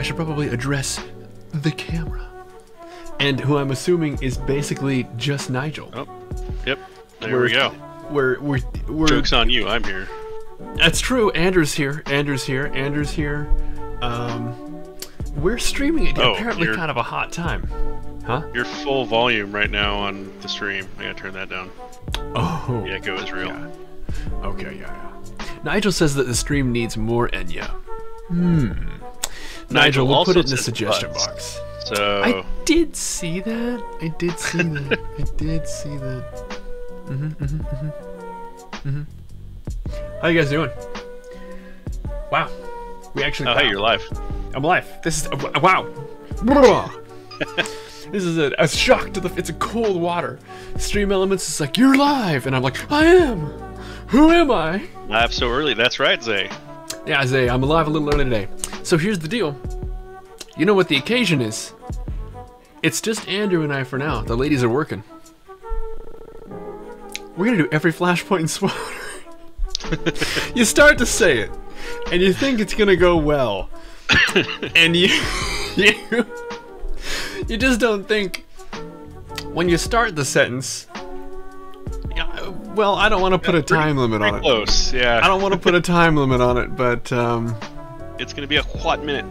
I should probably address the camera. And who I'm assuming is basically just Nigel. Oh, yep. There we go. We're, we're, we're, Joke's on you. I'm here. That's true. Andrew's here. Andrew's here. Andrew's here. Um, we're streaming it. Oh, apparently, kind of a hot time. Huh? You're full volume right now on the stream. I gotta turn that down. Oh. The echo is real. Yeah. Okay, yeah, yeah. Nigel says that the stream needs more Enya. Hmm. Nigel, we'll put it in the suggestion butts. box. So I did see that. I did see that. I did see that. Mm-hmm, mm-hmm, mm-hmm. Mm-hmm. How you guys doing? Wow. We actually. oh hey, you're live. I'm live. This is uh, wow. this is a, a shock to the. It's a cold water. Stream Elements is like you're live, and I'm like I am. Who am I? Live so early. That's right, Zay. Yeah, Zay, I'm alive a little early today. So here's the deal. You know what the occasion is? It's just Andrew and I for now. The ladies are working. We're gonna do every flashpoint in SWTOR. you start to say it, and you think it's gonna go well, and you, you, you just don't think. When you start the sentence, well, I don't want to put a time limit on it. close. Yeah. I don't want to put a time limit on it, but um, It's gonna be a quad minute.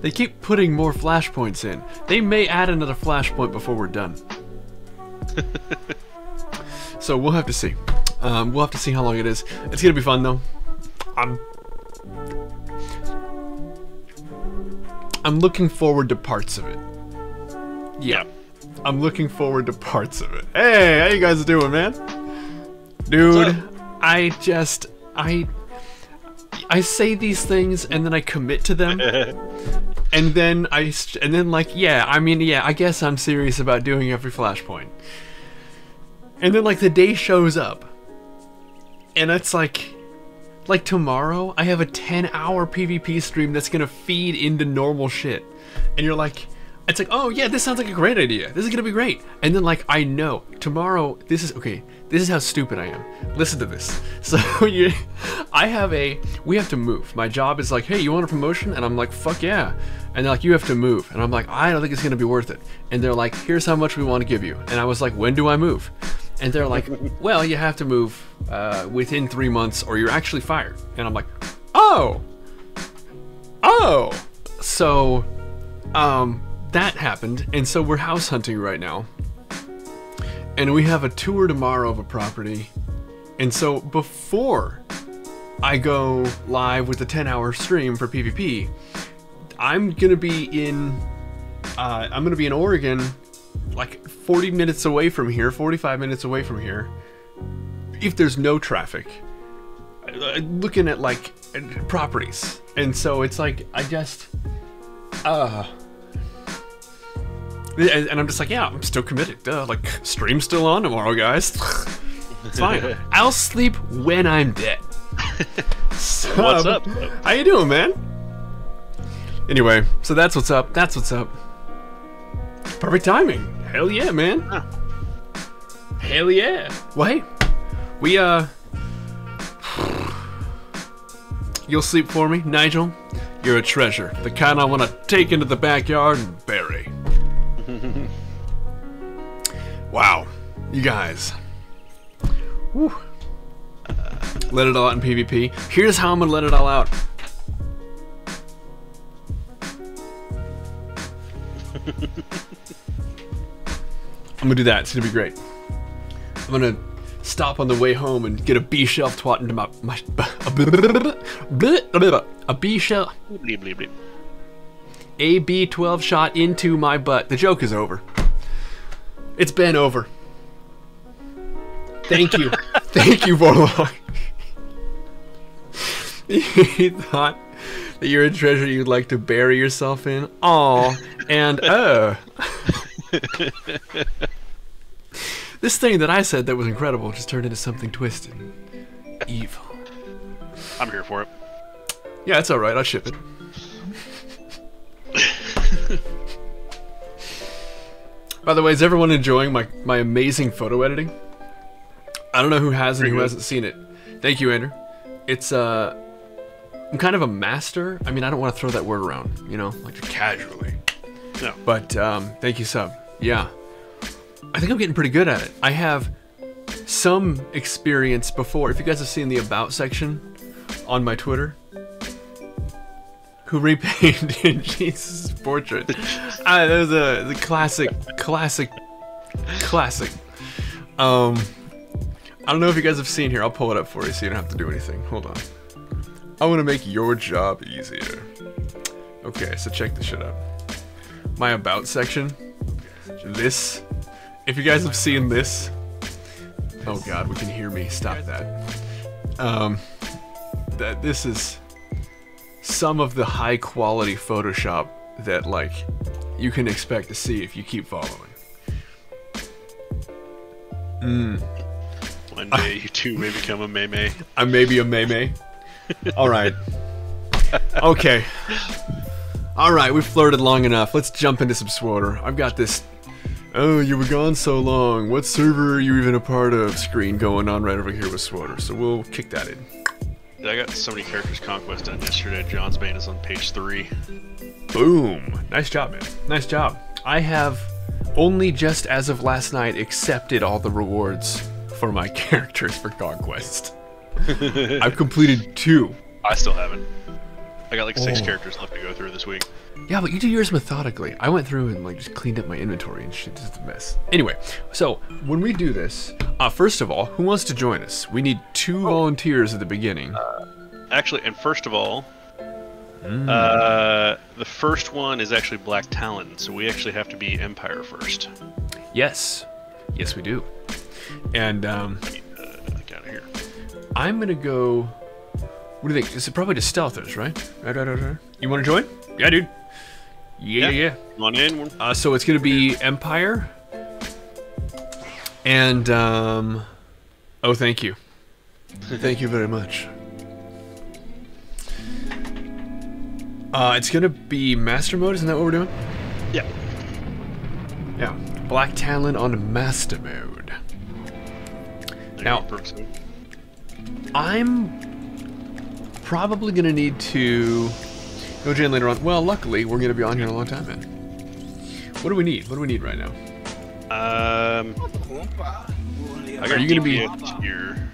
they keep putting more flashpoints in. They may add another flashpoint before we're done. so we'll have to see. Um, we'll have to see how long it is. It's gonna be fun though. I'm. I'm looking forward to parts of it. Yeah, I'm looking forward to parts of it. Hey, how you guys doing, man? Dude, I just I I say these things and then I commit to them. and then I and then like yeah, I mean yeah, I guess I'm serious about doing every flashpoint. And then like the day shows up. And it's like like tomorrow I have a 10-hour PvP stream that's going to feed into normal shit. And you're like it's like, "Oh yeah, this sounds like a great idea. This is going to be great." And then like I know tomorrow this is okay. This is how stupid I am. Listen to this. So you I have a we have to move. My job is like, "Hey, you want a promotion?" And I'm like, "Fuck yeah." And they're like, "You have to move." And I'm like, "I don't think it's going to be worth it." And they're like, "Here's how much we want to give you." And I was like, "When do I move?" And they're like, "Well, you have to move uh, within 3 months or you're actually fired." And I'm like, "Oh." Oh. So um that happened and so we're house hunting right now and we have a tour tomorrow of a property. And so before i go live with the 10 hour stream for pvp i'm gonna be in uh, i'm gonna be in oregon like 40 minutes away from here 45 minutes away from here if there's no traffic. Uh, looking at like properties. And so it's like i just uh and, and I'm just like, yeah, I'm still committed. Duh, like, stream's still on tomorrow, guys. it's fine. I'll sleep when I'm dead. So, What's up? How you doing, man? Anyway, so that's what's up. That's what's up. Perfect timing. Hell yeah, man. Hell yeah. Well, hey, we uh, you'll sleep for me, Nigel. You're a treasure, the kind I want to take into the backyard and bury. Wow, you guys. Whew. Let it all out in PvP. Here's how I'm gonna let it all out. I'm gonna do that. It's gonna be great. I'm gonna stop on the way home and get a B shelf twat into my my a B shell a B12 shot into my butt. The joke is over. It's been over. Thank you. Thank you, Vorlog. you thought that you're a treasure you'd like to bury yourself in? Aw, and uh. this thing that I said that was incredible just turned into something twisted. Evil. I'm here for it. Yeah, it's alright, I'll ship it. By the way, is everyone enjoying my, my amazing photo editing? I don't know who has and who hasn't seen it. Thank you, Andrew. It's uh I'm kind of a master. I mean, I don't want to throw that word around, you know, like casually. No. But um, thank you, sub. Yeah, I think I'm getting pretty good at it. I have some experience before. If you guys have seen the about section on my Twitter, who repainted Jesus' portrait? Ah, that was a, the classic, classic, classic. Um, I don't know if you guys have seen here. I'll pull it up for you so you don't have to do anything. Hold on. I want to make your job easier. Okay, so check this shit out. My about section. This. If you guys have seen this. Oh god, we can hear me. Stop that. Um, that this is some of the high quality Photoshop that like you can expect to see if you keep following. Hmm. One day you two may become a meme. I may be a meme. All right. Okay. All right, we've flirted long enough. Let's jump into some SWTOR. I've got this. Oh, you were gone so long. What server are you even a part of? Screen going on right over here with SWTOR. So we'll kick that in. I got so many characters conquest done yesterday. John's bane is on page three. Boom. Nice job, man. Nice job. I have only just as of last night accepted all the rewards for my characters for Conquest. I've completed two. I still haven't. I got like six Oh. characters left to go through this week. Yeah, but you do yours methodically. I went through and like just cleaned up my inventory and shit. Just a mess. Anyway, so when we do this, uh, first of all, who wants to join us? We need two volunteers at the beginning. Actually, and first of all, Hmm. uh, the first one is actually Black Talon, so we actually have to be Empire first. yes, yes, we do. And um, Uh, out of here. I'm gonna go. What do you think? It's probably just stealthers, right? Right, right, right, right. You want to join? Yeah, dude. Yeah, yeah. yeah. Come on in. Uh, so it's gonna be Empire. And um, oh, thank you. thank you very much. Uh, it's gonna be Master Mode. Isn't that what we're doing? Yeah. Yeah. Black Talon on Master Mode. There Now- you go, perks. I'm probably gonna need to go Jan later on. Well, luckily we're gonna be on here a long time, man. What do we need? What do we need right now? Um, I got Are you gonna be- here?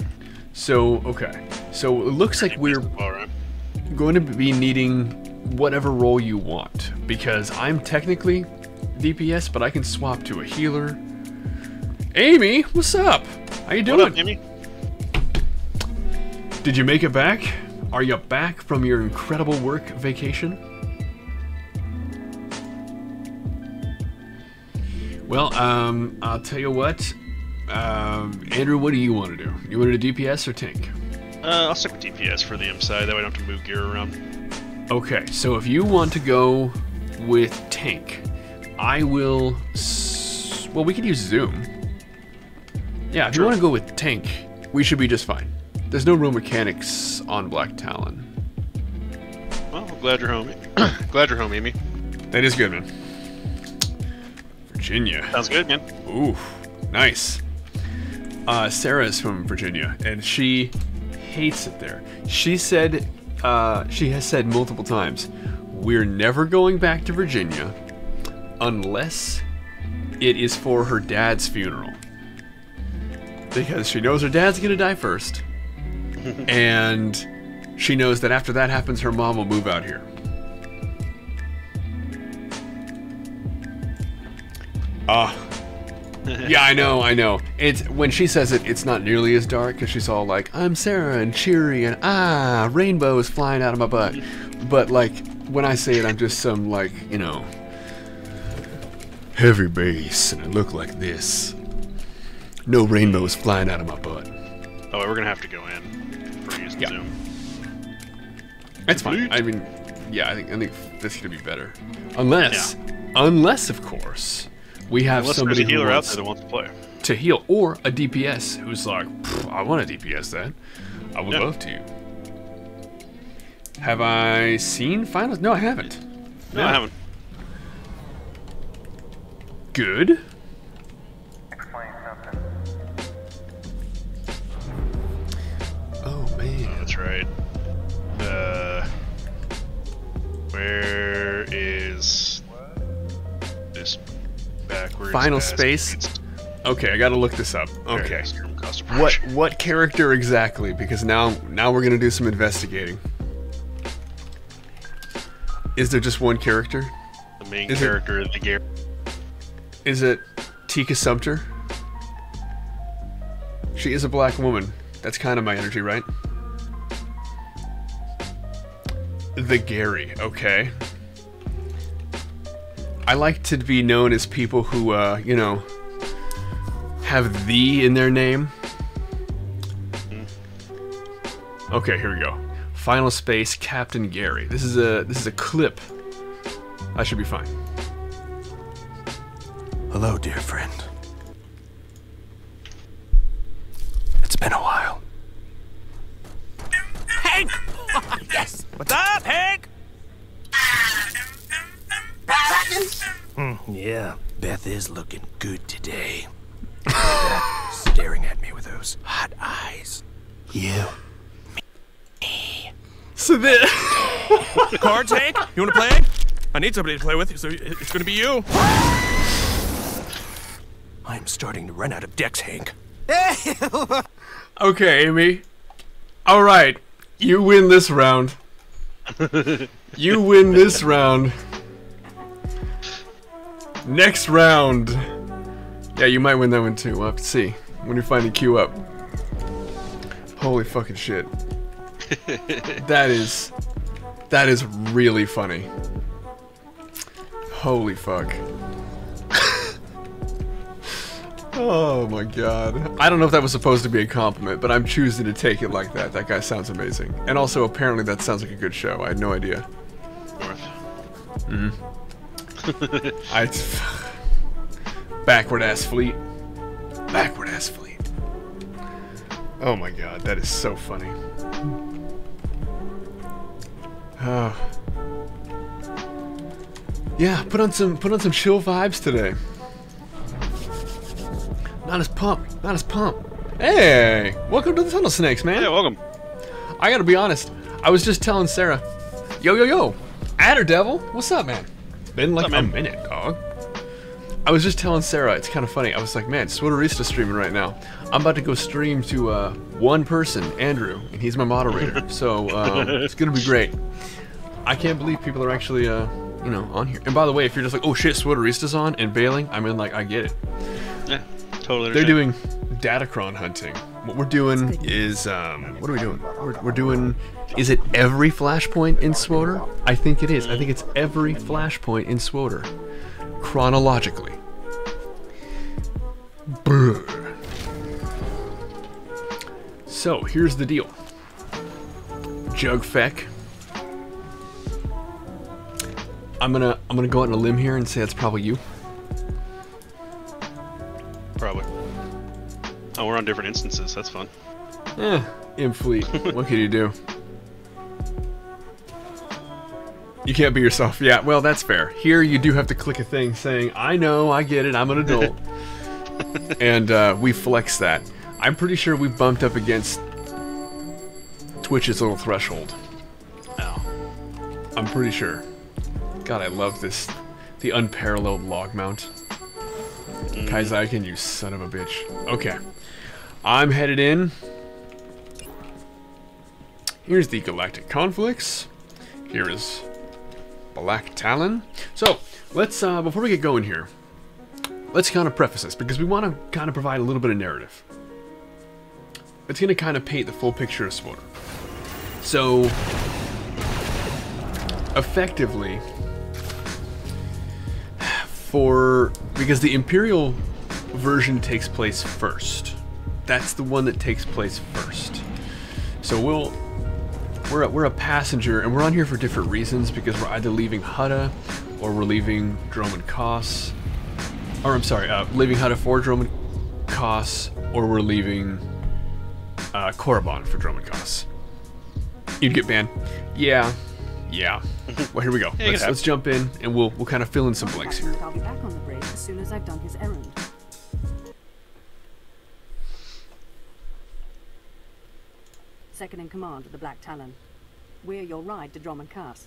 So okay, so it looks like we're going to be needing whatever role you want because I'm technically DPS, but I can swap to a healer. Amy, what's up? How you What doing? up, Amy? Did you make it back? Are you back from your incredible work vacation? Well, um, I'll tell you what. Um, Andrew, what do you want to do? You want to do DPS or tank? Uh, I'll stick with DPS for the M side. That way I don't have to move gear around. Okay, so if you want to go with tank, I will. S- well, we could use Zoom. Yeah, if you want to go with tank, we should be just fine. There's no real mechanics on Black Talon. Well, I'm glad you're home. glad you're home, Amy. That is good, man. Virginia. Sounds good, man. Ooh, nice. Uh, Sarah's from Virginia, and she hates it there. She said, uh, she has said multiple times, we're never going back to Virginia unless it is for her dad's funeral. Because she knows her dad's gonna die first, and she knows that after that happens, her mom will move out here. Ah. yeah, I know, I know. It's when she says it, it's not nearly as dark because she's all like, "I'm Sarah and cheery and ah, rainbow is flying out of my butt." But like when I say it, I'm just some like you know heavy bass, and I look like this. No rainbows flying out of my butt. Oh, we're gonna have to go in Yeah. Zoom. That's fine. I mean, yeah, I think I think this could be better, unless, unless of course, we have Unless there's somebody a who healer out there that wants to play. to heal, or a DPS who's like, I want a DPS that. I would Yeah. love to. Have I seen finals? No, I haven't. No, I haven't. Good. Oh. That's right. Uh, Where is this backwards? Final space? against Okay, I gotta look this up. Okay. various room cost What what character exactly? Because now now we're gonna do some investigating. Is there just one character? The main is it- character of the game. Is it Tika Sumpter? She is a black woman. That's kind of my energy, right? The Gary, okay. I like to be known as people who, uh, you know, have the in their name. Okay, here we go. Final space, Captain Gary. This is a this is a clip. I should be fine. Hello, dear friend. It's been a while. Hank! yes! What's up, Hank? Hmm, Yeah, Beth is looking good today. That staring at me with those hot eyes. You. Me. So the Cards, Hank? You wanna play? I need somebody to play with, so it's gonna be you. I'm starting to run out of decks, Hank. Okay, Amy. All right, you win this round. You win this round. Next round. Yeah, you might win that one too. We'll have to see when you finally queue up. Holy fucking shit. that is that is really funny. Holy fuck. Oh my god. I don't know if that was supposed to be a compliment, but I'm choosing to take it like that. That guy sounds amazing. And also, apparently, that sounds like a good show. I had no idea. North. Hmm. I. Backward ass fleet. Backward ass fleet. Oh my god, that is so funny. Oh. Yeah, put on some put on some chill vibes today. Not as pump, not as pump. Hey, welcome to the Tunnel Snakes, man. Yeah, welcome. I gotta be honest. I was just telling Sarah, yo yo yo, Adder Devil, what's up, man? It's been like up, a man? minute, dog. I was just telling Sarah, it's kind of funny. I was like, man, Swtorista streaming right now. I'm about to go stream to uh, one person, Andrew, and he's my moderator. so um, it's gonna be great. I can't believe people are actually, uh, you know, on here. And by the way, if you're just like, oh shit, Swtorista's on and bailing, I mean, like, I get it. Yeah, totally. They're doing Datacron hunting. What we're doing is, um, what are we doing? We're, we're doing, is it every flashpoint in SWTOR? I think it is. I think it's every flashpoint in SWTOR. Chronologically. Brr. So, here's the deal. Jugfeck. I'm gonna I'm gonna go out on a limb here and say that's probably you. Probably. Oh, we're on different instances. That's fun. Eh, in fleet. what can you do? You can't be yourself. Yeah, well, that's fair. Here, you do have to click a thing saying, I know, I get it, I'm an adult. and uh, we flex that. I'm pretty sure we bumped up against Twitch's little threshold. Oh. I'm pretty sure. God, I love this. The unparalleled log mount. Kaizaiken, you son of a bitch. Okay. I'm headed in. Here's the Galactic Conflicts. Here is Black Talon. So, let's, uh, before we get going here, let's kind of preface this because we want to kind of provide a little bit of narrative. It's going to kind of paint the full picture of SWTOR. So, effectively, for because the Imperial version takes place first. That's the one that takes place first. So we'll we're a, we're a passenger and we're on here for different reasons because we're either leaving Hutta or we're leaving Dromund Kaas. Or I'm sorry, uh, leaving Hutta for Dromund Kaas or we're leaving uh, Korriban for Dromund Kaas. You'd get banned. Yeah. Yeah. Well, here we go. Let's, let's jump in and we'll we'll kind of fill in some blanks here. I'll be back on the bridge as soon as I've done his errand. Second in command of the Black Talon. We're your ride to Dromund Kaas.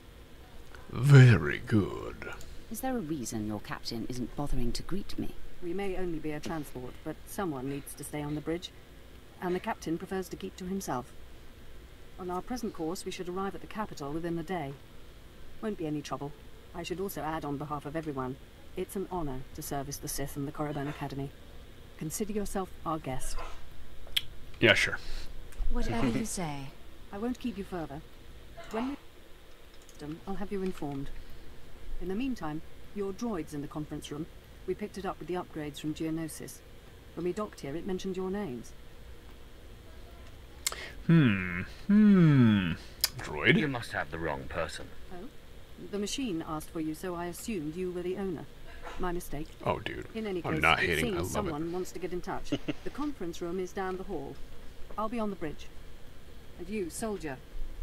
Very good. Is there a reason your captain isn't bothering to greet me? We may only be a transport, but someone needs to stay on the bridge, and the captain prefers to keep to himself. On our present course, we should arrive at the capital within the day. Won't be any trouble. I should also add on behalf of everyone, it's an honor to service the Sith and the Korriban Academy. Consider yourself our guest. Yeah, sure. Whatever you say. I won't keep you further. When we them, I'll have you informed. In the meantime, your droid's in the conference room. We picked it up with the upgrades from Geonosis. When we docked here, it mentioned your names. Hmm. Hmm. You must have the wrong person. Oh? The machine asked for you, so I assumed you were the owner. My mistake. Oh, dude. In any case, I'm not it hating. seems I love someone it. wants to get in touch. the conference room is down the hall. I'll be on the bridge. And you, soldier,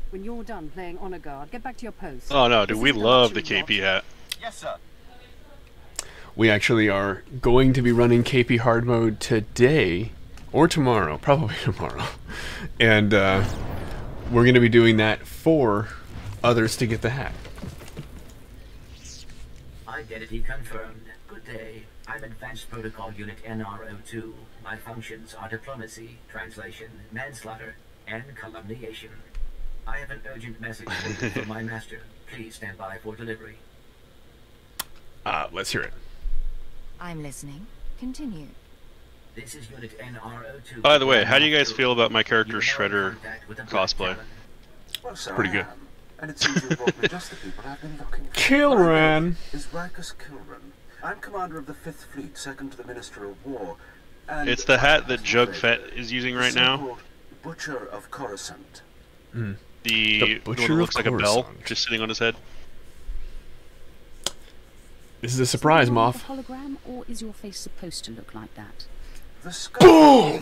when you're done playing honor guard, get back to your post. Oh no, dude, we love the luxury KP yacht. hat. Yes, sir. We actually are going to be running KP hard mode today or tomorrow, probably tomorrow. And uh, we're going to be doing that for others to get the hat. Identity confirmed. Good day. I'm Advanced Protocol Unit NRO2. My functions are diplomacy, translation, manslaughter, and calumniation. I have an urgent message for from my master. Please stand by for delivery. Uh, let's hear it. I'm listening. Continue. This is Unit NRO2. By the way, how do you guys feel about my character You are now in Shredder with the cosplay? Well, so Pretty good. Um, and it seems you brought me just the people I've been looking for. Kilran. Is Rycus Kilran. I'm commander of the Fifth Fleet, second to the Minister of War. And It's the hat that as Jug Fett is using right now. Butcher of Coruscant. Hmm. The, The the one Butcher of looks like a bell just sitting on his head. This is a surprise, Is that Moff. Hologram, or is your face supposed to look like that? The skull.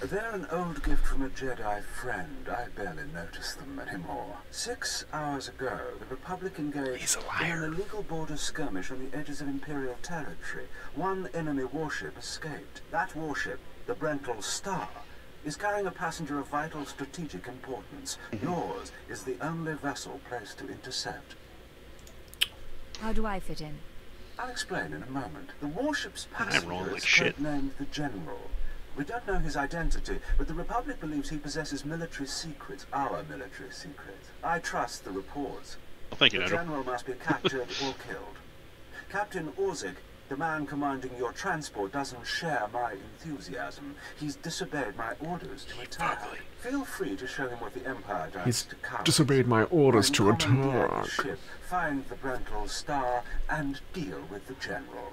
They're an old gift from a Jedi friend. I barely notice them anymore. Six hours ago, the Republic engaged He's a in an illegal border skirmish on the edges of Imperial territory. One enemy warship escaped. That warship, the Brentaal Star, is carrying a passenger of vital strategic importance. Mm-hmm. Yours is the only vessel placed to intercept. How do I fit in? I'll explain in a moment. The warship's passenger like is named the General. We don't know his identity, but the Republic believes he possesses military secrets, our military secrets. I trust the reports. Oh, thank you, The. General must be captured or killed. Captain Orzik, the man commanding your transport, doesn't share my enthusiasm. He's disobeyed my orders to attack. Feel free to show him what the Empire does He's to cowards. disobeyed my orders to Then commandeer the attack. ship, find the Brentaal Star, and deal with the General.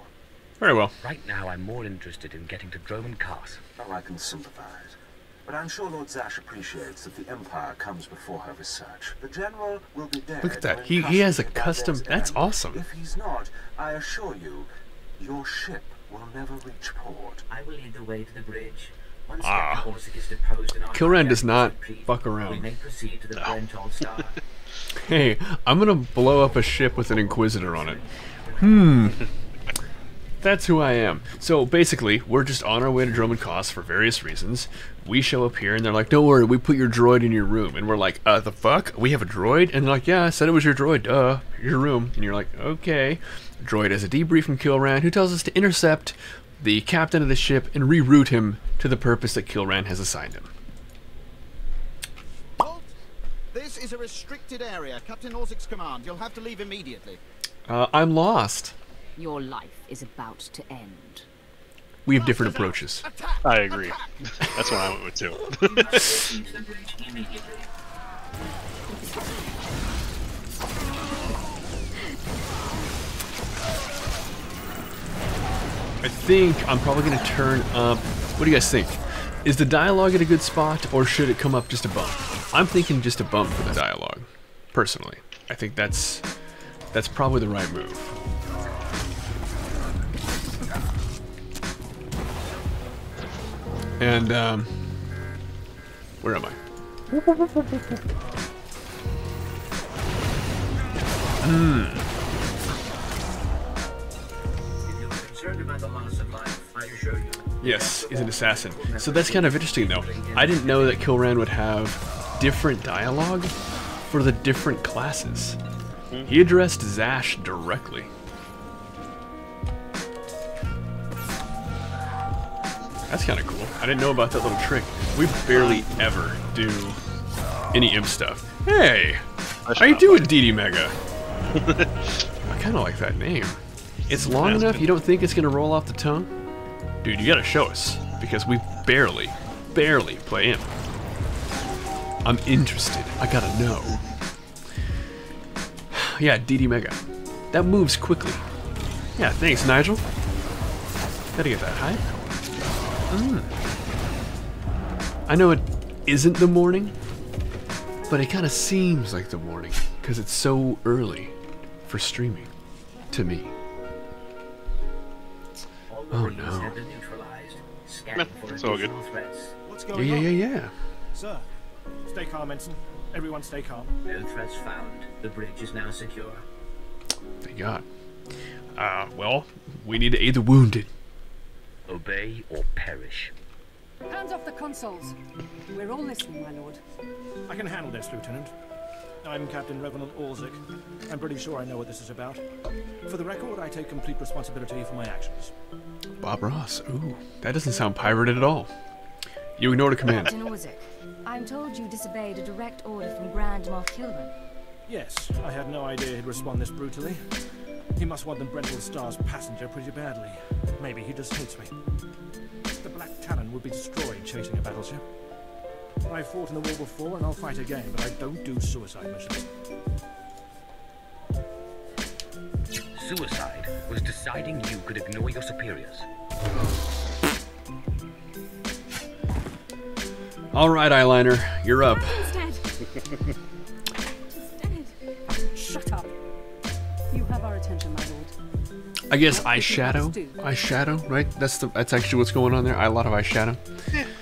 Very well. Right now, I'm more interested in getting to Dromund Kaas. Oh, I can sympathize. But I'm sure Lord Zash appreciates that the Empire comes before her research. The General will be dead. Look at that. He- he has a custom- that's End. awesome. If he's not, I assure you, your ship will never reach port. I will lead the way to the bridge. Once Ah. Captain Orzik is deposed and our Kilran does not fuck around. may proceed to the Brentaal Star. Hey, I'm gonna blow up a ship with an Inquisitor on it. Hmm. That's who I am. So basically, we're just on our way to Dromund Kaas for various reasons. We show up here and they're like, "Don't worry, we put your droid in your room." And we're like, "Uh, the fuck? We have a droid?" And they're like, "Yeah, I said it was your droid. Duh, your room." And you're like, "Okay." Droid has a debrief from Kilran, who tells us to intercept the captain of the ship and reroute him to the purpose that Kilran has assigned him. Halt! This is a restricted area. Captain Orzik's command. You'll have to leave immediately. Uh, I'm lost. Your life is about to end. We have different approaches. I agree. That's what I went with too. I think I'm probably going to turn up. What do you guys think? Is the dialogue at a good spot, or should it come up just a bump? I'm thinking just a bump for the dialogue, personally. I think that's that's probably the right move. And um, where am I? If concerned about the loss of life, I assure you. Yes, he's an assassin. So that's kind of interesting, though. I didn't know that Kilran would have different dialogue for the different classes. He addressed Zash directly. That's kind of cool. I didn't know about that little trick. We barely ever do any imp stuff. Hey, how you doing, DD Mega? I kind of like that name. It's long enough been. you don't think it's gonna roll off the tongue? Dude, you gotta show us because we barely, barely play imp. I'm interested. I gotta know. Yeah, DD Mega. That moves quickly. Yeah, thanks, Nigel. Gotta get that going. Mm. I know it isn't the morning, but it kind of seems like the morning because it's so early for streaming to me. All Oh, no. have been neutralized. Scanning for it's all good. threats. What's Yeah, going yeah, on? yeah, yeah. Sir, stay calm, Ensign. Everyone stay calm. No threats found. The bridge is now secure. Thank God. Uh, well, we need to aid the wounded. Obey or perish. Hands off the consoles. We're all listening, my lord. I can handle this, Lieutenant. I'm Captain Revenant Orzik. I'm pretty sure I know what this is about. For the record, I take complete responsibility for my actions. Bob Ross. Ooh, that doesn't sound pirated at all. You ignored a command. Captain Orzik, I'm told you disobeyed a direct order from Grand Moff Kilran. Yes, I had no idea he'd respond this brutally. He must want the Brentaal Star's passenger pretty badly. Maybe he just hates me. The Black Talon would be destroyed chasing a battleship. I've fought in the war before and I'll fight again, but I don't do suicide missions. Suicide was deciding you could ignore your superiors. All right, eyeliner, you're up. Shut up. You have our attention, my lord. I guess eyeshadow. Eyeshadow, right? That's the that's actually what's going on there. A lot of eyeshadow. Yeah.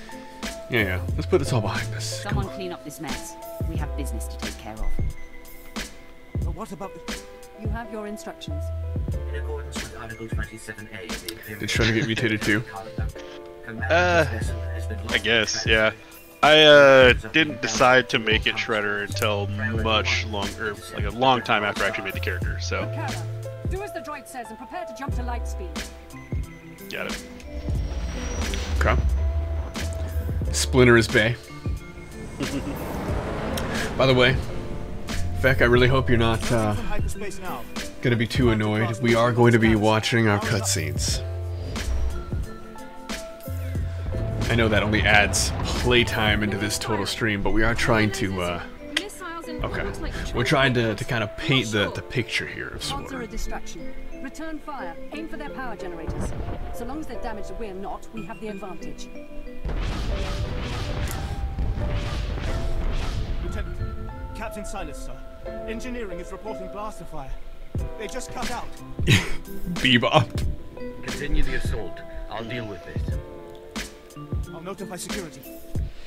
Yeah, yeah. Let's put this all behind us. Someone clean up this mess. We have business to take care of. But what about the... You have your instructions. In accordance with Article 27A of the Imperial trying to get mutated too. Uh, of this vessel has been I guess, yeah. I uh, didn't decide to make it Shredder until much longer, like a long time after I actually made the character. So, Kara, do as the droid says and prepare to jump to light speed. got it. Okay. Splinter is Bay. By the way, Feck, I really hope you're not uh, From hyperspace now. gonna be too annoyed. We are going to be watching our cutscenes. I know that only adds playtime into this total stream, but we are trying to, uh, okay. We're trying to, to kind of paint the, the picture here of Pods are a distraction. Return fire. Aim for their power generators. So long as they're damaged we're not, we have the advantage. Lieutenant, Captain Silas, sir. Engineering is reporting blaster fire. They just cut out. Bebop. Continue the assault. I'll deal with this. I'll notify security.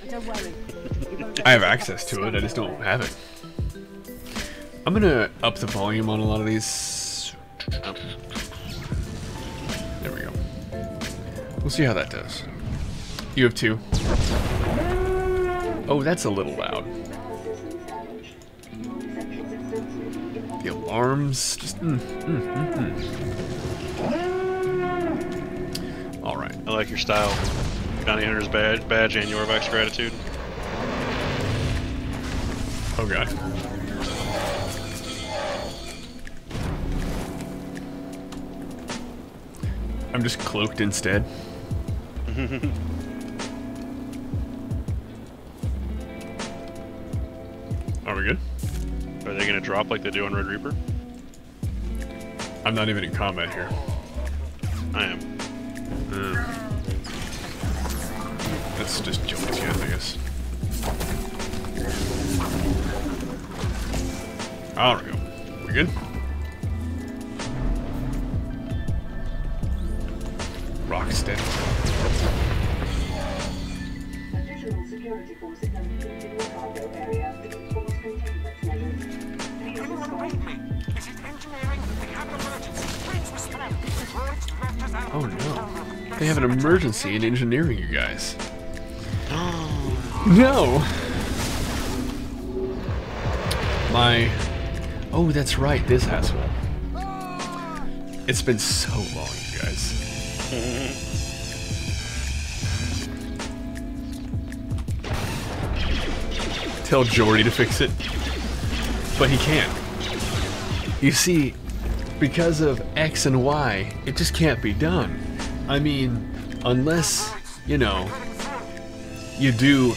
And don't worry. we won't let I have access to it, I just don't have it. I'm gonna up the volume on a lot of these. There we go. We'll see how that does. You have two. Oh, that's a little loud. The alarms, just mm, mm, mm, mm. All right. I like your style. Bounty Hunter's badge, badge and your Yorvax gratitude. Oh god. I'm just cloaked instead. Are we good? Are they gonna drop like they do on Red Reaper? I'm not even in combat here. I am. Uh, let's just jump end, I guess. There we go. We good? Rock steady. Additional security forces Oh no. They have an emergency in engineering, you guys. No! My Oh, that's right. This has one. It's been so long, you guys. Tell Geordi to fix it. But he can't. You see, because of X and Y, it just can't be done. I mean, unless, you know, you do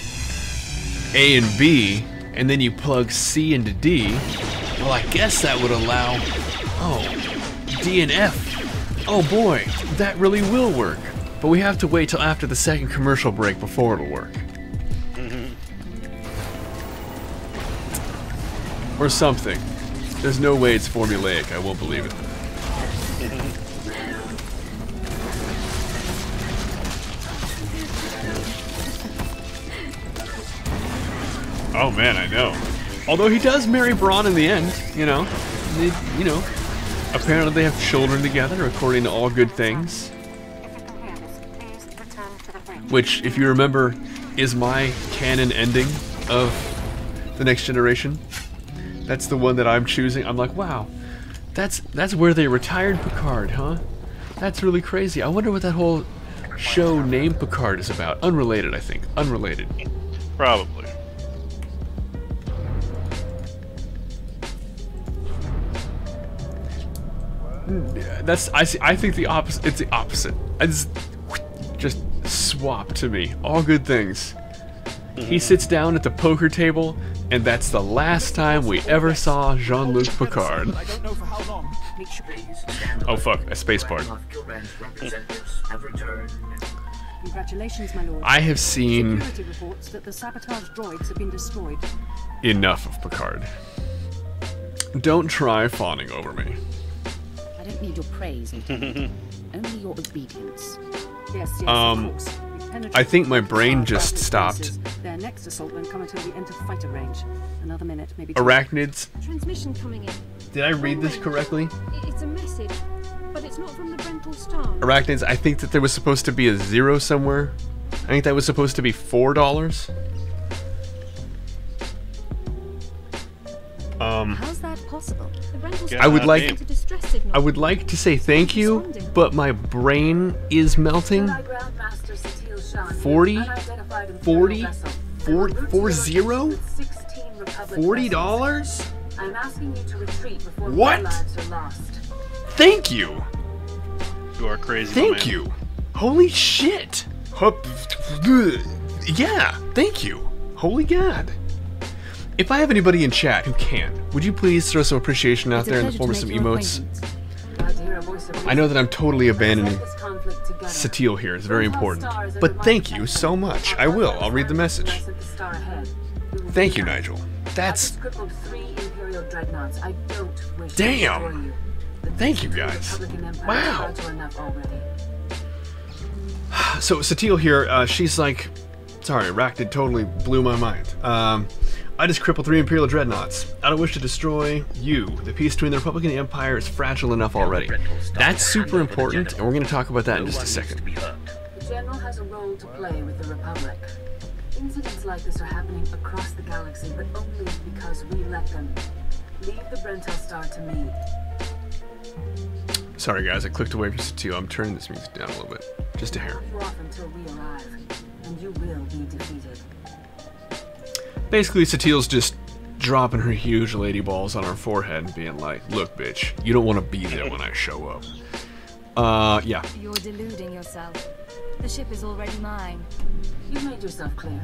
A and B, and then you plug C into D, well, I guess that would allow. Oh, D and F. Oh boy, that really will work. But we have to wait till after the second commercial break before it'll work. Mm-hmm. Or something. There's no way it's formulaic, I won't believe it. Oh man, I know. Although he does marry Braun in the end, you know. They, you know. Apparently they have children together, according to all good things. Which, if you remember, is my canon ending of The Next Generation. That's the one that I'm choosing. I'm like, wow, that's that's where they retired Picard, huh? That's really crazy. I wonder what that whole show named Picard is about. Unrelated, I think. Unrelated. Probably. That's I see. I think the opposite. It's the opposite. It's just swap to me. All good things. He mm-hmm. sits down at the poker table, and that's the last time we ever saw Jean-Luc Picard. I don't know for how long. Oh fuck, a space part. Congratulations, my lord. I have seen that the sabotage droids have been destroyed. enough of Picard. Don't try fawning over me. I don't need your praise, Only your obedience. Yes, yes, Um, of course. We've penetrated I think my brain just stopped. Their next assault won't come until we enter fighter range. Another minute, maybe. Arachnids. Transmission coming in. Did I read this correctly? It's a message, but it's not from the Brentaal Star. Arachnids, I think that there was supposed to be a zero somewhere. I think that was supposed to be four dollars. Um, How's that possible? The Brentaal I would like, sent a distress signal. I would like to say thank you, but my brain is melting. 40, 40, 40, 40, 40 dollars? I'm asking you to retreat before What? more lives are lost. Thank you. You are crazy. Thank you. Holy shit. Yeah, thank you. Holy God. If I have anybody in chat who can, would you please throw some appreciation out It's there in the pleasure form of some emotes? I hear a voice of I know that I'm totally abandoning this conflict together. Satele here is very important. But thank you so much. I will. I'll read the message. At the star ahead. We will Thank you. Nigel. That's. crippled three Imperial dreadnoughts. I don't wish to Damn. Thank you guys. Wow. is hard to enough already. So Satele here, uh, she's like, sorry, Rakdid totally blew my mind. Um, I just crippled three Imperial dreadnoughts. I don't wish to destroy you. The peace between the Republic and the Empire is fragile enough already. That's super important, and we're going to talk about that in just a second. The General has a role to play with the Republic. Incidents like this are happening across the galaxy, but only because we let them. Leave the Brentaal Star to me. Sorry guys, I clicked away from Satele. I'm turning this music down a little bit, just a hair. You off until we arrive, and you will be defeated. Basically, Satele's just dropping her huge lady balls on her forehead and being like, "Look, bitch, you don't want to be there when I show up." Uh, yeah. You're deluding yourself. The ship is already mine. You made yourself clear.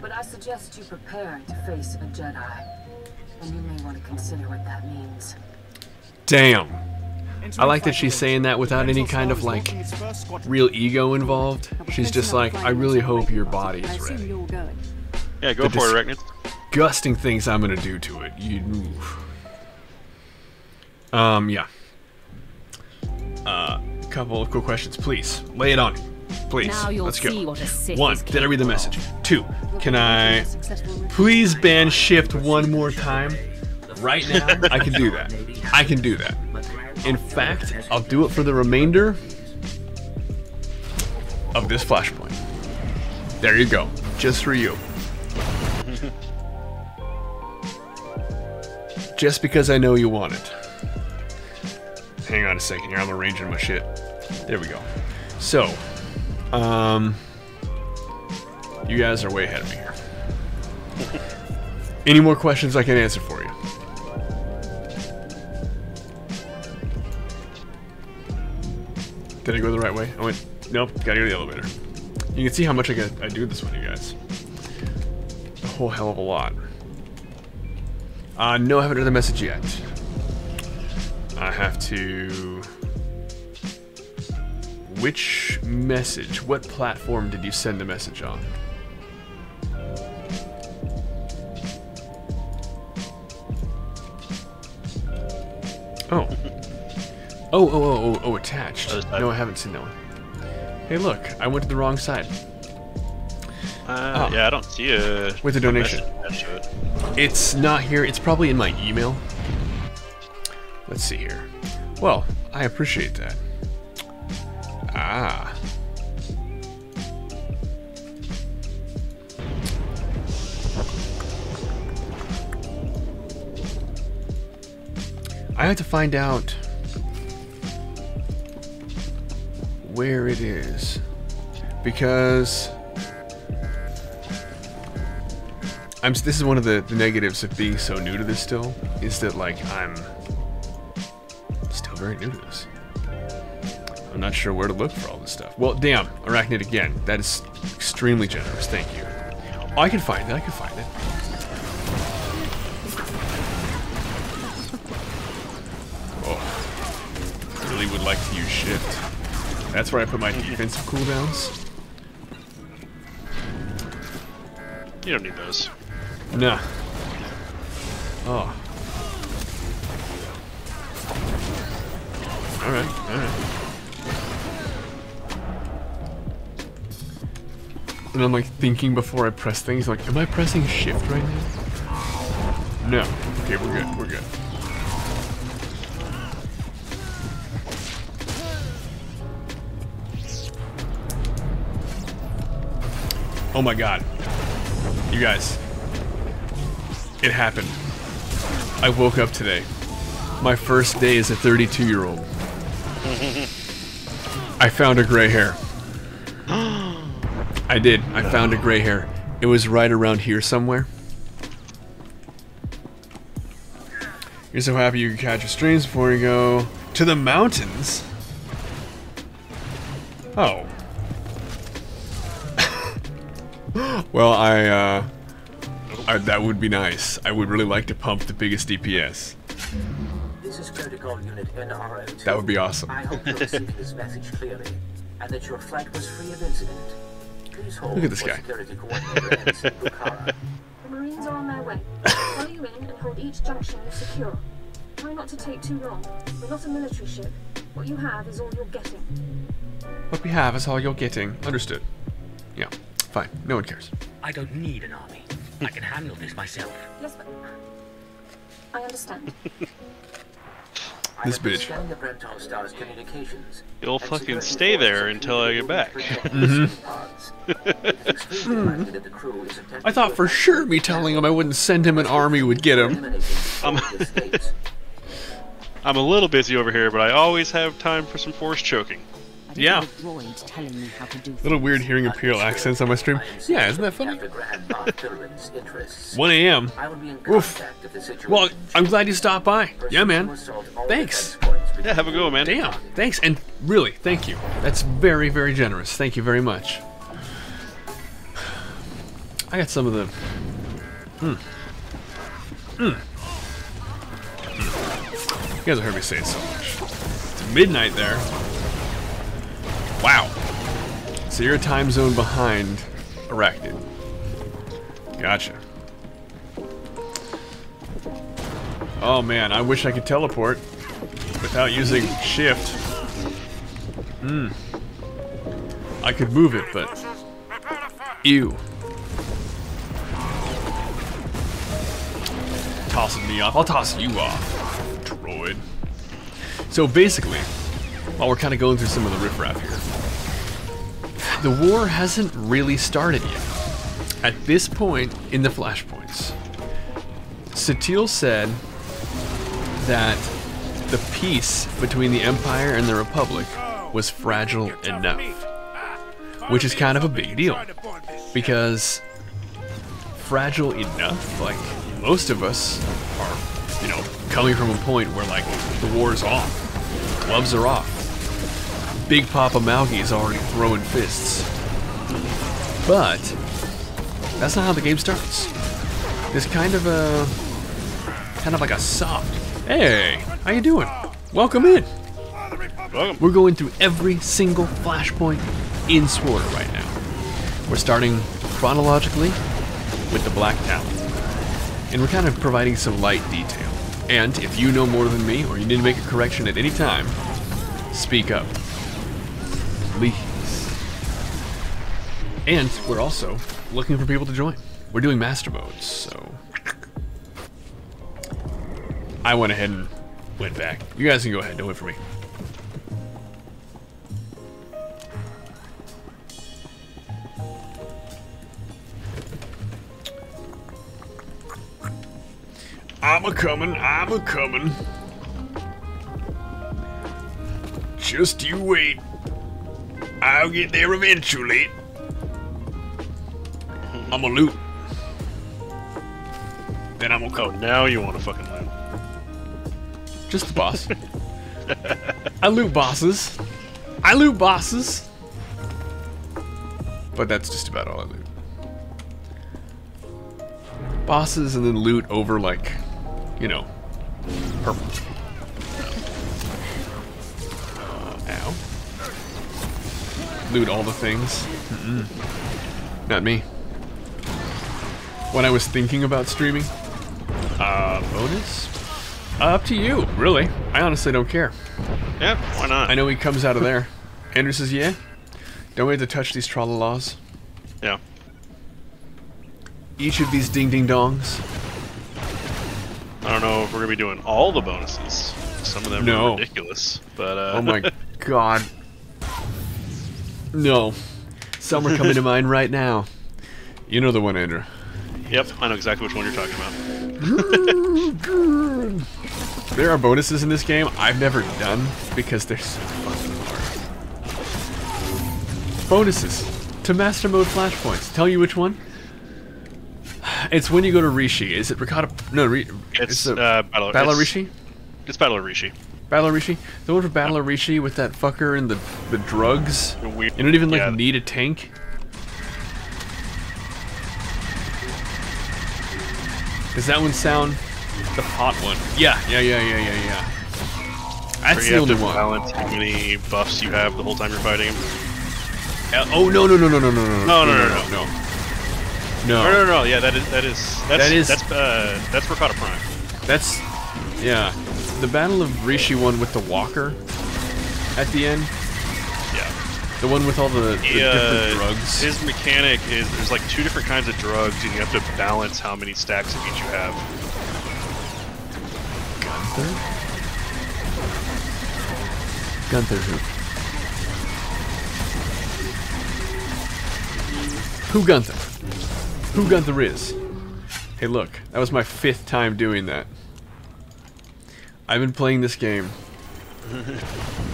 But I suggest you prepare to face a Jedi. And you may want to consider what that means. Damn. I like that she's saying that without any kind of like real ego involved. She's just like, I really hope your body I is assume ready. You're going. Yeah, go The for it, dis- Arachnid. Disgusting things I'm gonna do to it. You. oof. Um. Yeah. Uh. Couple of quick questions, please. Lay it on me, please. Now you'll Let's go. see what a Sith One. is Did I read the message? Two. Can I please ban shift one more time? Right now, I can do that. I can do that. In fact, I'll do it for the remainder of this flashpoint. There you go. Just for you. Just because I know you want it. Hang on a second here, I'm arranging my shit. There we go. So, um, you guys are way ahead of me here. Any more questions I can answer for you? Did I go the right way? I went, nope, gotta go to the elevator. You can see how much I, get, I do this one, you guys. A whole hell of a lot. Uh, no, I haven't read the message yet. I have to... Which message? What platform did you send the message on? Oh. Oh, oh, oh, oh, oh, attached. No, I haven't seen that one. Hey, look, I went to the wrong side. Uh, Oh. Yeah, I don't see a With a donation. message. It's not here. It's probably in my email. Let's see here. Well, I appreciate that. Ah. I have to find out where it is because I'm. This is one of the, the negatives of being so new to this. Still, is that like I'm still very new to this. I'm not sure where to look for all this stuff. Well, damn, arachnid again. That is extremely generous. Thank you. I can find it. I can find it. Oh, really would like to use shift. That's where I put my defensive cooldowns. You don't need those. Nah. Oh. Alright, alright. And I'm like thinking before I press things, like, am I pressing shift right now? No. Okay, we're good, we're good. Oh my god. You guys. It happened. I woke up today. My first day as a 32 year old. I found a gray hair. I did. I found a gray hair. It was right around here somewhere. You're so happy you can catch your streams before you go to the mountains. Oh. well, I, uh, I, that would be nice. I would really like to pump the biggest DPS. This is Protocol Unit NRO2. That would be awesome. I hope you received this message clearly, and that your flight was free of incident. Please hold Look at this guy. security coordinator The Marines are on their way. Follow you in and hold each junction secure. Try not to take too long. We're not a military ship. What you have is all you're getting. What we have is all you're getting. Understood. Yeah, fine. No one cares. I don't need an army. I can handle this myself. Yes, but I understand. This I have been bitch. scanning the Brentaal Star's communications. You'll fucking stay there until I get back. Pods. Mm-hmm. It's extremely likely that the crew is attempting I thought for sure me telling him I wouldn't send him an army would get him. I'm, I'm a little busy over here, but I always have time for some force choking. Yeah. Droid telling me how to do Little weird hearing Imperial accents on my stream. Yeah, isn't that funny? After Grand Moff Kilran's interests. 1 a.m. I will be in Oof. contact if the situation Well, I'm glad you stopped by. Yeah, man. Thanks. Yeah, have a go, man. Damn. Thanks. And really, thank you. That's very, very generous. Thank you very much. I got some of the. Hmm. Hmm. Hmm. You guys have heard me say it so much. It's midnight there. Wow. So you're a time zone behind Arachnid. Gotcha. Oh man, I wish I could teleport without using shift. Hmm. I could move it, but ew. Tossing me off. I'll toss you off, droid. So basically, while we're kind of going through some of the riffraff here, the war hasn't really started yet. At this point in the flashpoints, Satele said that the peace between the Empire and the Republic was fragile enough. Which is kind of a big deal. Because fragile enough, like most of us are, you know, coming from a point where like the war's off. Gloves are off. Big Papa Maugi is already throwing fists. But that's not how the game starts. It's kind of a kind of like a soft. Hey, how you doing? Welcome in. Welcome. We're going through every single flashpoint in SWTOR right now. We're starting chronologically with the Black Talon. And we're kind of providing some light detail. And if you know more than me, or you need to make a correction at any time, speak up. Please. And we're also looking for people to join. We're doing master modes, so I went ahead and went back. You guys can go ahead, don't wait for me. I'm a coming, I'm a coming. Just you wait. I'll get there eventually. I'm gonna loot. Then I'm gonna Oh, now you want to fucking loot. Just the boss. I loot bosses. I loot bosses. But that's just about all I loot. Bosses and then loot over like, you know, purple. Uh, ow. Loot all the things. Mm-mm. Not me. When I was thinking about streaming, uh, bonus? Uh, up to you, really. I honestly don't care. Yeah, why not? I know he comes out of there. Andrew says, yeah. Don't we have to touch these trollalahs? Yeah. Each of these ding ding dongs. I don't know if we're gonna be doing all the bonuses. Some of them No. are ridiculous, but uh, Oh my god. No. Some are coming to mind right now. You know the one, Andrew. Yep, I know exactly which one you're talking about. There are bonuses in this game I've never done because they're so fucking hard. Bonuses to master mode flashpoints. Tell you which one? It's when you go to Rishi. Is it Rakata? No, Ri It's, the uh, Battle, Battle it's- Rishi. It's Battle of Rishi. Battle Rishi. The one for Battle Rishi with that fucker and the the drugs. Weird- You don't even like yeah. need a tank. Does that one sound the hot one? Yeah, yeah, yeah, yeah, yeah, yeah. That's the only one. balance how many buffs you have the whole time you're fighting him. Uh, oh no no no no no no no No, no, no, no no. no. No, no, no. Yeah, that is that is that's That is- that's uh that's Rakata Prime. That's yeah. The Battle of Rishi one with the Walker at the end. Yeah. The one with all the, the He, uh, different drugs. His mechanic is there's like two different kinds of drugs, and you have to balance how many stacks of each you have. Gunther? Gunther who? Who Gunther? Who Gunther is? Hey look, that was my fifth time doing that. I've been playing this game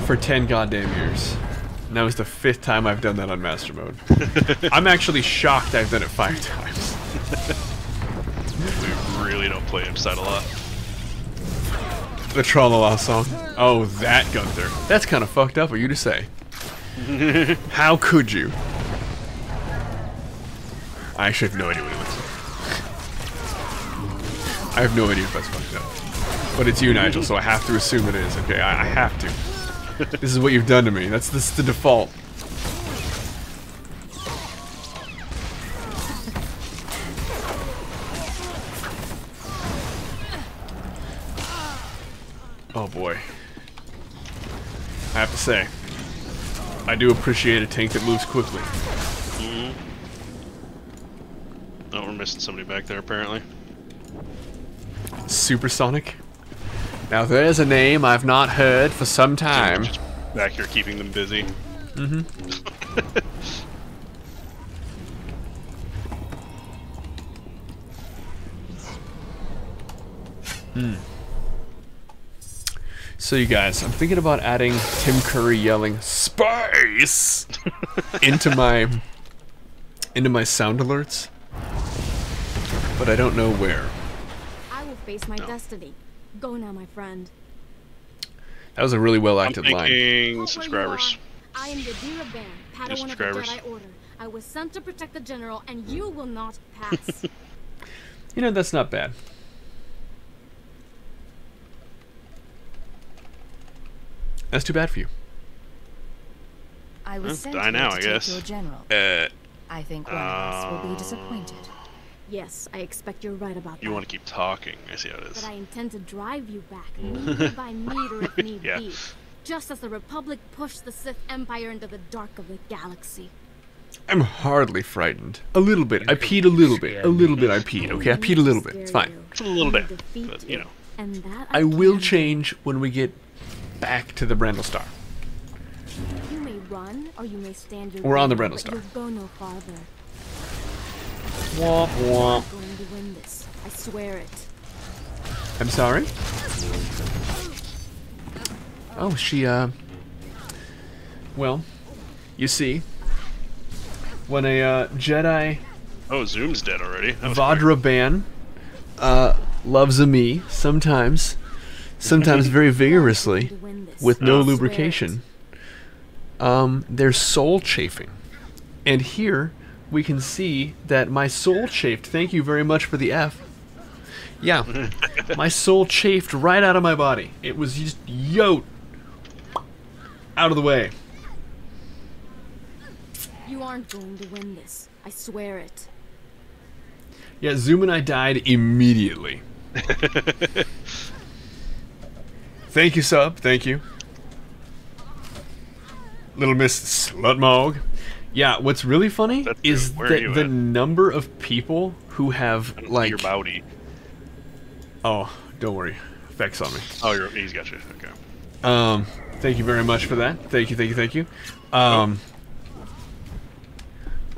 for 10 goddamn years. And that was the fifth time I've done that on Master Mode. I'm actually shocked I've done it five times. We really don't play inside a lot. The Tralala song. Oh, that Gunther. That's kind of fucked up of you to say. How could you? I actually have no idea what it like. I have no idea if that's fucked up. But it's you, Nigel, so I have to assume it is, okay? I, I have to. This is what you've done to me. That's this is the default. Oh boy. I have to say, I do appreciate a tank that moves quickly. Mhm. Oh, we're missing somebody back there apparently. Supersonic? Now there's a name I've not heard for some time. Back here keeping them busy. Mm-hmm. Hmm. So you guys, I'm thinking about adding Tim Curry yelling "Space" into my into my sound alerts, but I don't know where. I will face my destiny. Go now, my friend. That was a really well I'm acted line. subscribers. I am Yadira Ban, Padawan of the subscribers. Jedi Order. I was sent to protect the General, and you will not pass. You know that's not bad. That's too bad for you. I was was Huh, sent die now, to I take guess. your general. Uh, I think one of us will be be disappointed. Yes, I expect you're right about you that. You want to keep talking. I see how it is. But. I intend to drive you back, meter by meter if need Yeah. be. Just as the Republic pushed the Sith Empire into the dark of the galaxy. I'm hardly frightened. A little bit. I peed a little bit. A little bit. I peed. Okay, I peed a little bit. It's fine. It's a little bit, but you know. And that I will change when we get back to the Brentaal Star. You may run, or you may stand your We're on the ground, Brentaal but Star. You'll go no farther. Womp You're womp. going to win this. I swear it. I'm sorry. Oh, she, uh. Well, you see, when a uh, Jedi Oh, Zoom's dead already. That Yadira Ban uh, loves a me sometimes, sometimes very vigorously, with no Oh. lubrication. Um, there's soul chafing, and here we can see that my soul chafed. Thank you very much for the F. Yeah, my soul chafed right out of my body. It was just yote out of the way. You aren't going to win this. I swear it. Yeah, Zoom and I died immediately. Thank you, sub. Thank you. Little Miss Slutmog. Yeah, what's really funny is that the at? number of people who have like your bowdy. Oh, don't worry. Effects on me. Oh, you're, he's got you. Okay. Um, thank you very much for that. Thank you, thank you, thank you. Um,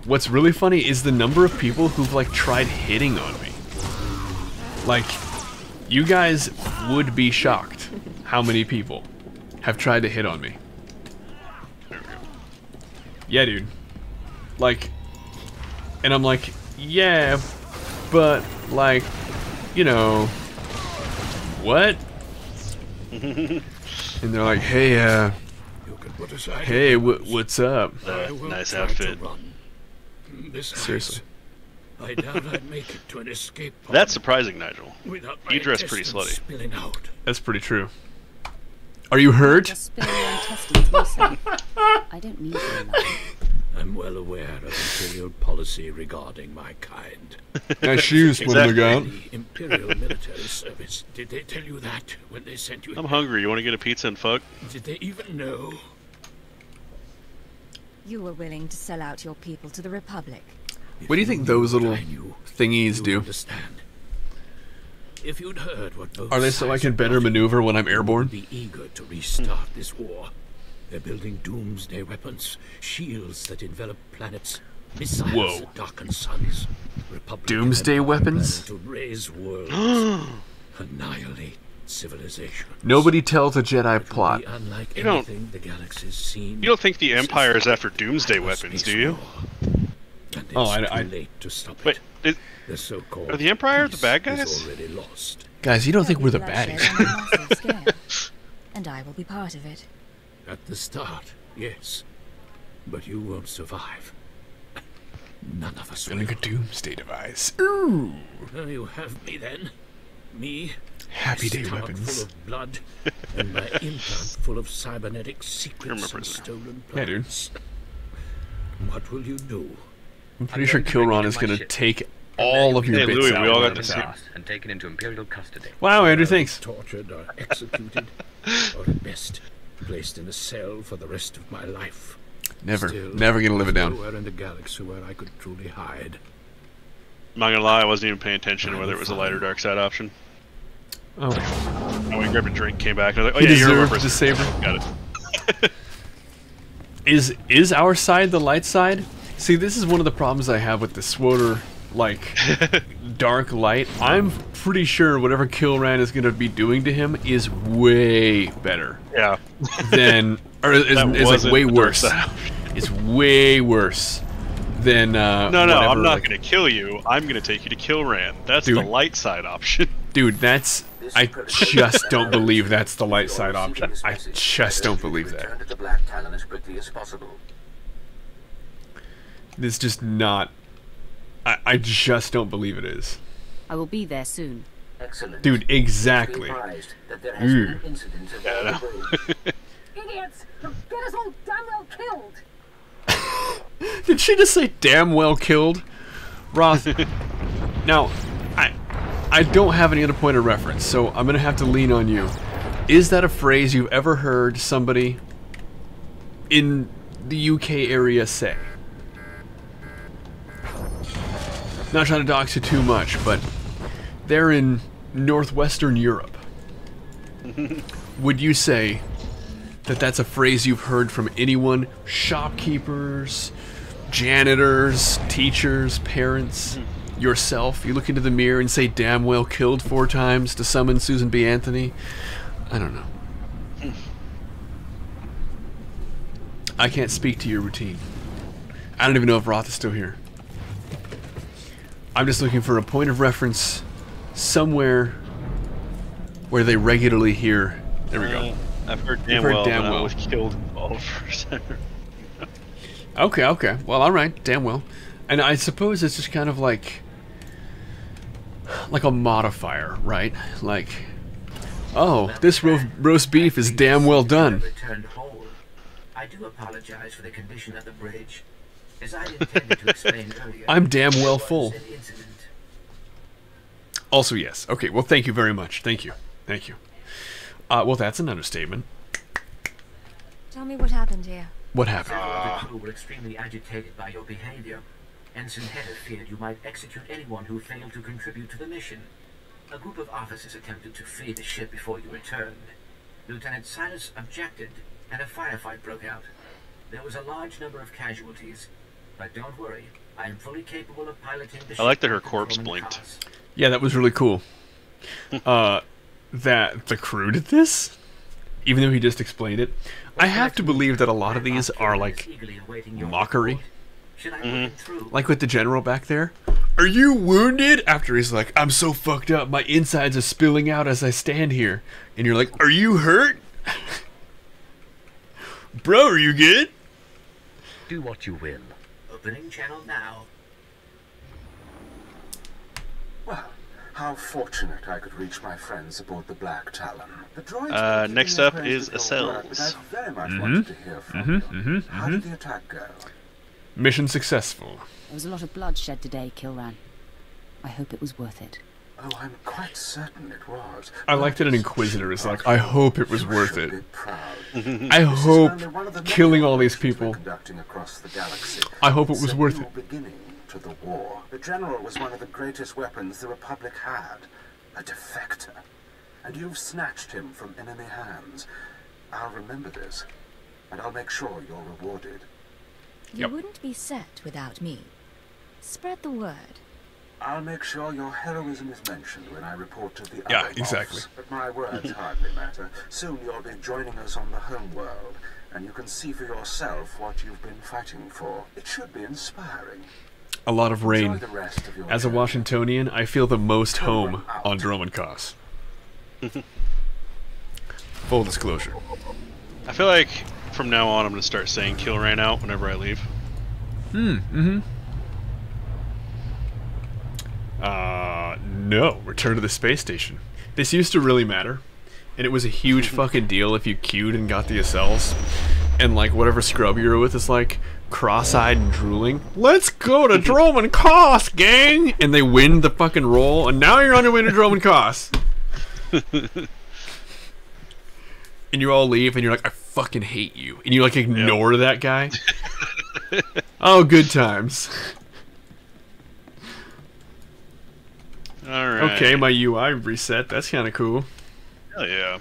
what's really funny is the number of people who've like tried hitting on me. Like, you guys would be shocked how many people have tried to hit on me. Yeah, dude. Like, and I'm like, yeah, but like, you know, what? and they're like, hey, uh, hey, your wh- what's up? I will nice outfit. run. Besides, Seriously. I doubt I'd make it to an escape pod That's surprising, Nigel. You dress pretty slutty. out. That's pretty true. Are you hurt? Spilling your intestines myself. I don't need your love. I'm well aware of Imperial policy regarding my kind. Nice shoes, when Exactly. look out. Imperial military service, did they tell you that when they sent you? I'm hungry. You want to get a pizza and fuck? Did they even know? You were willing to sell out your people to the Republic. What do you think those little thingies do? Understand. If you'd heard what both Are they so I can better maneuver when I'm airborne? be eager to restart this war. They're building doomsday weapons, shields that envelop planets, missiles Whoa. that darken suns. Republic Doomsday weapons? To raise worlds, annihilate civilization. Nobody tells a Jedi plot. Unlike You don't- the galaxy's seen. You don't think the Empire is after doomsday weapons, do you? And Oh, it's I- I- too late to stop Wait, it. is, The so-called are the Empire the bad is guys? already lost. Guys, you don't think we're the Bloodshed baddies. on a massive scale. And I will be part of it. At the start, yes. But you won't survive. None of us will. Building a doomsday device. Ooh. There you have me then. Me. Happy my day stomach weapons. full of blood, and my implant full of cybernetic secrets remember and this now. stolen Yeah, dude. What will you do? I'm pretty sure Kilran is gonna take all of your Hey, bits Louis, out. we all one got at to see- and taken into Imperial custody. Wow, Andrew, thanks. Tortured or executed, or at best, placed in a cell for the rest of my life. Never, Still, never gonna live it down. Nowhere in the galaxy where I could truly hide. I'm not gonna lie, I wasn't even paying attention to whether it was a light or dark side option. Oh, I went and grabbed a drink, came back, and I was like, He oh yeah, you're a deserved the prisoner. saber. Got it. is is our side the light side? See, this is one of the problems I have with the SWTOR like dark light, I'm pretty sure whatever Kilran is going to be doing to him is way better. Yeah. Than or is, That is like way worse. It's way worse than uh, No, no, whatever, I'm not like- going to kill you. I'm going to take you to Kilran. That's Dude. the light side option. Dude, that's I just don't believe that's the light side option. I just don't believe that. Return to the Black Talon as quickly as possible. It's just not. I, I just don't believe it is. I will be there soon. Excellent. Dude, exactly. Be that there has Mm. an incident Yeah, Idiots! You'll get us all damn well killed! Did she just say damn well killed? Roth. now, I I don't have any other point of reference, so I'm gonna have to lean on you. Is that a phrase you've ever heard somebody in the UK area say? Not trying to dox you too much, but they're in northwestern Europe. Would you say that that's a phrase you've heard from anyone? Shopkeepers, janitors, teachers, parents, hmm. yourself? You look into the mirror and say, damn well killed four times to summon Susan B. Anthony? I don't know. Hmm. I can't speak to your routine. I don't even know if Roth is still here. I'm just looking for a point of reference somewhere where they regularly hear. There we go. I've heard You've damn heard well damn that I well. was killed involved for. Okay, okay. Well, all right. Damn well. And I suppose it's just kind of like like a modifier, right? Like, oh, this ro- roast beef is damn well done. I do apologize for the condition of the bridge. As I intended to explain earlier, I'm damn well it was full. An incident. Also, yes. Okay. Well, thank you very much. Thank you. Thank you. Uh, well, that's an understatement. Tell me what happened here. What happened? Several of the crew were extremely agitated by your behavior. Ensign Hedder feared you might execute anyone who failed to contribute to the mission. A group of officers attempted to flee the ship before you returned. Lieutenant Silas objected, and a firefight broke out. There was a large number of casualties, but don't worry, I am fully capable of piloting the. I like that her corpse blinked. cause. Yeah, that was really cool. uh, that the crew did this, even though he just explained it. I have to believe that a lot of these are like mockery. Should I put through? Like with the general back there. Are you wounded? After he's like, I'm so fucked up, my insides are spilling out as I stand here. And you're like, Are you hurt? Bro, are you good? Do what you will. Opening channel now. Well, how fortunate I could reach my friends aboard the Black Talon. The droids Uh, next up is for your work, Esseles. but I very much Mhm. wanted to hear from Mhm, you. mhm, How mhm. did the attack go? Mission successful. There was a lot of bloodshed today, Kilran. I hope it was worth it. Oh, I'm quite certain it was. I like that an Inquisitor is like, I hope it was worth it. I hope only one of the many killing all these people. conducting across the galaxy. I hope it was a worth new it. beginning to the war. The General was one of the greatest weapons the Republic had. A defector. And you've snatched him from enemy hands. I'll remember this. And I'll make sure you're rewarded. You wouldn't be set without me. Spread the word. I'll make sure your heroism is mentioned when I report to the Yeah, other exactly. boss. But my words hardly matter. Soon you'll be joining us on the home world, and you can see for yourself what you've been fighting for. It should be inspiring. A lot of rain. The rest of your As a Washingtonian, I feel the most home on Dromund Kaas. Full disclosure. I feel like from now on I'm going to start saying kill ran out whenever I leave. Hmm. Mm-hmm. Uh, no. Return to the space station. This used to really matter, and it was a huge fucking deal if you queued and got the SLs. And like whatever scrub you were with is like cross-eyed and drooling. Let's go to Dromund Kaas, gang! And they win the fucking roll, and now you're on your way to Dromund Kaas. and you all leave, and you're like, I fucking hate you, and you like ignore that guy. oh, good times. All right. Okay, my UI reset. That's kind of cool. Hell yeah.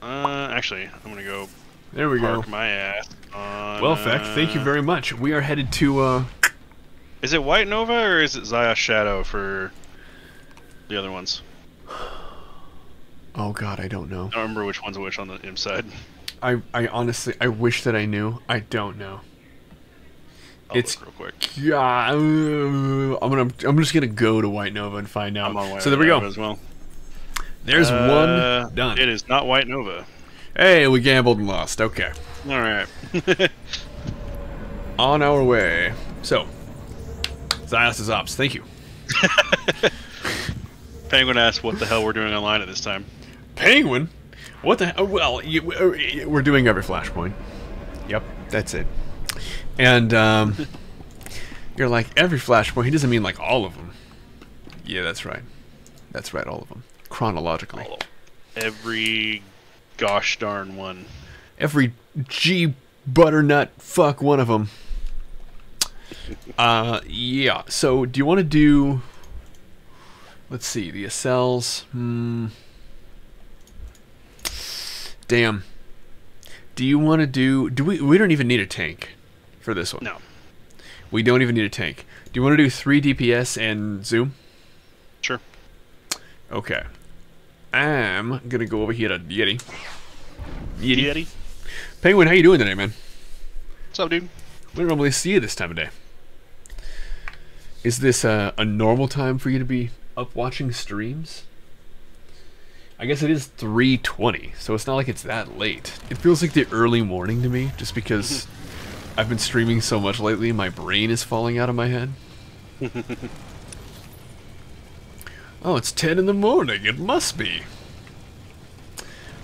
Uh, actually, I'm gonna go. There we go. park my ass on. Well, Feck, thank you uh, very much. We are headed to uh, Is it White Nova or is it Zaya Shadow for the other ones? Oh god, I don't know. I don't remember which one's which on the imp side. I I honestly I wish that I knew. I don't know. I'll it's real quick. Yeah, I'm gonna I'm just gonna go to White Nova and find out. I'm on White so there we go. as well. There's Uh, one done. It is not White Nova. Hey, we gambled and lost. Okay. All right. On our way. So, Zios is Ops. Thank you. Penguin asked what the hell we're doing online at this time. Penguin? What the hell? Well, you, we're doing every Flashpoint. Yep, that's it. And um, you're like, every Flashpoint? He doesn't mean like all of them. Yeah, that's right. That's right, all of them. Chronologically. Of them. Every gosh darn one. Every G butternut fuck one of them. Uh, yeah. So, do you want to do? Let's see. The Esseles. Hmm. Damn. Do you want to do? Do we? We don't even need a tank for this one. No. We don't even need a tank. Do you want to do three DPS and zoom? Sure. Okay. I'm gonna go over here to Yeti. Yeti. Yeti. Penguin, how you doing today, man? What's up, dude? We don't normally see you this time of day. Is this uh, a normal time for you to be up watching streams? I guess it is 3:20, so it's not like it's that late. It feels like the early morning to me, just because I've been streaming so much lately. My brain is falling out of my head. oh, it's 10 in the morning. It must be.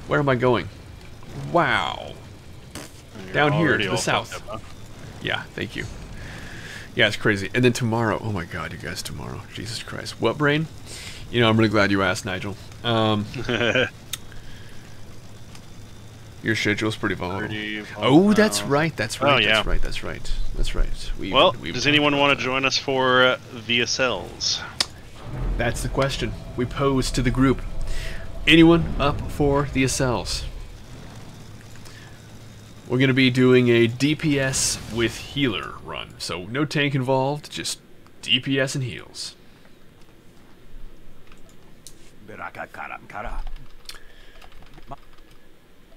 Where am I going? Wow. You're Down here to the south. up, huh? Yeah, thank you. Yeah, it's crazy. And then tomorrow, oh my god, you guys, tomorrow. Jesus Christ. What brain? You know, I'm really glad you asked, Nigel. Um, your schedule's pretty volatile. Pretty Oh, that's right. That's right. Oh, right. yeah. That's right. That's right. That's right. We, Well, we does anyone want to join us for uh, Via Cells? That's the question we pose to the group. Anyone up for the Esseles? We're going to be doing a DPS with healer run. So no tank involved, just DPS and heals.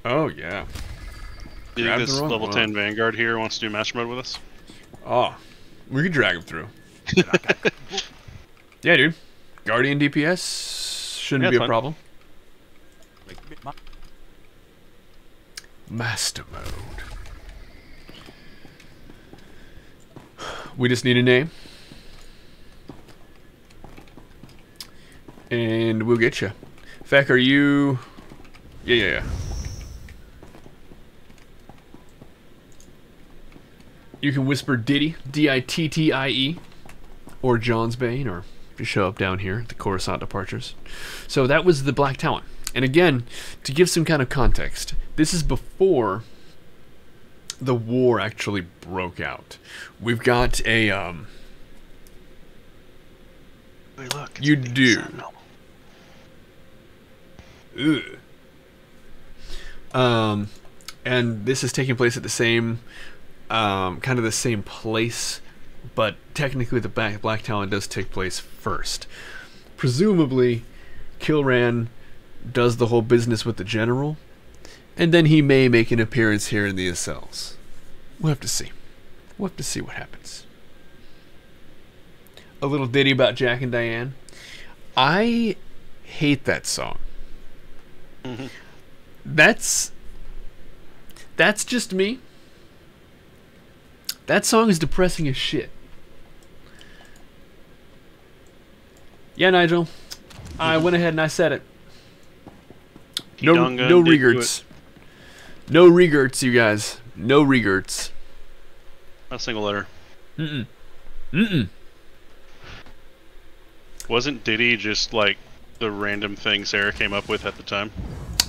Oh, yeah. Do you think this wrong level one. 10 Vanguard here wants to do Master Mode with us? Oh, we could drag him through. yeah, dude. Guardian DPS shouldn't Yeah, be a fine. problem. Master mode. We just need a name. And we'll get you. Feck, are you... Yeah, yeah, yeah. You can whisper Diddy, D-I-T-T-I-E, or John's Bane, or just show up down here at the Coruscant Departures. So that was the Black Talon. And again, to give some kind of context, this is before the war actually broke out. We've got a um. Hey, look. You do. Ugh. Um, and this is taking place at the same, um, kind of the same place, but technically the Black Black Talon does take place first. Presumably, Kilran does the whole business with the general, and then he may make an appearance here in the Esseles. We'll have to see. We'll have to see what happens. A little ditty about Jack and Diane. I hate that song. That's that's just me. That song is depressing as shit. Yeah, Nigel. I mm-hmm. went ahead and I said it. No, no regerts. No regerts, you guys. No regerts. A single letter. Mm-mm. Mm-mm. Wasn't Diddy just like the random thing Sarah came up with at the time?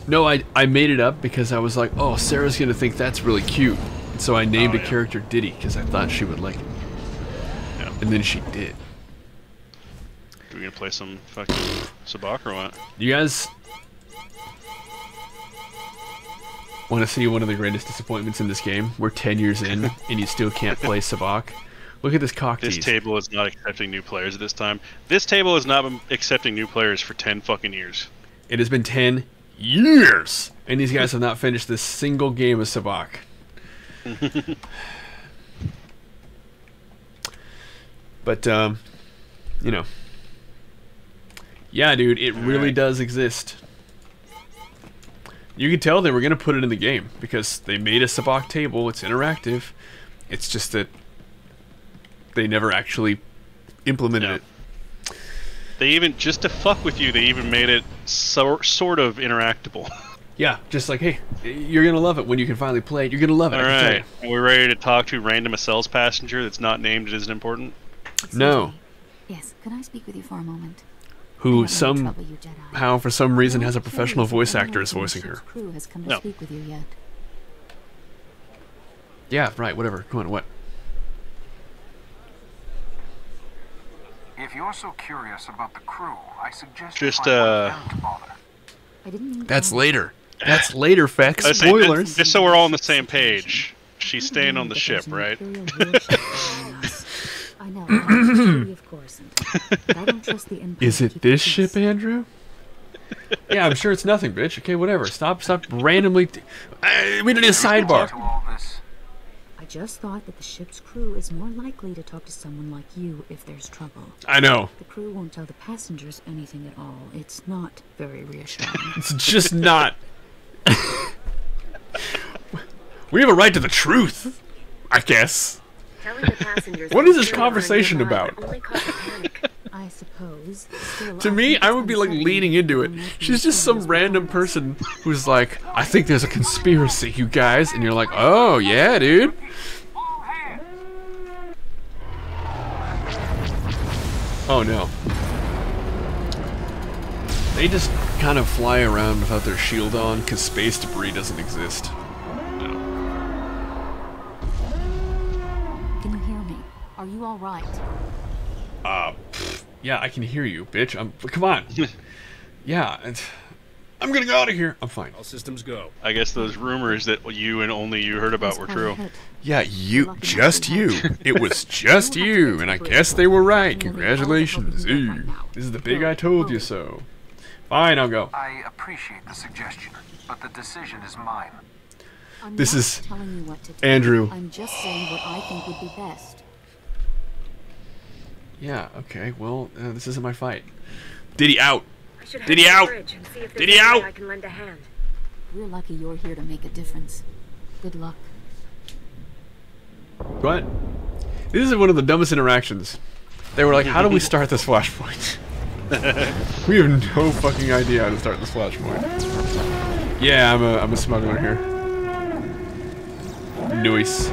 No, I I made it up because I was like, oh, Sarah's gonna think that's really cute, and so I named Oh, a yeah. character Diddy because I thought she would like it, Yeah. and then she did. Are we gonna play some fucking Sabacc or what? You guys want to see one of the greatest disappointments in this game? We're 10 years in and you still can't play Sabacc. Look at this cock This table is not accepting new players at this time. This table has not been accepting new players for ten fucking years. It has been 10 years, and these guys have not finished this single game of Sabacc. but, um, you know. Yeah, dude, it really does exist. You can tell they were going to put it in the game because they made a Sabacc table. It's interactive. It's just that they never actually implemented it. They even just to fuck with you, they even made it so, sort of interactable. Yeah, just like, hey, you're going to love it when you can finally play it. You're going to love it. All I can tell right, we're ready to talk to random a sales passenger that's not named. It isn't important. you. No. Yes, could I speak with you for a moment? Who somehow, for some reason, has a professional voice actor is voicing her. Crew has come to No. speak with you yet. Yeah, right, whatever. Come on, what? If you're so curious about the crew, I suggest Just, you find one uh, of them to bother. I didn't mean That's later. That's later, Fex. Say, Spoilers. just, just so we're all on the same page. She's staying on the ship, right? I know, of course, I don't trust the Is it this ship, Andrew? yeah, I'm sure it's nothing, bitch. Okay, whatever. Stop, stop randomly. T- Uh, we need a sidebar. I just thought that the ship's crew is more likely to talk to someone like you if there's trouble. I know. The crew won't tell the passengers anything at all. It's not very reassuring. It's just not. we have a right to the truth, I guess. Telling the passengers What is this conversation about? only cause a panic. I suppose. To me, I would be like leaning into it. She's just some random person who's like, I think there's a conspiracy, you guys. And you're like, oh, yeah, dude. Oh, no. They just kind of fly around without their shield on because space debris doesn't exist. Can you hear me? Are you all right? Uh, pfft, yeah, I can hear you, bitch. I'm. Come on. yeah, it's- I'm gonna go out of here. I'm fine. All systems go. I guess those rumors that you and only you heard about were true. Yeah, you, just you. It was just you, and I guess they were right. Congratulations. Ooh, this is the big I told you so. Fine, I'll go. I appreciate the suggestion, but the decision is mine. I'm This not is telling you what to do. Andrew. I'm just saying what I think would be best. Yeah, okay, well, uh, this isn't my fight. Diddy out. I should Diddy out. bridge and see if there's Diddy out. I can lend a hand. We're lucky you're here to make a difference. Good luck. What? This is one of the dumbest interactions. They were like, how do we start this flashpoint? we have no fucking idea how to start this flashpoint. Yeah, I'm a, I'm a smuggler here. Nice.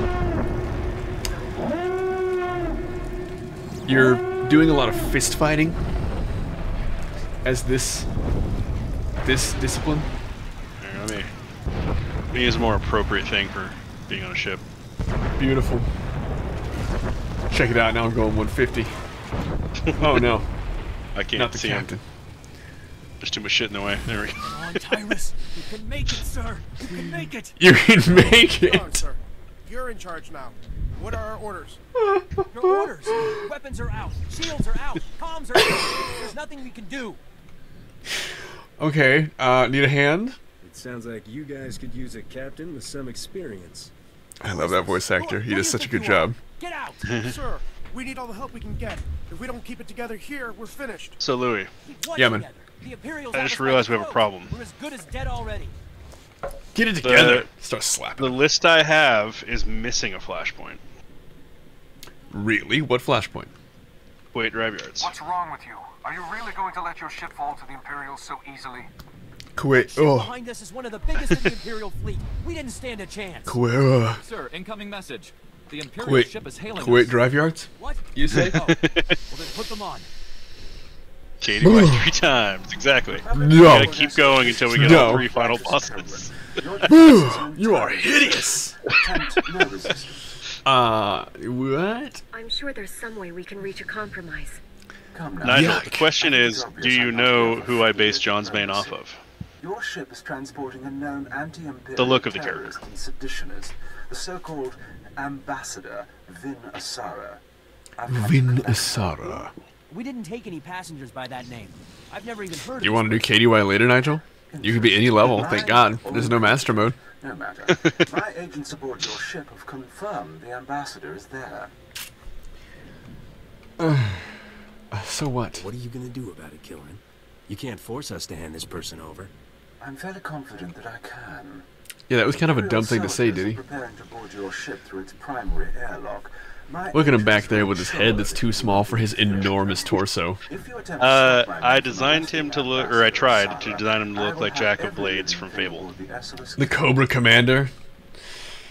You're doing a lot of fist fighting as this this discipline. Here, let me. Me use a more appropriate thing for being on a ship. Beautiful. Check it out. Now I'm going 150. Oh no. I can't Not the see captain. him. There's too much shit in the way. There we go. Come on, Tyrus. You can make it, sir. You can make it. You can make Come on, it. sir. You're in charge now. What are our orders? Your orders. Weapons are out. Shields are out. Comms are out. There's nothing we can do. Okay. Uh, need a hand? It sounds like you guys could use a captain with some experience. I love that voice actor. He does such a good job. Get out. sir, we need all the help we can get. If we don't keep it together here, we're finished. So Louis, What Yeah, man. together? The Imperials I just realized we have a problem. We're as good as dead already. Get it The- together. Start slapping. The list I have is missing a flashpoint. Really? What flashpoint? Wait, drive yards. What's wrong with you? Are you really going to let your ship fall to the Imperials so easily? Kuat. Oh. Behind us is one of the biggest in the Imperial fleet. We didn't stand a chance. Kuat. uh, Sir, incoming message. The Imperial Kuat. ship is hailing Kuat us. drive yards? What? You say? Oh. well, then put them on. Katie by three times, exactly. No. We gotta keep going until we get all three final bosses. you are hideous. Attempt. Uh, what? I'm sure there's some way we can reach a compromise. Come now. Nigel, the question is, do you know who I based John's main off of? Your ship is transporting a known anti-imperial The look of the terrorist and seditionist, the so-called Ambassador Vin Asara. Vin Asara. We didn't take any passengers by that name. I've never even heard of You this want to do KDY later, Nigel? You could be any level, thank God. There's no master mode. No matter. My agents aboard your ship have confirmed the ambassador is there. Uh, so what? What are you gonna do about it, Kilran? You can't force us to hand this person over. I'm fairly confident that I can. Yeah, that was kind of a dumb thing to say, did he? are Preparing to board your ship through its primary airlock. My Look at him back there with his head that's too small for his enormous torso. Uh, I designed him to look, or I tried to design him to look like Jack of Blades from Fable. The Cobra Commander.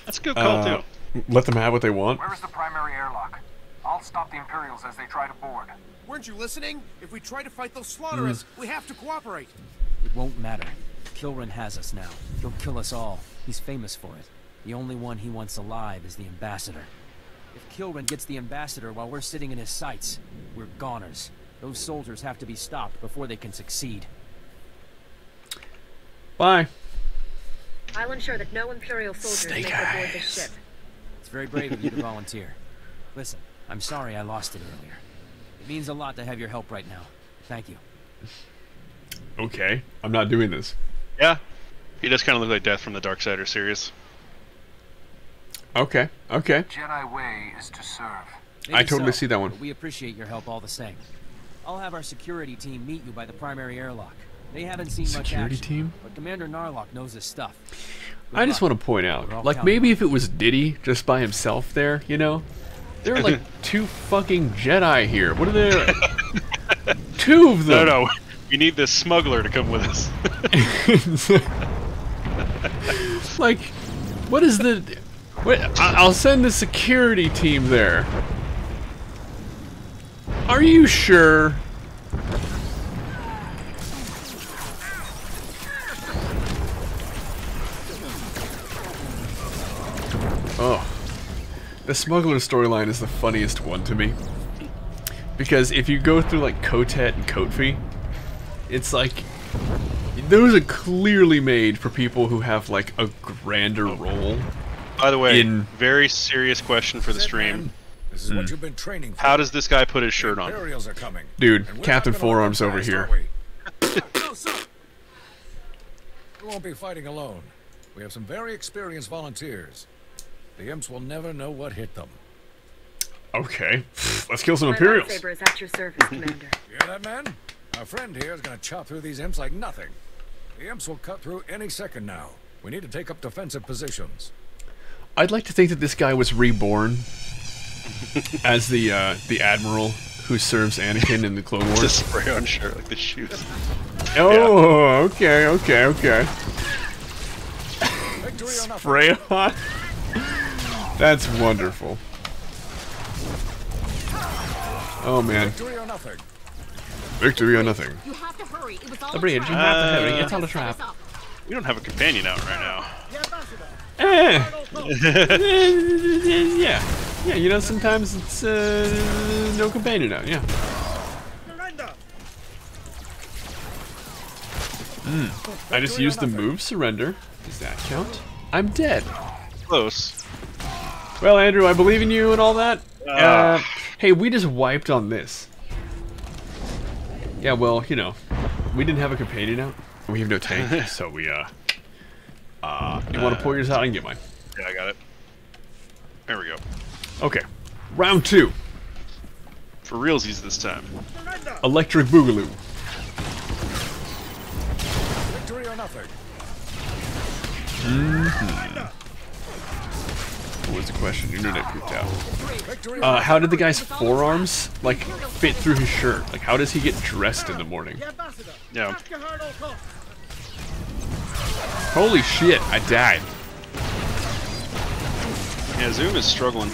That's a good call Uh, Let them have what they want. Where's the primary airlock? I'll stop the Imperials as they try to board. Weren't you listening? If we try to fight, they'll slaughter us. We have to cooperate. It won't matter. Kilran has us now. He'll kill us all. He's famous for it. The only one he wants alive is the Ambassador. If Kilran gets the Ambassador while we're sitting in his sights, we're goners. Those soldiers have to be stopped before they can succeed. Bye. I'll ensure that no Imperial soldiers Snake make it aboard this ship. It's very brave of you to volunteer. Listen, I'm sorry I lost it earlier. It means a lot to have your help right now. Thank you. Okay, I'm not doing this. Yeah, he does kind of look like Death from the Dark Darksider series. Okay, okay. Jedi way is to serve. I totally see that one. We appreciate your help all the same. I'll have our security team meet you by the primary airlock. They haven't seen much Security action, team? but Commander Narlock knows his stuff. I just want to point out, like maybe if it was Diddy just by himself there, you know, there are like two fucking Jedi here. What are there? two of No, them. no, we need this smuggler to come with us. like, what is the? Wait, I'll send the security team there. Are you sure? Oh. The smuggler storyline is the funniest one to me. Because if you go through like KotET and KotFE, it's like those are clearly made for people who have like a grander role. By the way, In- very serious question for the stream. This is what hmm. you've been training for. How does this guy put his shirt on? Are coming. Dude, Captain not gonna let Forearms over pass, here. are we? We won't be fighting alone. We have some very experienced volunteers. The imps will never know what hit them. Okay, let's kill some My Imperials. lightsaber is at your service, Commander. You hear that, man? Our friend here is going to chop through these imps like nothing. The imps will cut through any second now. We need to take up defensive positions. I'd like to think that this guy was reborn as the uh, the admiral who serves Anakin in the Clone The Wars. spray on shirt like the shoes. Oh, okay, okay, okay. Victory. Spray on. That's wonderful. Oh man, Victory or nothing. victory or nothing. You have to hurry. It was all The a bridge, you have to Uh, hurry. It's all a trap. We don't have a companion out right now. Eh. yeah, yeah. You know, sometimes it's uh, no companion out. Yeah. Hmm. I just used the move surrender. Does that count? I'm dead. Close. Well, Andrew, I believe in you and all that. Uh, Ah. hey, we just wiped on this. Yeah, well, you know, we didn't have a companion out. We have no tank, so we, uh... Uh, you want to pull yours out? I can get mine. Yeah, I got it. There we go. Okay. Round two. For realsies this time. Electric Boogaloo. Victory or nothing. Mm-hmm. What was the question? Internet pooped out. Victory Uh, how did the guy's forearms, like, fit through his shirt? Like, how does he get dressed in the morning? Yeah. Holy shit, I died. Yeah, Zoom is struggling.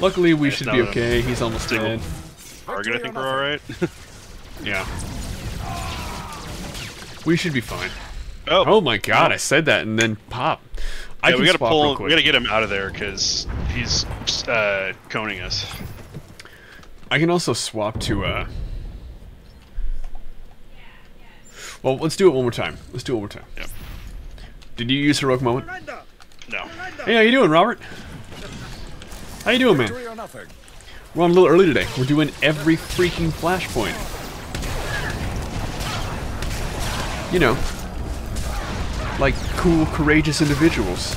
Luckily, we Yeah, should be okay. He's almost single dead. Target, I think we're alright. Yeah. We should be fine. Oh. my god, I said that and then pop. I yeah, can we gotta pull. We gotta get him out of there because he's uh, coning us. I can also swap to, uh... Well, let's do it one more time. Let's do it one more time. Yep. Did you use Heroic Moment? No. Hey, how you doing, Robert? How you doing, man? Victory or nothing. We're on a little early today. We're doing every freaking flashpoint. You know, like cool, courageous individuals.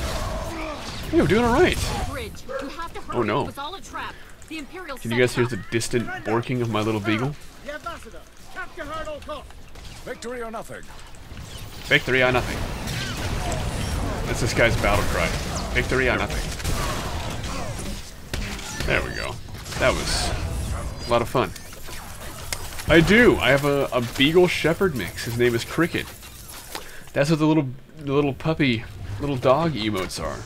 Yeah, we're doing all right. Bridge. You have to oh, hurry. Oh, no. It all a trap. The Imperial Can you guys hear the distant barking of my little beagle? The ambassador. Capture her at all costs. Victory or nothing. Victory or nothing. That's this guy's battle cry. Victory or nothing. There we go. That was a lot of fun. I do. I have a, a Beagle Shepherd mix. His name is Cricket. That's what the little the little puppy, little dog emotes are.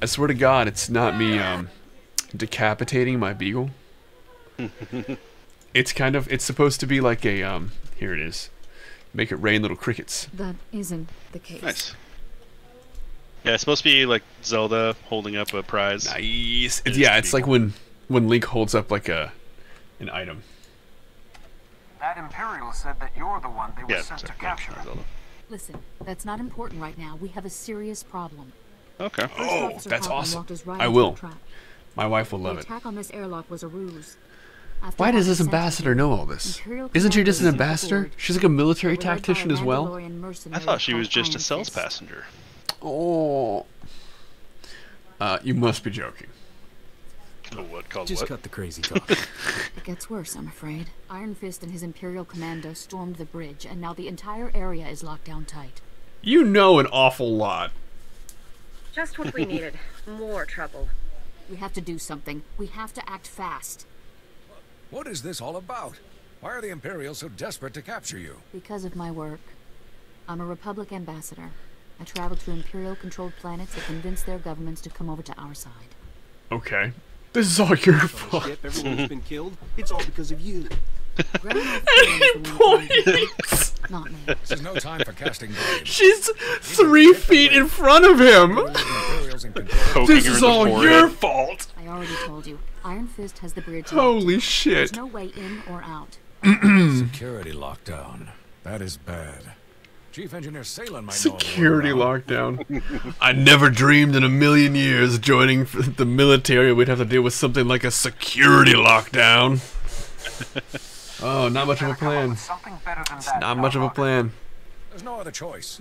I swear to God, it's not me um, decapitating my beagle. It's kind of it's supposed to be like a um. Here it is. Make it rain, little crickets. That isn't the case. Nice. Yeah, it's supposed to be like Zelda holding up a prize. Nice. It's, yeah, it's like when when Link holds up like a an item. That Imperial said that you're the one they were Yeah, sent to sorry, capture. Zelda. Listen, that's not important right now. We have a serious problem. Okay. First Oh, that's Hoffman awesome. right I will. My wife will love the it. attack on this airlock was a ruse. After Why does this ambassador know all this? Isn't she just an ambassador? aboard, She's like a military they were led by a tactician as well. I thought she was just a sales passenger. Oh. Uh, you must be joking. What called Just what? cut the crazy talk. It gets worse, I'm afraid. Iron Fist and his Imperial commando stormed the bridge, and now the entire area is locked down tight. You know an awful lot. Just what we needed. More trouble. We have to do something. We have to act fast. What is this all about? Why are the Imperials so desperate to capture you? Because of my work. I'm a Republic ambassador. I travel to Imperial-controlled planets to convince their governments to come over to our side. Okay. This is all your fault. Ship, everyone's been killed. It's all because of you. Not me. This is no time for casting blame. She's three feet in front of him. Imperials in control. This is all your fault. I already told you. Iron Fist has the bridge. Holy locked. shit. There's no way in or out. Security lockdown. That is bad. Chief Engineer Salen might know. Security lockdown. I never dreamed in a million years joining the military we'd have to deal with something like a security lockdown. Oh, not much of a plan. Something better than It's that. not much of a plan. There's no other choice.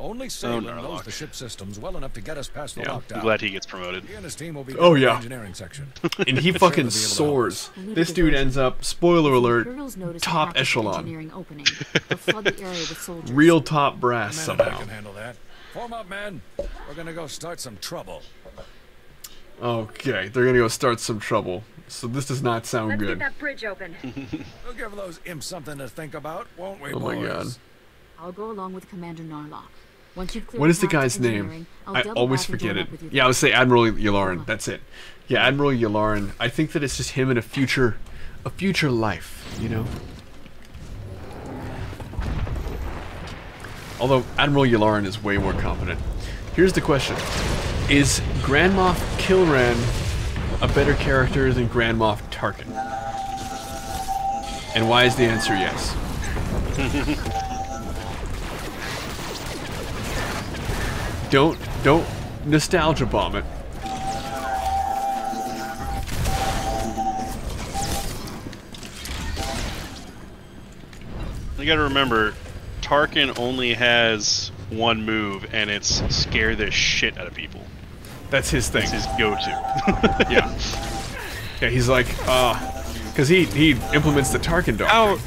Only Oh, Salen no, knows lock. the ship systems well enough to get us past the Yeah. lockdown. I'm glad he gets promoted. He and his team will be Oh down in the yeah. engineering section. And he fucking they'll be able to help soars. This dude ends up, spoiler alert, Imperials notice a top echelon. opening. Flood the area with. Real top brass Man, somehow. can handle that. Form up, men. We're gonna go start some trouble. Okay, they're gonna go start some trouble. So this does not sound Let's get good. that bridge open. We'll give those imps something to think about, won't we, Oh my god. I'll go along with Commander Narlock. Once you've What is the guy's name? I'll I double always forget it. up with you Yeah, I would say Admiral Yularen. That's it. Yeah, Admiral Yularen. I think that it's just him in a future, a future life. You know. Although Admiral Yularen is way more competent. Here's the question: Is Grand Moff Kilran a better character than Grand Moff Tarkin? And why is the answer yes? Don't don't nostalgia bomb it. You gotta remember, Tarkin only has one move, and it's scare the shit out of people. That's his thing. That's his go-to. yeah. Yeah, he's like, uh, because he he implements the Tarkin doctrine. How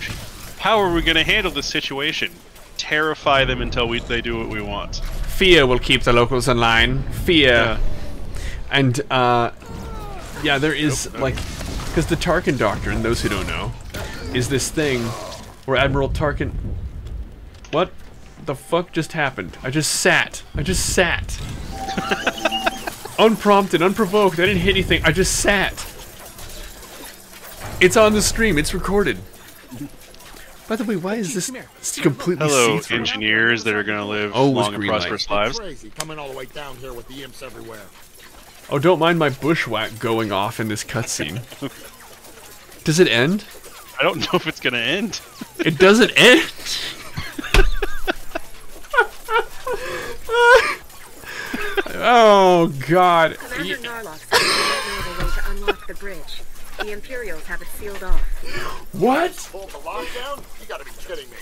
how are we gonna handle this situation? Terrify them until we they do what we want. Fear will keep the locals in line. Fear. And uh, yeah, there is like, because the Tarkin doctrine, those who don't know, is this thing where Admiral Tarkin. What the fuck just happened? I just sat. I just sat. Unprompted, unprovoked. I didn't hit anything. I just sat. It's on the stream. It's recorded. By the way, why is this it's completely Hello, see-through? engineers that are gonna live Oh, long and green light. prosperous lives. Crazy coming all the way down here with the imps everywhere. Oh, don't mind my bushwhack going off in this cutscene. Does it end? I don't know if it's gonna end. It doesn't end. oh God. Commander Narlock said he might be able to bridge. The Imperials have it sealed off. What? Kidding me.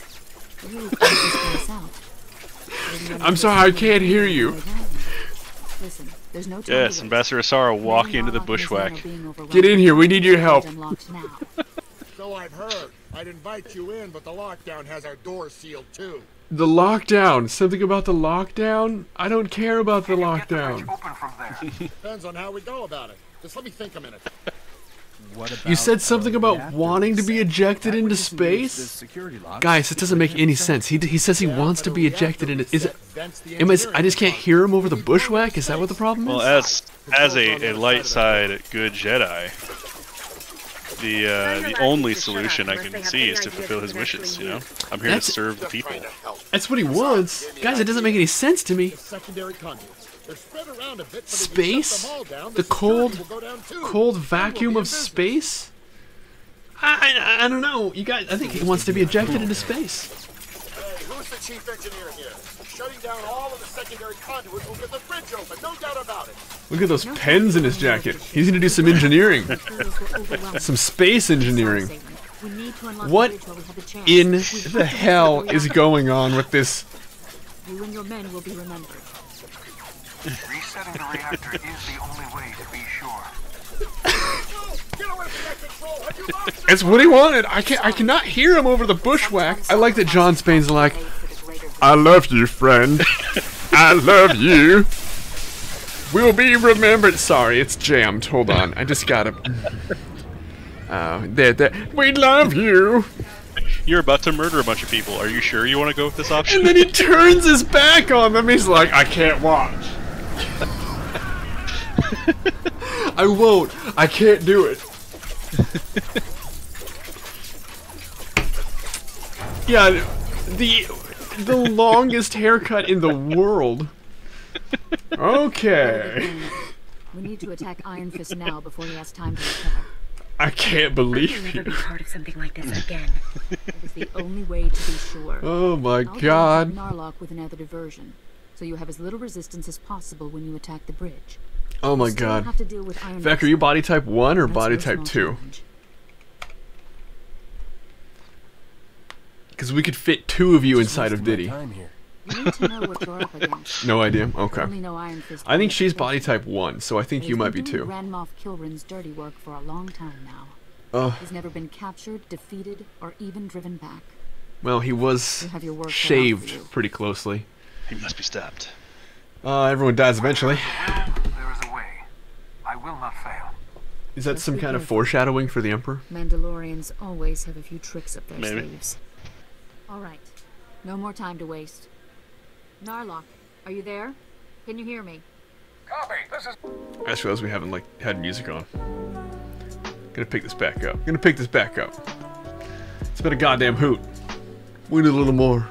You can this place out. I'm sorry, I can't hear you. Listen, there's no Yes, Ambassador Asara walking into the bushwhack. Get in here, we need your help. Unlocked now. So I've heard. I'd invite you in, but the lockdown has our doors sealed too. The lockdown. Something about the lockdown? I don't care about the lockdown. Open. Depends on how we go about it. Just let me think a minute. What You said something about wanting to be ejected into space? Guys, it doesn't make any sense. He, he says he wants to be ejected into... Is it... Am I, I just can't hear him over the bushwhack? Is that what the problem is? Well, as as a, a light side good Jedi, the uh, the only solution I can see is to fulfill his wishes. You know, I'm here That's- to serve the people. That's what he wants. Guys, it doesn't make any sense to me. Secondary conduits. They're spread around a bit, but if you Space? them all down, The security cold, will go down too. cold vacuum of business. space? I, I, I don't know. You guys, I think he wants to be ejected into space. Hey, who's the chief engineer here? Shutting down all of the secondary conduits will get the bridge open, no doubt about it. Look at those pens in his jacket. He's gonna do some engineering. some space engineering. We need to unlock What the bridge while we have the chance. in the hell is going on with this? You and your men will be remembered. Resetting the reactor is the only way to be sure. Get away from that control! Have you lost It's what he wanted. I can I cannot hear him over the bushwhack. I like that John Spain's like, I love you, friend. I love you. We'll be remembered. Sorry, it's jammed. Hold on. I just gotta. Oh, there, there. We love you. You're about to murder a bunch of people. Are you sure you want to go with this option? And then he turns his back on them. He's like, I can't watch. I won't. I can't do it. yeah, the the longest haircut in the world. Okay. We need to attack Iron Fist now before he has time to recover. I can't You'll believe never you. be part of something like this again. It is the only way to be sure. Oh my I'll god. Narlock with another diversion, so you have as little resistance as possible when you attack the bridge. Oh my You god. have to deal with Iron Vec, are you body type 1 or That's body type 2? Because we could fit two of you inside of Diddy. You need to know what you're up against. No idea? Okay. Only know Iron Fist I think she's body type 1, so I think you might be been doing 2. Grand Moff Kilran's dirty work for a long time now. Ugh. He's never been captured, defeated, or even driven back. Well, he was You have your work cut out for shaved you. pretty closely. He must be stopped. Uh, everyone dies eventually. There is a way. I will not fail. Is that Just some kind of foreshadowing for the Emperor? Mandalorians always have a few tricks up their Maybe. sleeves. All right. No more time to waste. Narlock, are you there? Can you hear me? Copy. This is. I just realized we haven't like had music on. Gonna pick this back up. Gonna pick this back up. It's been a goddamn hoot. We need a little more.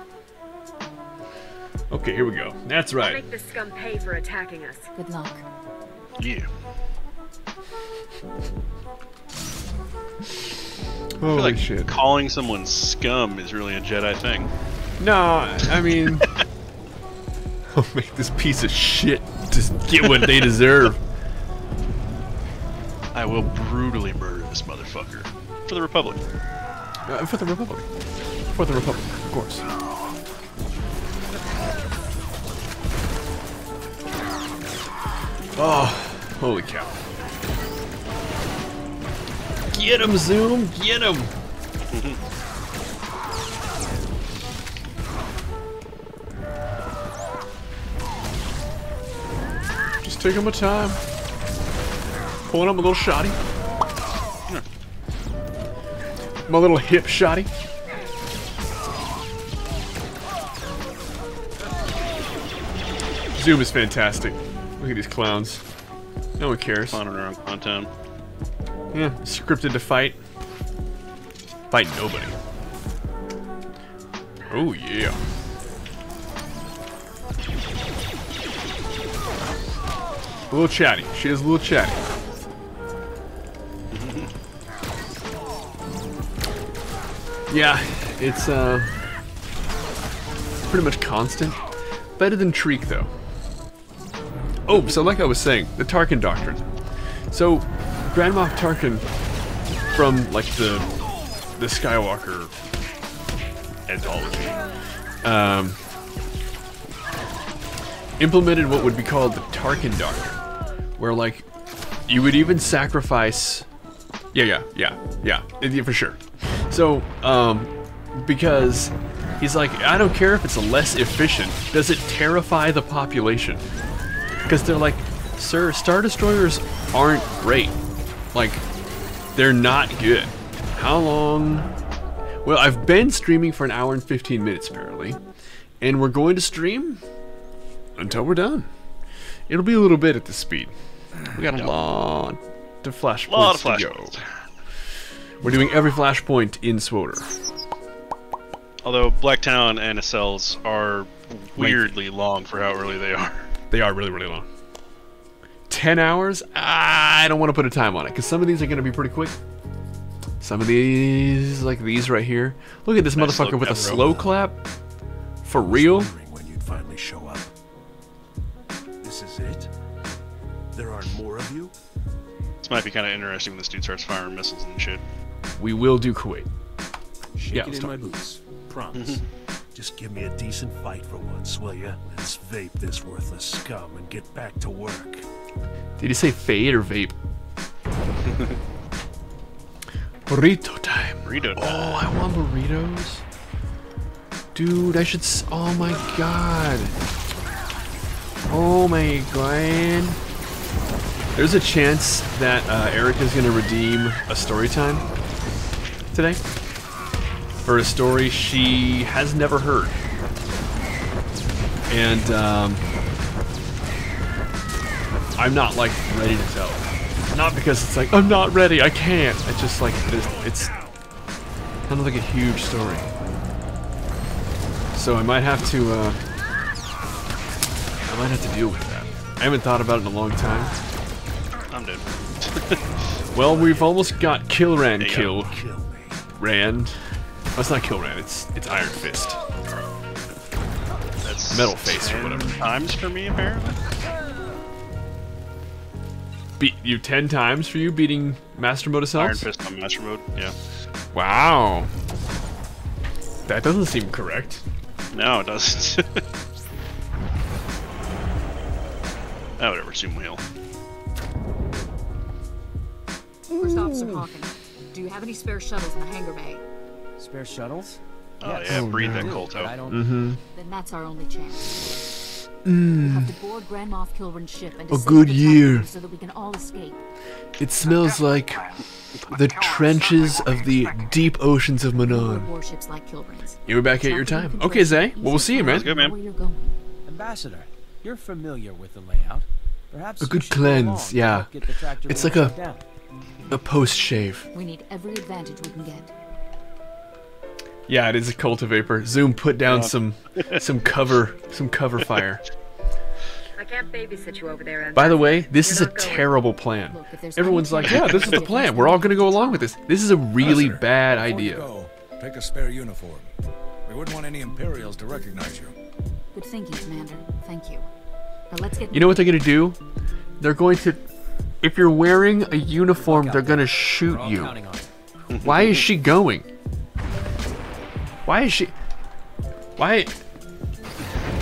Okay, here we go. That's We'll right. Make the scum pay for attacking us. Good luck. Yeah. I Holy feel like shit. calling someone scum is really a Jedi thing. No, I mean, I'll make this piece of shit just get what they deserve. I will brutally murder this motherfucker for the Republic. Uh, for the Republic. For the Republic, of course. Oh, holy cow. Get him, Zoom! Get him! Just taking my time. Pulling up a little shotty. My little hip shotty. Zoom is fantastic. Look at these clowns. No one cares. Clowning around Clowntown. Yeah, scripted to fight. Fight nobody. Oh yeah. A little chatty. She is a little chatty. yeah, it's uh pretty much constant. Better than Treek though. Oh, so like I was saying, the Tarkin Doctrine. So, Grand Moff Tarkin from like the the Skywalker anthology um, implemented what would be called the Tarkin Doctrine, where like you would even sacrifice. Yeah, yeah, yeah, yeah, yeah, for sure. So, um, because he's like, I don't care if it's less efficient. Does it terrify the population? Because they're like, sir, star destroyers aren't great. Like, they're not good. How long? Well, I've been streaming for an hour and 15 minutes apparently, and we're going to stream until we're done. It'll be a little bit at this speed. We got a lot of flashpoints Lot of to go. We're doing every flashpoint in SWTOR. Although Black Talon and Esseles are weirdly long for how early they are. They are really, really long. 10 hours? I don't want to put a time on it, because some of these are going to be pretty quick. Some of these, like these right here. Look at this Nice motherfucker with a clap. slow clap. For real? When you'd finally show up. This is it? There aren't more of you? This might be kind of interesting when this dude starts firing missiles and shit. We will do Kuwait. Shake Yeah, it let's in my boots. Promise. Just give me a decent fight for once, will ya? Let's vape this worthless scum and get back to work. Did you say fade or vape? Burrito time. Burrito time. Oh, I want burritos. Dude, I should. S- oh my god. Oh my god. There's a chance that uh, Erica's gonna redeem a story time today for a story she has never heard. And um, I'm not like ready to tell. Not because it's like I'm not ready, I can't. It's just like it's, it's kind of like a huge story. So I might have to. Uh, I might have to deal with that. I haven't thought about it in a long time. I'm dead. Well, we've almost got There you killed. Rand. Oh, it's not Kilran. It's it's Iron Fist. That's Metal Face or whatever. Times for me, apparently. Beat you ten times for you beating Master Mode of Iron Fist on Master Mode. Yeah. Wow. That doesn't seem correct. No, it doesn't. oh, whatever. Zoom wheel. First Officer Hawken, do you have any spare shuttles in the hangar bay? Spare shuttles? Oh, Yes. yeah, breathe I that do, Colto. I don't. Mm-hmm. Then that's our only chance. Mm. Have to board Grand Moff Kilran's ship and A good year. so that we can all escape. It smells like the trenches of the deep oceans of Manaan. Warships like Kilran's. You were back at your time. Okay, Zay. Well, we'll see you, man. Know where you're going. Ambassador, you're familiar with the layout. Perhaps A good should go along cleanse, yeah. help get the tractor It's like a a post shave. We need every advantage we can get. Yeah, it is a cultivator. Zoom put down Yeah. some some cover some cover fire. I can't babysit you over there. and By the way, this You're is a going. terrible plan. Look, Everyone's like, yeah, this is the plan. We're all gonna go along with this. This is a really bad Before idea. go, take a spare uniform. We wouldn't want any Imperials to recognize you. Good thinking, Commander. Thank you. Now let's get. You know what they're gonna do? They're going to if you're wearing a uniform, they're gonna shoot you. Why is she going? Why is she Why Look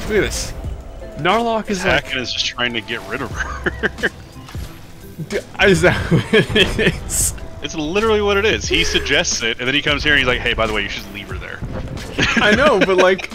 at this. Narlock is like Hawken is just trying to get rid of her. Is that what it is? it's literally what it is. He suggests it, and then he comes here and he's like, "Hey, by the way, you should leave her there." I know, but like,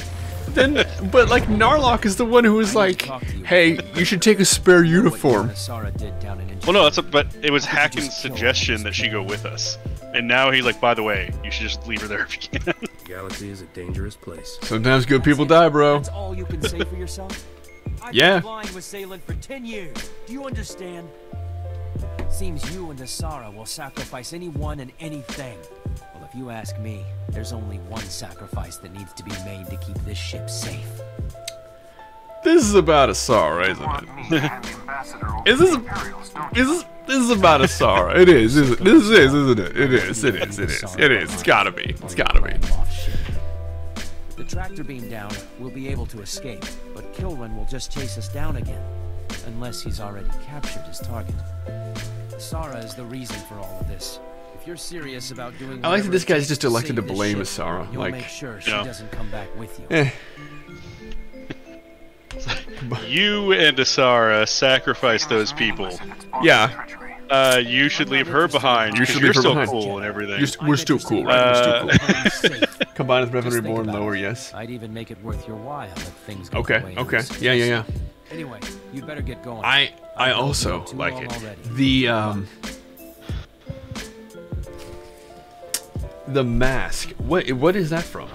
then, but like, Narlock is the one who was like, "Hey, you should take a spare uniform." Sarah did down in Well, no, that's a, but it was Hawken's suggestion that she go with us, and now he's like, "By the way, you should just leave her there if you can." Galaxy is a dangerous place. Sometimes good people die, bro. That's all you can say for yourself? I've Yeah. been flying with Zaylan for 10 years. Do you understand? Seems you and Asara will sacrifice anyone and anything. Well, if you ask me, there's only one sacrifice that needs to be made to keep this ship safe. This is about Asara, isn't it? is this? Is this? This is about Asara. It is. Is it? This is, isn't it? It is. It is. It is. It is. It's gotta be. It's gotta be. The tractor beam down, we'll be able to escape, but Kilran will just chase us down again. Unless he's already captured his target. Sara is the reason for all of this. If you're serious about doing I like that this guy's just elected to blame ship, Asara, You'll like- make sure she Yeah. doesn't come back with you. Eh. You and Asara sacrifice those people. Yeah. Uh, you should leave her behind. You 'cause should you're leave her still behind. cool and everything. You're we're still cool, right? Uh, we're still cool. Combined with Revan Reborn lower, yes. I'd even make it worth your while if things go Okay, the okay. Yeah, yeah, yeah. Anyway, you'd better get going. I I I've held you also like it. already. The um the mask. What what is that from?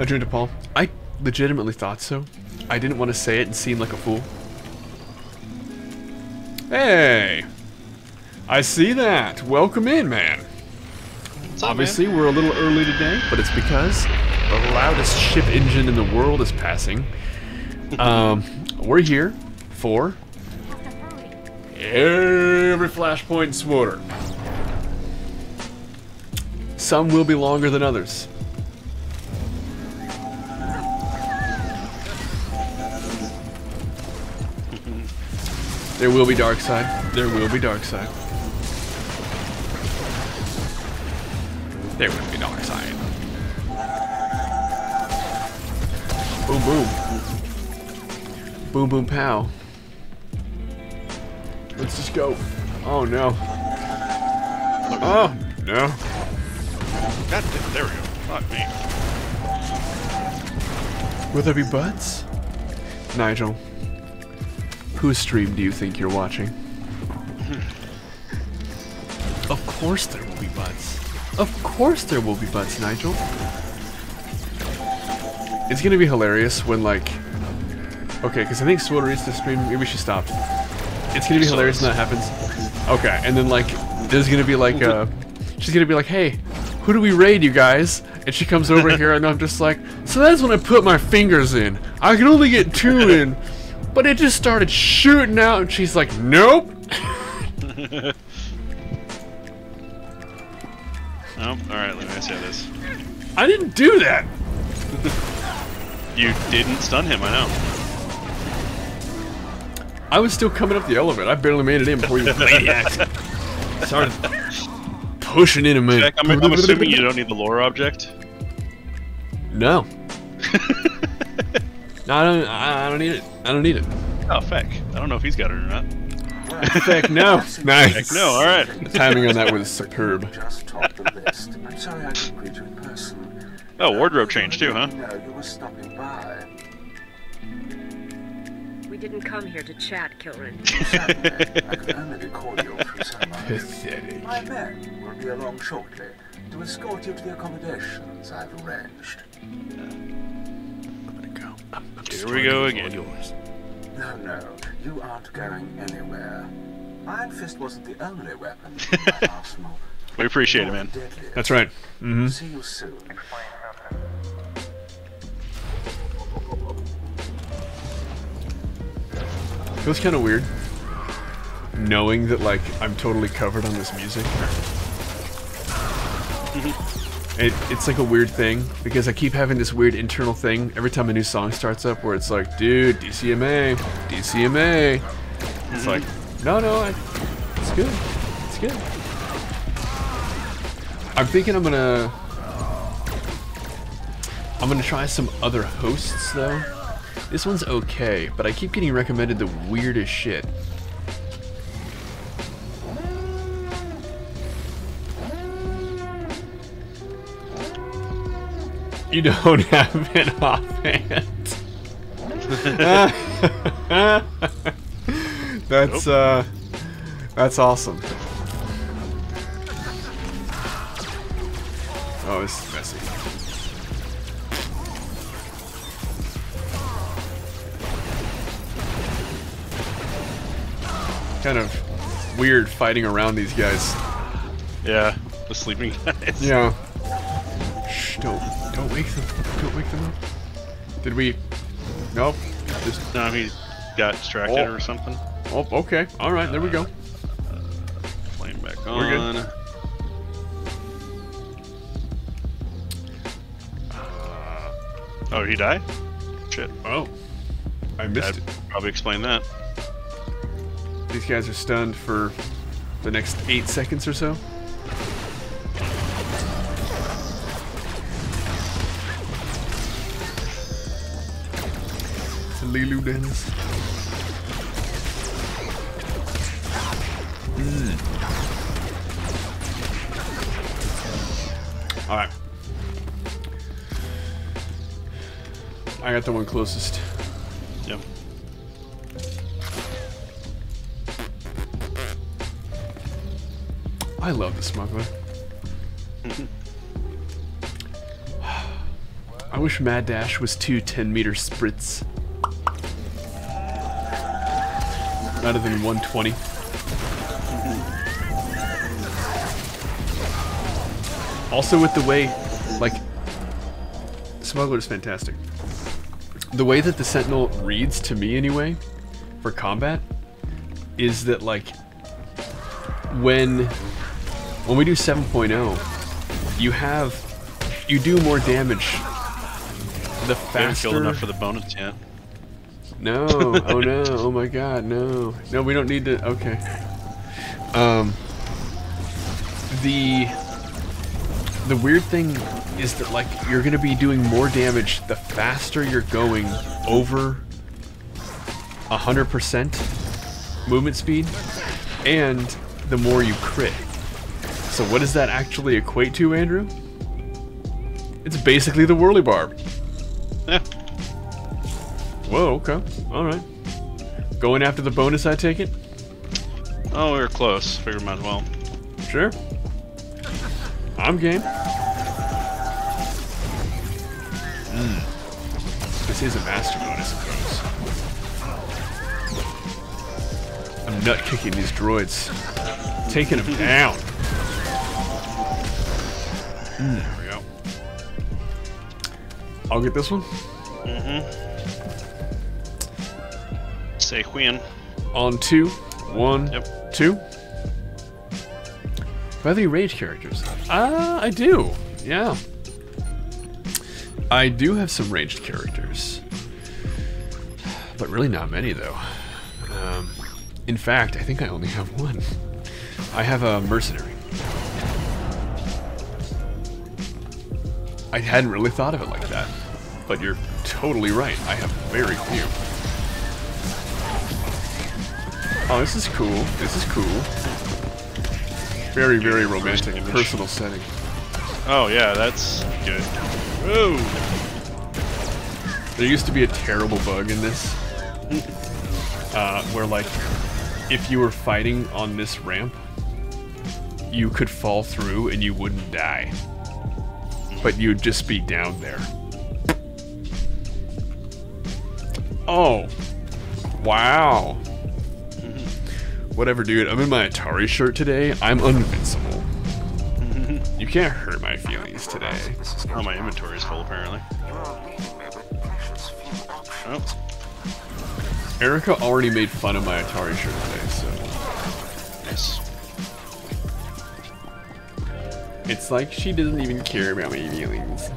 Adrian DePaul. I legitimately thought so. I didn't want to say it and seem like a fool. Hey! I see that. Welcome in, man. Obviously, we're a little early today, but it's because the loudest ship engine in the world is passing. Um, we're here for every flashpoint in SWTOR. Some will be longer than others. There will be dark side. There will be dark side. There will be dark side. Boom boom. Boom boom pow. Let's just go. Oh no. Oh no. God damn, there we go. Fuck me. Will there be butts? Nigel, whose stream do you think you're watching? Of course there will be butts. Of course there will be butts, Nigel. It's gonna be hilarious when like... Okay, because I think Swoter reads the stream, maybe she stopped. It's gonna be So hilarious when that happens. Okay, and then like, there's gonna be like, uh... She's gonna be like, hey, who do we raid, you guys? And she comes over here and I'm just like, so that's when I put my fingers in. I can only get two in, but it just started shooting out and she's like, nope. Oh, alright, let me see how this. I didn't do that. You didn't stun him, I know. I was still coming up the elevator. I barely made it in before you maniacs started pushing into me. Jack, I'm, I'm assuming you don't need the lore object. No. No, I don't. I I don't need it. I don't need it. Oh, feck. I don't know if he's got it or not. Feck, no. Nice. Heck no, alright. The timing on that was superb. Just topped the list. I'm sorry I didn't greet you in person. Oh, wardrobe change too, huh? No, you were stopping by. We didn't come here to chat, Kilran. I could only be cordial through so much. Pathetic. My men will be along shortly to escort you to the accommodations I've arranged. Here we go again. No, no, you aren't going anywhere. Iron Fist wasn't the only weapon in my arsenal. We appreciate it, man. That's right. Mm-hmm. See you soon. Feels kind of weird knowing that like I'm totally covered on this music. It, it's like a weird thing because I keep having this weird internal thing every time a new song starts up where it's like, dude, DCMA, DCMA. It's mm-hmm. like, no, no, I, it's good, it's good. I'm thinking I'm gonna, I'm gonna try some other hosts though. This one's okay, but I keep getting recommended the weirdest shit. You don't have an offhand. that's uh that's awesome. Oh, this is messy. Kind of weird fighting around these guys. Yeah, the sleeping guys. Yeah don't, don't wake them, don't wake them up. Did we? Nope. Just no, he got distracted oh. or something. Oh, okay. All right, there we go. Uh, flame back on. We're good. Uh, oh, he died? Shit. Oh. I missed That'd it. Probably explain that. These guys are stunned for the next eight seconds or so. Dennis. Mm. Alright. I got the one closest. Yep. I love the smuggler. I wish Mad Dash was two 10 meter sprints. Rather than 120. Also with the way, like, Smuggler is fantastic. The way that the Sentinel reads to me anyway, for combat, is that like, when, when we do 7.0, you have, you do more damage the haven't killed enough for the bonus yet. No. Oh no. Oh my god, no. No, we don't need to okay. Um the the weird thing is that like you're to be doing more damage the faster you're going over a 100% movement speed and the more you crit. So what does that actually equate to, Andrew? It's basically the whirly barb. Whoa, okay. Alright. Going after the bonus, I take it? Oh, we were close. Figured might as well. Sure. I'm game. Mm. This is a master mode, I suppose. I'm nut kicking these droids. Taking them down. Mm, there we go. I'll get this one. Mm-hmm. Say Queen. On two. One, Yep. two. By the range characters. Ah, I do. Yeah. I do have some ranged characters. But really not many, though. Um, in fact, I think I only have one. I have a mercenary. I hadn't really thought of it like that. But you're totally right. I have very few. Oh, this is cool. This is cool. Very, very romantic, personal setting. Oh yeah, that's good. Whoa. There used to be a terrible bug in this, uh, where like, if you were fighting on this ramp, you could fall through and you wouldn't die, but you'd just be down there. Oh, wow. Whatever, dude. I'm in my Atari shirt today. I'm invincible. You can't hurt my feelings today. Oh, my inventory is full apparently. Oh, Erica already made fun of my Atari shirt today, so nice. it's like she doesn't even care about my feelings.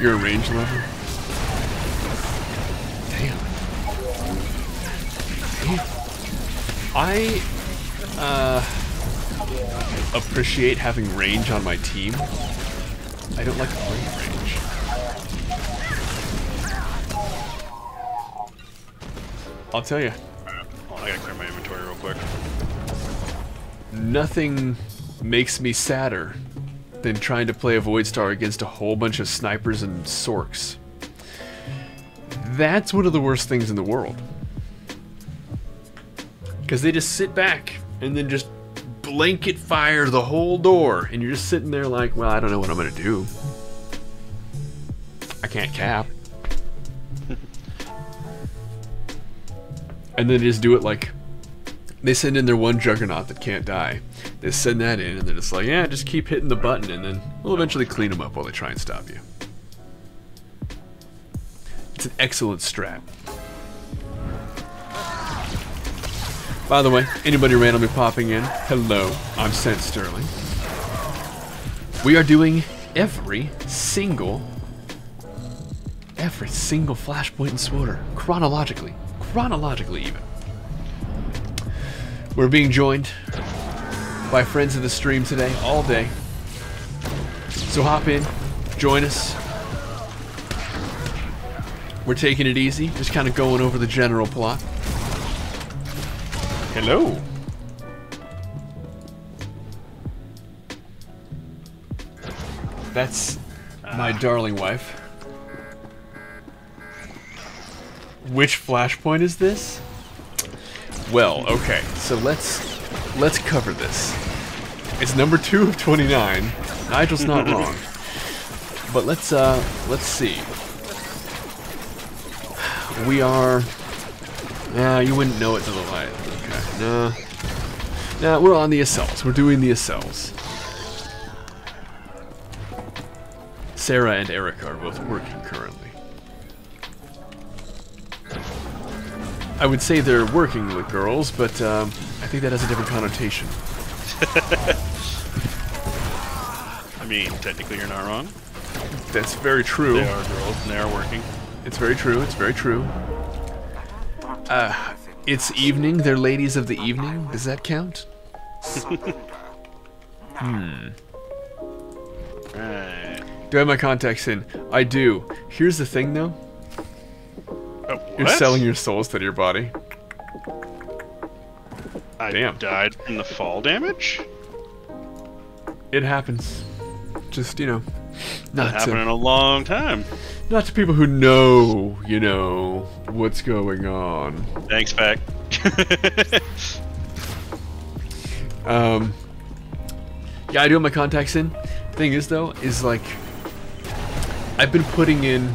You're a range lover? I uh, appreciate having range on my team. I don't like playing range. I'll tell you, Oh, I gotta clear my inventory real quick. nothing makes me sadder than trying to play a Void Star against a whole bunch of snipers and sorks. That's one of the worst things in the world. Because they just sit back and then just blanket fire the whole door, and you're just sitting there like, well, I don't know what I'm gonna do. I can't cap. and then they just do it like they send in their one juggernaut that can't die. They send that in, and they're just like, yeah, just keep hitting the button, and then we'll eventually clean them up while they try and stop you. It's an excellent strat. By the way, anybody randomly popping in, hello, I'm Sent Sterling. We are doing every single, every single flashpoint and SWTOR chronologically, chronologically even. We're being joined by friends of the stream today, all day. So hop in, join us. We're taking it easy, just kind of going over the general plot. Hello. That's my darling wife. Which flashpoint is this? Well, okay, so let's let's cover this. It's number two of 29. Nigel's not wrong. But let's uh let's see. We are Yeah, you wouldn't know it to the light. Nah. Nah, we're on the assaults. We're doing the assaults. Sarah and Erica are both working currently. I would say they're working with girls, but um, I think that has a different connotation. I mean, technically you're not wrong. That's very true. They are girls and they are working. It's very true. It's very true. Uh, it's evening. They're ladies of the evening. Does that count? hmm. Right. Do I have my contacts in? I do. Here's the thing, though. Oh, You're selling your souls to your body. I Damn. died from the fall damage? It happens. Just you know, Not not happened in a long time. Not to people who know, you know, what's going on. Thanks, Pack. Um, yeah, I do have my contacts in. Thing is, though, is like I've been putting in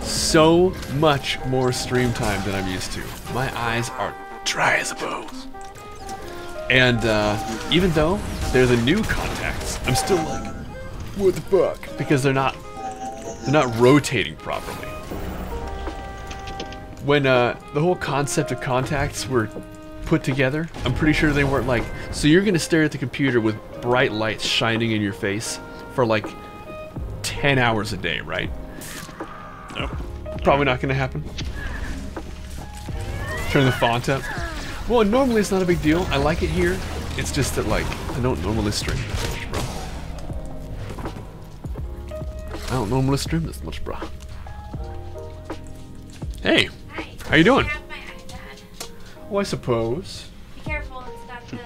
so much more stream time than I'm used to. My eyes are dry as a bone. And uh, even though they're the new contacts, I'm still like, what the fuck? Because they're not they're not rotating properly. When uh, the whole concept of contacts were put together, I'm pretty sure they weren't like, so you're gonna stare at the computer with bright lights shining in your face for like 10 hours a day, right? Nope. Probably not gonna happen. Turn the font up. Well, normally it's not a big deal. I like it here. It's just that, like, I don't normally stream I don't normally stream this much, bro. Hey, how you doing? Oh, I suppose. Be careful, it's got the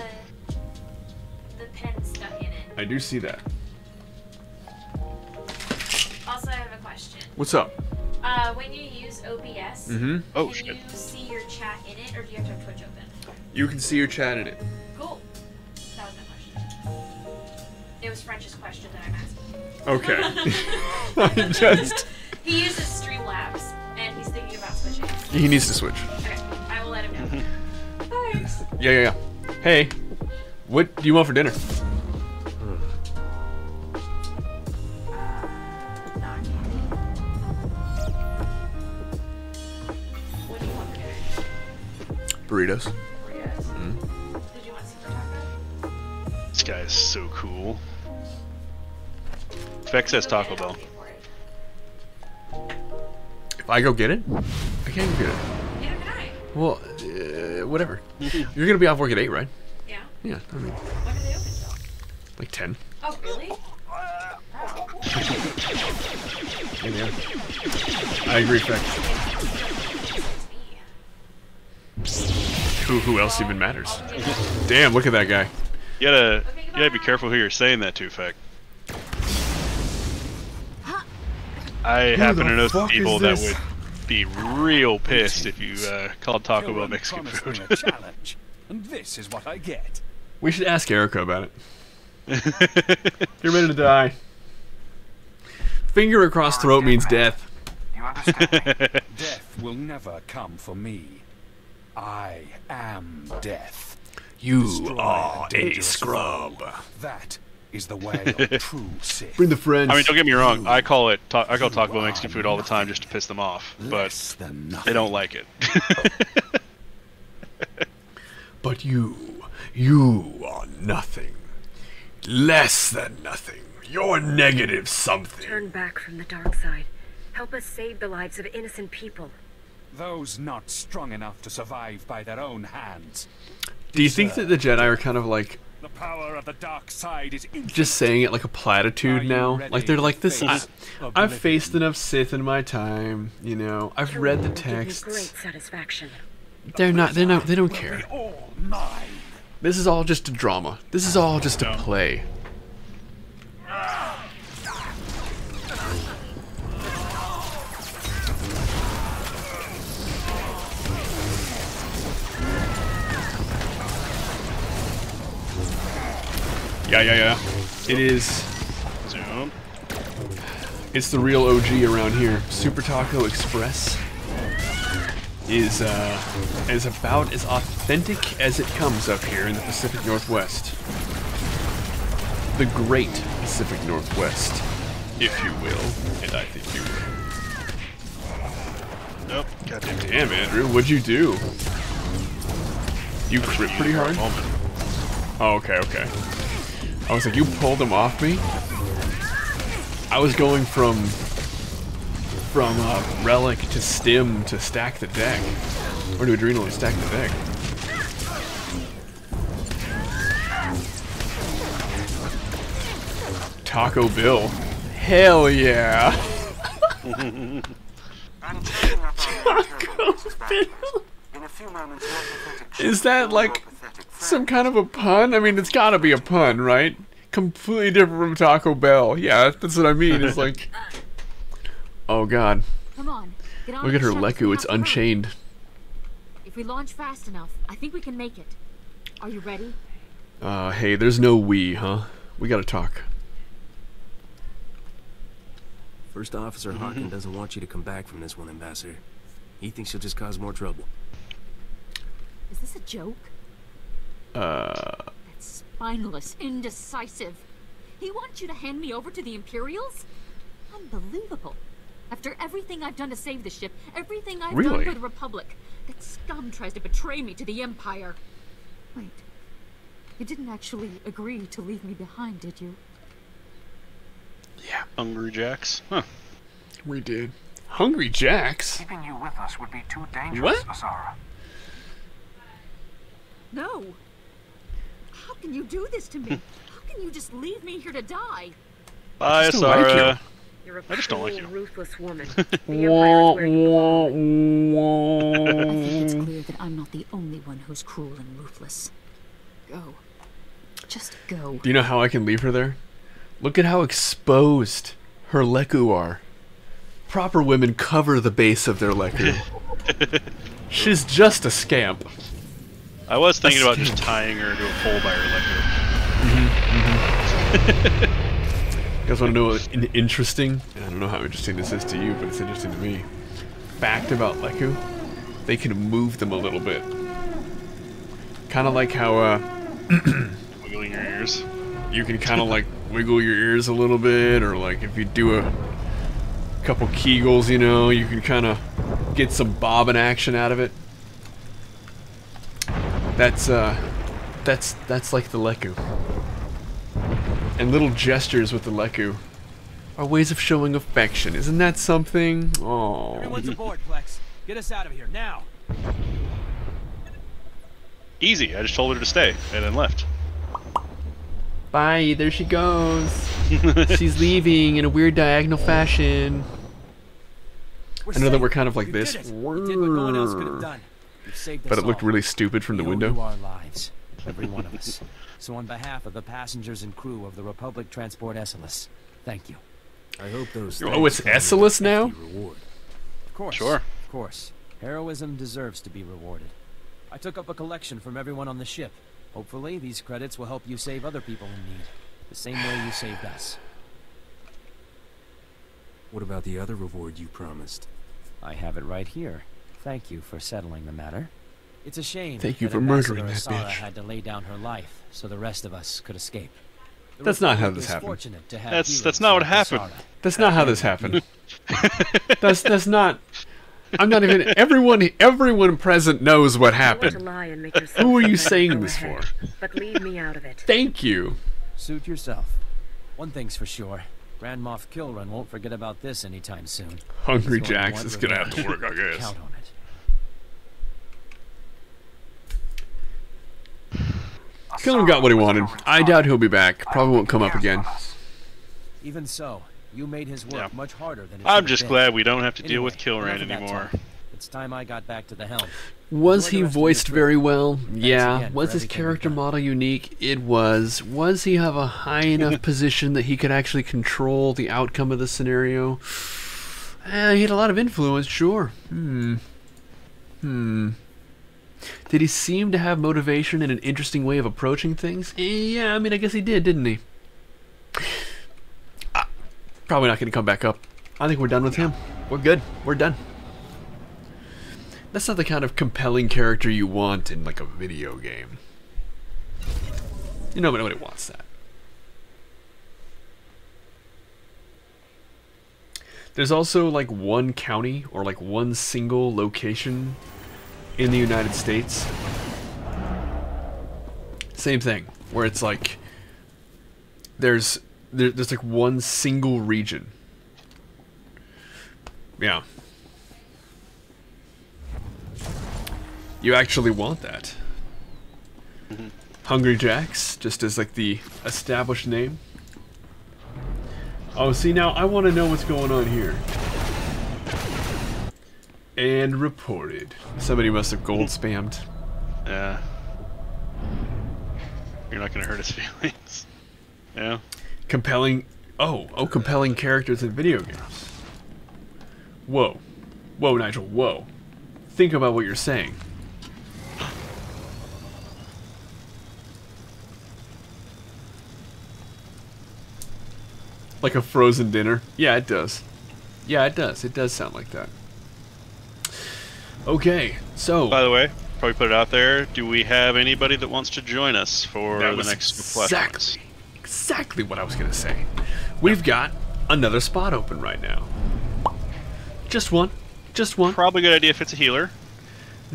the pen stuck in it. I do see that. Also, I have a question. What's up? Uh, when you use OBS, mm -hmm. Oh, can shit. you see your chat in it, or do you have to have Twitch open? You can see your chat in it. Cool. That was my question. It was French's question that I'm asking. Okay. I just. He uses Streamlabs, and he's thinking about switching. He needs to switch. Okay, I will let him know. Thanks. Yeah, yeah, yeah. Hey, what do you want for dinner? What do you want for dinner? Burritos. Burritos? Mm. Did you want super taco? This guy is so cool. Feck says Taco Bell. If I go get it, I can't go get it. Neither can I. Well, uh, whatever. You're gonna be off work at eight, right? Yeah. Yeah. I mean, When do they open till? like ten. Oh, really? Yeah, yeah. I agree, Feck. Who who else even matters? Damn, look at that guy. You gotta, you gotta be careful who you're saying that to, Feck. I Who happen to know some people that would be real pissed if you uh, called Taco Bell Mexican food. a challenge, and this is what I get. We should ask Erica about it. You're ready to die. Finger across throat means death. you understand Death will never come for me. I am death. You Destroy are the a dangerous scrub. foe. That is the way of true Sith. Bring the friends. I mean, don't get me wrong. I call it, ta- I call Taco Bell Mexican food all the time just to piss them off, but they don't like it. But you, you are nothing. Less than nothing. You're negative something. Turn back from the dark side. Help us save the lives of innocent people. Those not strong enough to survive by their own hands. Do you think that the Jedi are kind of like The power of the dark side is just saying it like a platitude now? Like they're like this. I, I've faced enough Sith in my time. You know, I've read the Will texts. Great satisfaction. They're not. They're not. They don't care. This is all just a drama. This is all just a play. Ah! Yeah, yeah, yeah. It is. Zoom. It's the real OG around here. Super Taco Express is uh, is about as authentic as it comes up here in the Pacific Northwest. The Great Pacific Northwest, if you will, and I think you will. Nope. Goddamn. Damn, Andrew, what'd you do? You crit pretty hard? Oh, okay, okay. I was like, you pulled him off me? I was going from from uh, relic to stim to stack the deck, or to adrenal to stack the deck. Taco Bill, hell yeah! Taco Bill. Is that like some kind of a pun? I mean, it's gotta be a pun, right? Completely different from Taco Bell. Yeah, that's what I mean. It's like, oh god, Come on. Get on look at her ship. Leku. It's have to hurry. unchained. If we launch fast enough, I think we can make it. Are you ready? Uh, hey, there's no we, huh? We gotta talk. First Officer Hawken doesn't want you to come back from this one, Ambassador. He thinks you'll just cause more trouble. Is this a joke? Uh, That's spineless, indecisive. He wants you to hand me over to the Imperials? Unbelievable. After everything I've done to save the ship, everything I've Really? done for the Republic, that scum tries to betray me to the Empire. Wait. You didn't actually agree to leave me behind, did you? Yeah, Hungry Jacks. Huh. We did. Hungry Jacks? Keeping you with us would be too dangerous, What? Asara. No. How can you do this to me? How can you just leave me here to die? Bye, just don't like Asara. You're a I just don't like cruel, you. ruthless woman. Wah, the Empire is where you wah, I think it's clear that I'm not the only one who's cruel and ruthless. Go. Just go. Do you know how I can leave her there? Look at how exposed her Leku are. Proper women cover the base of their Leku. She's just a scamp. I was thinking about just tying her to a pole by her leg. You guys want to know an interesting? I don't know how interesting this is to you, but it's interesting to me. Fact about Leku: they can move them a little bit. Kind of like how uh. Wiggling your ears. you can kind of like wiggle your ears a little bit, or like if you do a couple Kegels, you know, you can kind of get some bobbing action out of it. That's uh, that's that's like the Leku. And little gestures with the Leku are ways of showing affection. Isn't that something? Oh. Everyone's aboard, Plex. Get us out of here now. Easy. I just told her to stay and then left. Bye, there she goes. She's leaving in a weird diagonal fashion. I know that we're kind of like You this. did it. You did what no one else could have done. You saved But it looked all. really stupid from the We window. our lives, every one of us. So on behalf of the passengers and crew of the Republic Transport Esseles, thank you. I hope those. Oh, it's thanks Esselis now? Reward. Of course. Sure. Of course. Heroism deserves to be rewarded. I took up a collection from everyone on the ship. Hopefully, these credits will help you save other people in need, the same way you saved us. What about the other reward you promised? I have it right here. Thank you for settling the matter. It's a shame. Thank you that for Ambassador murdering that Asara bitch. had to lay down her life so the rest of us could escape. The That's not how this happened. fortunate to have That's that's not what like happened. Asara. That's not how this happened. that's that's not. I'm not even. Everyone everyone present knows what You want to happened. lie and make yourself Who are you saying this for? But leave me out of it. Thank you. suit yourself. One thing's for sure. Grand Moff Kilran won't forget about this anytime soon. Hungry He's going Jacks want is gonna have to work, I guess. Count on it. Kilran got what he wanted. I doubt he'll be back. Probably won't come up again. Even so, you made his work much harder than it I'm just been. glad we don't have to deal with Anyway, Kilran enough of that anymore. talk. It's time I got back to the helm. Was he the rest of your voiced very well? Yeah. Was his character model unique? It was. Was he have a high enough position that he could actually control the outcome of the scenario? Eh, he had a lot of influence, sure. Hmm. Hmm. Did he seem to have motivation and an interesting way of approaching things? Yeah, I mean, I guess he did, didn't he? Ah, probably not going to come back up. I think we're done with him. We're good. We're done. That's not the kind of compelling character you want in like a video game. You know, but nobody wants that. There's also like one county or like one single location in the United States. Same thing, where it's like there's there, there's like one single region. Yeah. You actually want that. Mm-hmm. Hungry Jacks, just as like the established name. Oh, see now I want to know what's going on here. And reported. Somebody must have gold spammed. Yeah. You're not gonna hurt his feelings. Yeah. Compelling. Oh, oh, compelling characters in video games. Whoa. Whoa, Nigel, whoa. Think about what you're saying. Like a frozen dinner? Yeah, it does. Yeah, it does. It does sound like that. Okay, so. By the way, probably put it out there. Do we have anybody that wants to join us for the next exactly, exactly what I was gonna say. We've got another spot open right now. Just one. Just one. Probably a good idea if it's a healer.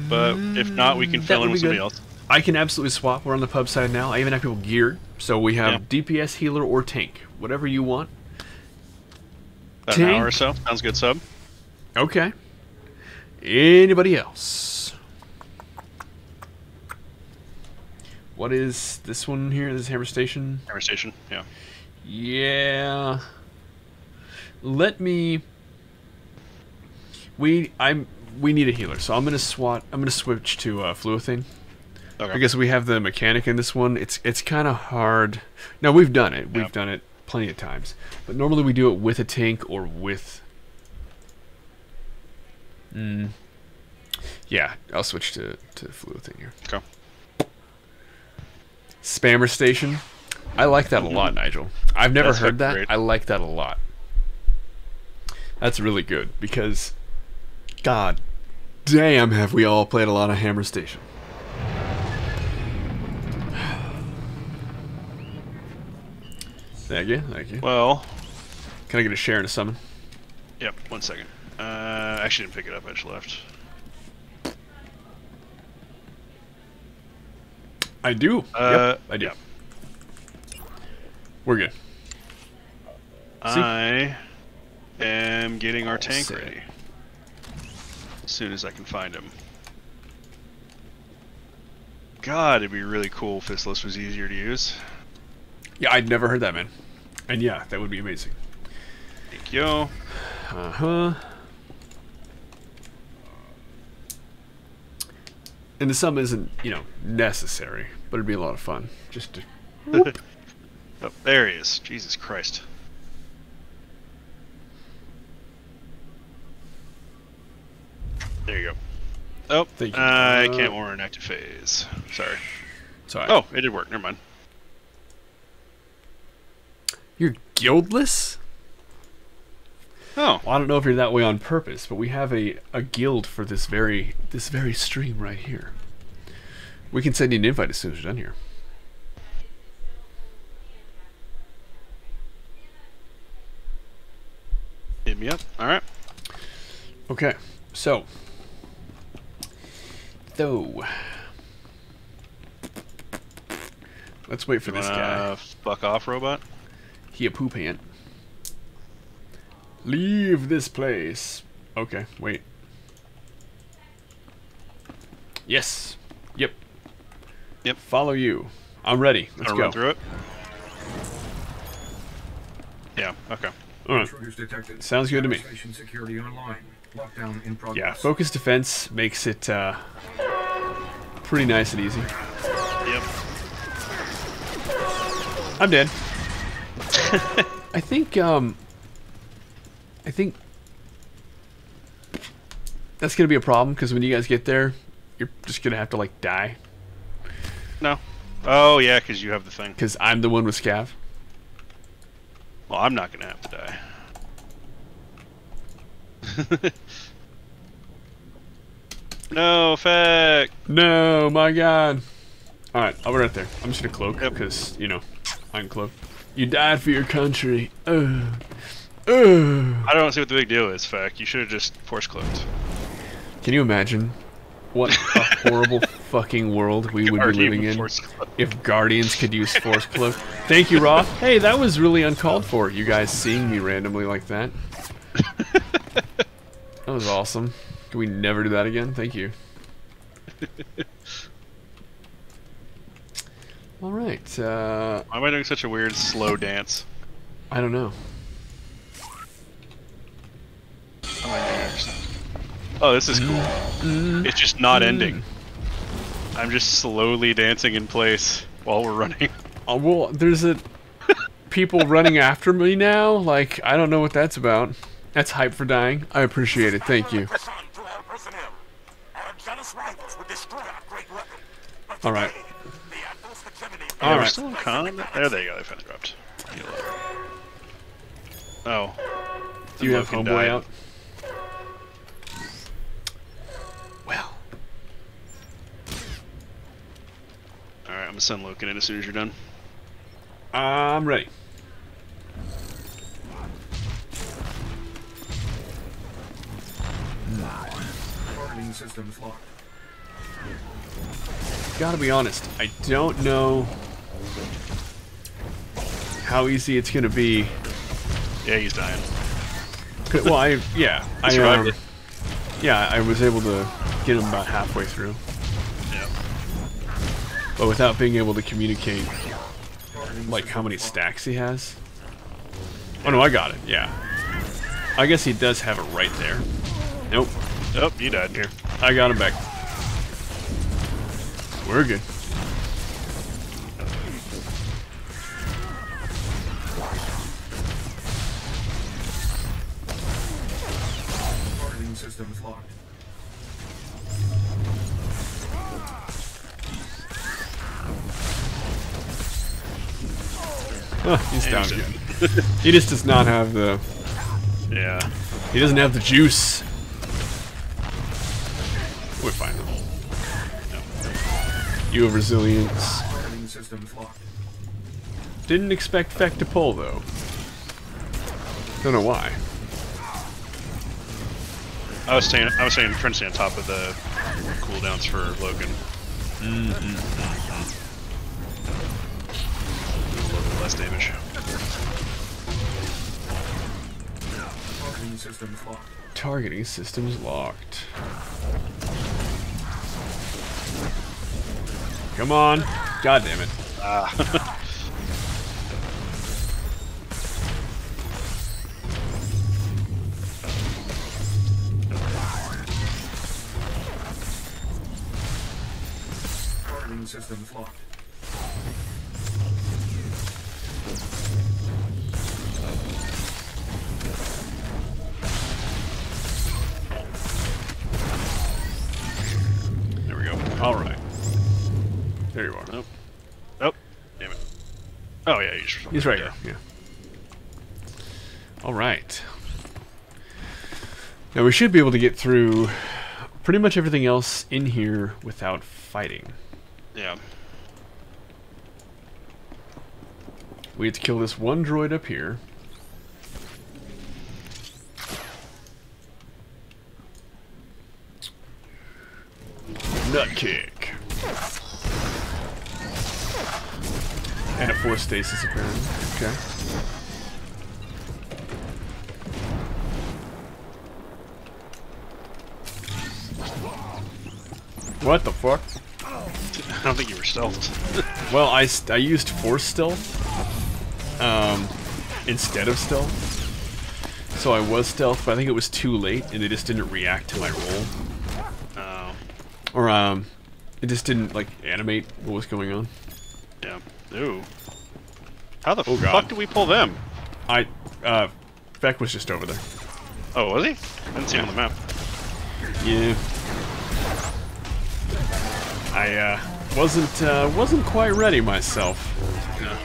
But if not, we can mm, fill in with somebody good. else. I can absolutely swap. We're on the pub side now. I even have people geared. So we have DPS, healer, or tank. Whatever you want. About an hour or so. Sounds good, sub. Okay. Anybody else? What is this one here? This is Hammer Station? Hammer Station, yeah. Yeah. Let me. We I'm we need a healer, so I'm gonna swat. I'm gonna switch to uh, Fluithane. Okay. Because we have the mechanic in this one. It's it's kind of hard. Now we've done it. We've done it plenty of times, but normally we do it with a tank or with. Mm. Yeah, I'll switch to to Fluid thing here. Okay. Spammer station. I like that a lot, Nigel. I've never That's heard that. great. I like that a lot. That's really good because, god damn, have we all played a lot of Hammer Station. Thank you, thank you. Well, can I get a share and a summon? Yep, one second. Uh, I actually didn't pick it up, I just left. I do. Uh, yep, I do. We're good. I am getting our tank set. ready. As soon as I can find him. God, it'd be really cool if this list was easier to use. Yeah, I'd never heard that, man. And yeah, that would be amazing. Thank you. Uh And the sum isn't, you know, necessary, but it'd be a lot of fun. Just to. Oh, there he is. Jesus Christ. There you go. Oh, Thank you. I Uh, can't warn active phase. Sorry. Sorry. Oh, it did work. Never mind. You're guildless? Oh. Well, I don't know if you're that way on purpose, but we have a, a guild for this very this very stream right here. We can send you an invite as soon as you're done here. Hit me up. All right. Okay, so though Let's wait for You this guy. Fuck off, robot. He a poop ant. Leave this place. Okay, wait. Yes. Yep. Yep. Follow you. I'm ready. Let's Wanna go. run through it. Yeah. Okay. All right. Detected. Sounds good to me. Security online. Lockdown in progress. Yeah, focus defense makes it uh, pretty nice and easy. Yep. I'm dead. I think um I think that's gonna be a problem because when you guys get there, you're just gonna have to like die No. Oh yeah, because you have the thing. because I'm the one with scav. Well, I'm not gonna have to die. no effect. No, my God. All right, I'll be right there. I'm just gonna cloak because you know I'm cloaked. You died for your country. Ugh. I don't see what the big deal is, Feck. You should have just force cloaked. Can you imagine what a horrible fucking world we would be living in if Guardians could use Force Cloak? Thank you, Roth. Hey, that was really uncalled for. You guys seeing me randomly like that. That was awesome. Can we never do that again? Thank you. All right. Uh, Why am I doing such a weird slow dance? I don't know. Oh, this is cool. It's just not mm. ending. I'm just slowly dancing in place while we're running. Oh, well, there's a people running after me now. Like I don't know what that's about. That's hype for dying. I appreciate it. Thank you. All right. Yeah, All right. still in con. There they go. They finally dropped. Oh. Do you have homeboy died. out? Alright, I'm gonna send Loken in as soon as you're done. I'm ready. Targeting systems locked. Gotta be honest. I don't know how easy it's gonna be. Yeah, he's dying. Well, I yeah, I um, yeah, I was able to get him about halfway through. Yeah. But without being able to communicate, like how many stacks he has. Oh no, I got it. Yeah. I guess he does have it right there. Nope. Nope, you died here. I got him back. We're good. Targeting systems locked. he's down he's again. he just does not have the. Yeah. He doesn't have the juice. We're fine. You have resilience. Targeting systems locked. Didn't expect Feck to pull though. Don't know why. I was saying I was saying trying to stay on top of the cooldowns for Logan. Mm-hmm. Do a little bit less damage. Targeting systems locked. Targeting systems locked. Come on. God damn it. Ah. Targeting systems locked. There we go. All right. There you are. Nope. Nope. Damn it. Oh yeah, he's, He's right here. Yeah. All right. Now we should be able to get through pretty much everything else in here without fighting. Yeah. We have to kill this one droid up here. Nut kick. And a force stasis apparently. Okay. What the fuck? I don't think you were stealthed. well, I, I used force stealth um, instead of stealth. So I was stealth, but I think it was too late, and they just didn't react to my roll. Oh. Or, um, it just didn't, like, animate what was going on. Yeah. Ooh. How the Oh, fuck God. did we pull them? I, uh, Beck was just over there. Oh, was he? I didn't see him on the map. Yeah. I, uh, wasn't, uh, wasn't quite ready myself. Yeah.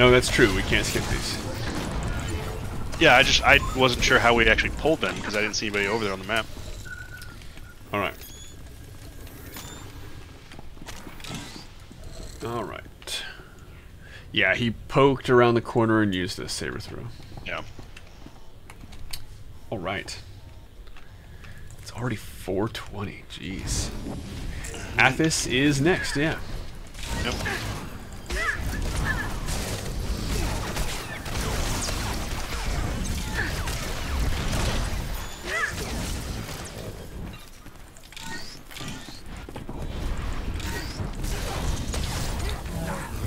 No, that's true. We can't skip these. Yeah, I just I wasn't sure how we actually pulled them because I didn't see anybody over there on the map. All right. All right. Yeah, he poked around the corner and used a saber throw. Yeah. All right. It's already 420. Jeez. Athiss is next. Yeah. Yep.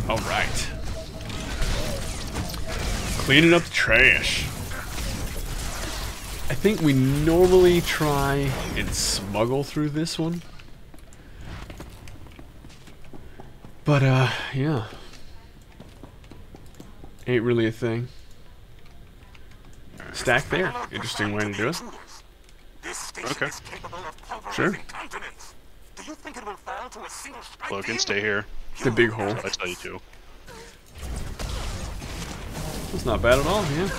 All right. Cleaning up the trash. I think we normally try and smuggle through this one. But, uh, yeah. Ain't really a thing. Stack there. Interesting way to do it. Okay. Sure. Logan, stay here. The big hole. I tell you to. That's not bad at all, yeah.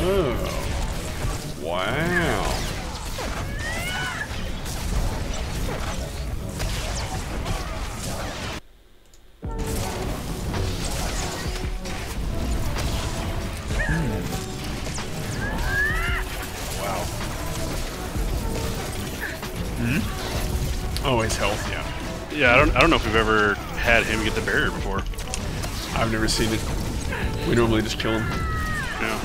Oh. Wow. Wow. Hmm? Oh, his health, yeah. Yeah, I don't I don't know if we've ever had him get the barrier before. I've never seen it. We normally just kill him. Yeah.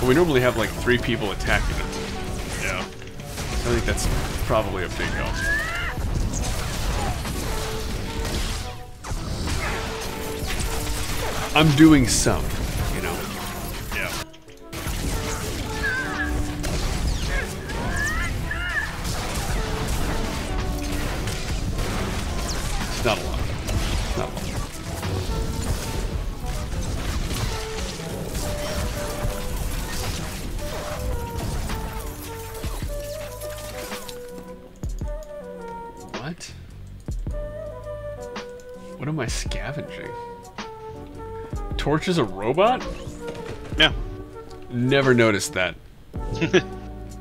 But we normally have like three people attacking him. Yeah. I think that's probably a big help. I'm doing some, you know. Yeah. It's not a lot. Not a lot. What? What am I scavenging? Torch is a robot? Yeah. Never noticed that.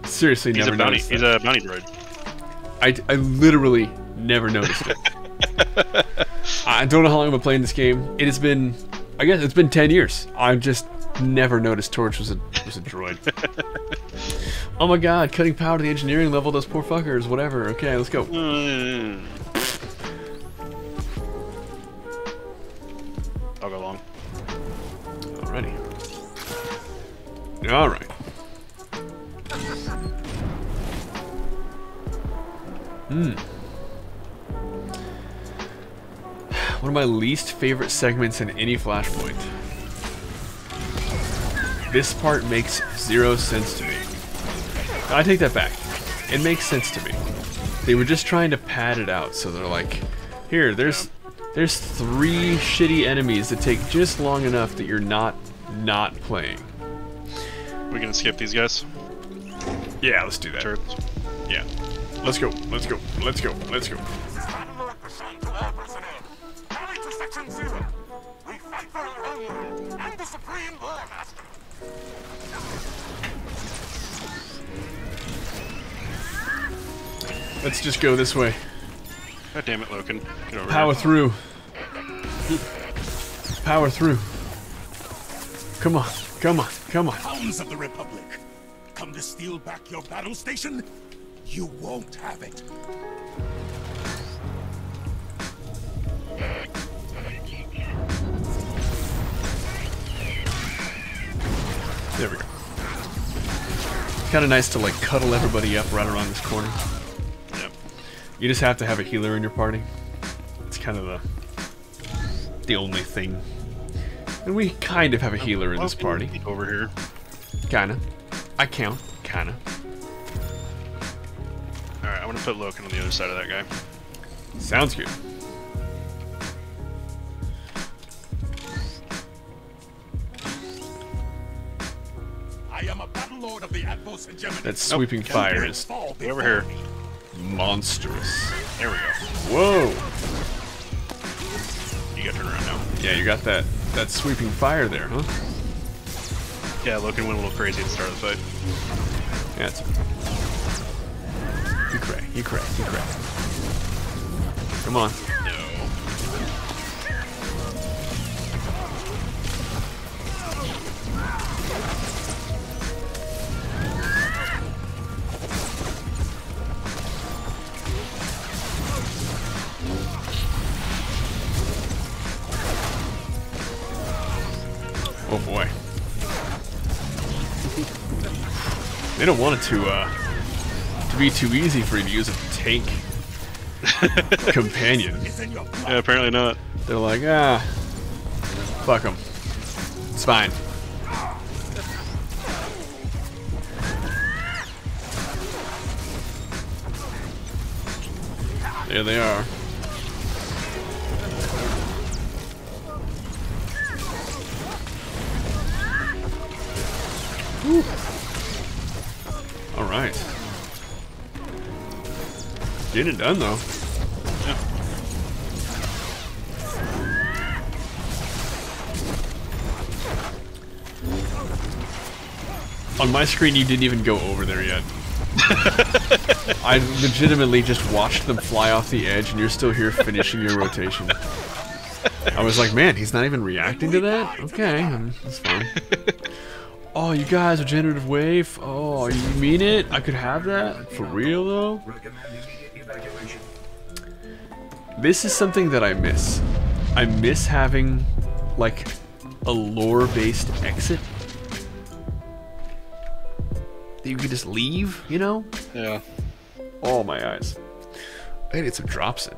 Seriously, He's never a bounty. noticed He's a bounty droid. I, I literally never noticed it. I don't know how long I've been playing this game. It has been, I guess it's been 10 years. I've just never noticed Torch was a, was a droid. oh my god, cutting power to the engineering level, those poor fuckers, whatever. Okay, let's go. Mm. Alright. Hmm. One of my least favorite segments in any Flashpoint. This part makes zero sense to me. I take that back. It makes sense to me. They were just trying to pad it out, so they're like, here, there's there's three shitty enemies that take just long enough that you're not not playing. We gonna skip these guys? Yeah, let's do that. Turrets. Yeah. Let's go. Let's go. Let's go. Let's go. Let's just go this way. God damn it, Loken. Get over Power here. through. Power through. Come on, come on, come on. Hounds of the Republic, come to steal back your battle station? You won't have it. There we go. Kind of nice to like cuddle everybody up right around this corner. Yep. You just have to have a healer in your party. It's kind of the the only thing. And we kind of have a healer in this party. Over here. Kinda. I count. Kinda. Alright, I'm gonna put Loken on the other side of that guy. Sounds good. I am a battle lord of the Atmos hegemony. That sweeping Nope. fire is over here. monstrous. There we go. Whoa! You gotta turn around now. Yeah, you got that that sweeping fire there, huh? Yeah, Loken went a little crazy at the start of the fight. Yeah, it's You cray, you cray, you cray. Come on. Oh boy. They don't want it to uh to be too easy for you to use a tank companion. Yeah, apparently not. They're like, ah, fuck them. It's fine. There they are. All right. Getting it done though. On my screen, you didn't even go over there yet. I legitimately just watched them fly off the edge, and you're still here finishing your rotation. I was like, man, he's not even reacting to that? Okay, um, that's fine. Oh, you guys, regenerative wave? Oh, you mean it? I could have that? For real, though? This is something that I miss. I miss having, like, a lore-based exit. That you could just leave, you know? Yeah. Oh, my eyes. I need some drops in.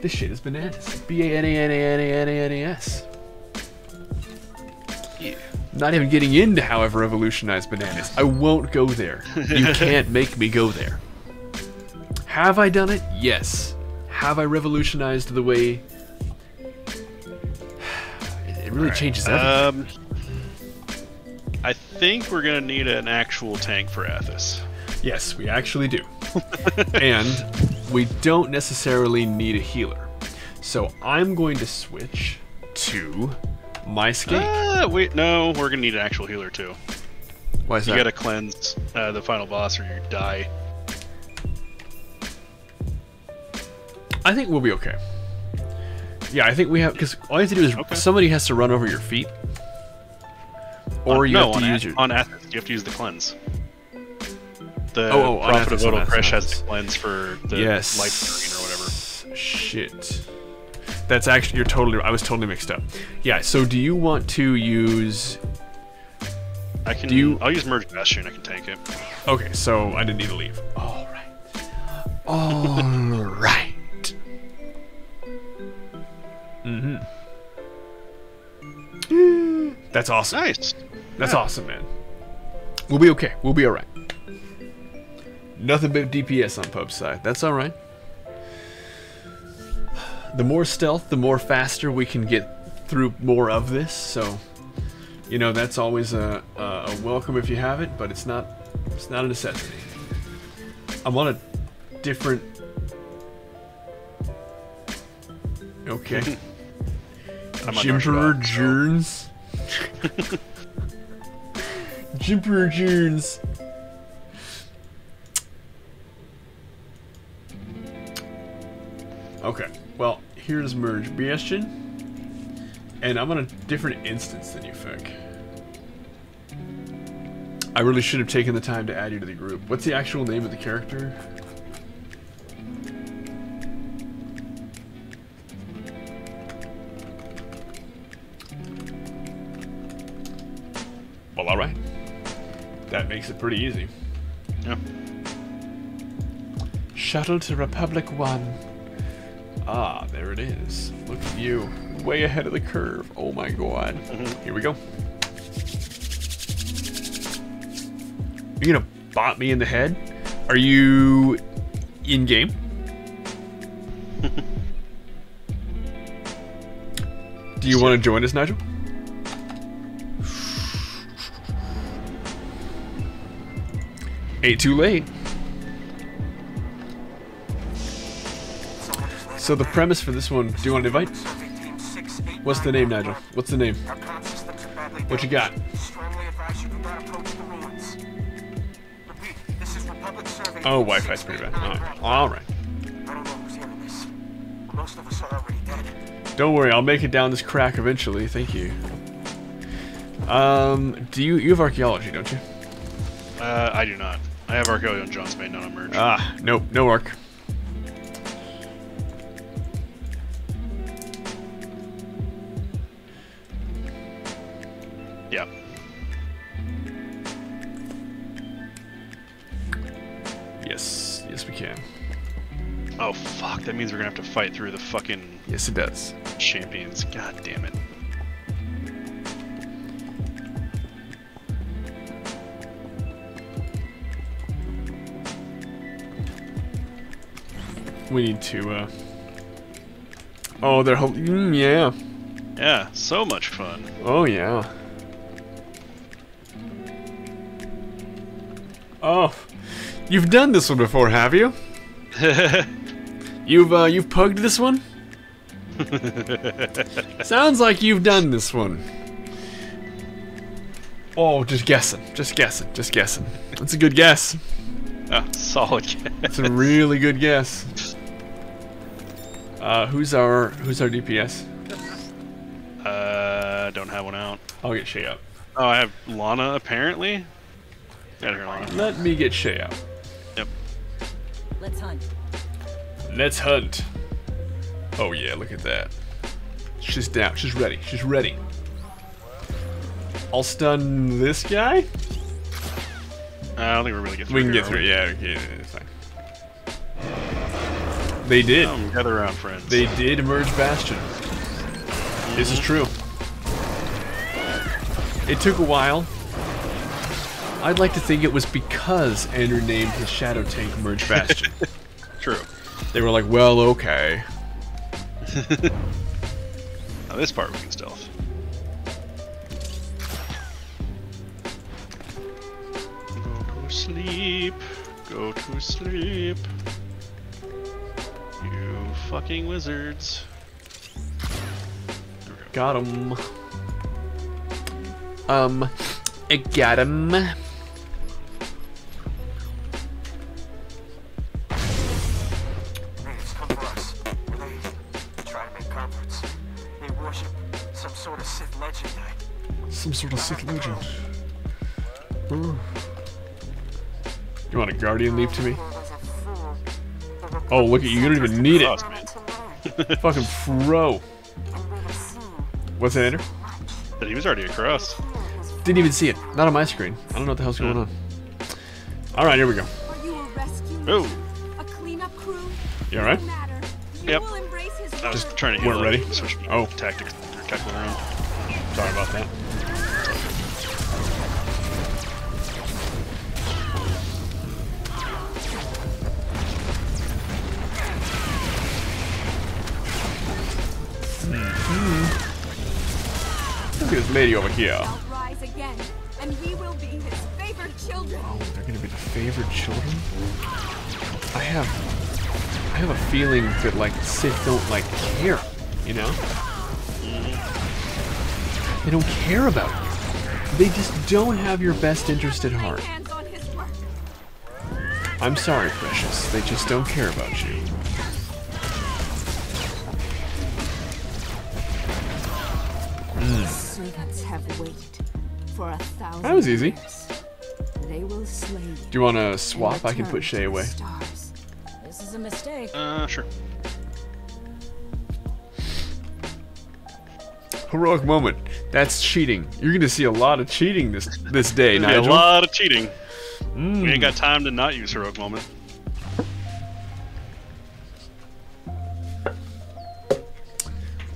This shit is bananas. B-A-N-A-N-A-N-A-N-A-N-A-S. Yeah. Not even getting into how I've revolutionized bananas. I won't go there. You can't make me go there. Have I done it? Yes. Have I revolutionized the way... It really changes everything. Um, I think we're gonna need an actual tank for Athiss. Yes, we actually do. and we don't necessarily need a healer. So I'm going to switch to my skate. Uh, wait, no, we're gonna need an actual healer too. Why is you that? You gotta cleanse uh, the final boss or you die. I think we'll be okay. Yeah, I think we have because all you have to do is somebody has to run over your feet, or On- you no, have to on use your. on Athiss, you have to use the cleanse. The Oh, oh, Prophet of Vodal Kresh has to cleanse for the yes. life screen or whatever. Shit. That's actually you're totally. I was totally mixed up. Yeah. So do you want to use? I can. Do you? I'll use Merge Bastion. I can tank it. Okay. So I didn't need to leave. All right. All right. Mm-hmm. That's awesome. Nice. That's Yeah. awesome, man. We'll be okay. We'll be all right. Nothing but DPS on pub side. That's all right. The more stealth, the more faster we can get through more of this. So, you know, that's always a, a, a welcome if you have it, but it's not it's not a necessity. I'm on a different. Okay. Jimper Dark Shroud, so- Journs. Jimper Journs. Okay, here's Merge Bastion. And I'm on a different instance than you think. I really should have taken the time to add you to the group. What's the actual name of the character? Well, alright. That makes it pretty easy. Yep. Shuttle to Republic 1. Ah, there it is. Look at you. Way ahead of the curve. Oh my god. Here we go. You're gonna bot me in the head? Are you in game? Do you want to join us, Nigel? Ain't too late. So the premise for this one, do you want to invite? What's the name, Nigel? What's the name? What you got? Oh, Wi-Fi's pretty bad. Alright. Alright. Most of us are already dead. Don't worry, I'll make it down this crack eventually. Thank you. Um, do you you have archaeology, don't you? Uh, I do not. I have Archaeology on John's main, not on Merge. Ah, nope, no arc. Yes, yes we can. Oh fuck, that means we're gonna have to fight through the fucking Yes, it does. champions. God damn it. We need to. uh... Oh, they're mm, yeah. Yeah, so much fun. Oh yeah. Oh, you've done this one before, have you? you've uh, you've pugged this one. Sounds like you've done this one. Oh, just guessing, just guessing, just guessing. That's a good guess. Oh, solid guess. It's a really good guess. Uh, who's our who's our DPS? Uh, don't have one out. I'll get Shay up. Oh, I have Lana apparently. Got her, Lana. Let me get Shay out. Yep. Let's hunt. Let's hunt. Oh yeah, look at that. She's down. She's ready. She's ready. I'll stun this guy. I don't think we're really get through. We can here, get are through. Yeah, okay, it's fine. They did. Um, gather around, friends. They did merge Bastion. This is true. It took a while. I'd like to think it was because Andrew named his Shadow Tank Merge Bastion. True. They were like, well, okay. Now this part we can stealth. Go to sleep. Go to sleep. You fucking wizards. Got him. Um, I got him. Legend. Some sort of Sith legend. Ooh. You want a Guardian leap to me? Oh, look at you. You don't even need it. Fucking fro. What's that, Andrew? But he was already across. Didn't even see it. Not on my screen. I don't know what the hell's going on. Alright, here we go. Are you a Oh. mission? A cleanup crew? You alright? Yep. will embrace his I was word. trying to heal Weren't ready? Switch Oh. tactics. Tactical around. Sorry about that. Hmm. Look at this lady over here. Rise again, and we will be his favored children. Oh, they're gonna be the favorite children? I have I have a feeling that like Sith don't like care, you know? They don't care about you. They just don't have your best interest at heart. I'm sorry, Precious. They just don't care about you. Mm. That was easy. Do you want to swap? I can put Shay away. This is a mistake. Uh, sure. Heroic moment. That's cheating. You're gonna see a lot of cheating this this day, Nigel. a lot of cheating. Mm. We ain't got time to not use heroic moment.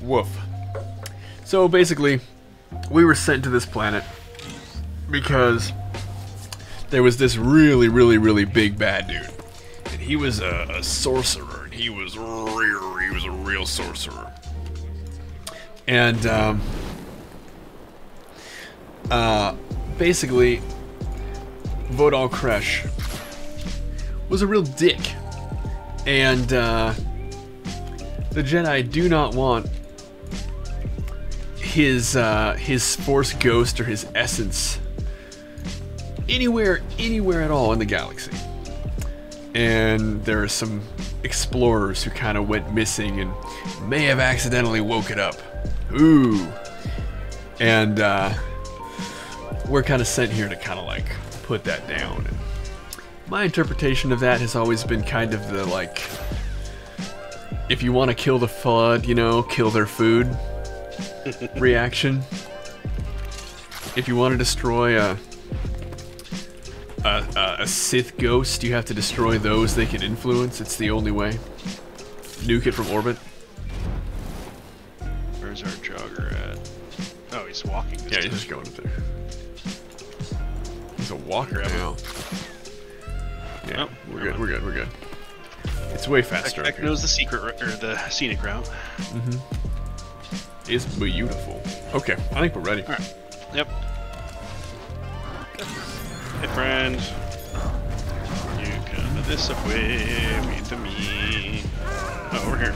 Woof. So basically, we were sent to this planet because there was this really, really, really big bad dude, and he was a, a sorcerer, and he was real, he was a real sorcerer, and um, uh, basically, Vodal Kresh was a real dick, and uh, the Jedi do not want his uh, his force ghost or his essence anywhere anywhere at all in the galaxy. And there are some explorers who kind of went missing and may have accidentally woke it up. Ooh. And uh, we're kind of sent here to kind of like put that down. And my interpretation of that has always been kind of the like if you want to kill the flood, you know, kill their food reaction. If you want to destroy a, a, a, a Sith ghost, you have to destroy those they can influence. It's the only way. Nuke it from orbit. He's walking. This Yeah, he's just going up there. He's a walker now. Yeah, Oh, we're good, mind. we're good, we're good. It's way faster. Beck up knows the secret ru- or the scenic route. Mm-hmm. It's beautiful. Okay, I think we're ready. Alright. Yep. Hey friend. You come this way with me. Oh, over here.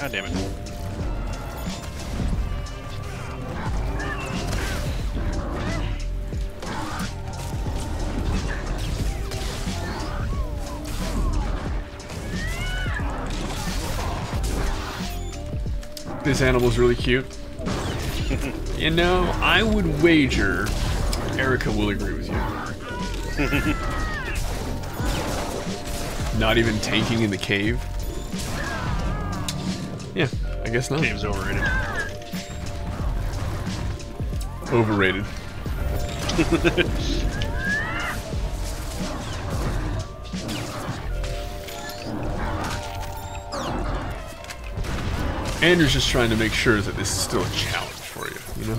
God damn it. This animal's really cute. you know, I would wager Erica will agree with you. Not even tanking in the cave? Yeah, I guess not. Cave's overrated. Overrated. Andrew's just trying to make sure that this is still a challenge for you, you know?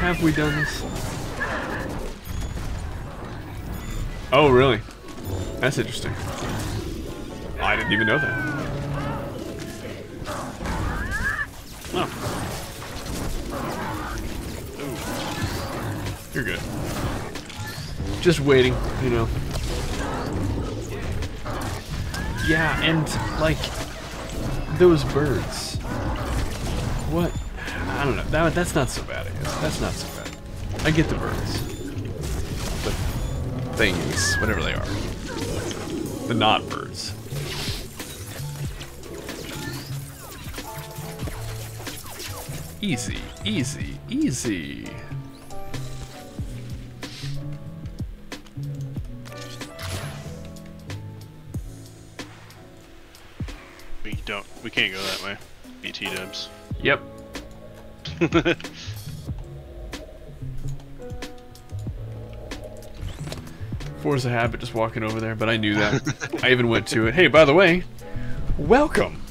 Have we done this? Oh, really? That's interesting. I didn't even know that. Oh. You're good. Just waiting, you know. Yeah, and like those birds. What? I don't know. That, that's not so bad. I guess that's not so bad. I get the birds, the things, whatever they are, the not birds. Easy, easy, easy. We don't. We can't go that way. BT dubs. Yep. Force a habit just walking over there, but I knew that. I even went to it. Hey, by the way, welcome.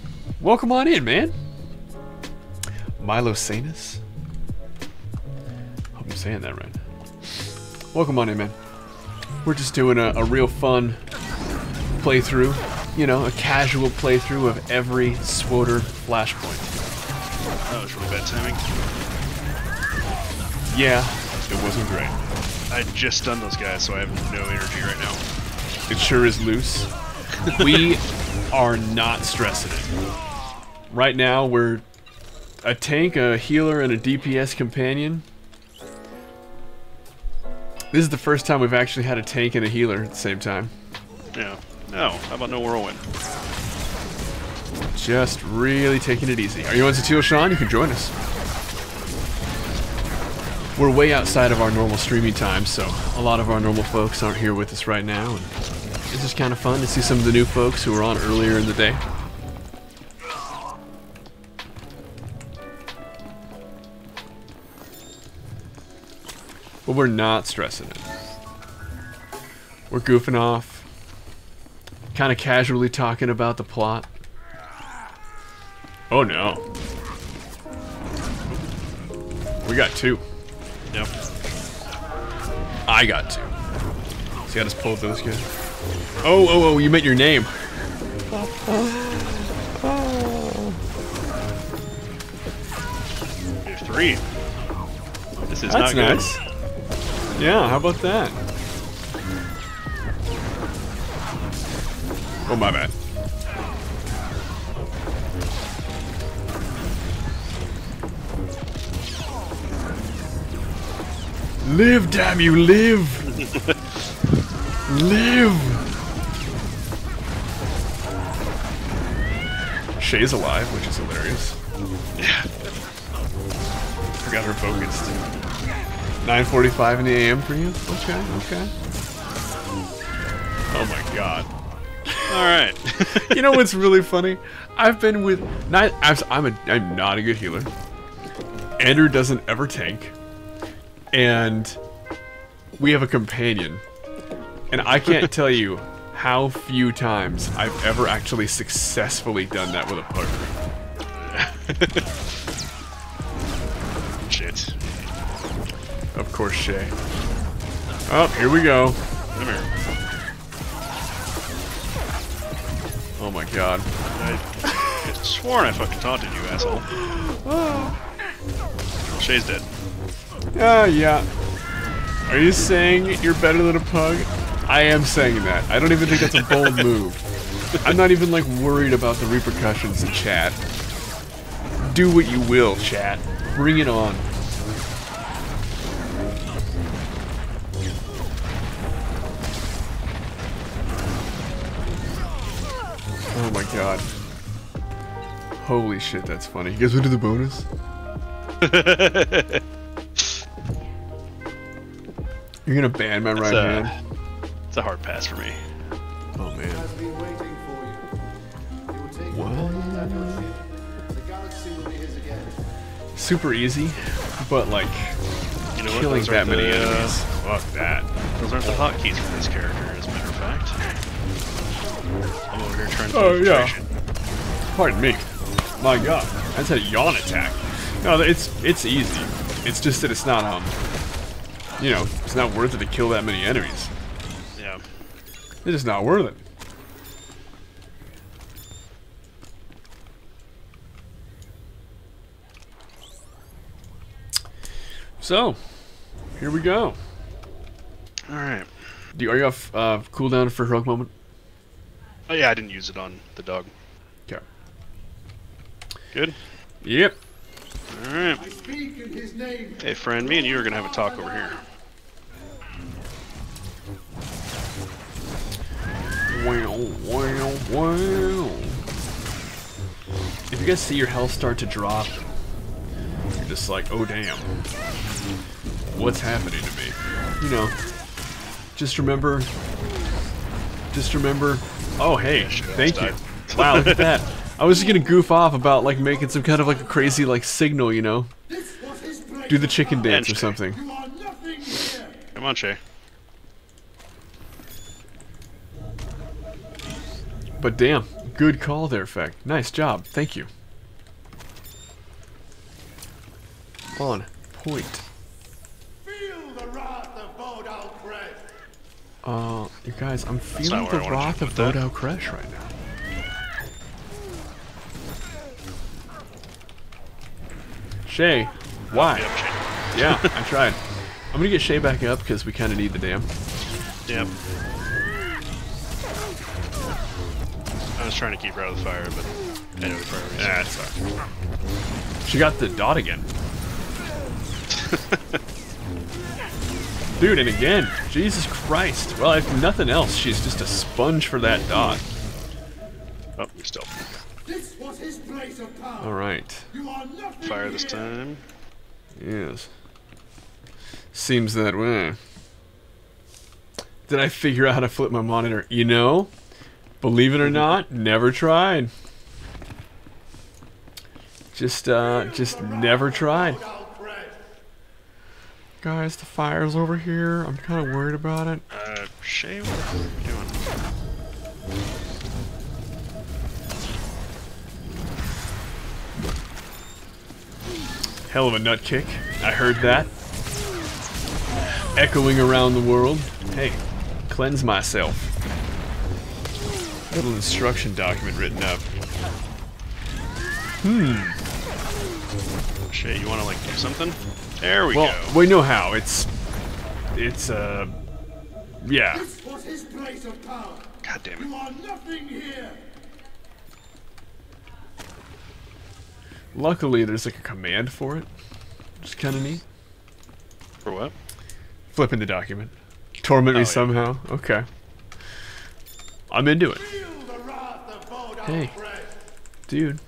Welcome on in, man. Milo Sanus? Hope I'm saying that right. Welcome on in, man. We're just doing a, a real fun playthrough. You know, a casual playthrough of every SWTOR flashpoint. That was really bad timing. Yeah, it wasn't great. I just stunned those guys, so I have no energy right now. It sure is loose. we are not stressing it. Right now, we're a tank, a healer, and a DPS companion. This is the first time we've actually had a tank and a healer at the same time. Yeah. No. How about no whirlwind? Just really taking it easy. Are you on Satele Shan? You can join us. we're way outside of our normal streaming time, so a lot of our normal folks aren't here with us right now. And it's just kind of fun to see some of the new folks who were on earlier in the day. But we're not stressing it. We're goofing off, kind of casually talking about the plot. Oh no. We got two. Yep. I got two. See, I just pulled those guys. Oh, oh, oh, you meant your name. You're three. This is That's not good. nice. Yeah, how about that? Oh, my bad. Live, damn you, live! live! Shay's alive, which is hilarious. Yeah. Forgot her focused. 9.45 in the AM for you? Okay, okay. Oh my god. Alright. you know what's really funny? I've been with... Not, I'm, a, I'm not a good healer. Andrew doesn't ever tank. And we have a companion. And I can't tell you how few times I've ever actually successfully done that with a poker. Shit. Of course, Shay. Oh, here we go. Come here. Oh my god. I could sworn I fucking taunted you, asshole. Shay's dead. Ah, yeah. Are you saying you're better than a pug? I am saying that. I don't even think that's a bold move. I'm not even like worried about the repercussions in chat. Do what you will, chat. Bring it on. Oh my god. Holy shit, that's funny. You guys want to do the bonus? You're gonna ban my right a, hand? It's a hard pass for me. Oh man. What? Super easy, but like You know killing Those that aren't many the, uh, enemies. Fuck that. Those aren't the hotkeys for this character, as a matter of fact. I'm over here trying to Oh do yeah. Pardon me. My god, that's a yawn attack. No, it's it's easy. It's just that it's not um, you know, it's not worth it to kill that many enemies. Yeah. It's just not worth it. So, here we go. Alright. Do you, are you off uh, cooldown for heroic moment? Oh yeah, I didn't use it on the dog. Okay. Good. Yep. Alright. Speak in his name. Hey friend, me and you are gonna have a talk over here. Wow, wow, wow. If you guys see your health start to drop, you're just like, oh damn. What's happening to me? You know, just remember, just remember, oh hey, thank you. Wow, look at that. I was just gonna goof off about like making some kind of like a crazy like signal, you know? Do the chicken dance or something. Come on, Shay. But damn, good call there, Feck. Nice job. Thank you. On point. Feel the wrath of Vodal Kresh. Uh, you guys, I'm feeling the wrath of. Vodal Kresh right now. Shay, why? Yeah, I tried. I'm gonna get Shay back up because we kind of need the dam. Yep. I was trying to keep her out of the fire, but I know the fire reason. Yeah, it's fine. She got the dot again. Dude, and again, Jesus Christ. Well, if nothing else, she's just a sponge for that dot. Oh, you're still. This was his place of power. Alright. You are Fire this here. time. Yes. Seems that way. Did I figure out how to flip my monitor? You know, believe it or not, never tried. Just, uh, just never tried. Guys, the fire's over here. I'm kind of worried about it. Uh, Shay, what are you doing? Hell of a nut kick. I heard that. Echoing around the world. Hey, cleanse myself. Little instruction document written up. Hmm. Shay, you want to like do something? There we well, go. we know how. It's, it's uh, yeah. This was his place of power. God damn it. You are nothing here. Luckily, there's like a command for it, which is kind of neat. For what? Flipping the document. Torment Oh, me yeah. somehow. Okay. I'm into it. Hey, dude.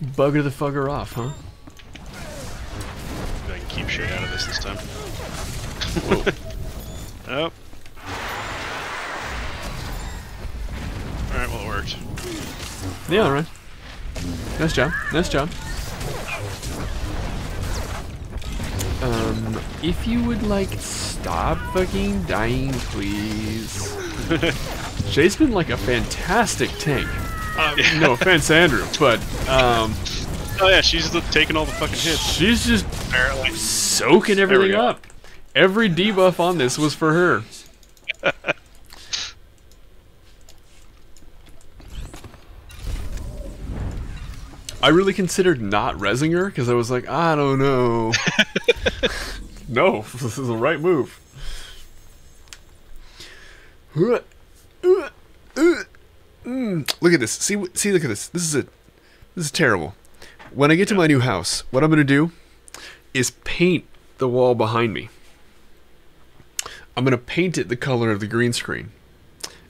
Bugger the fucker off, huh? I can keep Shay out of this this time. oh. Alright, well it worked. Yeah, alright. Nice job. Nice job. Um, if you would like stop fucking dying, please. Shay's been like a fantastic tank. Uh, no offense, Andrew, but um, Oh yeah, she's the- taking all the fucking hits. she's just Apparently. soaking everything up. Every debuff on this was for her. I really considered not resing her because I was like, I don't know. no, this is the right move. Look at this. See, see, look at this. This is it. This is terrible. When I get to my new house, what I'm gonna do is paint the wall behind me. I'm gonna paint it the color of the green screen,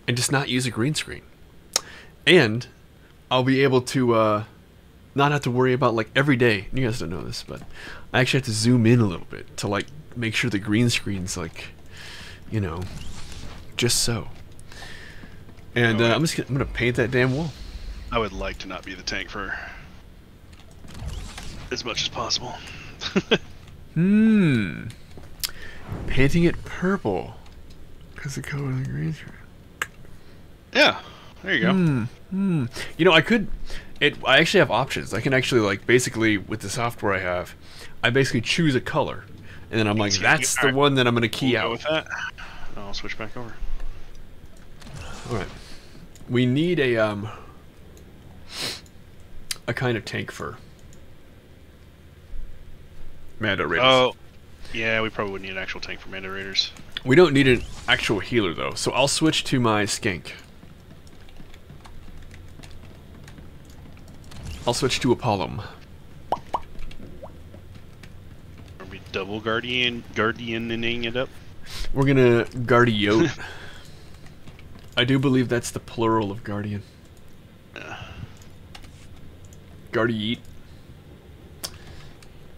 and just not use a green screen. And I'll be able to uh, not have to worry about like every day. You guys don't know this, but I actually have to zoom in a little bit to like make sure the green screen's like, you know, just so. And uh, I'm just gonna, I'm gonna paint that damn wall. I would like to not be the tank for as much as possible. Hmm. Painting it purple. Because the color of the green yeah, there you go. Hmm. Hmm. You know, I could. It. I actually have options. I can actually like basically with the software I have, I basically choose a color, and then I'm like, that's the one that I'm gonna key we'll go out. with that. I'll switch back over. All right. We need a um. A kind of tank for. Mando Raiders. Oh, yeah, we probably would need an actual tank for Mando Raiders. We don't need an actual healer though, so I'll switch to my Skink. I'll switch to Apollo. Are we double guardian guardianing it up? We're gonna Guardiote. I do believe that's the plural of guardian. Uh. Guardiate.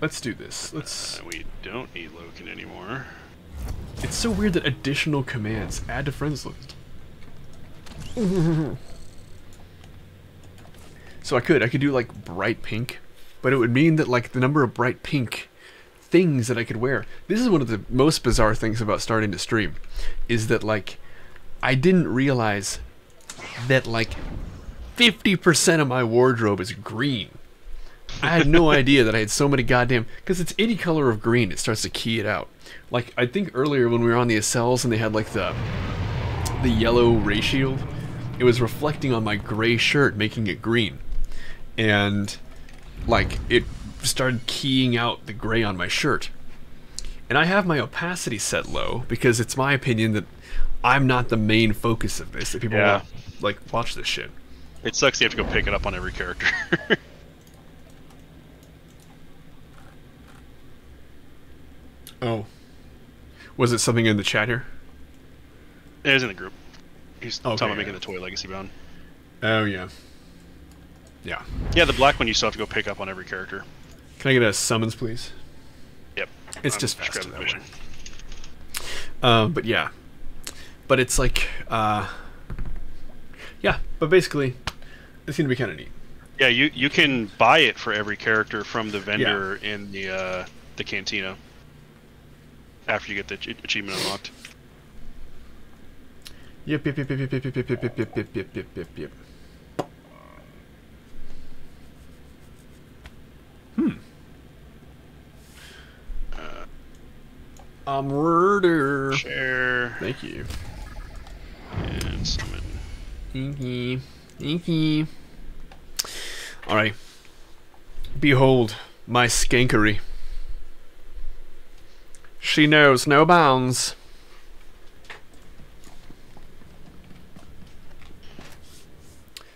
Let's do this. Let's. Uh, we don't need Lokin anymore. It's so weird that additional commands add to friends list. so I could I could do like bright pink, but it would mean that like the number of bright pink things that I could wear. This is one of the most bizarre things about starting to stream, is that like I didn't realize that like 50% of my wardrobe is green. I had no idea that I had so many goddamn because it's any color of green. It starts to key it out. Like I think earlier when we were on the Esseles and they had like the the yellow ray shield, it was reflecting on my gray shirt, making it green, and like it started keying out the gray on my shirt. And I have my opacity set low because it's my opinion that I'm not the main focus of this. That people Yeah. want like watch this shit. It sucks you have to go pick it up on every character. Oh. Was it something in the chat here? it was in the group. He's Okay, talking about yeah. making the toy legacy bound. Oh yeah. Yeah. Yeah, the black one you still have to go pick up on every character. Can I get a summons, please? Yep. It's I'm just faster that way. Um, but yeah, but it's like, uh, yeah. But basically, it's gonna be kind of neat. Yeah, you you can buy it for every character from the vendor in the uh, the cantina. After you get the achievement unlocked. Yep, yep, yep, yep, yep, yep, yep, yep, yep, yep, yep, yep, yep, yep, yep. Hmm. A murder. Share. Thank you. And summon. Inky. Inky. Alright. Behold my skankery. She knows no bounds.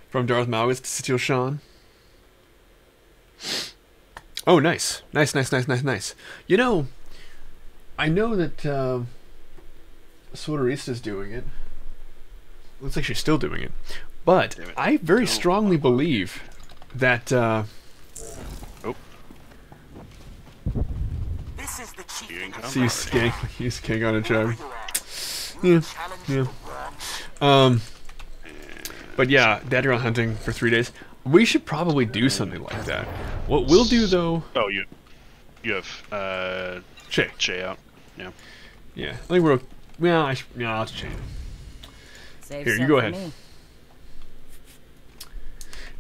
From Darth Malgus to Satele Shan. Oh, nice. Nice, nice, nice, nice, nice. You know, I know that uh, Swtorista's doing it. Looks like she's still doing it. But I very strongly believe that. Uh, oh. This is the chief. See you skank, you skank on a jug. Yeah, yeah. Um, but yeah, Daddy Girl hunting for three days. We should probably do something like that. What we'll do though. Oh, you you have uh, Shay. Shay out. Yeah. Yeah, I think we're. Well, I sh- yeah, I'll change. Save Here, you go ahead. me.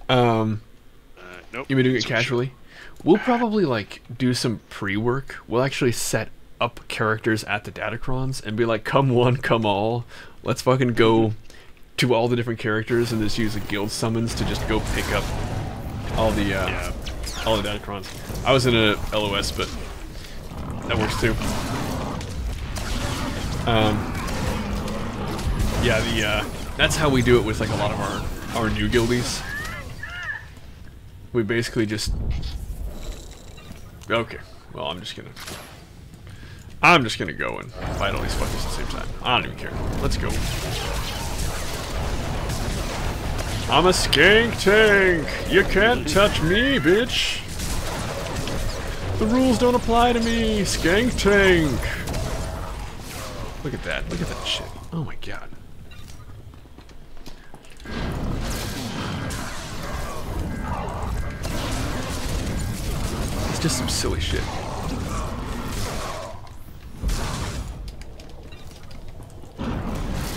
Um, nope. you been doing it casually? We'll probably like do some pre-work. We'll actually set up characters at the Datacrons and be like, "Come one, come all. Let's fucking go to all the different characters and just use a guild summons to just go pick up all the uh, all the Datacrons." I was in a LOS, but that works too. Um, yeah, the uh, that's how we do it with like a lot of our our new guildies. We basically just okay. Well, I'm just gonna I'm just gonna go and fight all these fuckers at the same time. I don't even care. Let's go. I'm a skank tank. You can't touch me, bitch. The rules don't apply to me. Skank tank. Look at that. Look at that shit. Oh my god. Just some silly shit.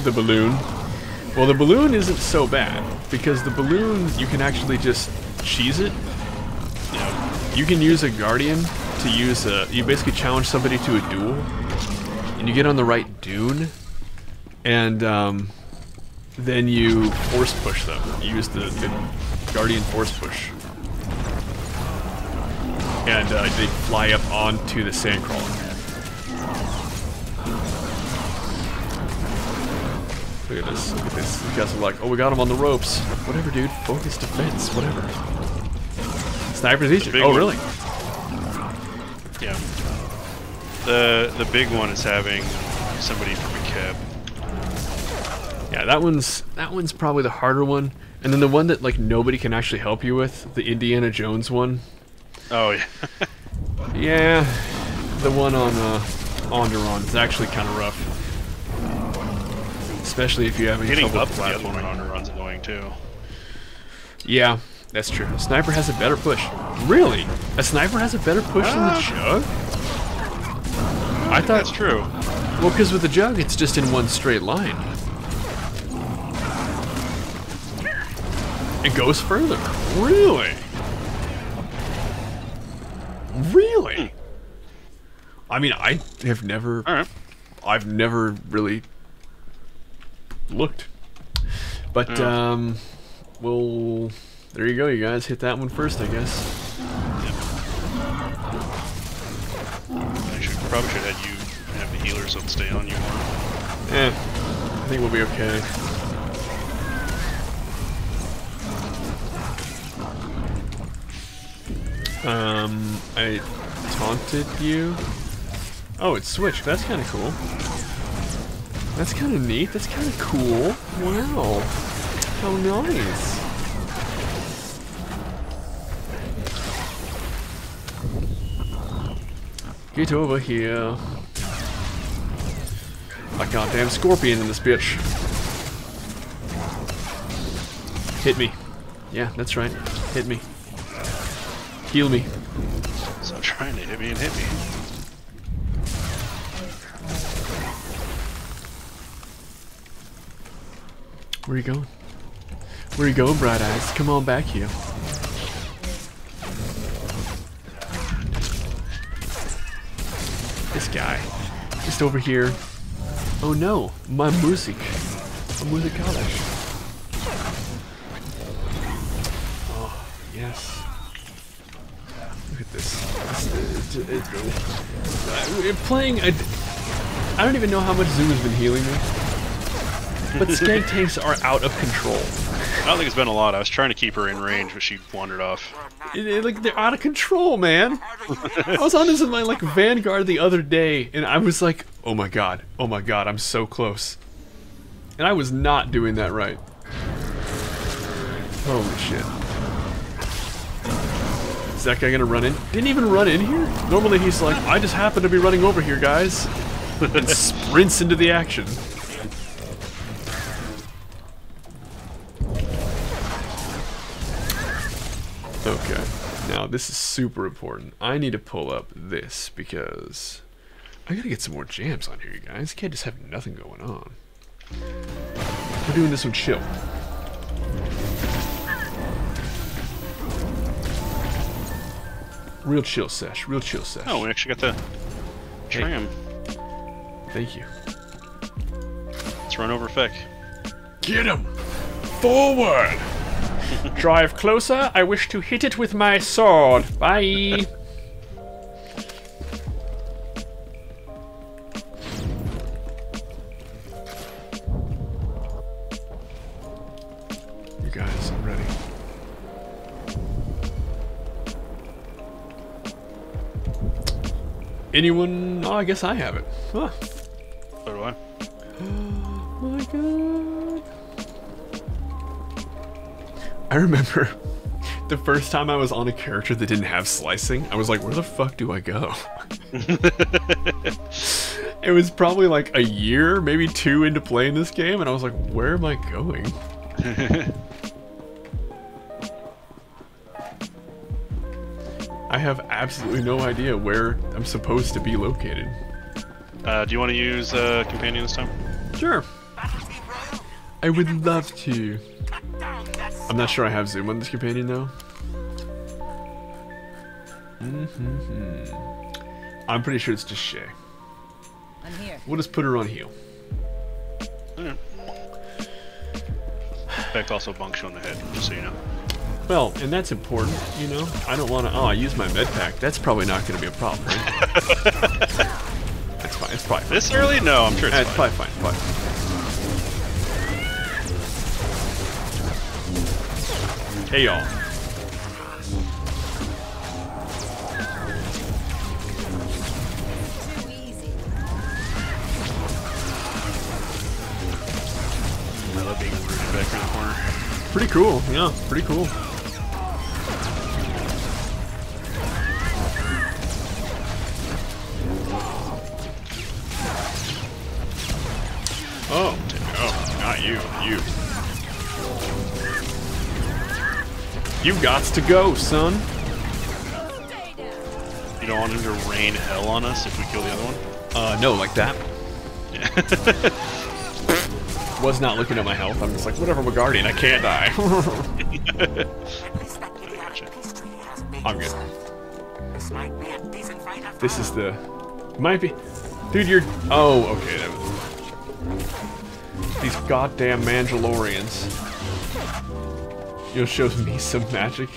The balloon. Well, the balloon isn't so bad because the balloon you can actually just cheese it. You know, you can use a guardian to use a. You basically challenge somebody to a duel, and you get on the right dune, and um, then you force push them. You use the, the guardian force push, and uh, they fly up onto the sandcrawler. Look at this. Look at this. These guys are like, oh, we got him on the ropes. Whatever, dude. Focus defense. Whatever. Sniper's easier. Oh, one. really? Yeah. The the big one is having somebody from a cab. Yeah, that one's that one's probably the harder one. And then the one that like nobody can actually help you with, the Indiana Jones one. Oh yeah. Yeah, the one on uh, Onderon is actually kind of rough. Especially if you have any Getting trouble up to the other one on annoying too. Yeah, that's true. A Sniper has a better push. Really? A sniper has a better push than the jug? I thought that's true. Well, because with the jug, it's just in one straight line. It goes further. Really? Really? I mean, I have never. I've never really looked. But Yeah. um, well, there you go. You guys hit that one first, I guess. I should probably should have you have the healer so stay on you more. Eh, I think we'll be okay. Um, I taunted you. Oh, it's switched. That's kind of cool. That's kind of neat. That's kind of cool. Wow. How nice. Get over here. A goddamn scorpion in this bitch. Hit me. Yeah, that's right. Hit me. Heal me. So trying to hit me and hit me. Where you going? Where you going, Bright Eyes? Come on back here. This guy. Just over here. Oh no, my music. My musicalish. Oh, at this. this it, it, it, playing a... I don't even know how much Zoom has been healing me. But skank tanks are out of control. I don't think it's been a lot. I was trying to keep her in range, but she wandered off. It- it- like they're out of control, man. I was on this with my like Vanguard the other day, and I was like, "Oh my god, oh my god, I'm so close," and I was not doing that right. Holy shit! Is that guy gonna run in? Didn't even run in here. Normally he's like, "I just happen to be running over here, guys," and sprints into the action. Okay, now this is super important. I need to pull up this because I gotta get some more jams on here, you guys. Can't just have nothing going on. We're doing this one chill. Real chill sesh, real chill sesh. Oh, we actually got the Hey. tram. Thank you. Let's run over Feck. Get him! Forward! Drive closer. I wish to hit it with my sword. Bye. Anyone? Oh, I guess I have it. Huh. So do I. my god. I remember the first time I was on a character that didn't have slicing, I was like, where the fuck do I go? it was probably like a year, maybe two into playing this game, and I was like, where am I going? I have absolutely no idea where I'm supposed to be located. Uh, do you want to use uh, companion this time? Sure. I would love to. I'm not sure I have zoom on this companion though. Mm-hmm. I'm pretty sure it's just Shay. I'm here. We'll just put her on heal. Alright. Feck also bunks you on the head, just so you know. Well, and that's important, you know? I don't want to. Oh, I use my med pack. That's probably not going to be a problem, right? That's fine. It's probably fine. This early? No, I'm sure it's Uh, it's probably fine. Fine. Hey, y'all. I love being rooted back in the corner. Pretty cool. Yeah, pretty cool. Oh, oh, not you, you. You gots to go, son. You don't want him to rain hell on us if we kill the other one? Uh, no, like that. Yeah. Was not looking at my health. I'm just like, whatever, I'm a guardian. I can't die. I'm good. This is the. Might be. Dude, you're. Oh, okay. That was. These goddamn Mandalorians. You'll show me some magic.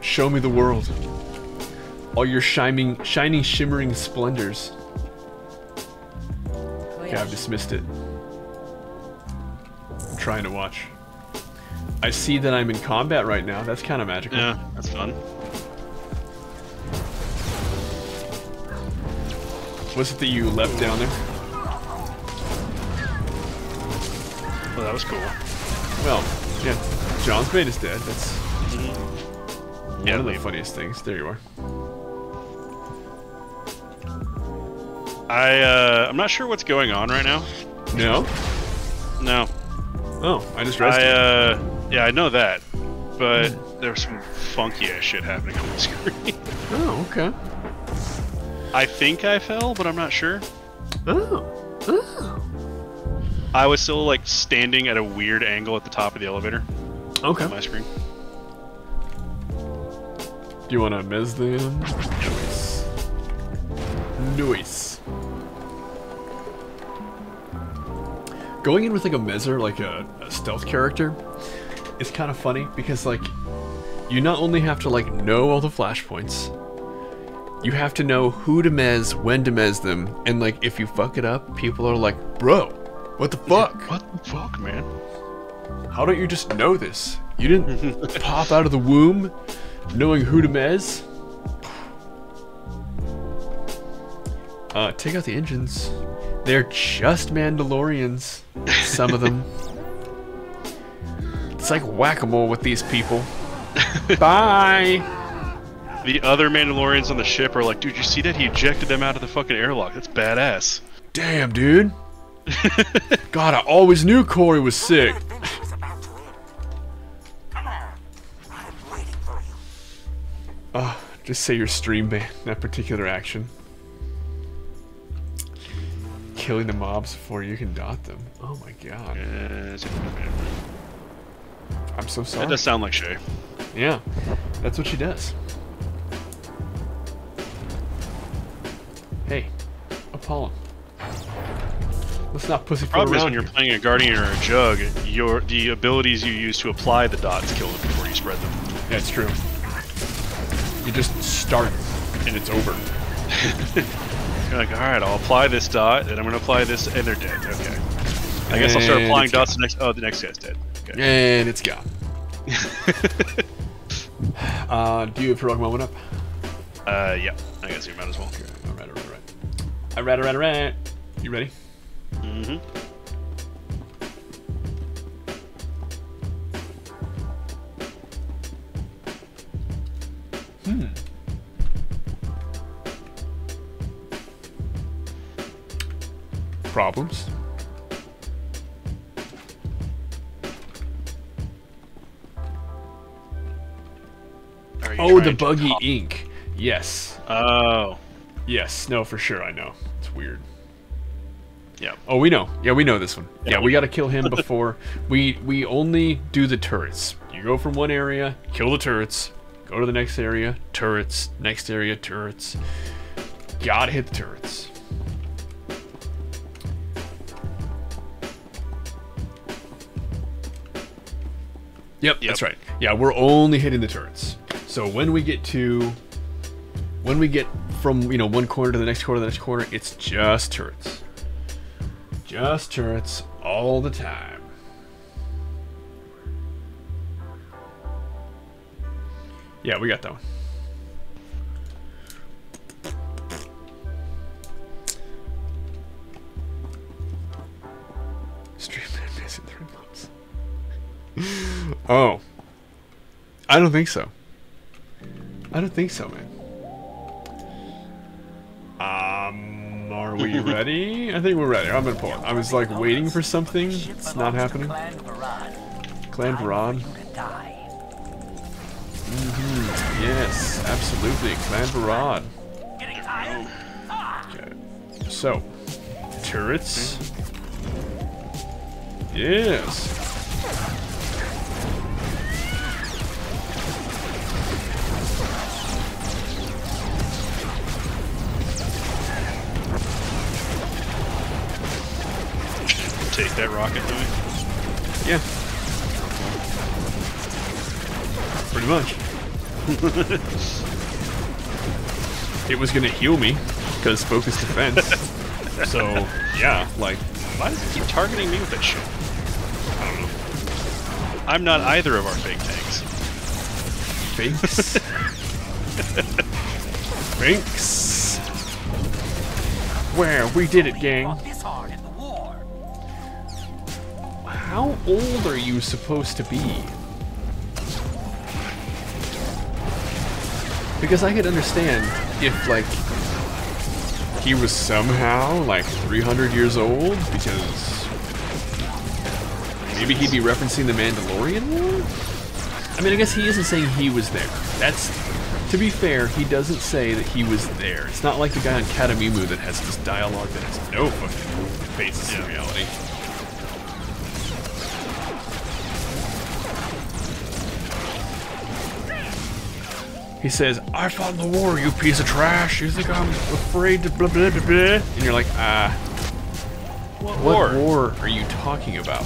show me the world. All your shining, shining, shimmering splendors. Okay, I've dismissed it. I'm trying to watch. I see that I'm in combat right now. That's kind of magical. Yeah, that's fun. Was it that you left down there? Well, that was cool. Well, yeah. John's mate is dead. That's one Yeah, of the funniest things. There you are. I uh, I'm not sure what's going on right now. No. No. Oh, I just I rested. uh, yeah, I know that, but there's some funky ass shit happening on the screen. Oh, okay. I think I fell, but I'm not sure. Oh. Oh. I was still like standing at a weird angle at the top of the elevator. Okay. On my screen. Do you want to mez them? noise? Nice. Going in with like a mezzer, like a, a stealth character, is kind of funny because like you not only have to like know all the flashpoints, you have to know who to mez, when to mez them, and like if you fuck it up, people are like, "Bro, what the fuck? What the fuck, man? How don't you just know this? You didn't pop out of the womb knowing who to mez?" Uh, take out the engines. They're just Mandalorians. Some of them. It's like whack-a-mole with these people. Bye. The other Mandalorians on the ship are like, dude, you see that? He ejected them out of the fucking airlock. That's badass. Damn, dude. God, I always knew Corey was sick. Oh, just say your stream ban that particular action. Killing the mobs before you can dot them. Oh my god. I'm so sorry. That does sound like Shay. Yeah, that's what she does. Apollo. Let's not pussyfoot Problem is when you're playing a Guardian or a Jug, your the abilities you use to apply the dots kill them before you spread them. Yeah, it's true. You just start and it's over. You're like, all right, I'll apply this dot, and I'm gonna apply this, and they're dead. Okay. I guess I'll start applying dots. The next, oh, the next guy's dead. Okay. And it's gone. uh, do you have heroic moment up? Uh, yeah. I guess you might as well. Alright, alright, alright. Alright, alright, alright. You ready? Mm-hmm. Hmm. Problems? Oh, the buggy ink. Yes. Oh. Yes. No, for sure. I know. Weird. Yeah. Oh, we know. Yeah, we know this one. Yeah, we got to kill him before we we only do the turrets. You go from one area, kill the turrets, go to the next area, turrets, next area, turrets. Gotta hit the turrets. Yep, that's right. Yeah, we're only hitting the turrets. So when we get to when we get from, you know, one corner to the next corner to the next corner, it's just turrets. Just turrets all the time. Yeah, we got that one. Missing three oh. I don't think so. I don't think so, man. Um, are we ready? I think we're ready. I'm gonna pull it. I was like waiting for something. It's not happening. Clan Varad. hmm Yes, absolutely. Clan Varad. Okay. So, turrets. Yes. Take that rocket, Louis. Yeah. Pretty much. it was gonna heal me because focus defense. so yeah, like Why does it keep targeting me with that shit? I don't know. I'm not either of our fake tanks. Binks. Binks. Where we did it, gang. How old are you supposed to be? Because I could understand if, like, he was somehow like 300 years old because maybe he'd be referencing the Mandalorian War? I mean, I guess he isn't saying he was there. That's, to be fair, he doesn't say that he was there. It's not like the guy on Cademimu that has this dialogue that has no fucking basis in reality. He says, I fought in the war, you piece of trash. You think I'm afraid to blah blah blah blah? And you're like, ah. What, what war? war are you talking about?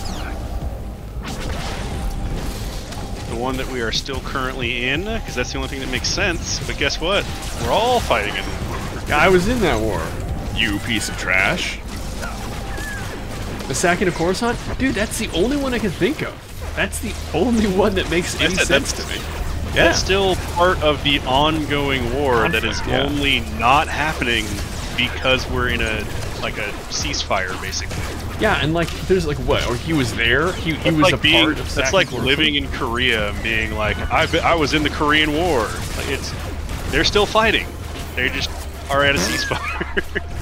The one that we are still currently in, because that's the only thing that makes sense. But guess what? We're all fighting in it. I was in that war. You piece of trash. The sacking of Coruscant? Dude, that's the only one I can think of. That's the only one that makes any sense to me. That's still part of the ongoing war that is yeah. only not happening because we're in a like a ceasefire, basically. Yeah, and like, there's like what? Or he was there. He, he That's was like a being, part of. That's like living in Korea, being like, I I was in the Korean War. Like it's, they're still fighting. They just are at a ceasefire.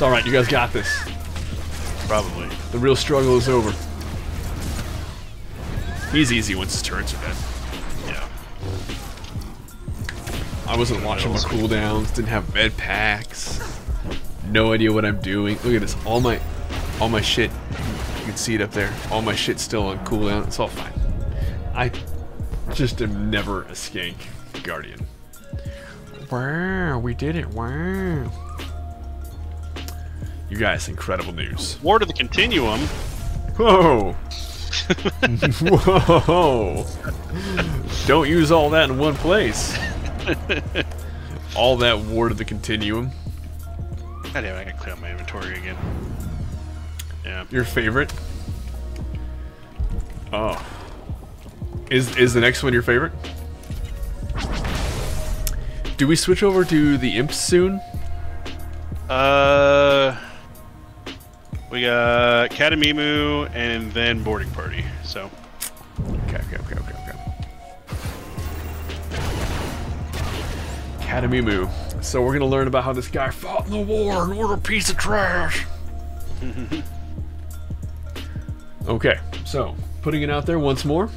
It's all right. You guys got this. Probably. The real struggle is over. He's easy once his turrets are dead. I wasn't watching my cooldowns. Didn't have med packs. No idea what I'm doing. Look at this. All my, all my shit. You can see it up there. All my shit's still on cooldown. It's all fine. I just am never a skank guardian. Wow, we did it. Wow. You guys, incredible news. War to the Continuum. Whoa. Whoa. Don't use all that in one place. all that war to the continuum. God damn it, I gotta clear out my inventory again. Yeah. Your favorite? Oh. Is is the next one your favorite? Do we switch over to the imps soon? Uh, we got Cademimu and then boarding party. So. Okay, okay, okay, okay, Cademimu. So we're gonna learn about how this guy fought in the war and what a piece of trash. okay, so putting it out there once more.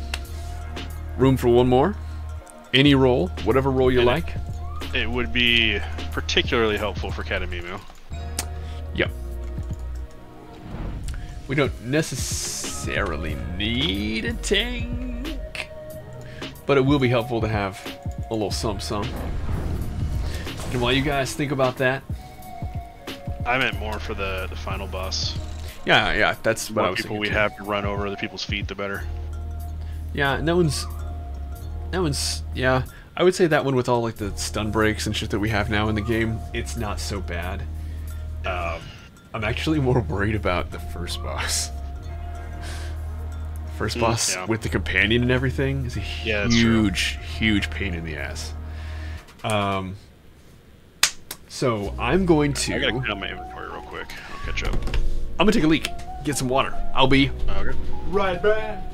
Room for one more. Any role, whatever role you like. It would be particularly helpful for Cademimu. Yep. We don't necessarily need a tank, but it will be helpful to have a little some some. And while you guys think about that, I meant more for the the final boss. yeah, yeah, that's The what I was people we too. have to run over other people's feet, the better. Yeah, and that one's that one's yeah. I would say that one with all like the stun breaks and shit that we have now in the game, it's not so bad. Um, I'm actually more worried about the first boss. First Mm, boss yeah. with the companion and everything is a Yeah, huge, huge pain in the ass. Um, so I'm going to. I gotta clean out my inventory real quick. I'll catch up. I'm gonna take a leak, get some water. I'll be Okay. right back.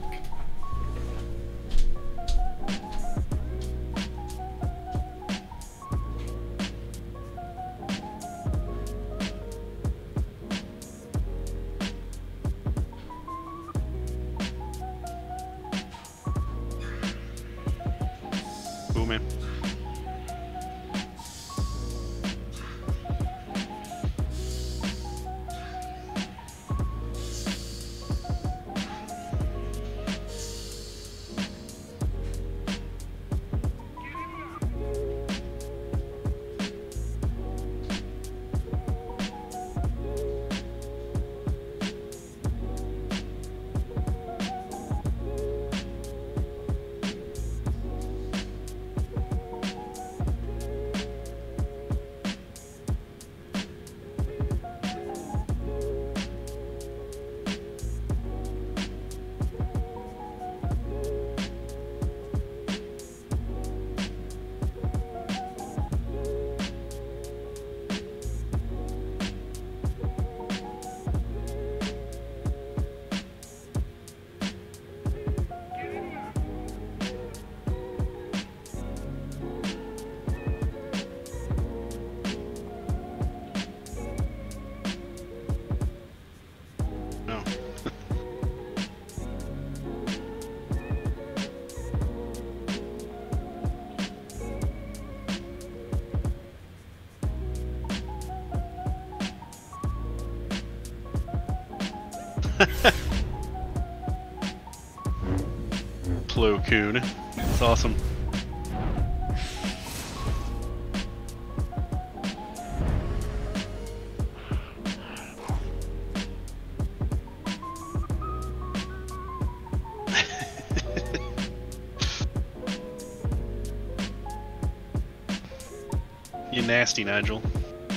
Nasty, Nigel.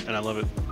And I love it.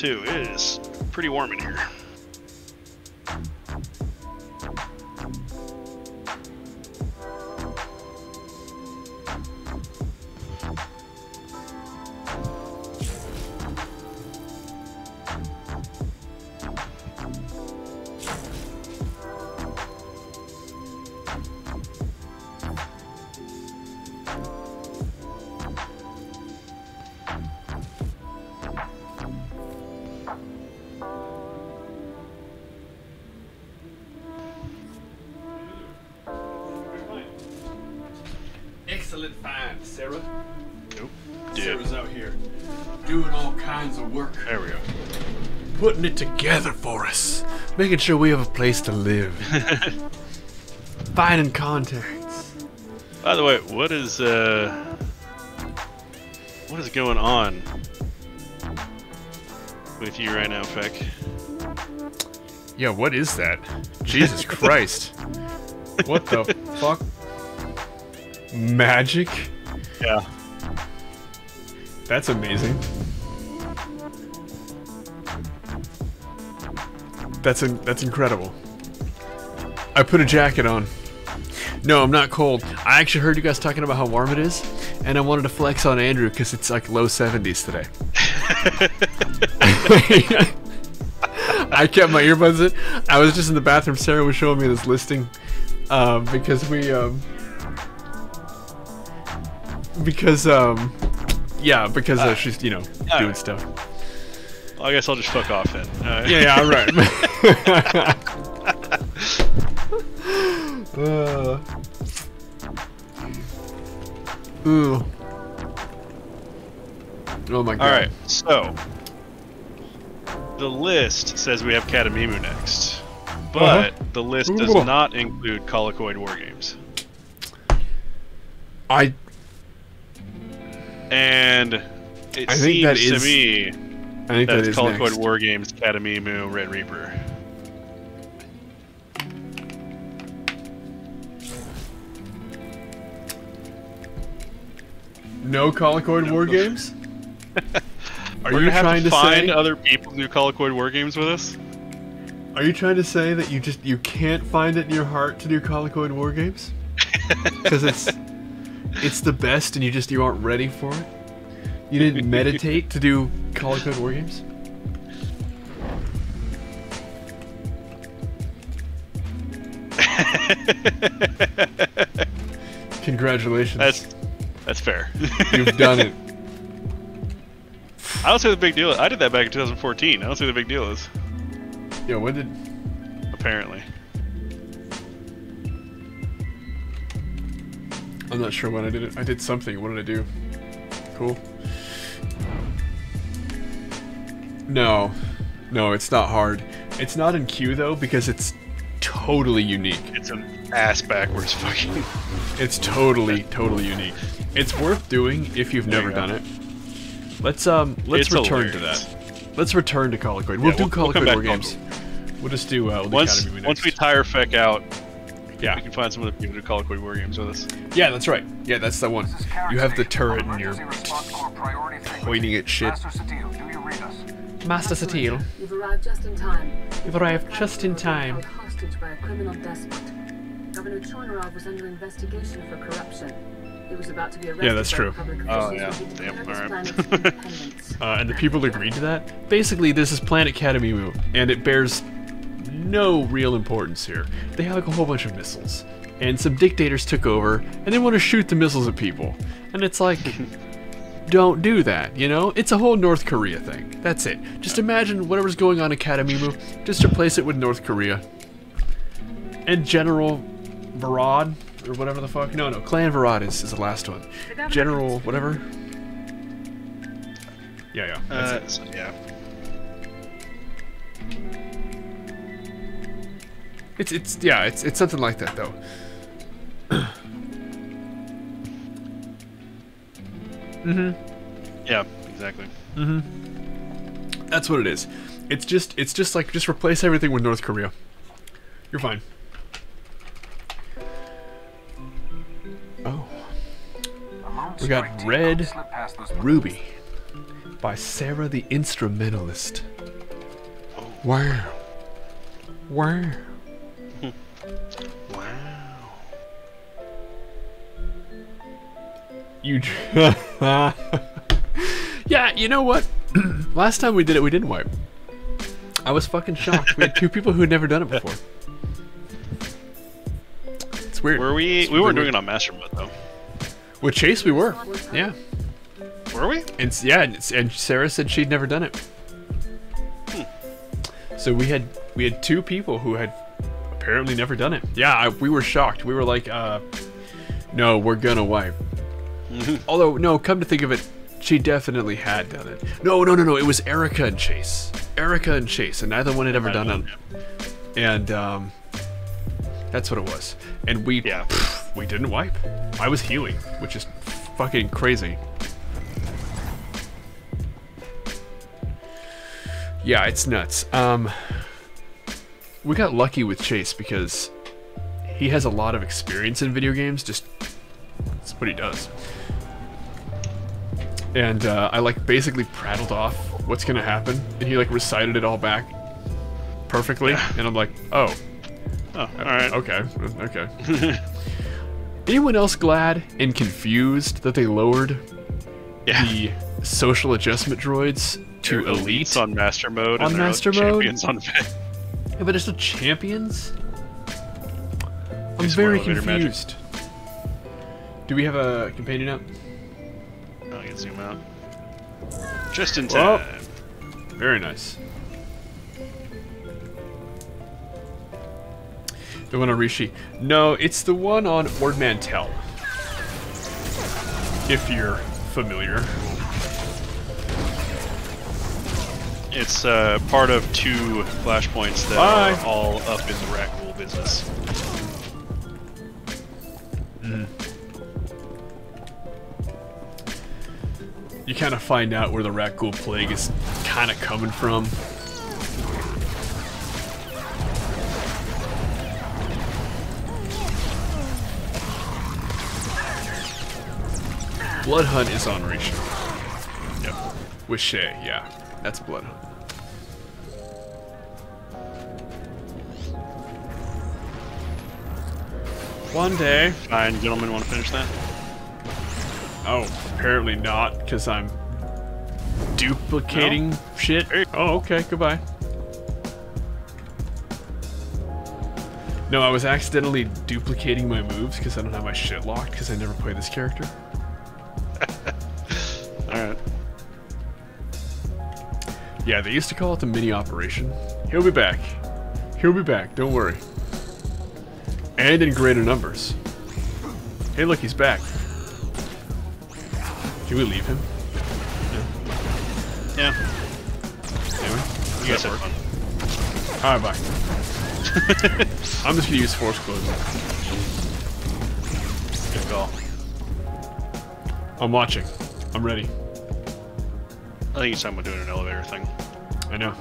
Too. It is pretty warm in Making sure we have a place to live. Finding contacts. By the way, what is uh what is going on with you right now, Feck? Yeah, what is that? Jesus Christ. What the fuck? Magic? Yeah. That's amazing. That's in, that's incredible. I put a jacket on. No, I'm not cold. I actually heard you guys talking about how warm it is, and I wanted to flex on Andrew because it's like low 70s today. I kept my earbuds in. I was just in the bathroom. Sarah was showing me this listing um, because we um, because um, yeah, because uh, Ah. she's you know doing right. stuff. Well, I guess I'll just fuck off then. Uh, Yeah, yeah, right. uh, ooh. Oh my god. All right, so the list says we have Cademimu next, but Uh-huh. the list does Ooh. not include Colicoid War Games. I And it I seems think that to me I think that it's is Colicoid next. War Games, Cademimu, Red Reaper. no Colicoid War Games? Are We're you have trying to to find say? other people to do Colicoid War Games with us? Are you trying to say that you just you can't find it in your heart to do Colicoid War Games? Because it's it's the best, and you just you aren't ready for it. You didn't meditate to do Colicoid War Games. Congratulations. That's that's fair. You've done it. I don't see the big deal. I did that back in 2014. I don't see the big deal is. Yeah, when did? Apparently. I'm not sure when I did it. I did something. What did I do? Cool. No. No, it's not hard. It's not in queue though because it's totally unique. It's an ass backwards fucking. It's totally, totally unique. It's worth doing if you've There never you done it. Let's um let's It's return to that. Let's return to. Yeah, We'll do we'll- we'll come back War Games. We'll just do uh, Once once we tire Feck out, yeah, we can find some other people to Colicoid War Games with us. Yeah, that's right. Yeah, that's the one. You have the turret and you're pointing at shit. Master Satele, You've arrived just in time. you've arrived just in time. Hostage by a criminal despot. Governor Choynarov was under investigation for corruption. He was about to be arrested Yeah, that's true. Oh, yeah. Damn, alright. his planet independence. Uh, and the people agreed to that. Basically, this is Planet Cademimu, and it bears no real importance here. They have like a whole bunch of missiles, and some dictators took over, and they want to shoot the missiles at people. And it's like, don't do that, you know? It's a whole North Korea thing. That's it. Just imagine whatever's going on in Cademimu, just replace it with North Korea. And General Varad, or whatever the fuck. No, no, Clan Varad is, is the last one. General, whatever. Yeah, yeah. That's Uh, it. so, yeah. It's it's yeah, it's it's something like that though. mhm. Yeah, exactly. Mhm. That's what it is. It's just it's just like just replace everything with North Korea. You're fine. Oh. We got Red Ruby by Sarah the Instrumentalist. Wow. Wow. Wow. You. yeah, you know what? Last time we did it, we didn't wipe. I was fucking shocked. We had two people who had never done it before. It's weird. Were we? It's We weren't doing it on Master Mode though. With Chase, we were. Yeah. Were we? And yeah, and, and Sarah said she'd never done it. Hmm. So we had we had two people who had apparently never done it. Yeah, I, we were shocked. We were like, uh, no, we're gonna wipe. Although, no, come to think of it, she definitely had done it. No, no, no, no. It was Erica and Chase. Erica and Chase, and neither one had ever done it. And um, that's what it was. And we, yeah. we didn't wipe. I was healing, which is fucking crazy. Yeah, it's nuts. Um, we got lucky with Chase because he has a lot of experience in video games. Just that's what he does. And uh, I like basically prattled off what's gonna happen, and he like recited it all back perfectly. And I'm like, oh, oh, all right, okay, okay. Anyone else glad and confused that they lowered the social adjustment droids to elite elites on Master Mode on master mode? champions on. Yeah, but it's the champions. I'm It's very more elevator magic. confused. Do we have a companion up? I can zoom out. Just in Well, time. Very nice. The one on Rishi. No, it's the one on Ord Mantell. If you're familiar. It's uh, part of two flashpoints that Bye. are all up in the rat ghoul business. Mm. You kind of find out where the rat ghoul plague is kind of coming from. Blood Hunt is on Rishi. Yep. With Shay, yeah. That's Blood Hunt. One day. Fine, gentlemen, want to finish that? Oh, apparently not, because I'm duplicating shit. Oh, okay, goodbye. No, I was accidentally duplicating my moves because I don't have my shit locked because I never play this character. Alright. Yeah, they used to call it the mini operation. He'll be back. He'll be back, don't worry. And in greater numbers. Hey, look, he's back. Can we leave him? Yeah. Anyway, You guys have work? fun. Alright, bye. I'm just gonna use force closing. Good call. I'm watching. I'm ready. I think he's talking about doing an elevator thing. I know.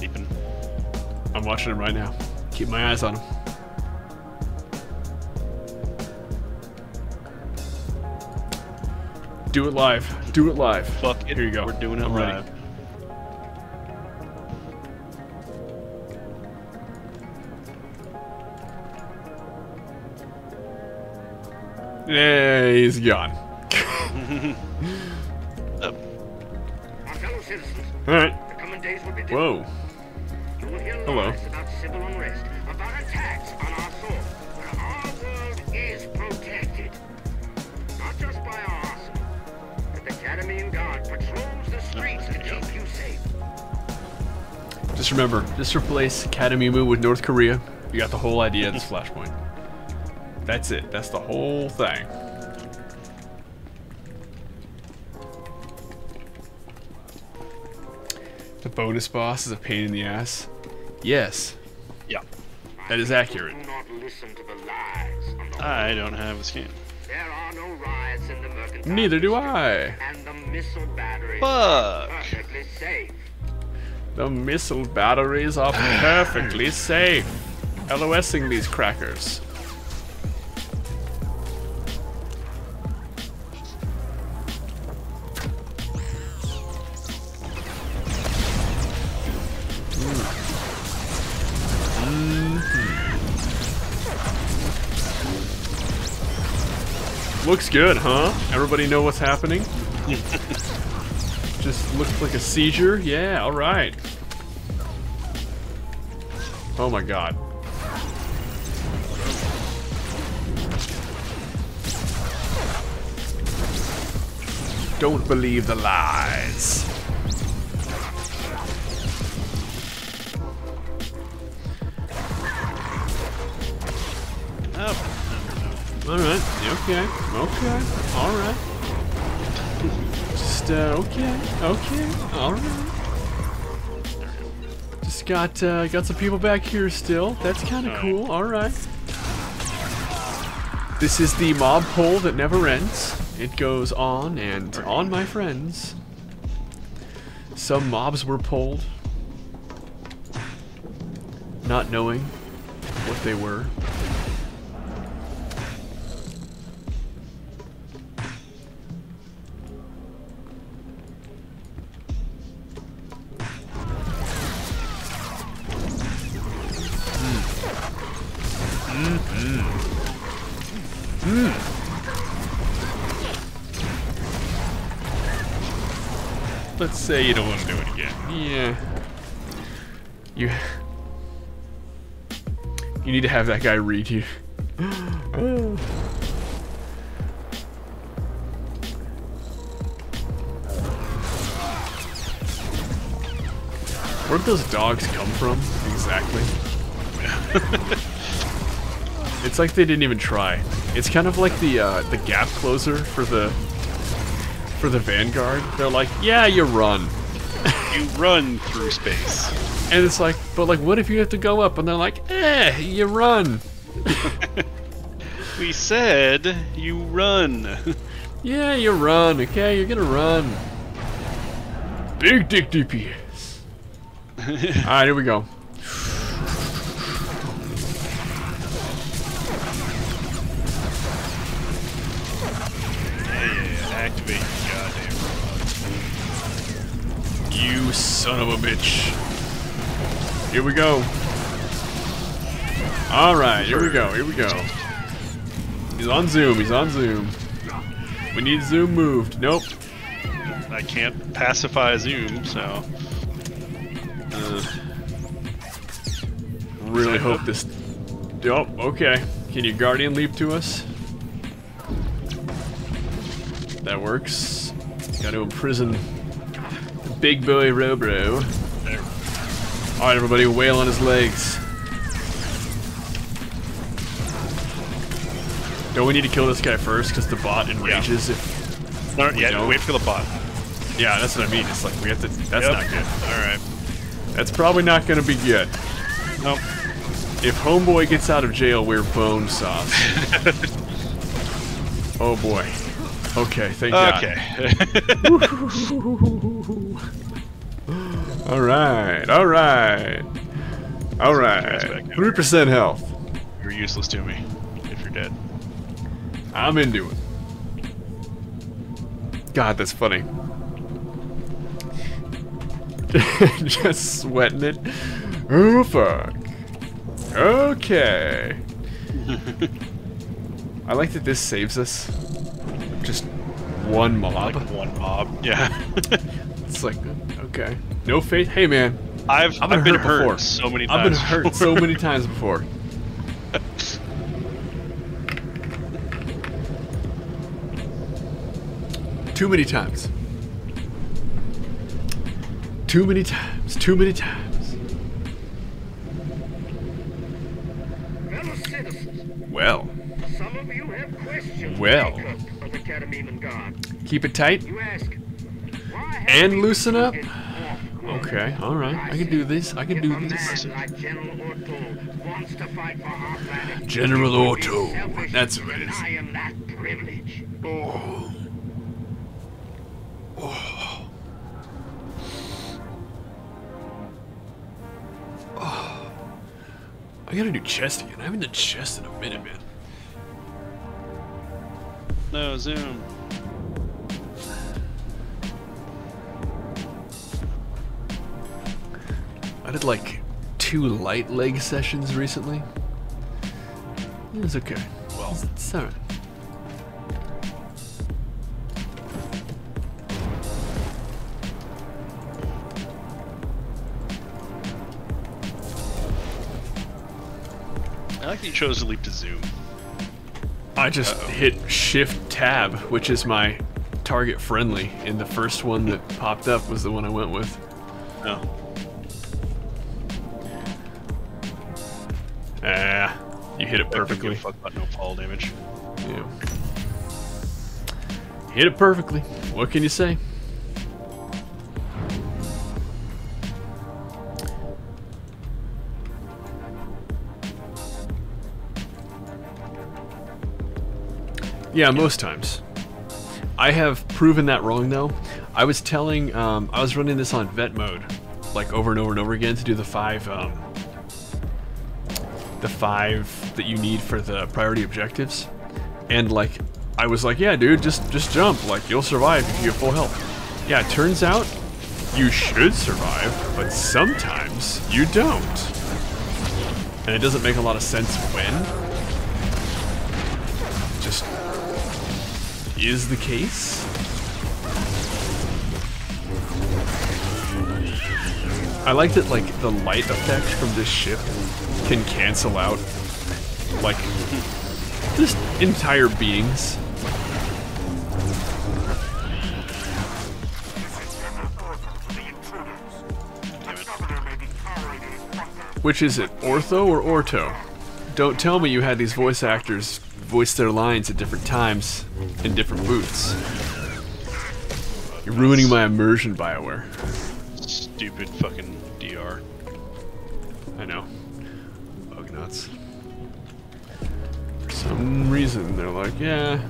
Deepen. I'm watching him right now. Keep my eyes on him. Do it live. Do it live. Fuck it. Here you go. We're doing it I'm ready. Yeah, he's gone. My fellow citizens, All right. the coming days will be different. Whoa. You will hear Hello. about civil unrest, about attacks on our Cadmian patrols the streets to keep you safe. Just remember, just replace Cademimu with North Korea. You got the whole idea of this flashpoint. That's it. That's the whole thing. The bonus boss is a pain in the ass. Yes. Yeah. That is accurate. Do not listen to the lies on the I don't have a skin. There are no riots in the mercantile Neither do I. And the missile batteries Fuck. are perfectly safe. The missile batteries are perfectly safe. LOSing these crackers. Looks good, huh? Everybody know what's happening? Just looks like a seizure? Yeah, alright. Oh my god. Don't believe the lies. Oh. Alright, okay, okay, alright. Just, uh, okay, okay, alright. Just got, uh, got some people back here still. That's kind of cool, alright. This is the mob poll that never ends. It goes on and on, my friends. Some mobs were pulled, not knowing what they were. Mm. Let's say you don't want to do it again. Yeah. You. You need to have that guy read you. Where'd those dogs come from, exactly? it's like they didn't even try. It's kind of like the uh, the gap closer for the for the Vanguard. They're like, yeah, you run. You run through space. And it's like, but like, what if you have to go up? And they're like, eh, you run. We said you run. Yeah, you run, okay? You're gonna run. Big dick DPS. Alright, here we go. You son of a bitch. Here we go. Alright, here we go, here we go. He's on Zoom, he's on Zoom. We need Zoom moved. Nope. I can't pacify Zoom, so. Uh, really hope this. Oh, okay. Can you Guardian leap to us? That works. Got to imprison big boy Robro. Alright, everybody, wail on his legs. Don't we need to kill this guy first because the bot enrages if. No, we yeah, don't? wait for the bot. Yeah, that's what I mean. It's like we have to. That's Yep. not good. Alright. That's probably not going to be good. Nope. If Homeboy gets out of jail, we're bone sauce. oh boy. Okay, thank God. Okay. Alright, alright. All right, three percent health. You're useless to me if you're dead. I'm into it. God, that's funny. Just sweating it. Oh fuck. Okay. I like that this saves us. Just one mob. Like one mob. Yeah. it's like okay. No faith. Hey man. I've I've been, I've been hurt, before. so many I've been times. hurt so many times before. Too many times. Too many times. Too many times. Fellow citizens, Well. some of you have questions Well. makeup of the God. Keep it tight. You ask, And loosen up. Okay, alright. I can do this. I can do this. General Otto wants to fight for our planet, General it would be Otto. selfish That's to what it is. that privilege. Oh. Oh. Oh. I gotta do chest again. I haven't done chest in a minute, man. No, zoom. I did like two light leg sessions recently. It was okay. Well, it's alright. I like that you chose to leap to zoom. I just hit Shift Tab, which is my target friendly, and the first one that popped up was the one I went with. Oh. You hit it perfectly. fuck about no fall damage. Yeah. Hit it perfectly. What can you say? Yeah, most times. I have proven that wrong though. I was telling, um, I was running this on vet mode, like over and over and over again to do the five, um, the five that you need for the priority objectives, and like, I was like, yeah, dude, just just jump, like you'll survive if you have full health. Yeah, it turns out you should survive, but sometimes you don't, and it doesn't make a lot of sense when. Just is the case. I like that like the light effect from this ship can cancel out like just entire beings. Which is it, Ortho or Orto? Don't tell me you had these voice actors voice their lines at different times in different booths. You're ruining my immersion, Bioware. Stupid fucking reason, they're like, yeah.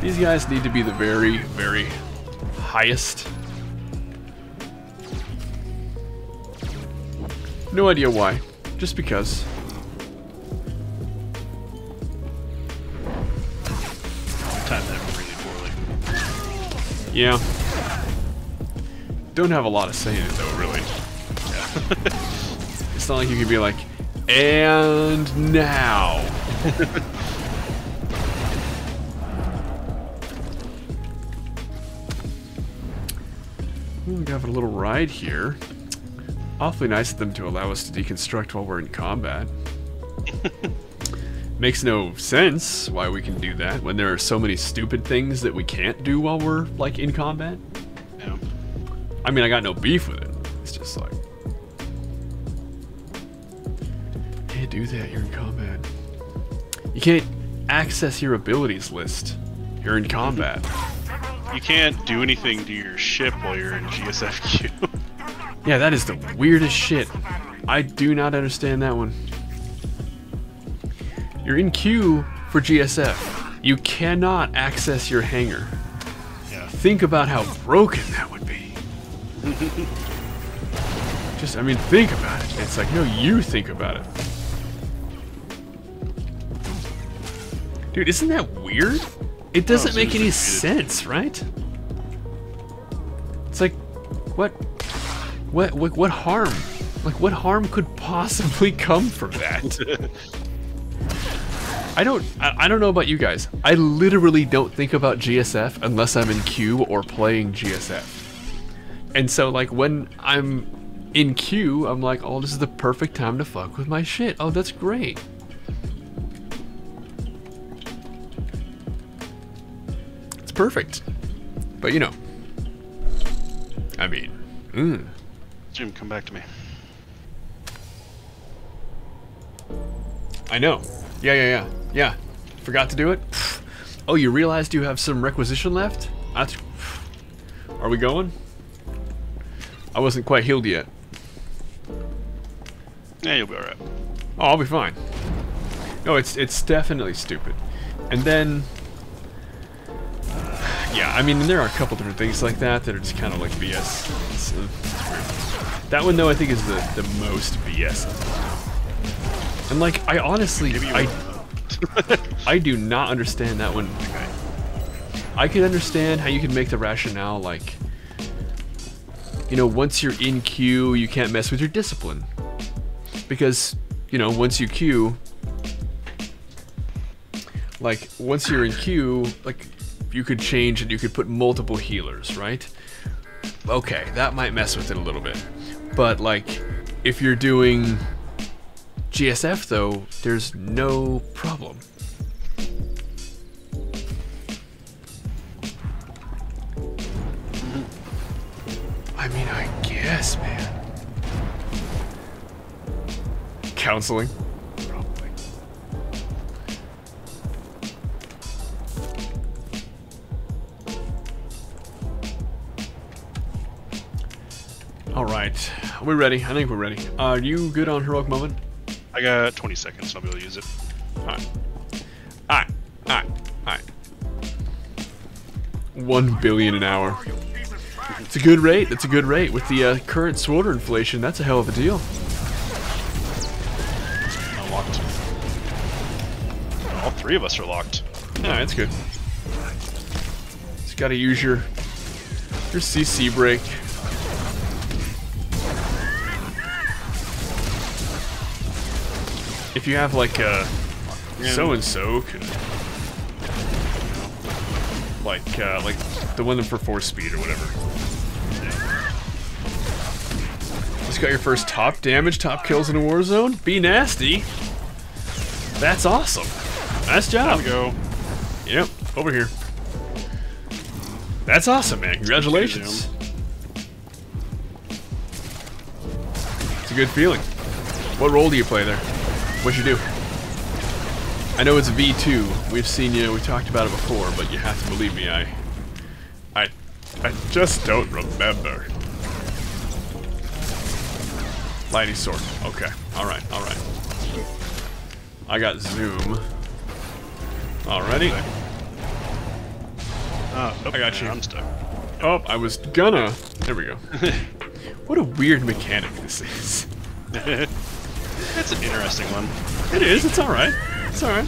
These guys need to be the very, very highest. No idea why. Just because. Timed that really poorly. Yeah. Don't have a lot of say in it though, really. it's not like you could be like, and now. Ooh, we have a little ride here. Awfully nice of them to allow us to deconstruct while we're in combat. Makes no sense why we can do that when there are so many stupid things that we can't do while we're like in combat. Yeah. I mean, I got no beef with it. It's just like, can't do that. You're in combat. You can't access your abilities list. You're in combat. You can't do anything to your ship while you're in GSFQ. yeah, that is the weirdest shit. I do not understand that one. You're in queue for GSF. You cannot access your hangar. Yeah. Think about how broken that would be. Just, I mean, think about it. It's like, no, you think about it. Dude, isn't that weird? It doesn't Oh, make any sense, right? It's like, what, what, what, what harm? Like, what harm could possibly come from that? I don't, I, I don't know about you guys. I literally don't think about GSF unless I'm in queue or playing GSF. And so, like, when I'm in queue, I'm like, oh, this is the perfect time to fuck with my shit. Oh, that's great. Perfect. But, you know. I mean, mm. Jim, come back to me. I know. Yeah, yeah, yeah. Yeah. Forgot to do it? Oh, you realized you have some requisition left? That's... Are we going? I wasn't quite healed yet. Yeah, you'll be alright. Oh, I'll be fine. No, it's it's definitely stupid. And then... Yeah, I mean, there are a couple different things like that that are just kind of like BS. It's, it's. That one, though, I think is the, the most BS. And, like, I honestly... I, I do not understand that one. I can understand how you can make the rationale, like... You know, once you're in queue, you can't mess with your discipline. Because, you know, once you queue... Like, once you're in queue, like, you could change and you could put multiple healers, right? Okay, that might mess with it a little bit. But, like, if you're doing GSF, though, there's no problem. I mean, I guess, man. Counseling? All right, we're ready. I think we're ready. Are you good on heroic moment? I got 20 seconds, I'll be able to use it. Alright. Alright. Alright. Alright. One billion an hour. It's a good rate. That's a good rate. With the uh, current SWTOR inflation, that's a hell of a deal. I'm locked. All three of us are locked. Yeah, that's good. Just gotta use your your CC break. If you have like a so and so can like uh, like the one for four speed or whatever. Just got your first top damage, top kills in a war zone. Be nasty. That's awesome. Nice job. Go. Yep, over here. That's awesome, man. Congratulations. It's a good feeling. What role do you play there? What'd you do? I know it's V2. We've seen you, we talked about it before, but you have to believe me, I... I... I just don't remember. Lighty sword. Okay. Alright, alright. I got zoom. Alrighty. Oh, ah, I got you. I'm stuck. Oh, I was gonna. There we go. what a weird mechanic this is. It's an interesting one. It is. It's all right. It's all right.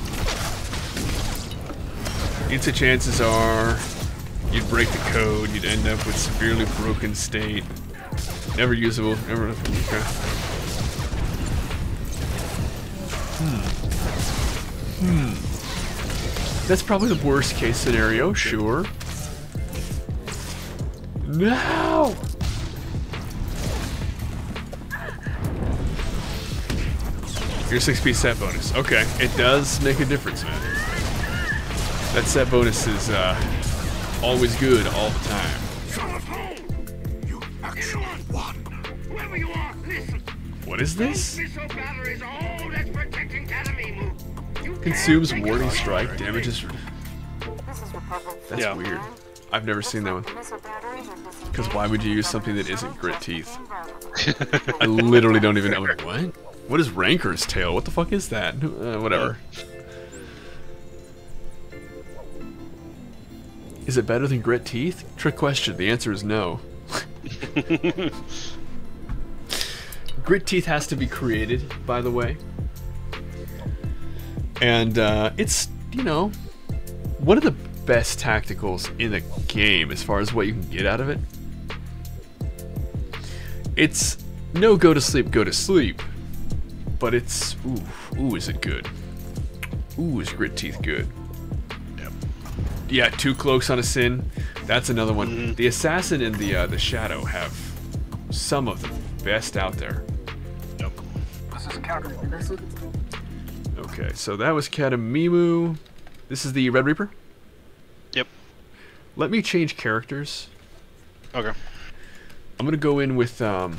You'd chances are you'd break the code. You'd end up with severely broken state. Never usable. Never. Okay. Hmm. Hmm. That's probably the worst case scenario. Sure. No. Your 6-piece set bonus. Okay, it does make a difference, man. That set bonus is uh, always good all the time. You actually won. Whoever you are, listen. What is this? Missile batteries are that's protecting Cademimu. Consumes warding strike, damages. That's Yeah. weird. I've never seen that one. Because why would you use something that isn't grit teeth? I literally don't even know what. What? Is Rancor's tail? What the fuck is that? Uh, whatever. Is it better than grit teeth? Trick question. The answer is no. Grit Teeth has to be created, by the way. And uh, it's, you know, one of the best tacticals in the game as far as what you can get out of it. It's no go to sleep, go to sleep. But it's, ooh, ooh, is it good? Ooh, is Grit Teeth good? Yep. Yeah, two cloaks on a sin. That's another one. Mm-hmm. The assassin and the uh, the shadow have some of the best out there. Yep. This is Captain. Okay, so that was Cademimu. This is the Red Reaper. Yep. Let me change characters. Okay. I'm gonna go in with um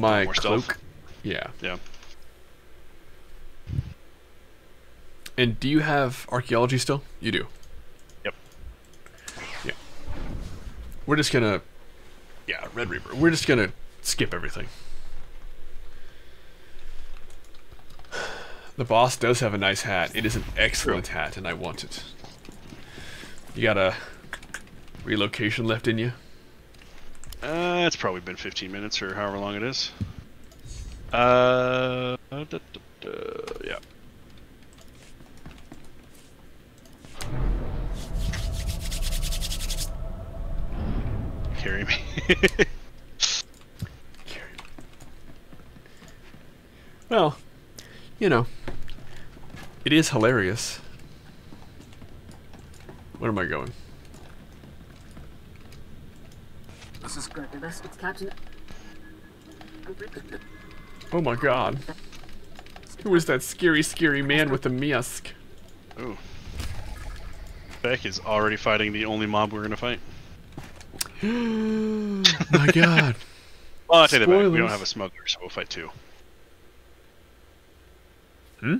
my More cloak. stealth? Yeah. Yeah. And do you have archaeology still? You do. Yep. Yeah. We're just gonna Yeah, Red Reaper. We're just gonna skip everything. The boss does have a nice hat. It is an excellent hat, and I want it. You got a relocation left in you? Uh, it's probably been 15 minutes or however long it is. Uh, da, da, da, yeah. Carry me. Well, you know, it is hilarious. Where am I going? This is good. That's it's Captain. Oh my god. Who is that scary, scary man with the mask? Ooh. Beck is already fighting the only mob we're gonna fight. my god. Well, I'll take that back. We don't have a smuggler, so we'll fight two. Hmm?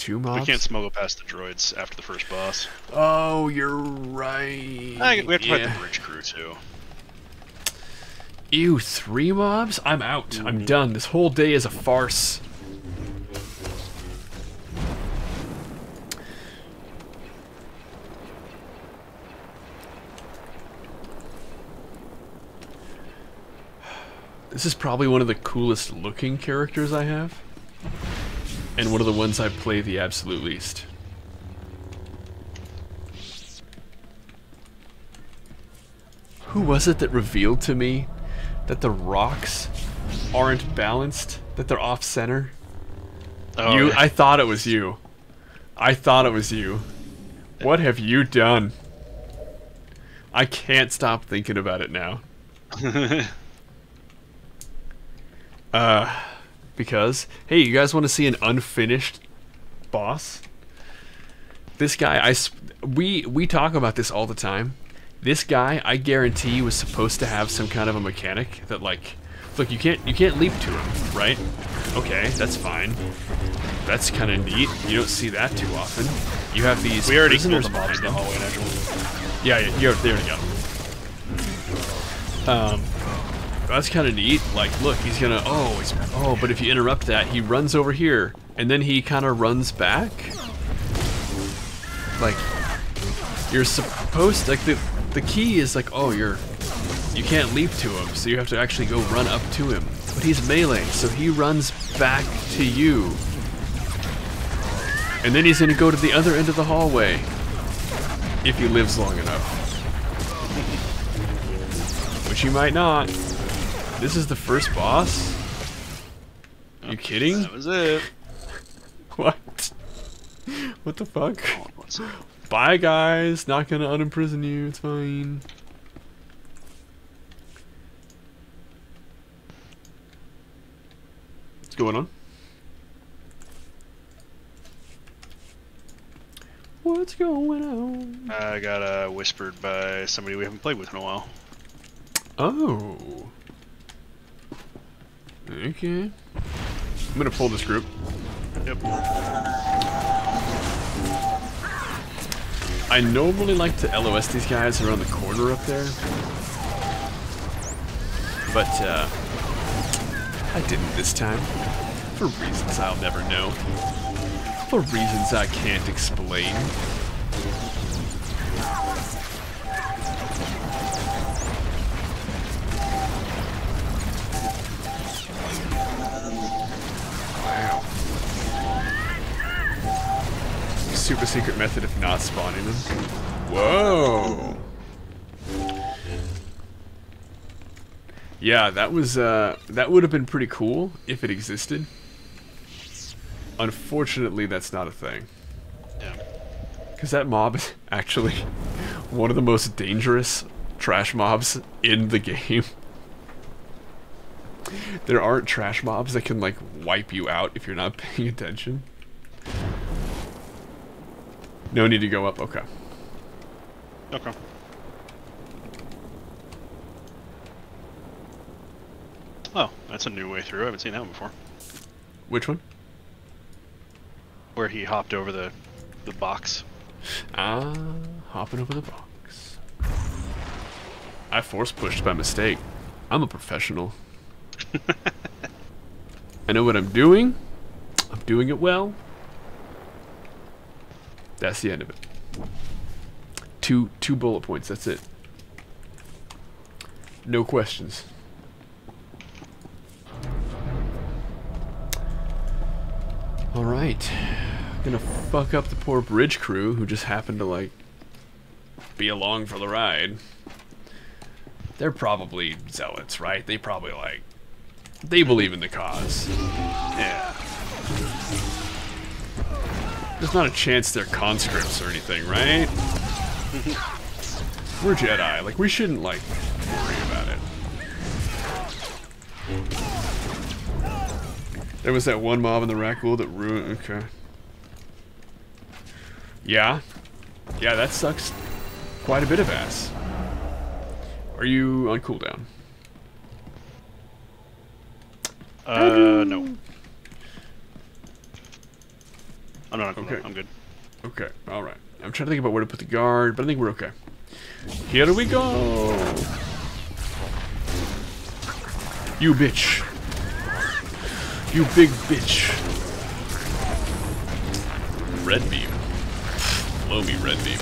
Two mobs? We can't smuggle past the droids after the first boss. Oh, you're right. I, we have to fight the bridge crew too. Ew, three mobs? I'm out. Mm-hmm. I'm done. This whole day is a farce. This is probably one of the coolest looking characters I have. And one of the ones I play the absolute least. Who was it that revealed to me that the rocks aren't balanced, that they're off center? Oh, you yeah. I thought it was you. I thought it was you. What have you done? I can't stop thinking about it now. uh because hey, you guys want to see an unfinished boss? This guy I we we talk about this all the time. This guy, I guarantee, was supposed to have some kind of a mechanic that like, look, you can't you can't leap to him, right? Okay, that's fine. That's kind of neat. You don't see that too often. You have these. We already killed the mobs in the hallway, him. Yeah, yeah, you there you go. Um, that's kind of neat. Like, look, he's gonna. Oh, he's. Oh, but if you interrupt that, he runs over here, and then he kind of runs back. Like, you're supposed like the the key is like, oh, you're you can't leap to him, so you have to actually go run up to him. But he's melee, so he runs back to you. And then he's gonna go to the other end of the hallway. If he lives long enough. Which he might not. This is the first boss? Are You kidding? That was it. What? What the fuck? Bye guys, not gonna unimprison you, it's fine. What's going on? What's going on? I got uh, whispered by somebody we haven't played with in a while. Oh. Okay. I'm gonna pull this group. Yep. I normally like to LOS these guys around the corner up there. But, uh, I didn't this time. For reasons I'll never know. For reasons I can't explain. Wow. Super secret method of not spawning them. Whoa! Yeah, that was, uh, that would have been pretty cool if it existed. Unfortunately, that's not a thing. Yeah. Because that mob is actually one of the most dangerous trash mobs in the game. There aren't trash mobs that can like wipe you out if you're not paying attention. No need to go up. Okay. Okay. Oh, that's a new way through. I haven't seen that one before. Which one? Where he hopped over the the box. Ah, hopping over the box. I force pushed by mistake. I'm a professional. I know what I'm doing. I'm doing it well. That's the end of it. Two two bullet points, that's it. No questions. Alright. Gonna fuck up the poor bridge crew who just happened to like be along for the ride. They're probably zealots, right? They probably like they believe in the cause. Yeah. There's not a chance they're conscripts or anything, right? We're Jedi. Like, we shouldn't, like, worry about it. There was that one mob in the Rakghoul that ruined... Okay. Yeah. Yeah, that sucks quite a bit of ass. Are you on cooldown? Uh, no. I'm not Okay. I'm good. Okay, alright. I'm trying to think about where to put the guard, but I think we're okay. Here we go! You bitch. You big bitch. Red beam. Blow me, red beam.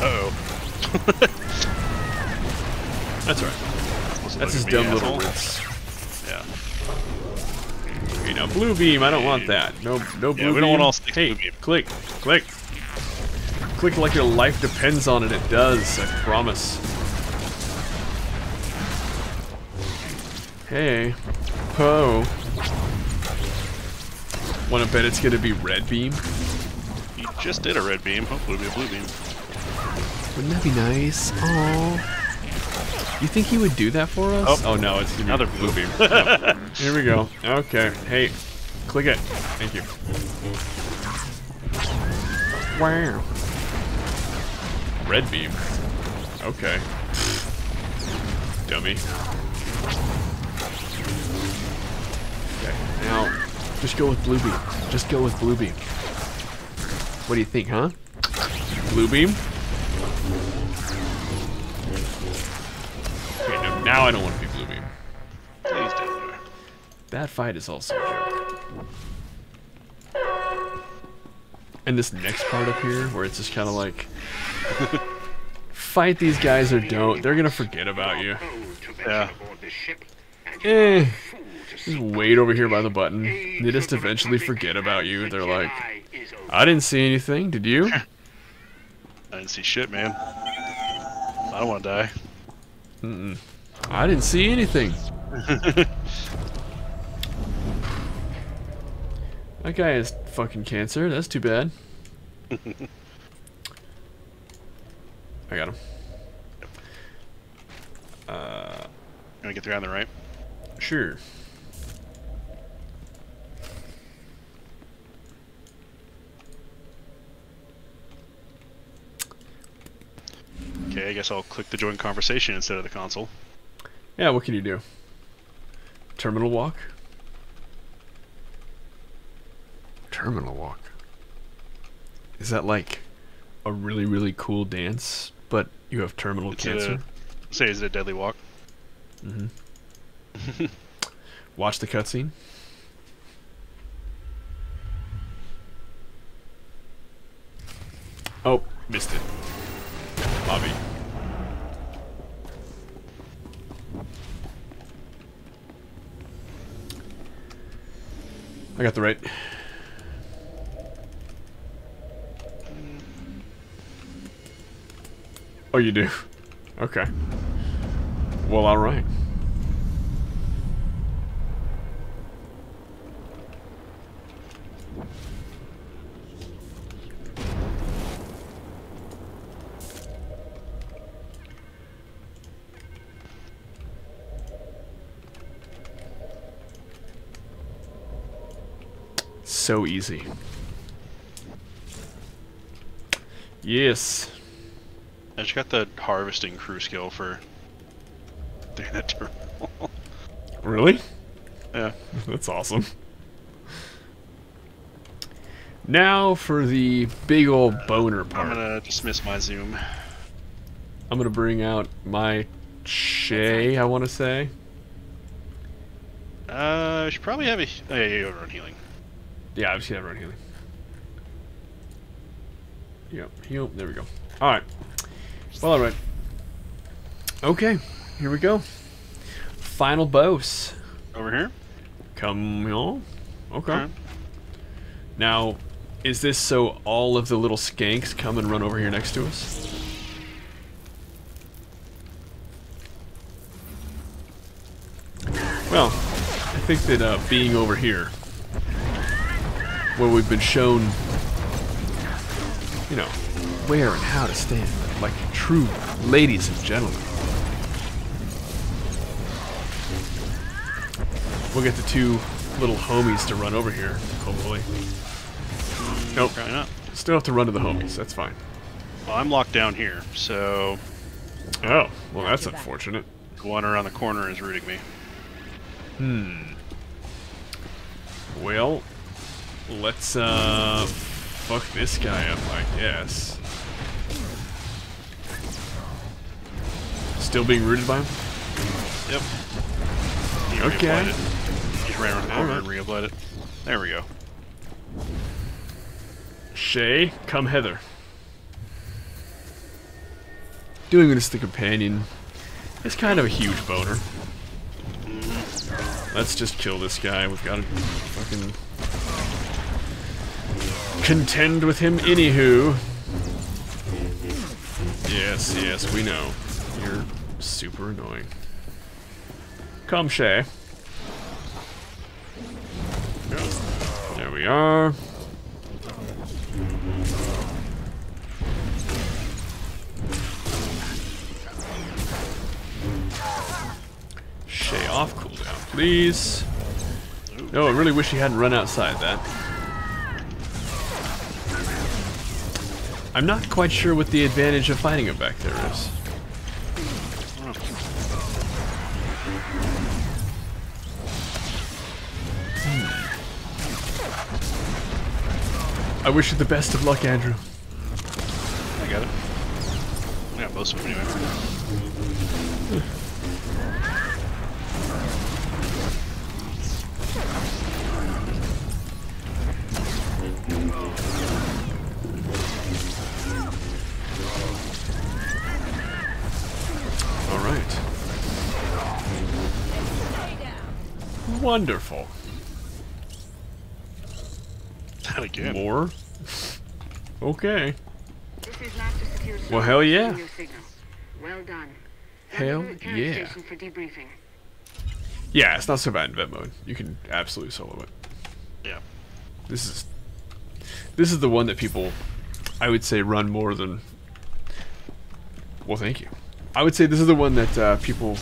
Uh-oh. That's alright. To That's his dumb little rinse. Yeah. Okay, now blue beam, I don't want that. No, no blue Yeah, we beam. don't want all six hey, blue beam. click, click. Click like your life depends on it. It does, I promise. Hey, Poe. Wanna bet it's gonna be red beam? He just did a red beam. Hopefully it'll be a blue beam. Wouldn't that be nice? Oh. You think he would do that for us? Oh, no, it's Another blue beam. Yep. Here we go. Okay. Hey, click it. Thank you. Wow. Red beam. Okay. Dummy. Okay. Now, just go with blue beam. Just go with blue beam. What do you think, huh? Blue beam? No, now I don't want to be blue beam. Please do. That fight is also a joke. And this next part up here, where it's just kind of like, fight these guys or don't, they're gonna forget about you. Yeah. Eh, just wait over here by the button. They just eventually forget about you. They're like, I didn't see anything, did you? I didn't see shit, man. I don't want to die. Mm-mm. I didn't see anything. That guy has fucking cancer. That's too bad. I got him. Uh, Gonna get through on the right. sure. Okay, I guess I'll click the join conversation instead of the console. Yeah, what can you do? Terminal walk? Terminal walk. Is that like a really, really cool dance, but you have terminal It's cancer? A, say, is it a deadly walk? Mm-hmm. Watch the cutscene. Oh, missed it. Bobby. I got the right. Oh, you do? Okay. Well, alright. So easy. Yes. I just got the harvesting crew skill for doing that terminal. Really? Yeah. That's awesome. Now for the big old boner part. I'm gonna dismiss my zoom. I'm gonna bring out my Shay, I want to say. Uh, I should probably have a. Oh, yeah, yeah, run healing. Yeah, I've seen everyone healing. Yep, heal. There we go. Alright. Well, alright. Okay, here we go. Final boss. Over here? Come on. Okay. Now, is this so all of the little skanks come and run over here next to us? Well, I think that uh, being over here, where we've been shown, you know, where and how to stand, like true ladies and gentlemen. We'll get the two little homies to run over here, hopefully. Nope. Probably not. Still have to run to the homies, that's fine. Well, I'm locked down here, so. Oh, well, that's unfortunate. The one around the corner is rooting me. Hmm. Well, let's, uh, fuck this guy up, I guess. Still being rooted by him? Yep. He Okay. reapplied it. He ran over Alright. and reapplied it. There we go. Shay, come hither. Doing this to the companion is kind of a huge boner. Let's just kill this guy. We've got to fucking contend with him anywho. Yes, yes, we know. You're super annoying. Come, Shay. There we are. Shay off cooldown, please. No, I really wish he hadn't run outside that. I'm not quite sure what the advantage of fighting him back there is. Hmm. I wish you the best of luck, Andrew. I got it. I got most of them anyway. Wonderful. That again. More? okay. This is Master Secure Well, hell yeah. Your signal. Well done. Hell Rendezvous at Terran yeah. For debriefing. Yeah, it's not so bad in vet mode. You can absolutely solo it. Yeah. This is this is the one that people I would say run more than Well, thank you. I would say this is the one that uh, people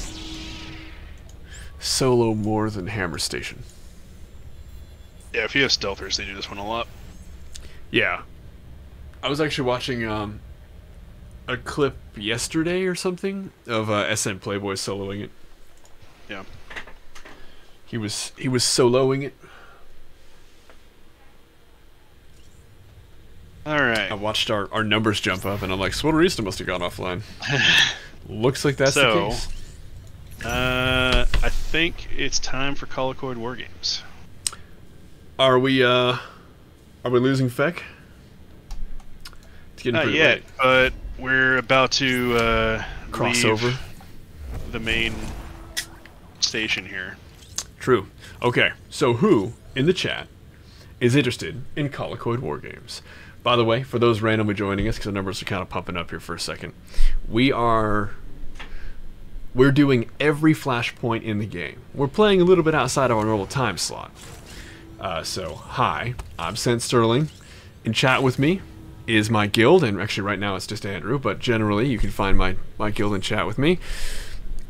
solo more than Hammer Station. Yeah, if you have stealthers, they do this one a lot. Yeah. I was actually watching um, a clip yesterday or something of uh, SN Playboy soloing it. Yeah. He was he was soloing it. All right. I watched our, our numbers jump up, and I'm like, Swtorista must have gone offline. Looks like that's the so, case. Uh, I think it's time for Colicoid War Games. Are we uh, are we losing Feck? It's getting Not yet, late. but we're about to uh, Crossover. leave the main station here. True. Okay, so who in the chat is interested in Colicoid War Games? By the way, for those randomly joining us, because the numbers are kind of pumping up here for a second, we are we're doing every flashpoint in the game. We're playing a little bit outside of our normal time slot. Uh, so, hi, I'm Sent Sterling. In chat with me is my guild, and actually right now it's just Andrew, but generally you can find my, my guild and chat with me.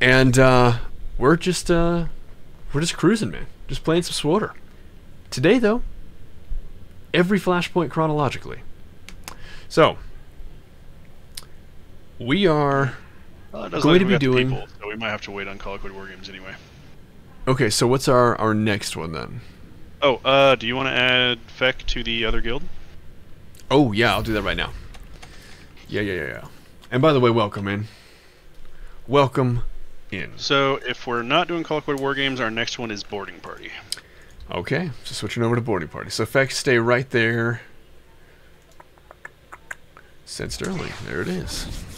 And uh, we're just uh, we're just cruising, man. Just playing some SWTOR. Today, though, every flashpoint chronologically. So, we are Well, going look to we be doing. people, so we might have to wait on Colicoid War Games anyway. Okay, so what's our our next one then? Oh, uh, do you want to add Feck to the other guild? Oh yeah, I'll do that right now. Yeah, yeah, yeah, yeah. And by the way, welcome in. Welcome in. So if we're not doing Colicoid War Games, our next one is Boarding Party. Okay, so switching over to boarding party. So effects stay right there. Sent Sterling. There it is.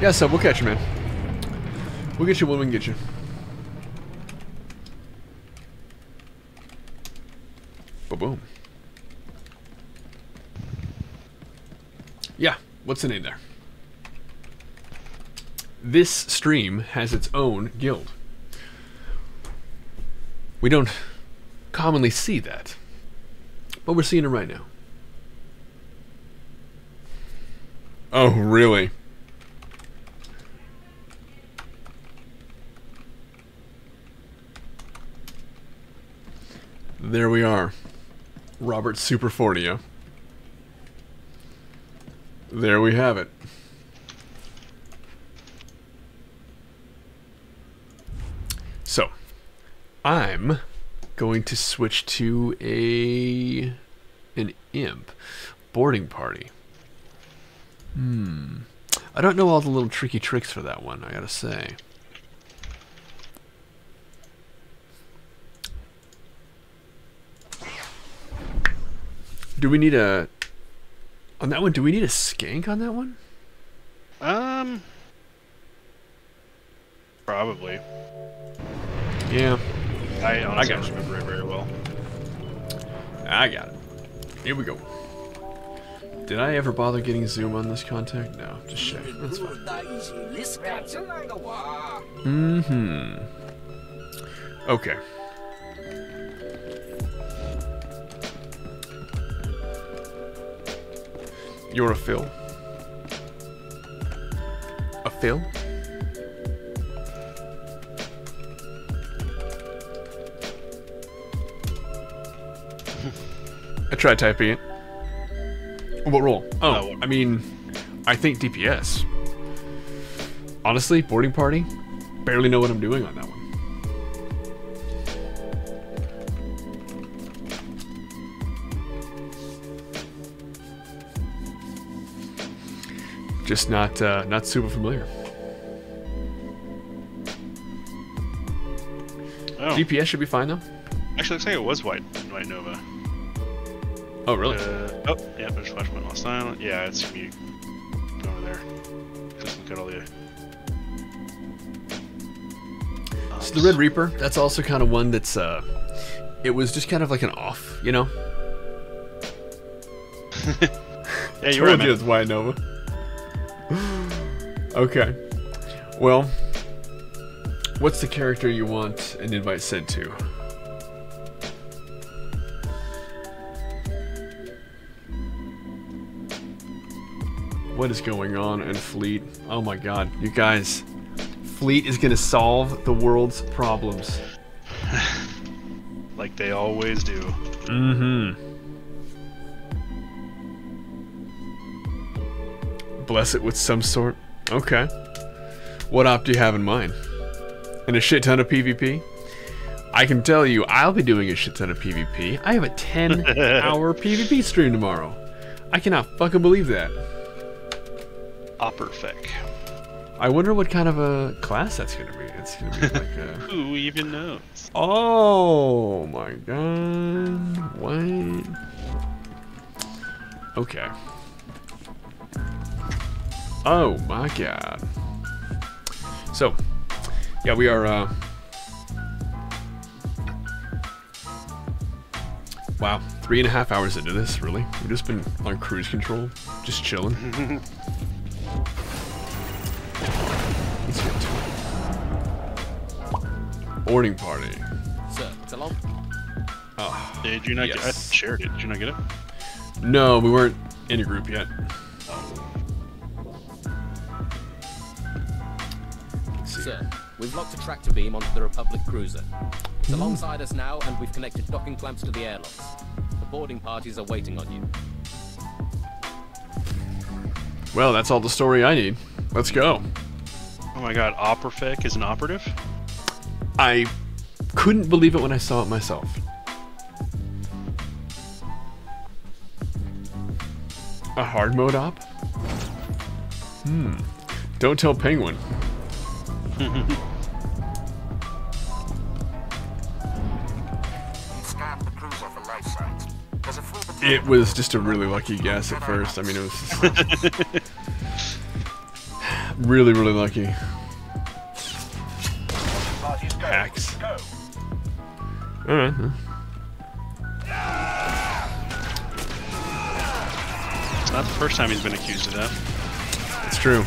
Yeah, so we'll catch you, man. We'll get you when we can get you. Ba-boom. Yeah, what's the name there? This stream has its own guild. We don't commonly see that, but we're seeing it right now. Oh, really? There we are. Robert Superfornia. There we have it. So, I'm going to switch to a an imp boarding party. Hmm. I don't know all the little tricky tricks for that one, I gotta say. Do we need a on that one? Do we need a skank on that one? Um, probably. Yeah. I honestly got don't it. remember it very well. I got it. Here we go. Did I ever bother getting zoom on this contact? No, just check. That's fine. Mm-hmm. Okay. You're a Phil. A Phil? I tried typing it. What role? Oh, oh. I mean, I think DPS. Honestly, boarding party, barely know what I'm doing on that one. Just not uh, not super familiar. Oh. DPS should be fine though. Actually, looks like it was White White Nova. Oh, really? Uh, oh, yeah, there's flashpoint lost silent. Yeah, it's mute over there. Just look at all the. So the Red Reaper, that's also kind of one that's uh it was just kind of like an off, you know? Yeah, you were Told right, you it's White Nova. okay. Well, what's the character you want an invite sent to? What is going on in Fleet? Oh my god, you guys. Fleet is gonna solve the world's problems. Like they always do. Mm-hmm. Bless it with some sort. Okay. What op do you have in mind? And a shit ton of PvP? I can tell you, I'll be doing a shit ton of PvP. I have a 10 hour PvP stream tomorrow. I cannot fucking believe that. Opperfeck. I wonder what kind of a class that's gonna be. It's gonna be like a. Who even knows? Oh my god. What? Okay. Oh my god. So, yeah, we are. Uh... Wow, three and a half hours into this, really? We've just been on cruise control, just chilling. Let's get to it. Boarding party. Sir, it's a Oh, did you not yes. get it? I shared it. Did you not get it? No, we weren't in a group yet. Oh. Sir, we've locked a tractor beam onto the Republic cruiser. It's alongside us now, and we've connected docking clamps to the airlocks. The boarding parties are waiting on you. Well, that's all the story I need. Let's go. Oh my god, Operfec is an operative? I couldn't believe it when I saw it myself. A hard mode op? Hmm. Don't tell Penguin. It was just a really lucky guess at first. I mean, it was like- really, really lucky. Hacks. Alright. It's not the first time he's been accused of that. It's true.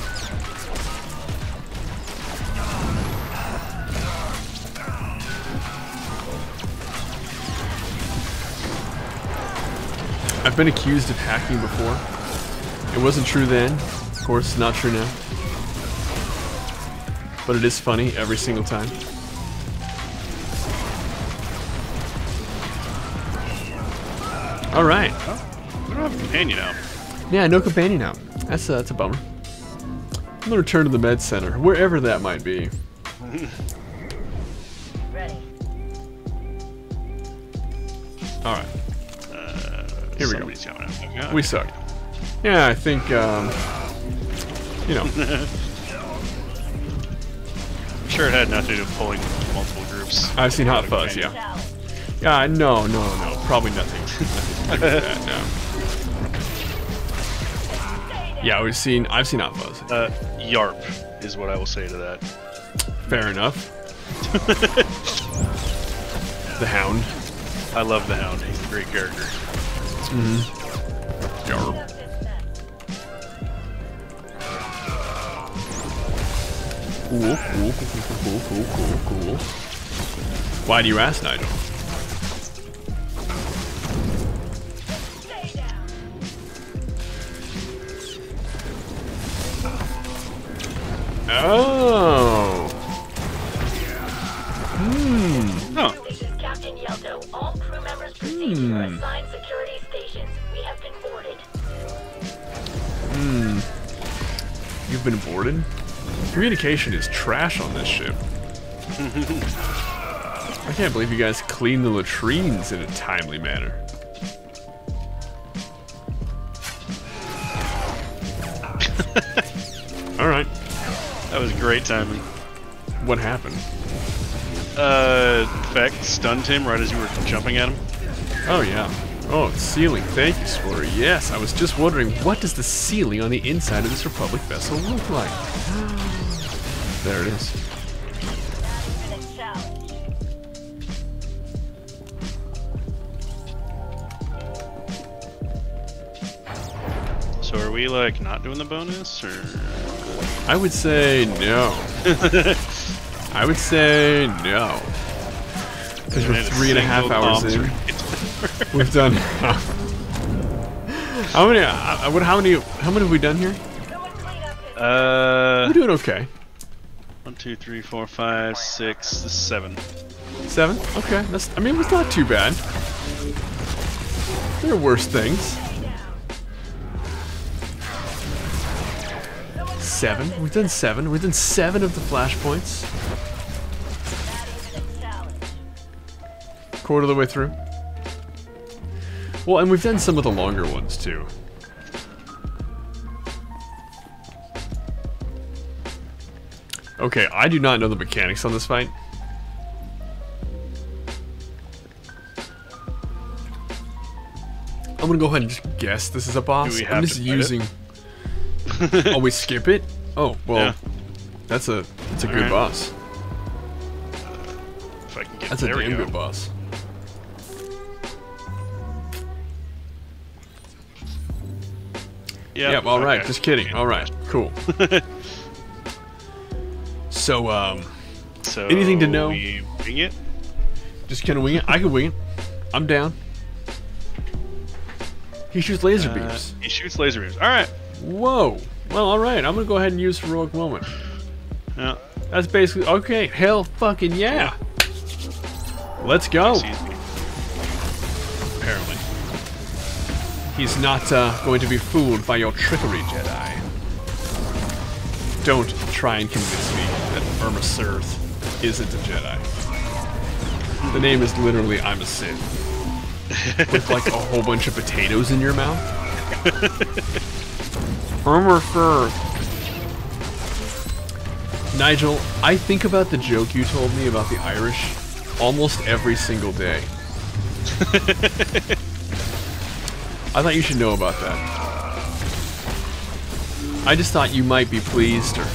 I've been accused of hacking before. It wasn't true then. Of course, it's not true now. But it is funny every single time. All right. We don't have a companion out. Yeah, no companion out. That's a, that's a bummer. I'm gonna return to the med center, wherever that might be. Ready. All right. Uh, Here we go. coming. Okay. We suck. Yeah, I think, um, you know, I'm sure it had nothing to do with pulling multiple groups. I've seen Hot Fuzz, yeah. Yeah, no, no, no, probably nothing. nothing to do with that, no. Yeah, we've seen, I've seen Hot Fuzz. Uh, Yarp is what I will say to that. Fair enough. the Hound. I love the Hound. He's a great character. Mm-hmm. Yarp. Cool, cool, cool, cool, cool, cool, cool. Why do you ask, Nigel? Oh. Hmm. Oh. This Hmm. You've been boarded? Communication is trash on this ship. I can't believe you guys clean the latrines in a timely manner. Alright. That was great timing. What happened? Uh, Feck stunned him right as you were jumping at him. Oh, yeah. Oh, it's ceiling. Thank you, Spoiler. Yes, I was just wondering, what does the ceiling on the inside of this Republic vessel look like? There it is. So are we like not doing the bonus or? I would say no. I would say no. Because we're three and a half hours in. We've done. how many? Uh, what? How many? How many have we done here? Uh, We're doing okay. one, two, three, four, five, six, seven. Seven. Okay. That's. I mean, it's not too bad. There are worse things. Seven. We've done seven. We've done seven of the flashpoints. Quarter of the way through. Well, and we've done some of the longer ones too. Okay, I do not know the mechanics on this fight. I'm gonna go ahead and just guess this is a boss. we I'm just to fight it? using. oh, we skip it? Oh, well, Yeah. that's a that's a good Alright. boss. If I can get That's a damn go. good boss. Yep, Yep. All right. okay. Just kidding. All right. Cool. so, um, So anything to know? We wing it. Just kind of wing it. I can wing it. I'm down. He shoots laser Uh, beams. He shoots laser beams. All right. Whoa. Well, all right. I'm gonna go ahead and use heroic moment. Yeah. That's basically okay. Hell, fucking yeah. Let's go. Apparently. He's not uh, going to be fooled by your trickery, Jedi. Don't try and convince me that Irma Surth isn't a Jedi. The name is literally I'm a Sith. With like a whole bunch of potatoes in your mouth. Irma Surth. Nigel, I think about the joke you told me about the Irish almost every single day. I thought you should know about that. I just thought you might be pleased or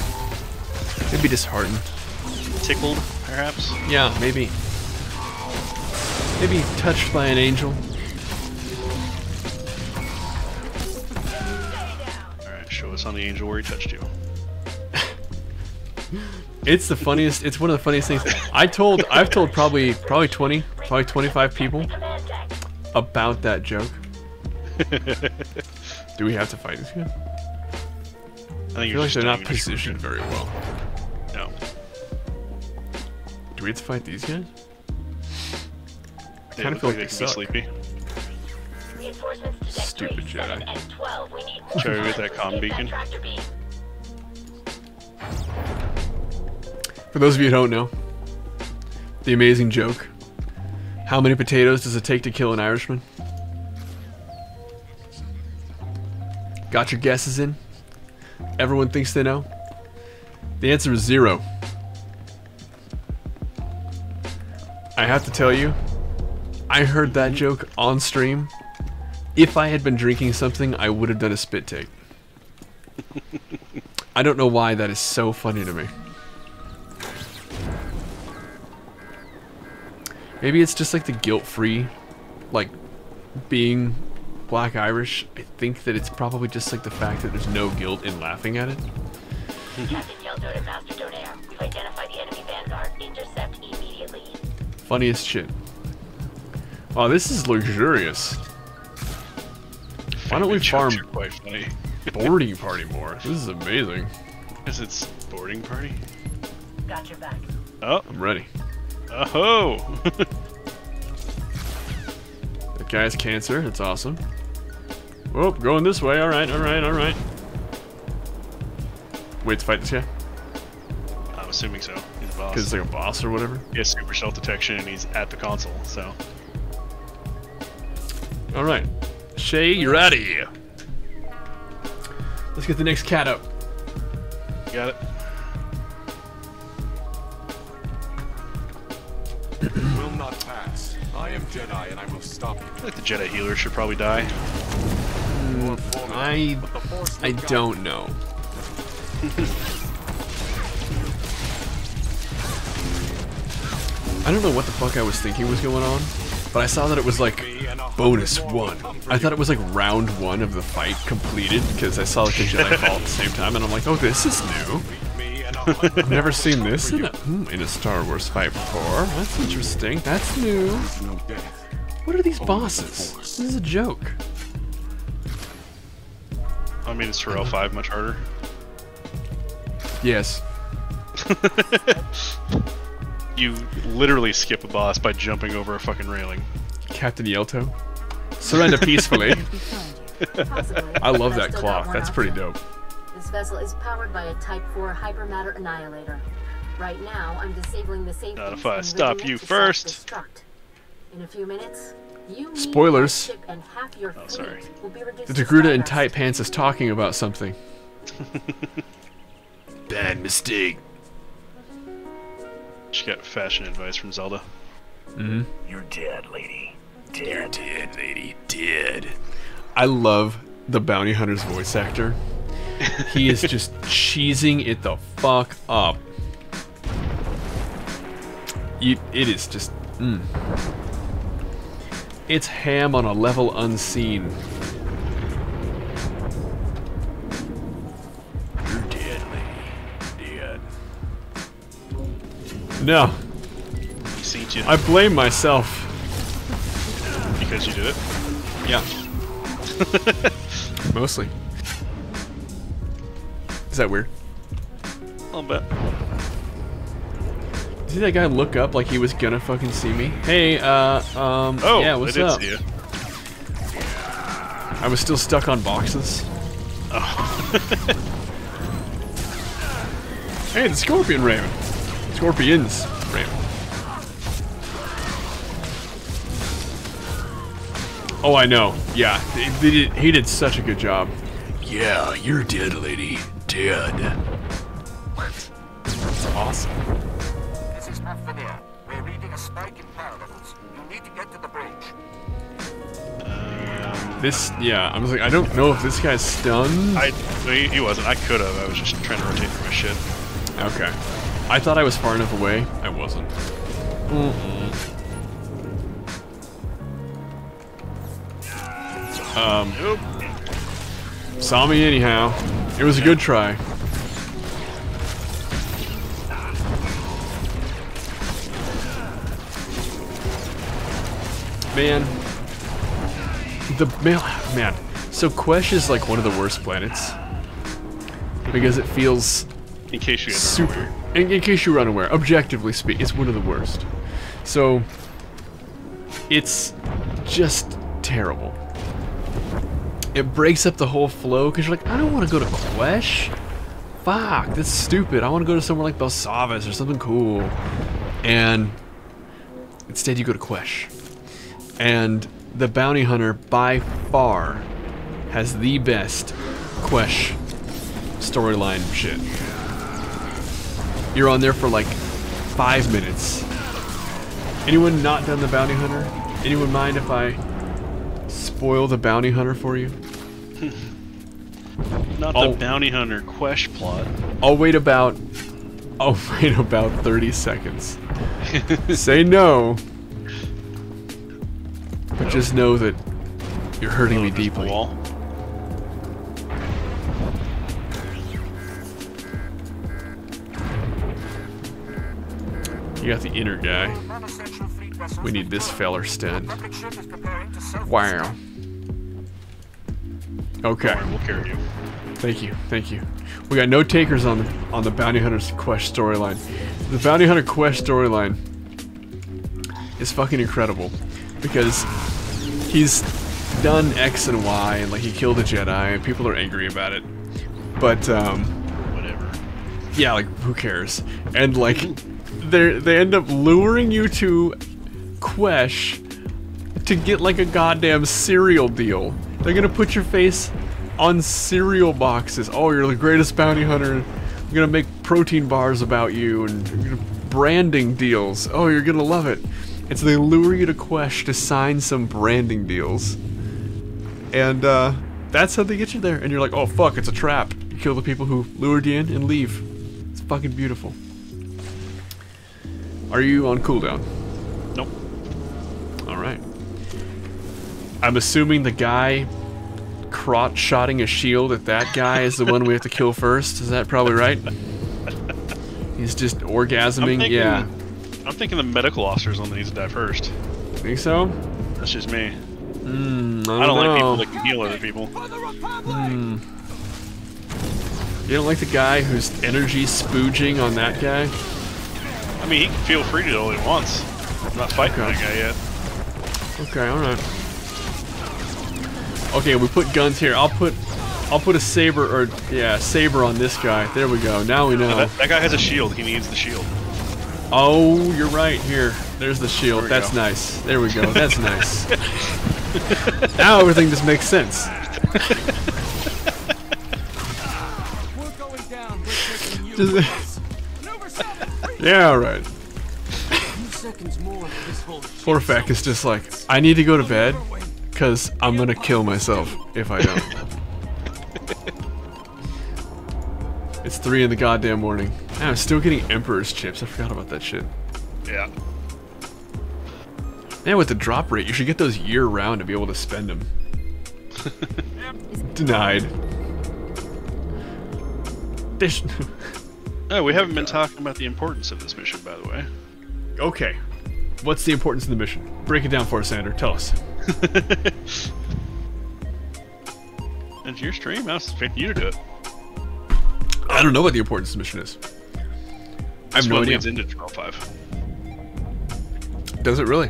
maybe disheartened. Tickled, perhaps. Yeah, maybe. Maybe touched by an angel. All right. Show us on the angel where he touched you. It's the funniest. It's one of the funniest things. I told. I've told probably probably 20, probably 25 people about that joke. Do we have to fight this guy? I I think feel you're like they're not positioned very well. No. Do we have to fight these guys? I They kind look of feel like they they can be suck. sleepy. Stupid Jedi. Show you with that comm beacon. For those of you who don't know, the amazing joke. How many potatoes does it take to kill an Irishman? Got your guesses in? Everyone thinks they know? The answer is zero. I have to tell you, I heard that joke on stream. If I had been drinking something, I would have done a spit take. I don't know why that is so funny to me. Maybe it's just like the guilt-free, like being black Irish. I think that it's probably just like the fact that there's no guilt in laughing at it. Captain Yeldo to Master Donaire. We've identified the enemy vanguard. Intercept immediately. Funniest shit. Wow, this is luxurious. Why don't we farm Jokes quite funny. boarding party more? This is amazing. Is it boarding party? Got your back. Oh, I'm ready. oh. That guy's cancer. That's awesome. Oh, going this way. All right, all right, all right. Wait to fight this guy? I'm assuming so. He's the boss. Because it's like a boss or whatever? He has super stealth detection and he's at the console, so. All right. Shay, you're out of here. Let's get the next cat up. Got it. will not pass. I am Jedi and I will stop you. I feel like the Jedi healer should probably die. I I don't know. I don't know what the fuck I was thinking was going on, but I saw that it was like bonus one. I thought it was like round one of the fight completed because I saw like the Jedi fall at the same time, and I'm like, oh, this is new. I've never seen this in a, hmm, in a Star Wars fight before. That's interesting. That's new. What are these bosses? This is a joke. I mean, it's Taral mm-hmm. 5 much harder. Yes. You literally skip a boss by jumping over a fucking railing. Captain Yelto. Surrender peacefully. I love that Still clock. That's pretty dope. This vessel is powered by a Type 4 hypermatter annihilator. Right now, I'm disabling the safety. Not if I stop you first. In a few minutes, you, me, Spoilers. my ship, and half your Oh, sorry. will be reduced The to Degruda in tight pants is talking about something. Bad mistake. She got fashion advice from Zelda. Mm-hmm. You're dead, lady. Dead, dead, lady, dead. I love the bounty hunter's voice actor. He is just cheesing it the fuck up. You, it is just. Mm. It's ham on a level unseen. You're deadly. Dead. No. You. I blame myself. Because you did it? Yeah. Mostly. Is that weird? A little bit. Did that guy look up like he was gonna fucking see me? Hey, uh, um, Oh, yeah, I what's did up? see you. I was still stuck on boxes. Oh. hey, the Scorpion Raven. Scorpions Raven. Oh, I know. Yeah, they, they did, he did such a good job. Yeah, you're dead, lady. Dead. What? That's awesome. This, yeah, I was like, I don't know if this guy's stunned. I, he, he wasn't. I could have. I was just trying to rotate through my shit. Okay. I thought I was far enough away. I wasn't. Mm-mm. Um. Saw me anyhow. It was a good try. Man. The man, man. So Quesh is like one of the worst planets because it feels In case you super. In, in case you were unaware, objectively speak, it's one of the worst. So it's just terrible. It breaks up the whole flow because you're like, I don't want to go to Quesh. Fuck, that's stupid. I want to go to somewhere like Belsavis or something cool. And instead, you go to Quesh. And the bounty hunter, by far, has the best Quest storyline shit. You're on there for like five minutes. Anyone not done the bounty hunter? Anyone mind if I spoil the bounty hunter for you? Not Oh. the bounty hunter quest plot. I'll wait about. I'll wait about 30 seconds. Say no. But just know that you're hurting me deeply. You got the inner guy. We need this feller instead. Wow. Okay. We'll carry you. Thank you, thank you. We got no takers on the on the Bounty Hunter's Quest storyline. The Bounty Hunter Quest storyline is fucking incredible because he's done X and Y and like he killed a Jedi and people are angry about it. But um whatever. Yeah, like who cares? And like they they end up luring you to Quesh to get like a goddamn cereal deal. They're gonna put your face on cereal boxes. Oh, you're the greatest bounty hunter. I'm gonna make protein bars about you and branding deals. Oh, you're gonna love it. And so they lure you to Quesh to sign some branding deals. And uh, that's how they get you there. And you're like, oh fuck, it's a trap. You kill the people who lured you in and leave. It's fucking beautiful. Are you on cooldown? Nope. Alright. I'm assuming the guy crotch shotting a shield at that guy is the one we have to kill first. Is that probably right? He's just orgasming. yeah. I'm thinking the medical officer officer's one that needs to die first. Think so? That's just me. Mm, I I don't like people know. that can heal other people. Hmm. You don't like the guy who's energy spooging on that guy? I mean, he can feel free to do all he wants. I'm not fighting Okay. that guy yet. Okay, alright. Okay, we put guns here. I'll put I'll put a saber or yeah, saber on this guy. There we go. Now we know. That, that guy has a shield. He needs the shield. Oh, you're right. Here, there's the shield. That's go. nice. There we go. That's nice. now everything just makes sense. Just- yeah, all right. Orphac is just like, I need to go to bed, cause I'm gonna kill myself if I don't. it's three in the goddamn morning. Man, I'm still getting Emperor's chips. I forgot about that shit. Yeah. Man, with the drop rate, you should get those year round to be able to spend them. Denied. This- Oh, we haven't been talking about the importance of this mission, by the way. Okay. What's the importance of the mission? Break it down for us, Sander. Tell us. It's your stream. I was expecting you to do it. I don't know what the importance of mission is. I have no one idea. leads into 12.5. Does it really?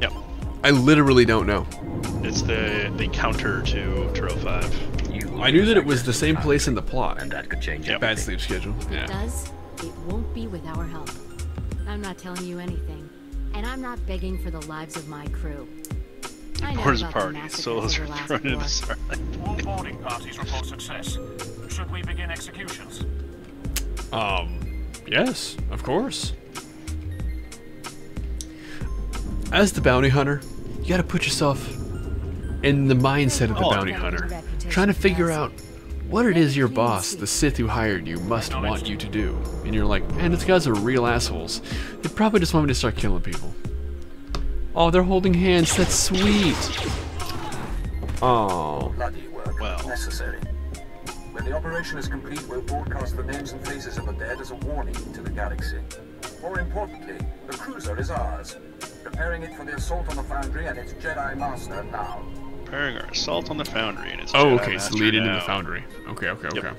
Yep. I literally don't know. It's the the counter to Taral 5. I knew that it was the same place in the plot. And that could change Bad sleep schedule. If it does, it won't be with our help. I'm not telling you anything, and I'm not begging for the lives of my crew. I know Boards a about the party. massacres Souls are thrown into war. Starlight. All boarding parties report success. Should we begin executions? Um, yes, of course. As the bounty hunter, you gotta put yourself in the mindset of the Oh. bounty hunter, trying to figure out what it is your boss, the Sith who hired you, must want you to do. And you're like, man, these guys are real assholes. They probably just want me to start killing people. Oh, they're holding hands. That's sweet. Oh. Bloody work, Well. necessary. When the operation is complete, we'll broadcast the names and faces of the dead as a warning to the galaxy. More importantly, the cruiser is ours. Preparing it for the assault on the Foundry and its Jedi Master now. Preparing our assault on the Foundry and its Oh, Jedi okay, so Master lead into now. the foundry. Okay, okay, Yep. okay.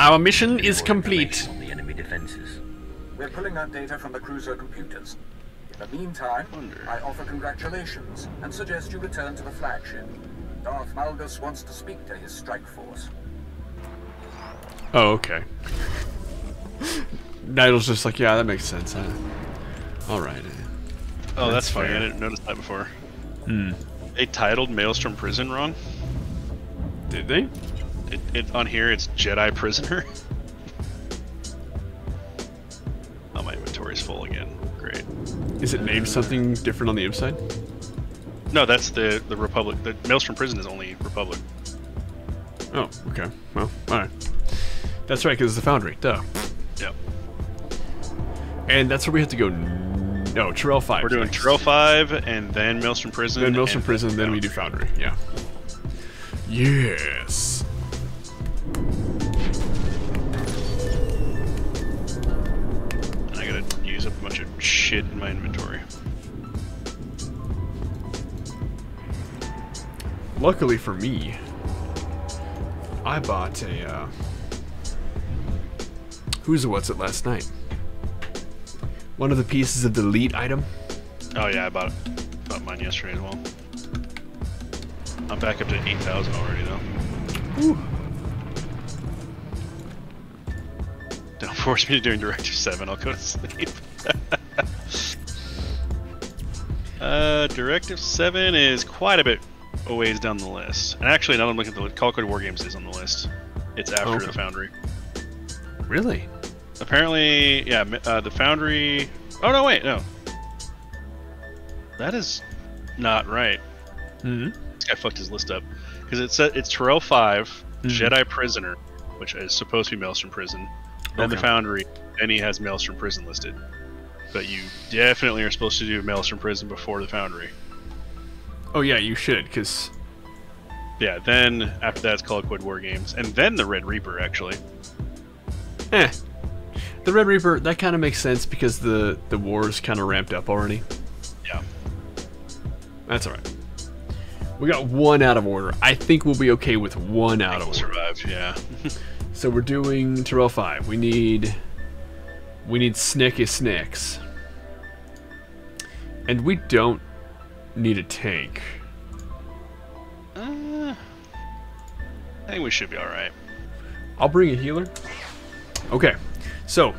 Our mission is complete. The enemy defenses. We're pulling that data from the cruiser computers. In the meantime, I offer congratulations and suggest you return to the flagship. Darth Malgus wants to speak to his strike force. Oh, okay. Nigel's just like, yeah, that makes sense. Huh? All right. Oh, that's, funny. fair. I didn't notice that before. Hmm. They titled Maelstrom Prison wrong. Did they? It, it on here it's Jedi Prisoner. oh, my inventory's full again. Great. Is it named something different on the inside? No, that's the the Republic. The Maelstrom Prison is only Republic. Oh, okay. Well, all right. That's right, because it's the foundry. Duh. Yep. And that's where we have to go. No, Taral Five. We're doing next. Taral Five and then Maelstrom Prison. Then Maelstrom and Prison, then we do Foundry. Yeah. Yes. Use up a bunch of shit in my inventory. Luckily for me, I bought a. Uh, who's? What's it last night? One of the pieces of the elite item. Oh yeah, I bought it. Bought mine yesterday as well. I'm back up to eight thousand already though. Don't force me to doing Directive Seven. I'll go to sleep. Uh, Directive Seven is quite a bit a ways down the list. And actually, now that I'm looking at the list, Colicoid War Games is on the list. It's after Okay. the Foundry. Really? Apparently, yeah, uh, the Foundry. Oh no, wait, no. That is not right. Hmm. This guy fucked his list up because it said it's Taral 5 Mhm. Jedi Prisoner, which is supposed to be Maelstrom Prison, then the Foundry, and he has Maelstrom Prison listed. But you definitely are supposed to do Maelstrom Prison before the Foundry. Oh yeah, you should, because Yeah, then after that it's Colicoid War Games, and then the Red Reaper actually. eh. The Red Reaper that kind of makes sense because the the war's kind of ramped up already. Yeah. That's all right. We got one out of order. I think we'll be okay with one out of order. Survive, yeah. So we're doing Taral five. We need we need Snicky Snicks. And we don't need a tank. uh, I think we should be alright. I'll bring a healer. Okay, so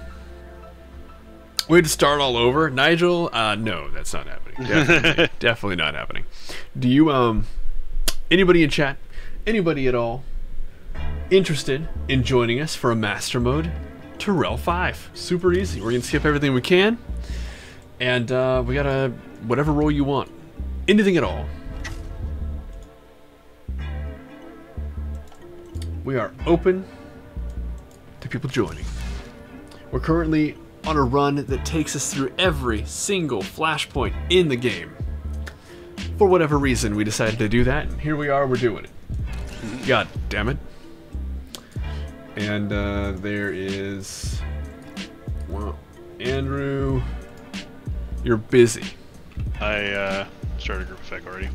we had to start all over. Nigel, uh, no, that's not happening. Definitely, definitely not happening. Do you, um, anybody in chat, anybody at all, interested in joining us for a master mode? Taral 5. Super easy. We're gonna skip everything we can, and uh, we got a whatever role you want, anything at all. We are open to people joining. We're currently on a run that takes us through every single flashpoint in the game. For whatever reason, we decided to do that, and here we are, we're doing it. God damn it. And uh, there is. Well, Andrew. You're busy. I uh, started group effect already.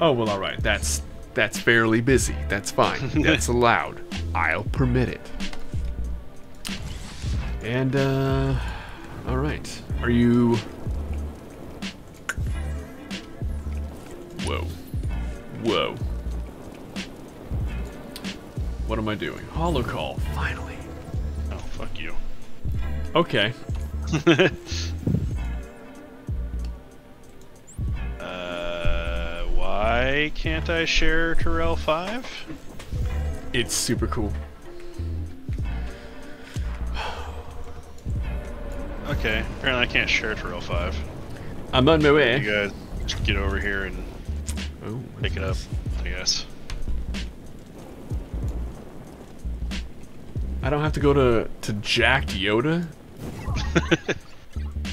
Oh well, all right. That's that's fairly busy. That's fine. That's allowed. I'll permit it. And uh, all right. Are you? Whoa, whoa. What am I doing? Hollow call. Finally. Oh fuck you. Okay. Uh, why can't I share Taral 5? It's super cool. Okay, apparently I can't share Taral 5. I'm on my way. You guys just get over here and oh, pick it up, I guess. I don't have to go to to Jacked Yoda. I,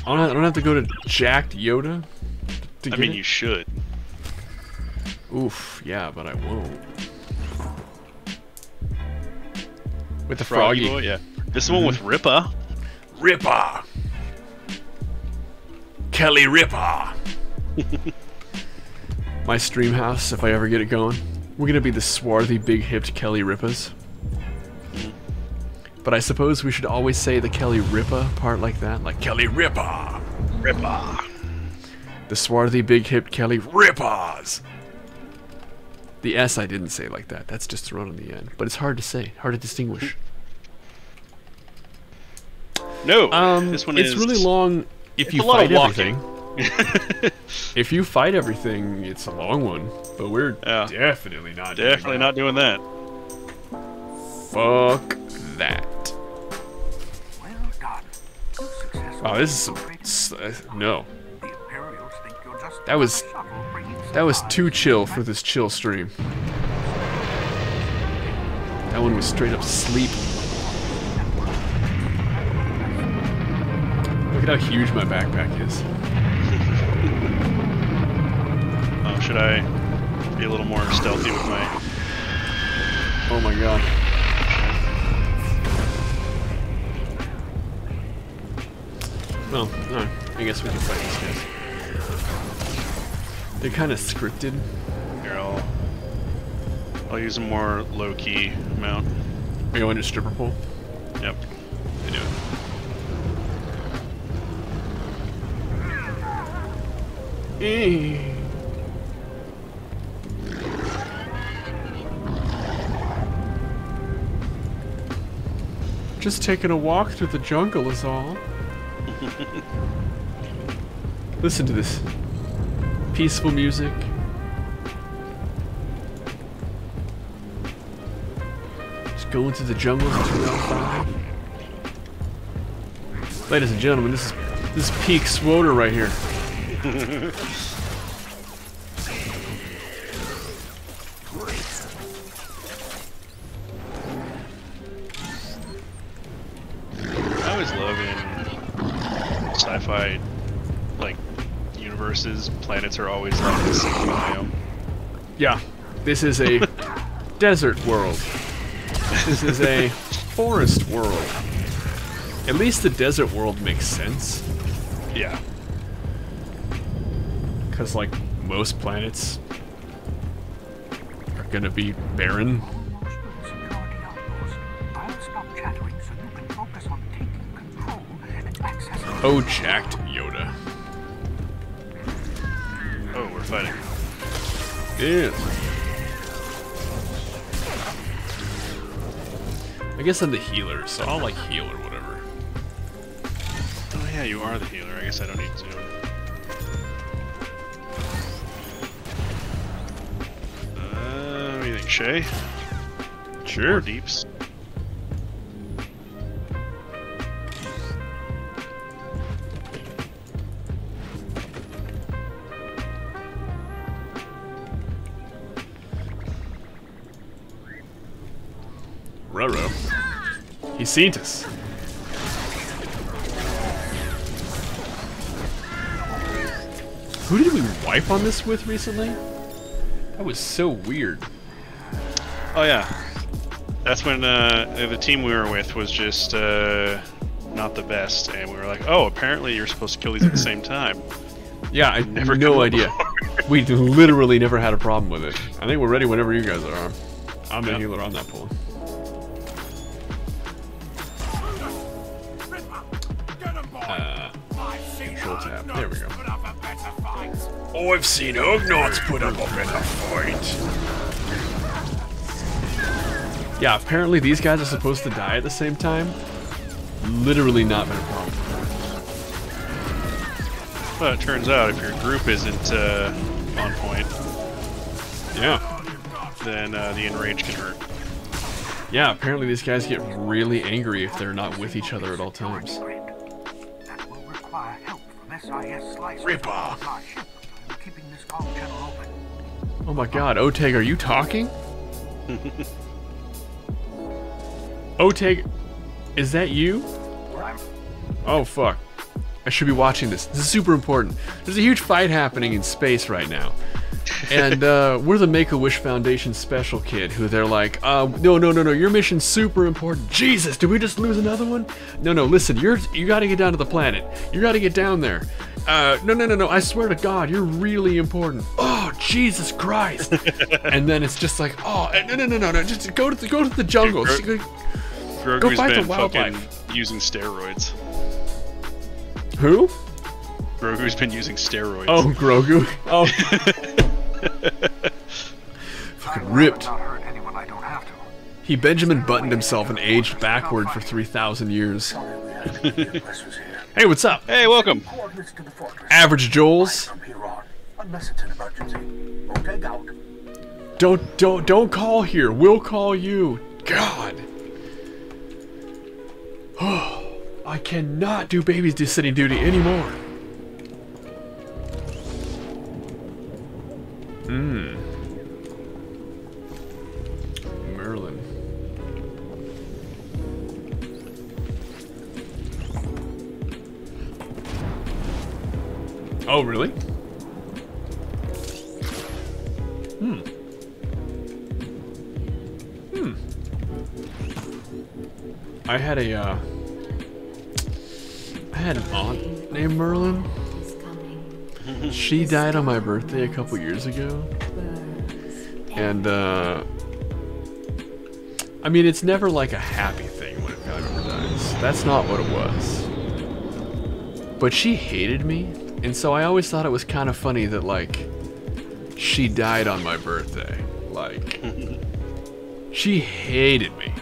don't have, I don't have to go to Jacked Yoda. To I mean, it? you should. Oof, yeah, but I won't. With the Froggy froggy. Boy, yeah. This is the one with mm-hmm. Ripper. Ripper. Kelly Ripper. My stream house, if I ever get it going, we're gonna be the swarthy, big-hipped Kelly Rippas. Mm-hmm. But I suppose we should always say the Kelly Ripa part like that, like Kelly Ripper. Ripper. The swarthy, big-hipped Kelly Rippers. The S I didn't say like that. That's just thrown on the end. But it's hard to say, hard to distinguish. No, Um, this one it's is really long if it's you a lot fight of everything. if you fight everything, it's a long one. But we're definitely not. doing Definitely that. not doing that. Fuck that. Oh, this is some. uh, No. That was. That was too chill for this chill stream. That one was straight up sleep. Look at how huge my backpack is. Oh, should I be a little more stealthy with my? Oh my god. Well, alright. I guess we can fight these guys. They're kind of scripted. Here, I'll. I'll use a more low-key mount. Are you going to stripper pole? Yep. I do it. Just taking a walk through the jungle is all. Listen to this peaceful music. Just going through the 2005. Ladies and gentlemen, this is this is peak SWTOR right here. Planets are always like the same biome. Yeah, this is a desert world. This is a forest world. At least the desert world makes sense. Yeah. Because, like, most planets are gonna be barren. Oh, jacked fighting. Yeah. I guess I'm the healer, so I'll like heal or whatever. Oh yeah, you are the healer. I guess I don't need to. Uh, what do you think, Shay? Sure. More deeps. He's seen us. Who did we wipe on this with recently? That was so weird. Oh yeah. That's when uh, the team we were with was just uh, not the best, and we were like, "Oh, apparently you're supposed to kill these at the same time." Yeah, I Never have no idea. we literally never had a problem with it. I think we're ready whenever you guys are. I'm the Yeah. healer on that pull. There we go. Oh, I've seen Ugnaughts put up a better fight. Yeah, apparently these guys are supposed to die at the same time. Literally not been a problem. But it turns out if your group isn't uh, on point, Yeah. then uh, the enrage can hurt. Yeah, apparently these guys get really angry if they're not with each other at all times. SIS Slice. Ripper. I'm keeping this comm channel open. Oh my god, Oteg, are you talking? Oteg, is that you? Oh fuck. I should be watching this. This is super important. There's a huge fight happening in space right now. And uh, we're the Make-A-Wish Foundation special kid who they're like, uh, no, no, no, no, your mission's super important. Jesus, did we just lose another one? No, no, listen, you're you gotta get down to the planet. You gotta get down there. Uh, no, no, no, no, I swear to God, you're really important. Oh, Jesus Christ. and then it's just like, oh, no, no, no, no, no, just go to the, go to the jungle. Gro- Go fight the been fucking wildlife. using steroids. Who? Grogu's been using steroids. Oh, Grogu. Oh. Fucking ripped. Not hurt anyone I don't have to. He Benjamin buttoned himself and aged backward for 3,000 years. hey, what's up? Hey, welcome. Coordinates to the fortress. Average Joel's. From here on. Unless it's an emergency. Okay, out. Don't, don't, don't call here. We'll call you. God. Oh, I cannot do baby's sitting duty anymore. Mmm. Merlin. Oh, really? Hmm. Hmm. I had a, uh... I had an aunt named Merlin. She died on my birthday a couple years ago. And, uh... I mean, it's never like a happy thing when a family member dies. That's not what it was. But she hated me, and so I always thought it was kind of funny that, like, she died on my birthday. Like, she hated me.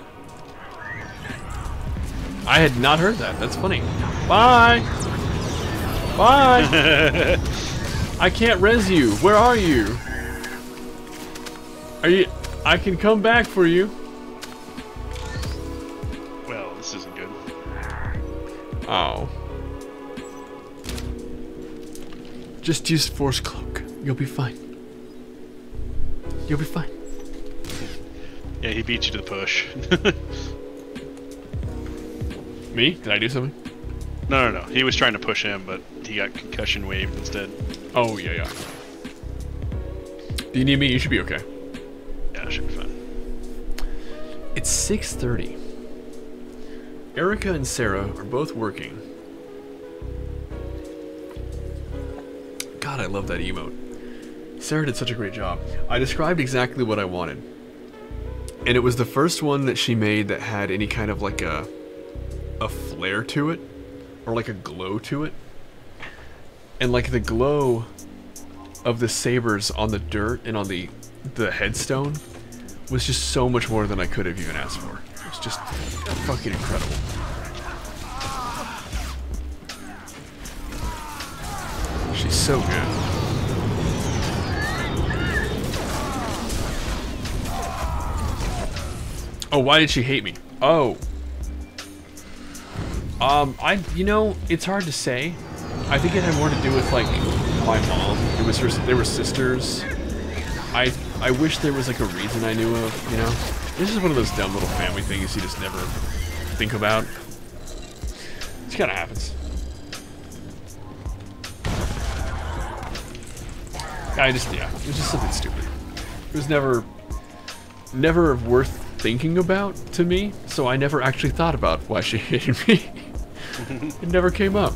I had not heard that. That's funny. Bye! Bye! I can't res you. Where are you? Are you... I can come back for you. Well, this isn't good. Oh. Just use Force Cloak. You'll be fine. You'll be fine. Yeah, he beat you to the push. Me? Did I do something? No, no, no. He was trying to push him, but he got concussion waved instead. Oh, yeah, yeah. Do you need me? You should be okay. Yeah, should be fine. It's 6.30. Erica and Sarah are both working. God, I love that emote. Sarah did such a great job. I described exactly what I wanted. And it was the first one that she made that had any kind of like a a flare to it or like a glow to it. And like the glow of the sabers on the dirt and on the the headstone was just so much more than I could have even asked for. It was just fucking incredible. She's so good. Oh, why did she hate me? Oh. Um, I, you know, it's hard to say. I think it had more to do with, like, my mom. It was her, they were sisters. I, I wish there was, like, a reason I knew of, you know? This is one of those dumb little family things you just never think about. It kind of happens. I just, yeah, it was just something stupid. It was never, never worth thinking about to me, so I never actually thought about why she hated me. it never came up.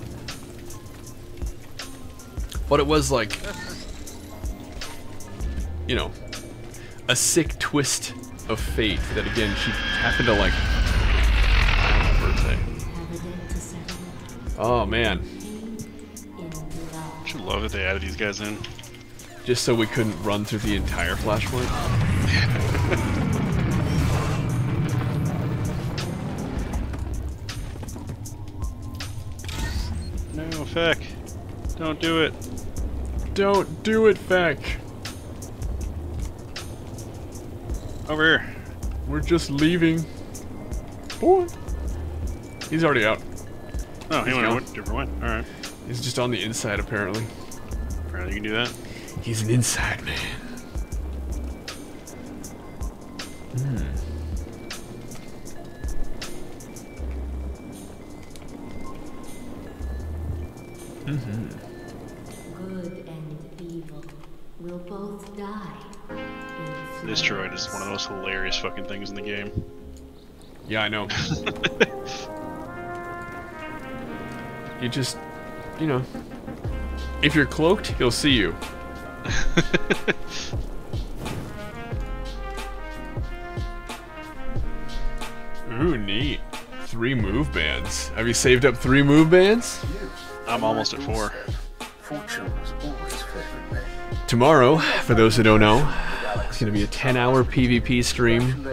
But it was like, you know, a sick twist of fate that again she happened to like. Birthday. Oh man, I should love that they added these guys in. just so we couldn't run through the entire flashpoint. Feck. Don't do it. Don't do it, Feck. Over here. We're just leaving. Boy. He's already out. Oh, he He's went gone. a different way. Alright. He's just on the inside, apparently. Apparently you can do that. He's an inside man. Hmm. Mm-hmm. Good and evil will both die. This droid is one of the most hilarious fucking things in the game. Yeah, I know. you just, you know, if you're cloaked, he'll see you. Ooh, neat. Three move bands. Have you saved up three move bands? I'm almost at four. Fortune has always favored me. Tomorrow, for those who don't know, it's going to be a 10 hour PvP stream,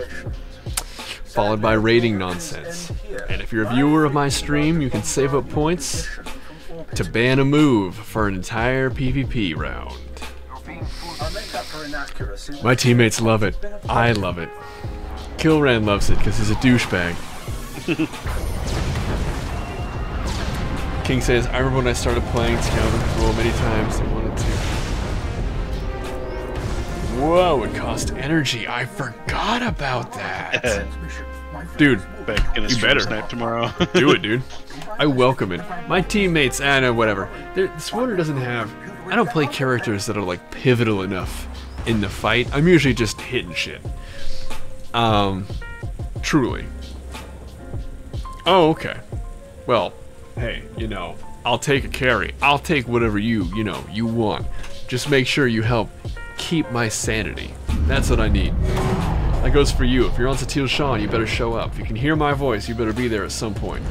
followed by raiding nonsense. And if you're a viewer of my stream, you can save up points to ban a move for an entire PvP round. I'll make up for inaccuracy. My teammates love it. I love it. Kilran loves it because he's a douchebag. King says, I remember when I started playing Scout and Cruel many times I wanted to. Whoa, it cost energy. I forgot about that. Dude, you better. snipe tomorrow. Do it, dude. I welcome it. My teammates, I know, whatever. They're- doesn't have. I don't play characters that are like pivotal enough in the fight. I'm usually just hitting shit. Um, truly. Oh, okay. Well, hey, you know, I'll take a carry. I'll take whatever you, you know, you want. Just make sure you help keep my sanity. That's what I need. That goes for you. If you're on Satele Shan, you better show up. If you can hear my voice, you better be there at some point.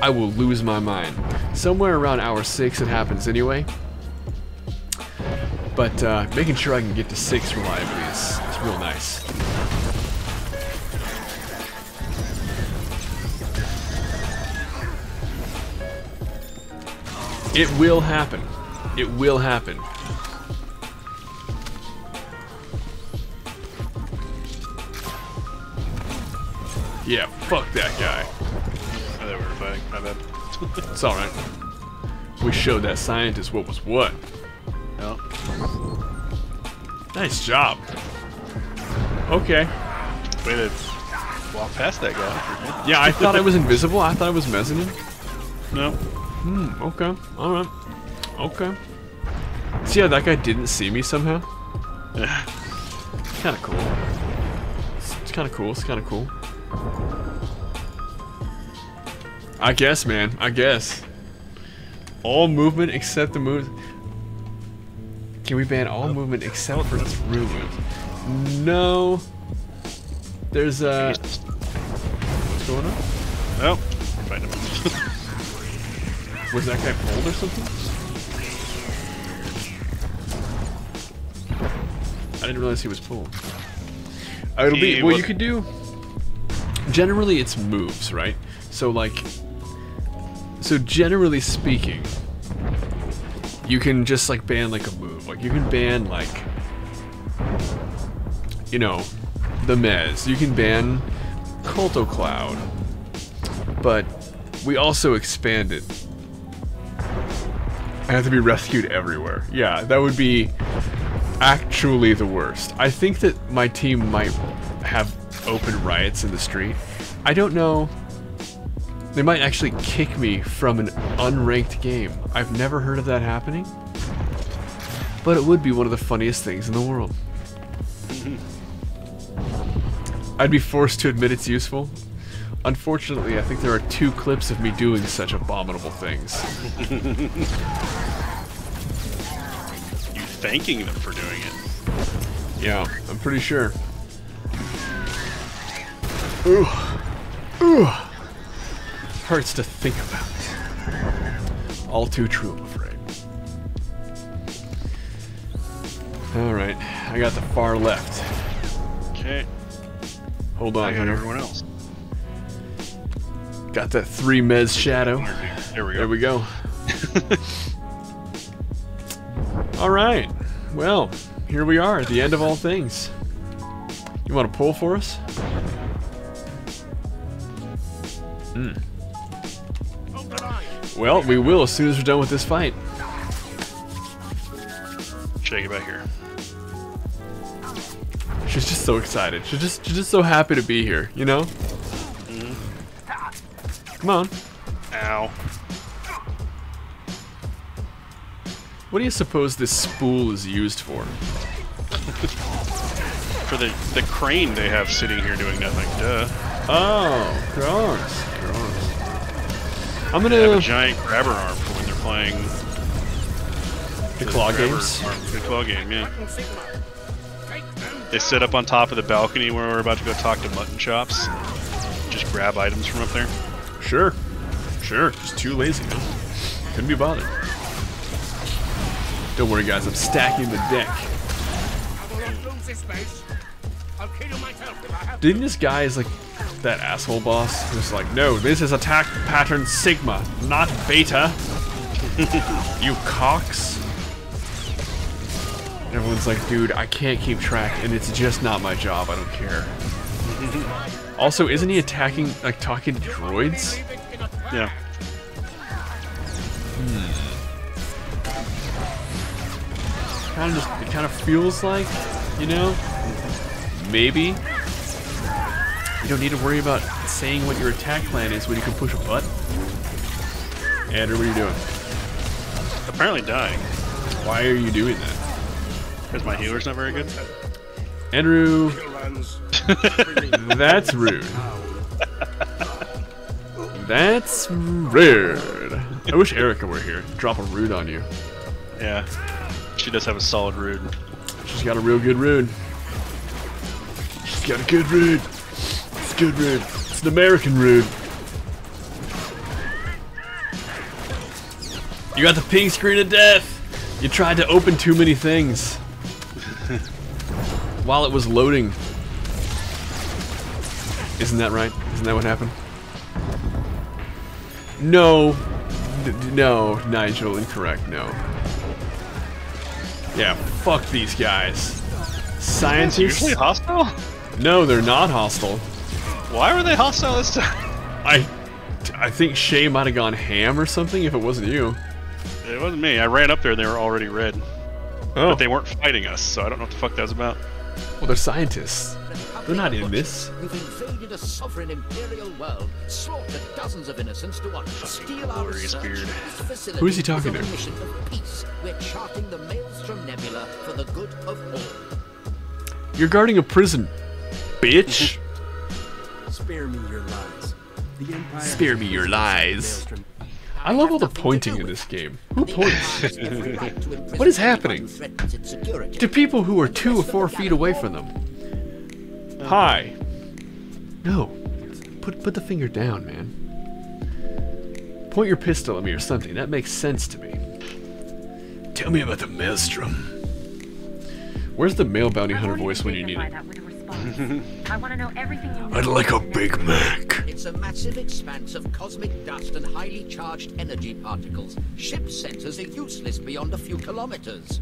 I will lose my mind. Somewhere around hour six, it happens anyway. But uh, making sure I can get to six reliably is, is real nice. It will happen. It will happen. Yeah, fuck that guy. Oh, were fighting. My bad. It's alright. We showed that scientist what was what. No. Nice job. Okay. Way to walk past that guy. Yeah, I thought I was invisible. I thought I was mezzanine. No. Hmm, okay. Alright. Okay. See how that guy didn't see me somehow? Kinda cool. It's, kinda cool. It's kinda cool. I guess, man. I guess. All movement except the move. Can we ban all movement except for through moves? No. There's uh. Was that guy pulled or something? I didn't realize he was pulled. Uh, it'll be He well. You could do. Generally, it's moves, right? So like. So generally speaking, you can just like ban like a move. Like you can ban like. You know, the Mez. You can ban Kolto Cloud. But we also expanded I have to be rescued everywhere. Yeah, that would be actually the worst. I think that my team might have open riots in the street. I don't know. They might actually kick me from an unranked game. I've never heard of that happening. But it would be one of the funniest things in the world. Mm-hmm. I'd be forced to admit it's useful. Unfortunately, I think there are two clips of me doing such abominable things. you thanking them for doing it. Yeah, I'm pretty sure. Ooh. Ooh. Hurts to think about. All too true, I'm afraid. Alright, I got the far left. Okay. Hold on I got here. everyone else. Got that three mez shadow. There we go. There we go. Alright. Well, here we are at the end of all things. You want to pull for us? Hmm. Well, we will as soon as we're done with this fight. Shake it back here. She's just so excited. She's just she's just so happy to be here, you know? Come on. Ow. What do you suppose this spool is used for? For the the crane they have sitting here doing nothing. Duh. Oh, gross, gross. I'm They have gonna a giant grabber arm for when they're playing the claw grabber games. arm- The claw game, yeah. They sit up on top of the balcony where we're about to go talk to mutton chops. Just grab items from up there. Sure, sure. Just too lazy, man. Couldn't be bothered. Don't worry, guys. I'm stacking the deck. Do you think this guy is like that asshole boss who's like, no, this is attack pattern Sigma, not Beta. you cocks. And everyone's like, dude, I can't keep track, and it's just not my job. I don't care. also, isn't he attacking, like, talking to droids? Yeah. Hmm. Kind of just, it kind of feels like, you know, maybe you don't need to worry about saying what your attack plan is when you can push a button. Andrew, what are you doing? Apparently dying. Why are you doing that? Because my healer's not very good. Andrew, that's rude. That's rude. I wish Erica were here. Drop a rude on you. Yeah. She does have a solid rude. She's got a real good rude. She's got a good rude. It's a good rude. It's an American rude. You got the pink screen of death. You tried to open too many things. While it was loading. Isn't that right? Isn't that what happened? No. D- d- no, Nigel, incorrect, no. Yeah, fuck these guys. Scientists? usually hostile? No, they're not hostile. Why were they hostile this time? I, I think Shay might have gone ham or something if it wasn't you. It wasn't me. I ran up there and they were already red. Oh. But they weren't fighting us, so I don't know what the fuck that was about. Well, they're scientists. They're not in this. Who've invaded a sovereign imperial world, slaughtered dozens of innocents to what? Steal our glorious research. beard. Who is he talking is on a to? mission of peace. We're charting the Maelstrom Nebula for the good of all. You're guarding a prison, bitch. Spare me your lies. The Empire Spare me your lies. I love all the pointing in this game. Who points? what is happening? To people who are two or four feet away from them. Hi. No. Put put the finger down, man. Point your pistol at me or something. That makes sense to me. Tell me about the maelstrom. Where's the male bounty hunter voice when you need it? I want to know everything you I'd like a Big Mac. It's a massive expanse of cosmic dust and highly charged energy particles. Ship sensors are useless beyond a few kilometers.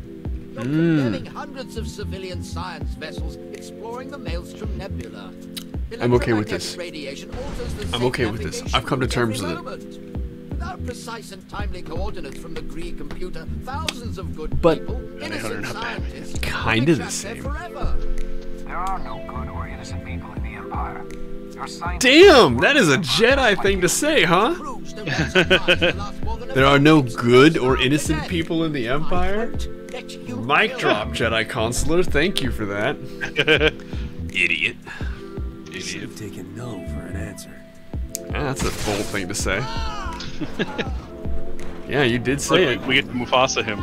You're Mm. condemning hundreds of civilian science vessels exploring the Maelstrom Nebula. I'm okay with this. Electromagnetic Radiation alters the I'm okay with this. I've come to terms with it. moment. Without precise and timely coordinates from the Gree computer, thousands of good But- people, innocent scientists, Kinda the same. There are no good or innocent people in the Empire. Damn, that is a Jedi thing to say, huh? there are no good or innocent people in the Empire? Mic drop, Jedi Consular. Thank you for that. Idiot. idiot. have taken no for an answer. Yeah, that's a bold thing to say. yeah, you did say Look, it. We get to Mufasa him.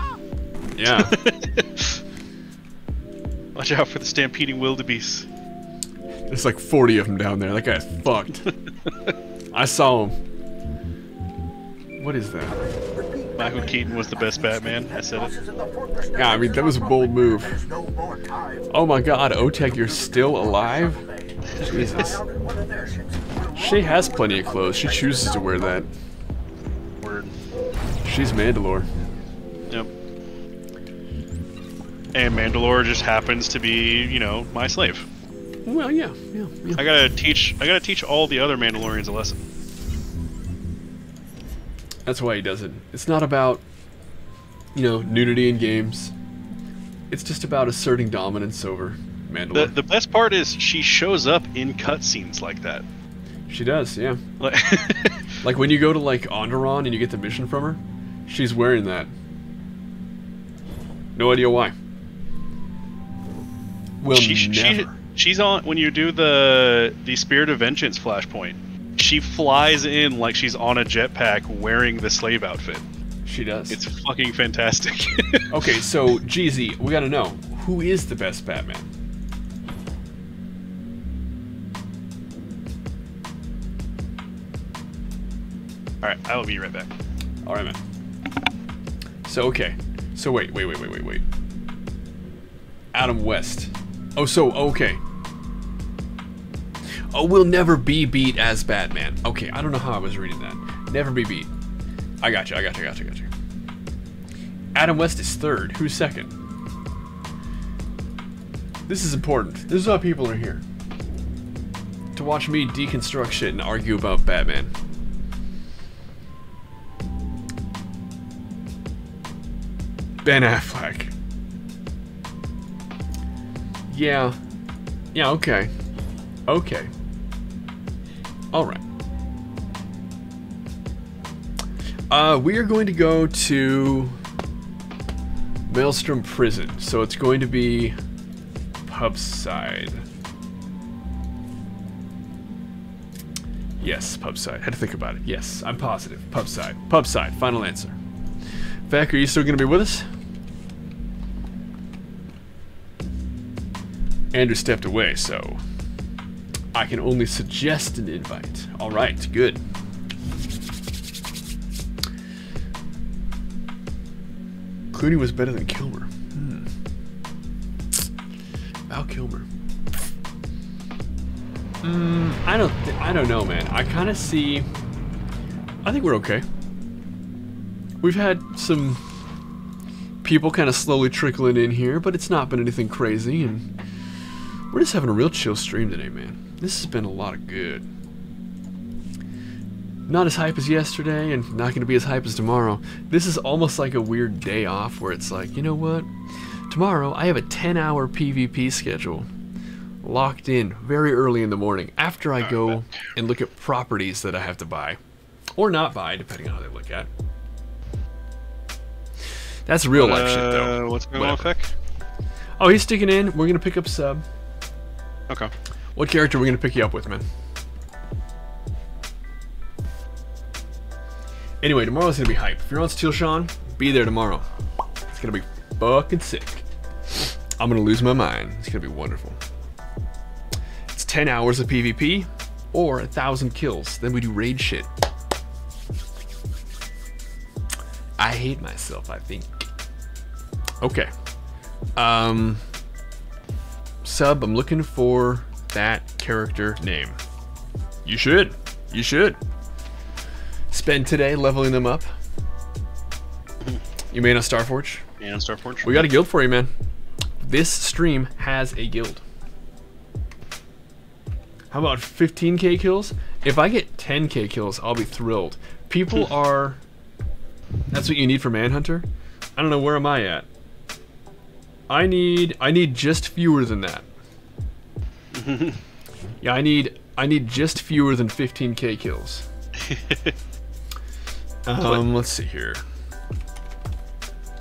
Yeah. Watch out for the stampeding wildebeest. There's like 40 of them down there. That guy's fucked. I saw him. What is that? Michael Keaton was the best Batman. I said it. Yeah, I mean, that was a bold move. Oh my god, Otek, you're still alive? Jesus. She has plenty of clothes. She chooses to wear that. Word. She's Mandalore. Yep. And Mandalore just happens to be, you know, my slave. Well, yeah, yeah, yeah. I gotta teach. I gotta teach all the other Mandalorians a lesson. That's why he does it. It's not about, you know, nudity in games. It's just about asserting dominance over The Mandalore. the best part is she shows up in cutscenes like that. She does, yeah. Like, Like when you go to like Onderon and you get the mission from her, she's wearing that. No idea why. Will she, she, never. she's on when you do the the Spirit of Vengeance flashpoint. She flies in like she's on a jetpack wearing the slave outfit. She does. It's fucking fantastic. okay, so Jeezy, we gotta know who is the best Batman. all right, I will be right back. All right, man. So okay, so wait, wait, wait, wait, wait, wait. Adam West. Oh, so okay. Oh, we'll never be beat as Batman. Okay, I don't know how I was reading that. Never be beat. I got you. I got you. I got you. I got you. Adam West is third. Who's second? This is important. This is why people are here. To watch me deconstruct shit and argue about Batman. Ben Affleck. Yeah. Yeah, okay. Okay. Alright. Uh, we are going to go to Maelstrom Prison. So it's going to be Pubside. Yes, pub Pubside. Had to think about it. Yes, I'm positive. Pubside. Pubside. Final answer. Vac, are you still going to be with us? Andrew stepped away, so I can only suggest an invite. All right, good. Clooney was better than Kilmer. Hmm. Val Kilmer. Mm, I don't. I don't know, man. I kind of see. I think we're okay. We've had some people kind of slowly trickling in here, but it's not been anything crazy, and we're just having a real chill stream today, man. This has been a lot of good. Not as hype as yesterday, and not going to be as hype as tomorrow. This is almost like a weird day off where it's like, you know what? Tomorrow I have a 10 hour PvP schedule locked in very early in the morning after I go and look at properties that I have to buy. Or not buy, depending on how they look at. That's real life shit, though. Uh, What's going on. Feck? Oh, he's sticking in. We're gonna pick up sub. Okay. What character are we gonna pick you up with, man? Anyway, tomorrow's gonna be hype. If you're on Satele Shan, be there tomorrow. It's gonna be fucking sick. I'm gonna lose my mind. It's gonna be wonderful. It's 10 hours of PvP or a thousand kills. Then we do raid shit. I hate myself, I think. Okay. Um sub, I'm looking for that character name. You should. You should. Spend today leveling them up. You made on Starforge? And Starforge. We got a guild for you, man. This stream has a guild. How about 15k kills? If I get 10k kills, I'll be thrilled. People are. That's what you need for Manhunter. I don't know where am I at. I need I need just fewer than that. Yeah, I need I need just fewer than 15k kills. um, let's see here.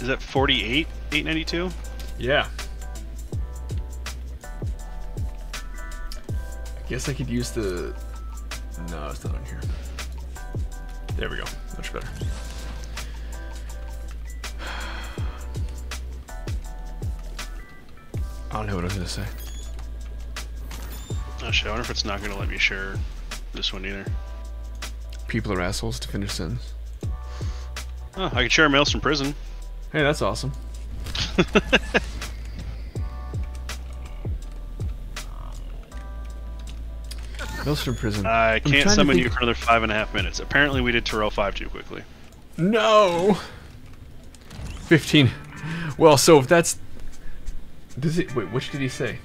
Is that 48? 892? Yeah. I guess I could use the. No, it's not on here. There we go. Much better. I don't know what I was gonna say. Oh shit, I wonder if it's not gonna let me share this one either. People are assholes to finish sentence. Oh, I can share mails from prison. Hey, that's awesome. Mails from prison. I can't summon you for another five and a half minutes. Apparently we did Taral 5 too quickly. No. Fifteen. Well, so if that's. Does it? Wait, which did he say?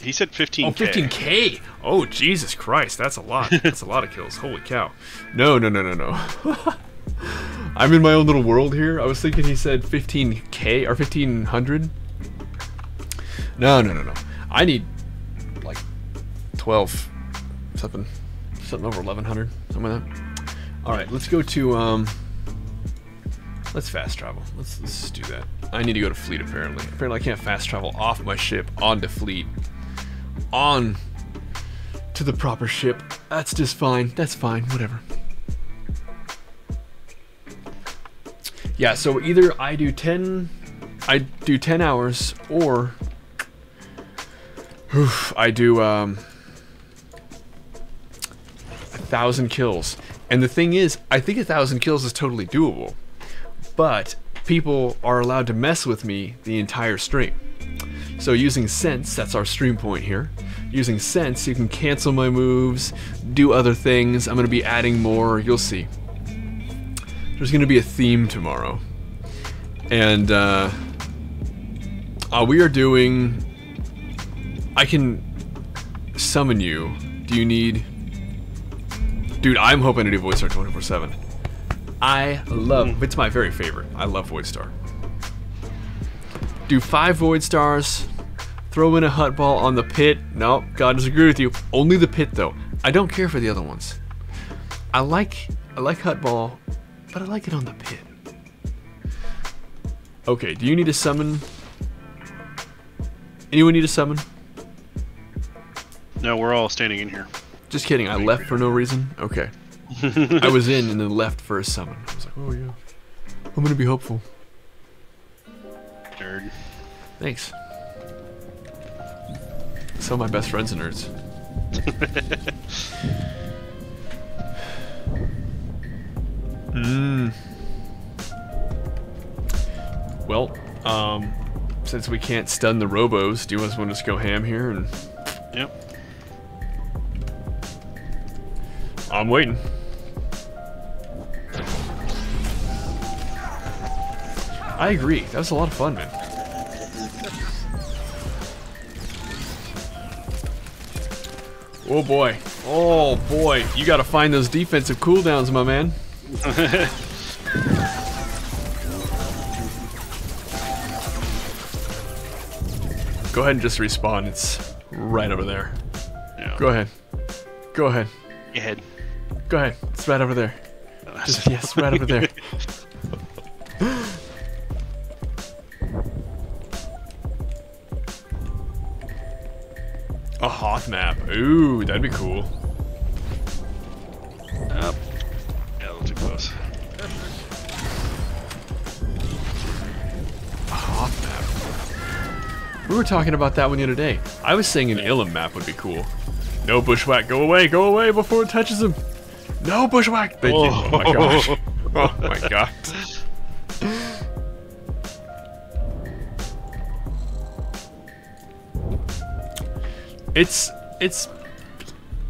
He said 15k. Oh, 15k. Oh, Jesus Christ, that's a lot. That's a lot of kills. Holy cow. No, no, no, no, no. I'm in my own little world here. I was thinking he said 15k or 1500. No, no, no, no. I need like 12 something something over 1100, something like that. All right, let's go to um let's fast travel. Let's let's do that. I need to go to fleet apparently. Apparently I can't fast travel off my ship onto fleet. On to the proper ship. That's just fine. That's fine. Whatever. Yeah, so either I do 10 I do 10 hours or oof, I do um a thousand kills. And the thing is, I think a thousand kills is totally doable. But people are allowed to mess with me the entire stream. So using Sense, that's our stream point here. Using Sense, you can cancel my moves, do other things. I'm going to be adding more. You'll see. There's going to be a theme tomorrow. And uh, uh, we are doing... I can summon you. Do you need... Dude, I'm hoping to do Void Star 24-7. I love... It's my very favorite. I love Void Star. Do five Void Stars. Throw in a Huttball on the pit. No, God disagree with you. Only the pit, though. I don't care for the other ones. I like... I like Huttball, but I like it on the pit. Okay, do you need to summon... Anyone need to summon? No, we're all standing in here. Just kidding, I left for no reason? Okay. I was in and then left for a summon. I was like, oh yeah. I'm gonna be hopeful. Nerd. Thanks. Some of my best friends are nerds. Mmm. Well, um, since we can't stun the robos, do you guys want to just go ham here and Yep. I'm waiting. I agree. That was a lot of fun, man. Oh boy. Oh boy. You gotta find those defensive cooldowns, my man. Go ahead and just respawn. It's right over there. Yeah. Go ahead. Go ahead. Go ahead. Go ahead. It's right over there. Just, yes, right over there. A Hoth map. Ooh, that'd be cool. Yep. Yeah, a little too close. A Hoth map. We were talking about that one the other day. I was saying an Ilum map would be cool. No bushwhack. Go away. Go away before it touches him. No bushwhack. Thank oh you. Oh my gosh. Oh my god. It's it's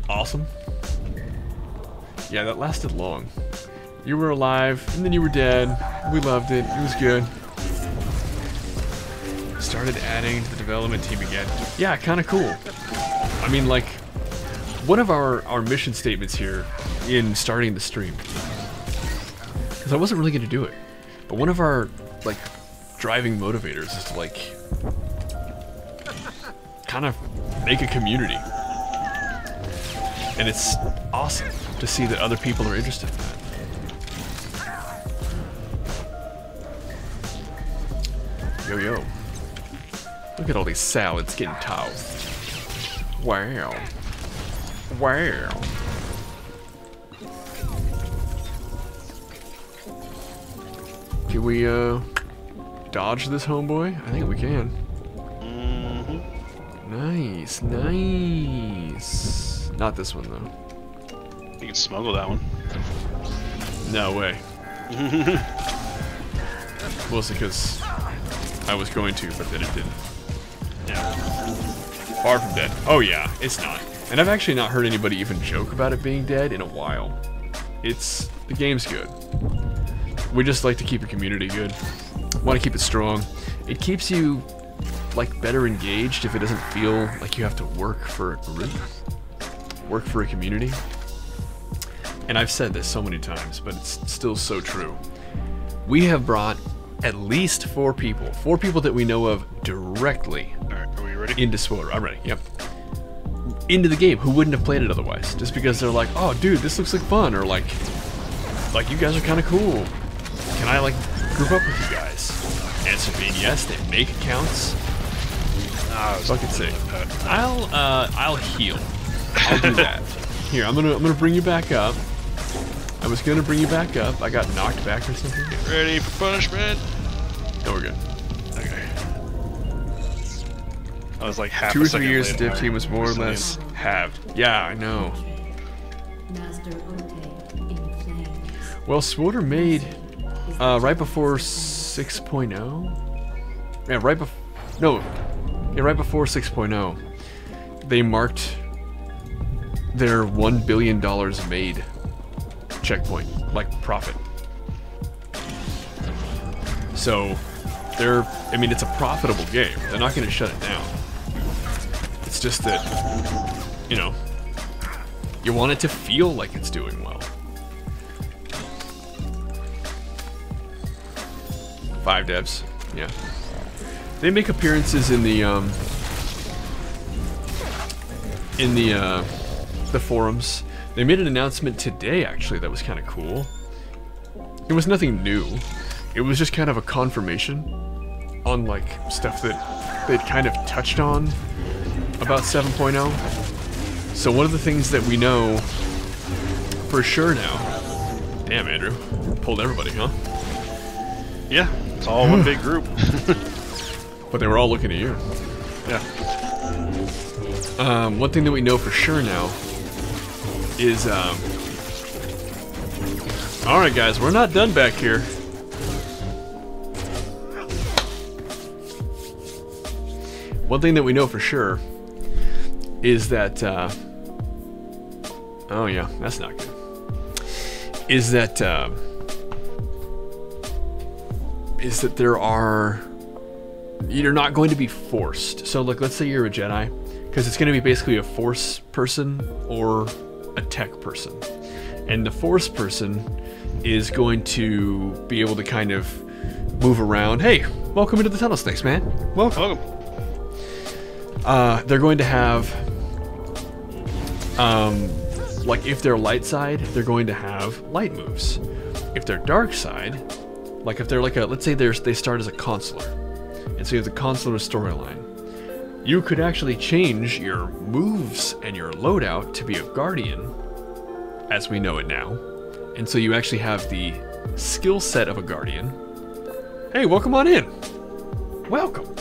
awesome. Yeah, that lasted long. You were alive, and then you were dead. We loved it. It was good. Started adding to the development team again. Yeah, kind of cool. I mean, like, one of our, our mission statements here in starting the stream, because I wasn't really going to do it, but one of our, like, driving motivators is to, like, kind of make a community. And it's awesome to see that other people are interested in that. Yo, yo. Look at all these salads getting tossed. Wow. Wow. Can we, uh, dodge this homeboy? I think we can. Nice, nice. Not this one, though. You can smuggle that one. No way. Mostly because I was going to, but then it didn't. Yeah. Far from dead. Oh yeah, it's not. And I've actually not heard anybody even joke about it being dead in a while. It's the game's good. We just like to keep a community good. Want to keep it strong. It keeps you like better engaged if it doesn't feel like you have to work for a group, work for a community. And I've said this so many times, but it's still so true. We have brought at least four people, four people that we know of directly are we ready? into SWTOR. I'm ready, yep. Into the game who wouldn't have played it otherwise. Just because they're like, oh dude, this looks like fun, or like like you guys are kinda cool. Can I like group up with you guys? Answer being yes, they make accounts. Ah, Fucking sick. I'll uh I'll heal. I'll do that. Here, I'm gonna I'm gonna bring you back up. I was gonna bring you back up. I got knocked back or something. Get Ready for punishment? No, we're good. Okay. I was like half Two a or three second years, late the on dev my team was more or less halved. Yeah, I know. Master Ote in flames. Well, SWTOR made uh, right before 6.0. Yeah, right before. No, yeah, right before 6.0. They marked their one billion dollars made checkpoint, like profit. So, they're. I mean, it's a profitable game. They're not going to shut it down. It's just that, you know, you want it to feel like it's doing well. Five devs, yeah. They make appearances in the um in the uh the forums. They made an announcement today actually that was kind of cool. It was nothing new. It was just kind of a confirmation on like stuff that they'd kind of touched on about 7.0. So one of the things that we know for sure now. Damn, Andrew. Pulled everybody, huh? Yeah, it's all one big group. But they were all looking at you. Yeah. Um, one thing that we know for sure now is, um... Alright guys, we're not done back here. One thing that we know for sure is that, uh... Oh yeah, that's not good. Is that, uh... Is that there are you're not going to be forced. So, like, let's say you're a Jedi, because it's going to be basically a Force person or a Tech person. And the Force person is going to be able to kind of move around. Hey, welcome into the Tunnel Snakes, man. Welcome. Uh, they're going to have, um, like, if they're light side, they're going to have light moves. If they're dark side, like if they're like a, let's say they're, they start as a consular, and so you have the consular storyline. You could actually change your moves and your loadout to be a guardian, as we know it now. And so you actually have the skill set of a guardian. Hey, welcome on in. Welcome.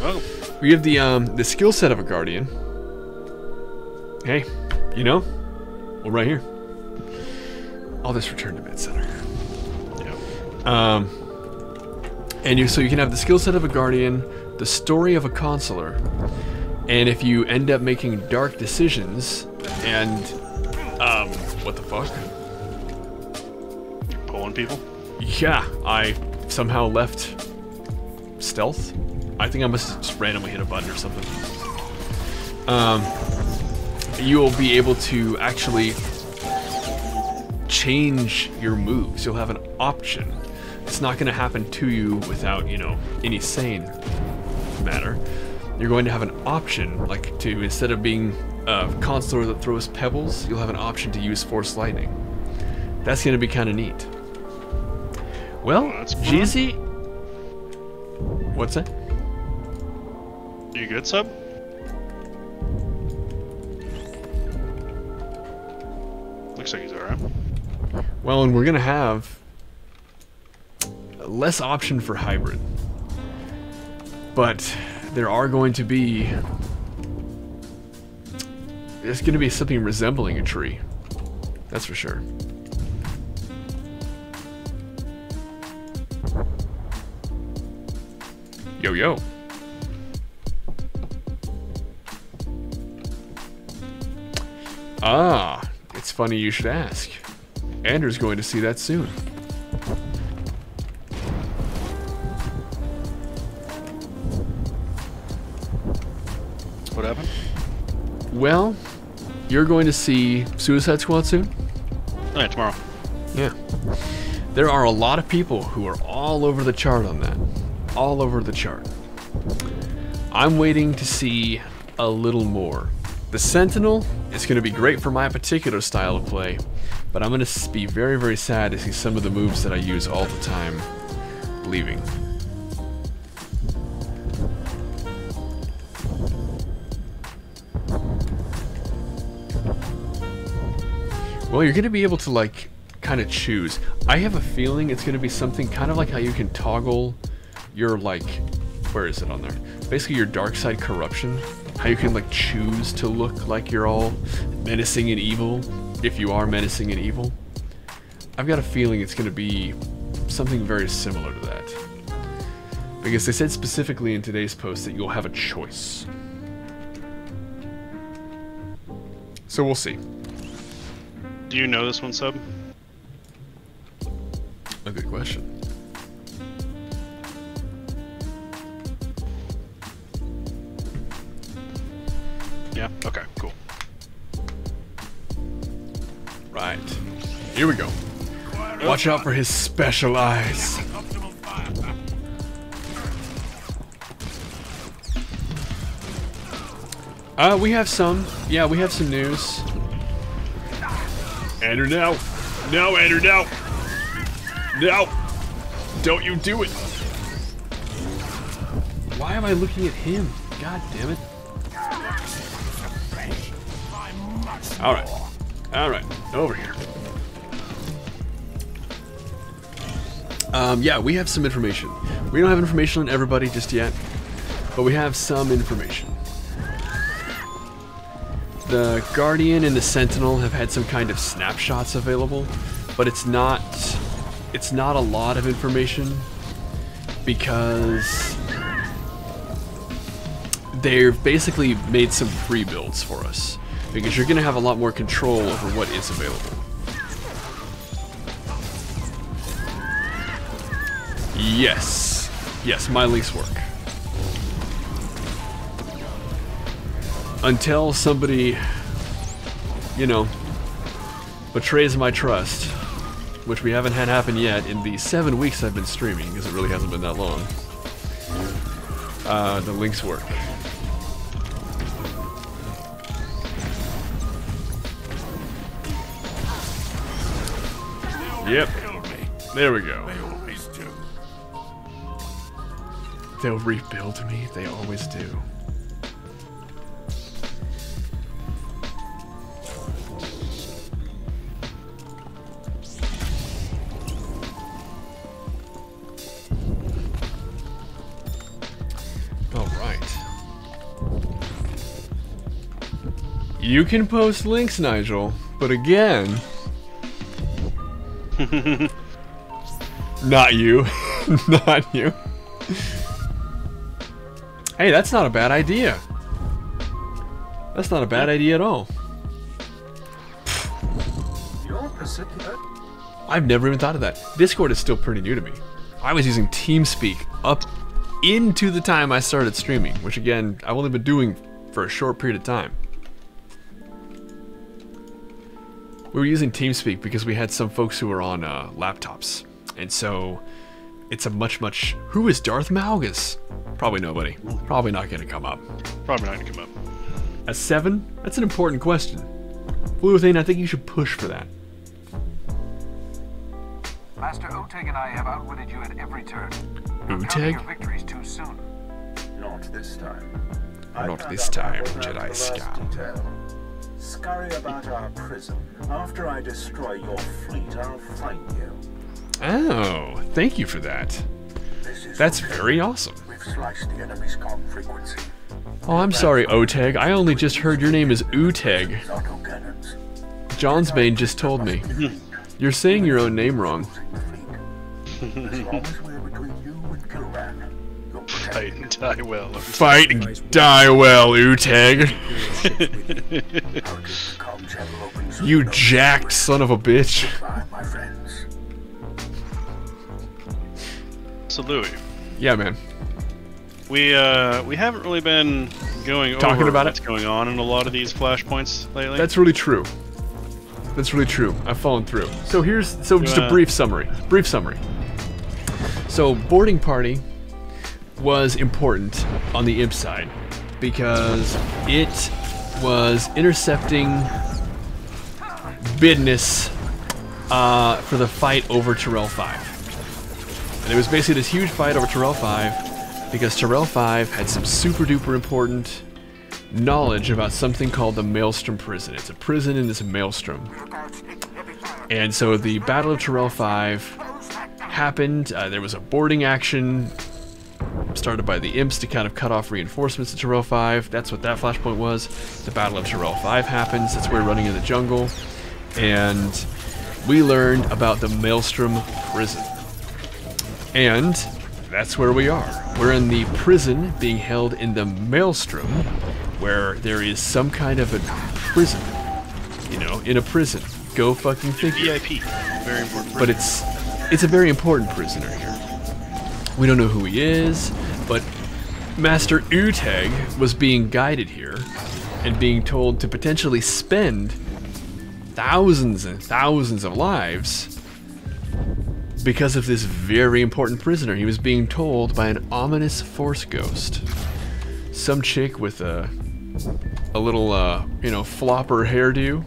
Welcome. We have the um the skill set of a guardian. Hey, you know, well right here. All this return to mid center. Yeah. Um, and you so you can have the skill set of a guardian, the story of a consular, and if you end up making dark decisions, and um, what the fuck? Pulling people? Yeah, I somehow left stealth. I think I must have just randomly hit a button or something. Um, you'll be able to actually change your moves. You'll have an option. It's not going to happen to you without, you know, any sane matter. You're going to have an option, like to, instead of being a consular that throws pebbles, you'll have an option to use Force Lightning. That's going to be kind of neat. Well, oh, Jeezy... What's that? You good, sub? Looks like he's alright. Well, and we're gonna have less option for hybrid. But there are going to be there's going to be something resembling a tree. That's for sure. Yo yo. Ah, it's funny you should ask. Andrew's going to see that soon. Happened? Well, you're going to see Suicide Squad soon? Oh, yeah, tomorrow. Yeah. There are a lot of people who are all over the chart on that. All over the chart. I'm waiting to see a little more. The Sentinel is going to be great for my particular style of play, but I'm going to be very, very sad to see some of the moves that I use all the time leaving. Well, you're going to be able to, like, kind of choose. I have a feeling it's going to be something kind of like how you can toggle your, like, where is it on there? Basically, your dark side corruption. How you can, like, choose to look like you're all menacing and evil, if you are menacing and evil. I've got a feeling it's going to be something very similar to that. Because they said specifically in today's post that you'll have a choice. So we'll see. Do you know this one, Sub? A good question. Yeah? Okay, cool. Right. Here we go. Watch out for his special eyes. Uh, we have some. Yeah, we have some news. Andrew, now. No, Andrew, now. No. Don't you do it. Why am I looking at him? God damn it. Alright. Alright. Over here. Um, yeah, we have some information. We don't have information on everybody just yet, but we have some information. The Guardian and the Sentinel have had some kind of snapshots available, but it's not it's not a lot of information because they've basically made some free builds for us because you're going to have a lot more control over what is available. Yes. Yes, my links work. Until somebody, you know, betrays my trust, which we haven't had happen yet in the seven weeks I've been streaming, because it really hasn't been that long. Uh, the links work. Yep. There we go. They always do. They'll rebuild me. They always do. You can post links, Nigel, but again, not you. not you. Hey, that's not a bad idea. That's not a bad idea at all. I've never even thought of that. Discord is still pretty new to me. I was using TeamSpeak up into the time I started streaming, which again, I've only been doing for a short period of time. We were using TeamSpeak because we had some folks who were on uh, laptops. And so it's a much, much. Who is Darth Malgus? Probably nobody. Probably not going to come up. Probably not gonna come up. A seven? That's an important question. Blue Thane, I think you should push for that. Master Oteg and I have outwitted you at every turn. You're counting Uteg? your victories too soon. Not this time. Not this time, more Jedi the last Scum. detail. Scurry about our prison. After I destroy your fleet, I'll find you. Oh, thank you for that. That's very awesome. We've sliced the enemy's com frequency. Oh, I'm sorry, Oteg. I only just heard your name is Uteg. Johnsbane just told me. You're saying your own name wrong. Fight and die well. Fight and die well, Uteg. you jacked son of a bitch. So Louis, Yeah, man. we uh we haven't really been going Talking over about what's going on in a lot of these flashpoints lately. That's really true. That's really true. I've fallen through. So here's so just a Uh, brief summary. Brief summary. So boarding party was important on the imp side because it was intercepting business uh, for the fight over Taral 5. And it was basically this huge fight over Taral 5 because Taral 5 had some super duper important knowledge about something called the Maelstrom Prison. It's a prison in this maelstrom. And so the Battle of Taral 5 happened. Uh, there was a boarding action started by the imps to kind of cut off reinforcements to Taral 5. That's what that flashpoint was. The Battle of Taral 5 happens. That's where we're running in the jungle. And we learned about the Maelstrom Prison. And that's where we are. We're in the prison being held in the Maelstrom, where there is some kind of a prison. You know, in a prison. Go fucking figure. VIP. Very important. But it's it's a very important prisoner here. We don't know who he is, but Master Uteg was being guided here and being told to potentially spend thousands and thousands of lives because of this very important prisoner. He was being told by an ominous force ghost. Some chick with a a little uh, you know, flopper hairdo.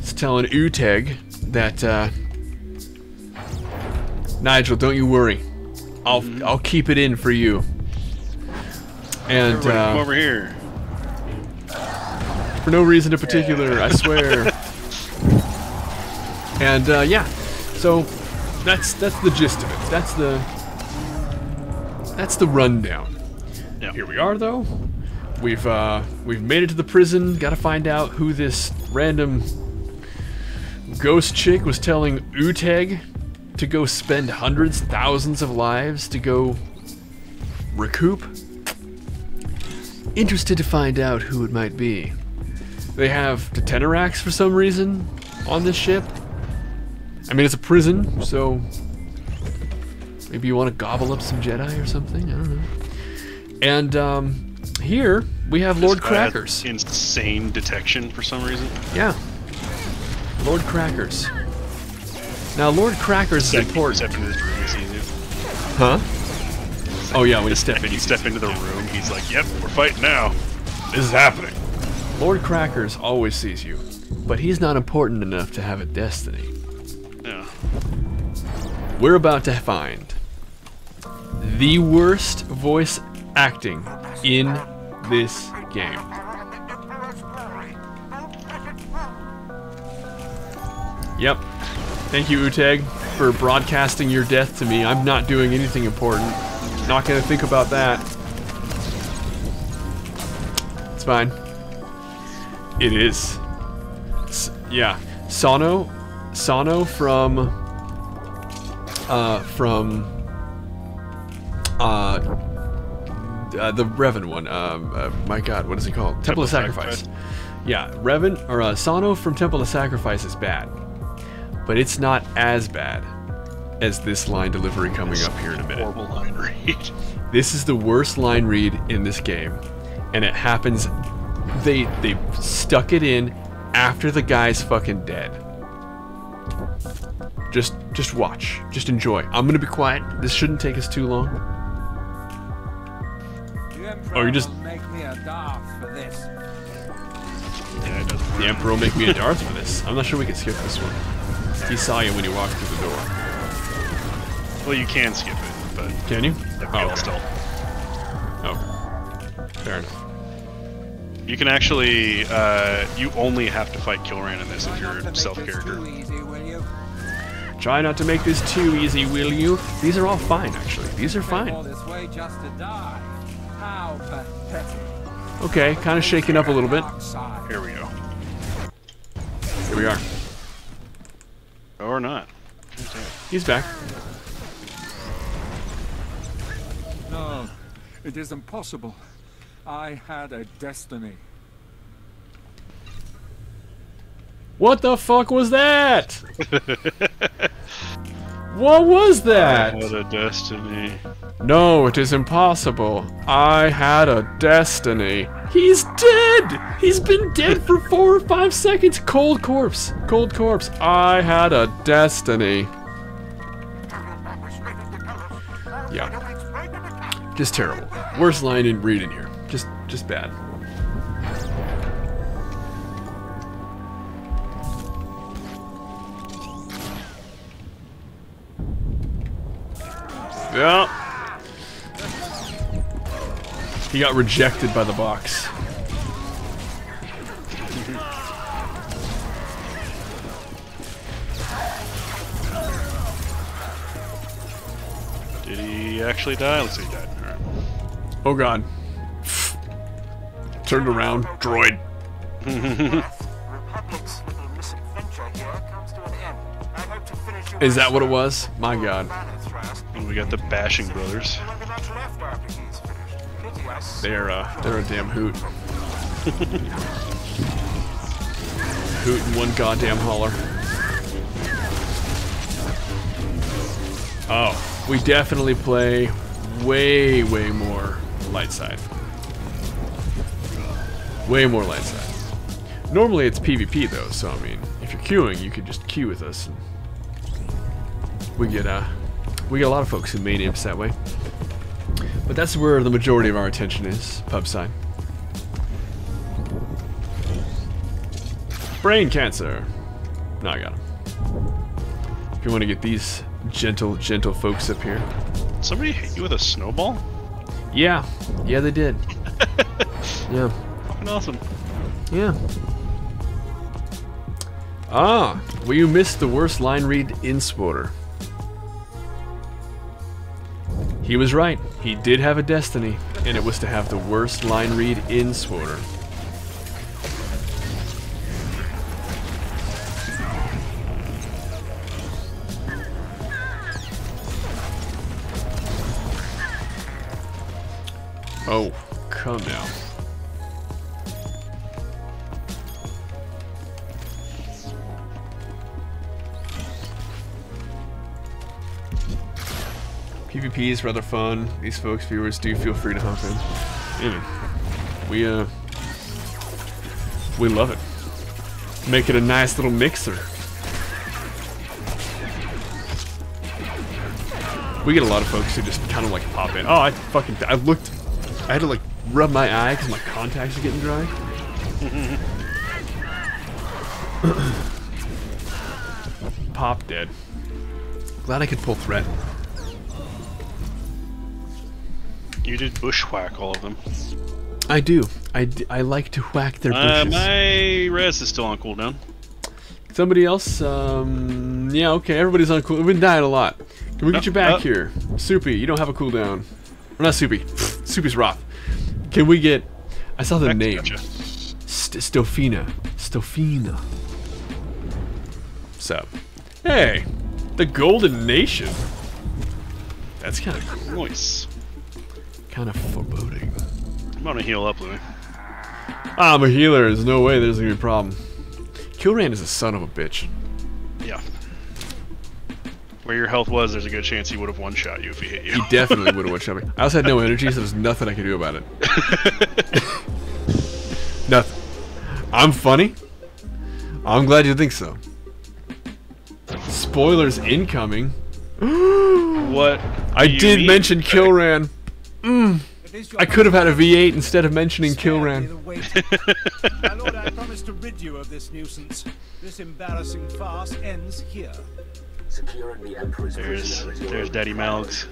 It's telling Uteg that uh, Nigel, don't you worry. I'll I'll keep it in for you. And Everybody come uh, over here. for no reason in particular, I swear. and uh, yeah, so that's that's the gist of it. That's the that's the rundown. Now, here we are, though. We've uh, we've made it to the prison. Got to find out who this random ghost chick was telling Uteg to go spend hundreds, thousands of lives to go recoup. Interested to find out who it might be. They have the Tenerax for some reason on this ship. I mean, it's a prison, so maybe you want to gobble up some Jedi or something. I don't know. And um, here we have Lord Crackers. Insane detection for some reason. Yeah. Lord Crackers. Now, Lord Crackers is important. step into this room, he sees you. Huh? Oh yeah, when you step in, You step into the room, he's like, "Yep, we're fighting now." This is happening. Lord Crackers always sees you, but he's not important enough to have a destiny. Yeah. We're about to find the worst voice acting in this game. Yep. Thank you, Uteg, for broadcasting your death to me. I'm not doing anything important. Not gonna think about that. It's fine. It is. Yeah. Sano, Sano from, uh, from, uh, uh, the Revan one. Um, uh, my God, what is he called? Temple, Temple of of Sacrifice. Sacrifice. Yeah, Revan or uh, Sano from Temple of Sacrifice is bad, but it's not as bad as this line delivery coming up here in a minute. Horrible line read. This is the worst line read in this game, and it happens. They they stuck it in after the guy's fucking dead. Just just watch, just enjoy. I'm gonna be quiet. This shouldn't take us too long. Oh, you just Make me a Darth for this. Yeah, it does. the Emperor will make me a Darth for this. I'm not sure we can skip this one. He saw you when you walked through the door. Well, you can skip it, but Can you? Oh, kill okay. still. Oh, fair enough. You can actually, uh, you only have to fight Kilran in this if you're self character. Try not to make this too easy, will you? These are all fine, actually. These are fine. this way just to die. How pathetic. Okay, kind of shaking up a little bit. Here we go. Here we are. Or not. He's back. No, it is impossible. I had a destiny. What the fuck was that? what was that? What a destiny. No, it is impossible. I had a destiny. He's dead! He's been dead for four or five seconds. Cold corpse. Cold corpse. I had a destiny. Yeah. Just terrible. Worst line in reading here. Just just bad. Yeah. He got rejected by the box. Did he actually die? Looks like he died. Alright. Oh god. Turned around. Droid. Is that what it was? My god. And we got the Bashing Brothers. They're uh they're a damn hoot. hoot in one goddamn holler. Oh, we definitely play way, way more light side. Way more light side. Normally it's PvP though, so I mean, if you're queuing, you could just queue with us. We get uh, we get a lot of folks who main imps that way. But that's where the majority of our attention is, pub side. Brain cancer. No, I got him. If you want to get these gentle, gentle folks up here. Somebody hit you with a snowball? Yeah, yeah, they did. yeah. Fucking awesome. Yeah. Ah, well, you missed the worst line read in SWTOR. He was right. He did have a destiny, and it was to have the worst line read in SWTOR. Oh, come down. PvP is rather fun. These folks, viewers, do feel free to hop in. We uh, we love it. Make it a nice little mixer. We get a lot of folks who just kind of like pop in. Oh, I fucking, I looked, I had to like rub my eye because my contacts are getting dry. Pop dead. Glad I could pull threat. You did bushwhack all of them. I do. I, d- I like to whack their Uh, bushes. my res is still on cooldown. Somebody else? Um, yeah, okay. Everybody's on cool. We've been dying a lot. Can we get Oh, you back oh. here? Soupy, you don't have a cooldown. Or not Soupy. Soupy's Roth. Can we get... I saw the name. St- Stofina. Stofina. Sup? Hey! The Golden Nation. That's kind of cool. Nice. Kind of foreboding. I'm gonna heal up, Louis. Ah, I'm a healer. There's no way there's gonna be a problem. Kilran is a son of a bitch. Yeah. Where your health was, there's a good chance he would have one-shot you if he hit you. He definitely would have one shot me. I also had no energy, so there's nothing I could do about it. nothing. I'm funny. I'm glad you think so. Spoilers incoming. what? I did mention Kilran. Mm. I could have had a V8 instead of mentioning Kilran. My lord, I promise to rid you of this nuisance. This embarrassing farce ends here. Securing the Emperor's There's, there's Daddy Malgs.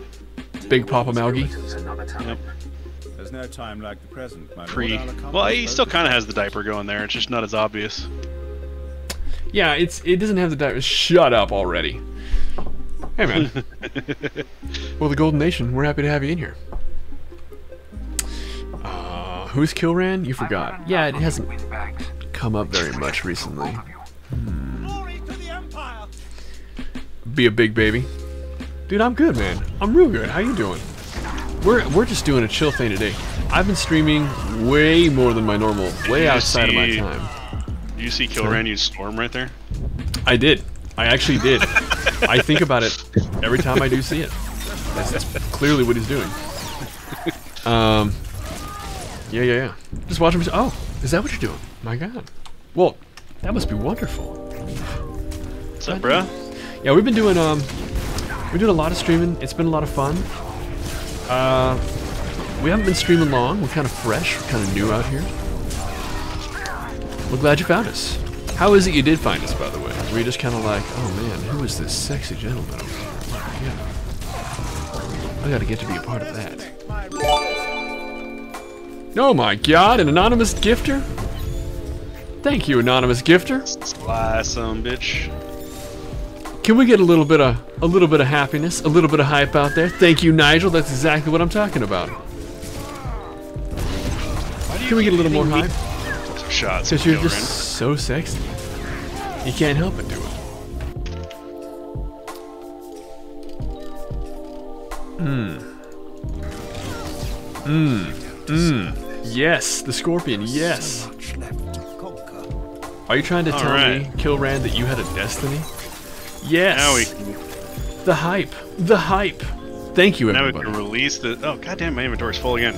Big Papa Malgi. Yep. There's no time like the present, my Pre. lord. Well, he still kind of has the diaper going there. It's just not as obvious. Yeah, it's it doesn't have the diaper. Shut up already. Hey man. well, the Golden Nation, we're happy to have you in here. Uh, who's Kilran? You forgot. Yeah, it hasn't come up very much recently. Glory to the Empire! Be a big baby. Dude, I'm good, man. I'm real good. How you doing? We're we're just doing a chill thing today. I've been streaming way more than my normal, way You outside of my time. You see Kilran use Storm right there? I did. I actually did. I think about it every time I do see it. That's, that's clearly what he's doing. Um. Yeah, yeah, yeah. Just watching. him- Oh, is that what you're doing? My God. Well, that must be wonderful. What's up, bruh? Yeah, we've been doing um, we're doing a lot of streaming. It's been a lot of fun. Uh, we haven't been streaming long. We're kind of fresh. We're kind of new out here. We're glad you found us. How is it you did find us, by the way? Were you just kind of like, oh man, who is this sexy gentleman over here? Yeah. I gotta get to be a part of that. Oh my god, an anonymous gifter? Thank you, anonymous gifter. Sly some bitch. Can we get a little bit of a little bit of happiness, a little bit of hype out there? Thank you, Nigel. That's exactly what I'm talking about. Can we get a little more hype? Shots. Because you're just so sexy. You can't help but do it. Mmm. Mmm. Mmm. Yes, the scorpion. Yes. Are you trying to All tell right. me, Kilran, that you had a destiny? Yes. Now can, The hype. The hype. Thank you, everybody. now we everybody. can release the. Oh goddamn! My inventory's full again.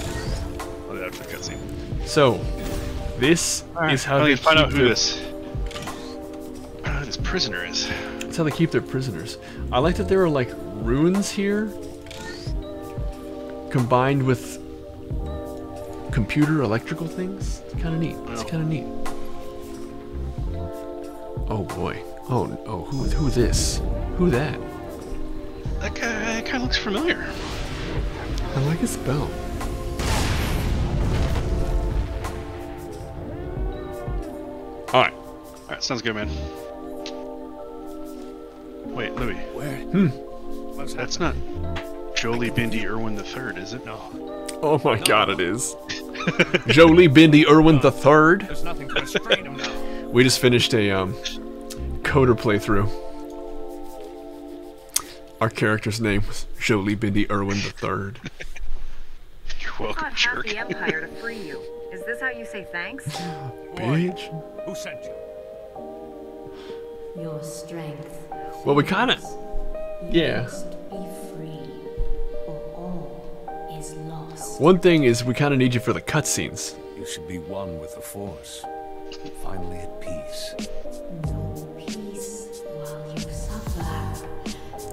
Oh, that's the cutscene. So, this Alright, is how I they need find keep out who their- this. I who this prisoner is. That's how they keep their prisoners. I like that there are like runes here combined with computer electrical things. It's kind of neat. It's kind of neat. Oh boy. Oh, oh, who, who this? Who that? That guy kind of looks familiar. I like his spell. All right. All right, sounds good, man. Wait, Louis. Where? Hmm. That's not Jolie Bindi Irwin the Third, is it? No. Oh my God, it is. Jolie Bindi Irwin the Third. There's nothing to restrain him now. We just finished a um, KOTOR playthrough. Our character's name was Jolie Bindi Irwin the Third. You're I welcome, fought half jerk. the Empire to free you. Is this how you say thanks? Bitch. Who sent you? Your strength. Well, we kind of. Yeah. Be free, or all is lost. One thing is, we kind of need you for the cutscenes. You should be one with the Force. Finally at peace. Peace while you suffer.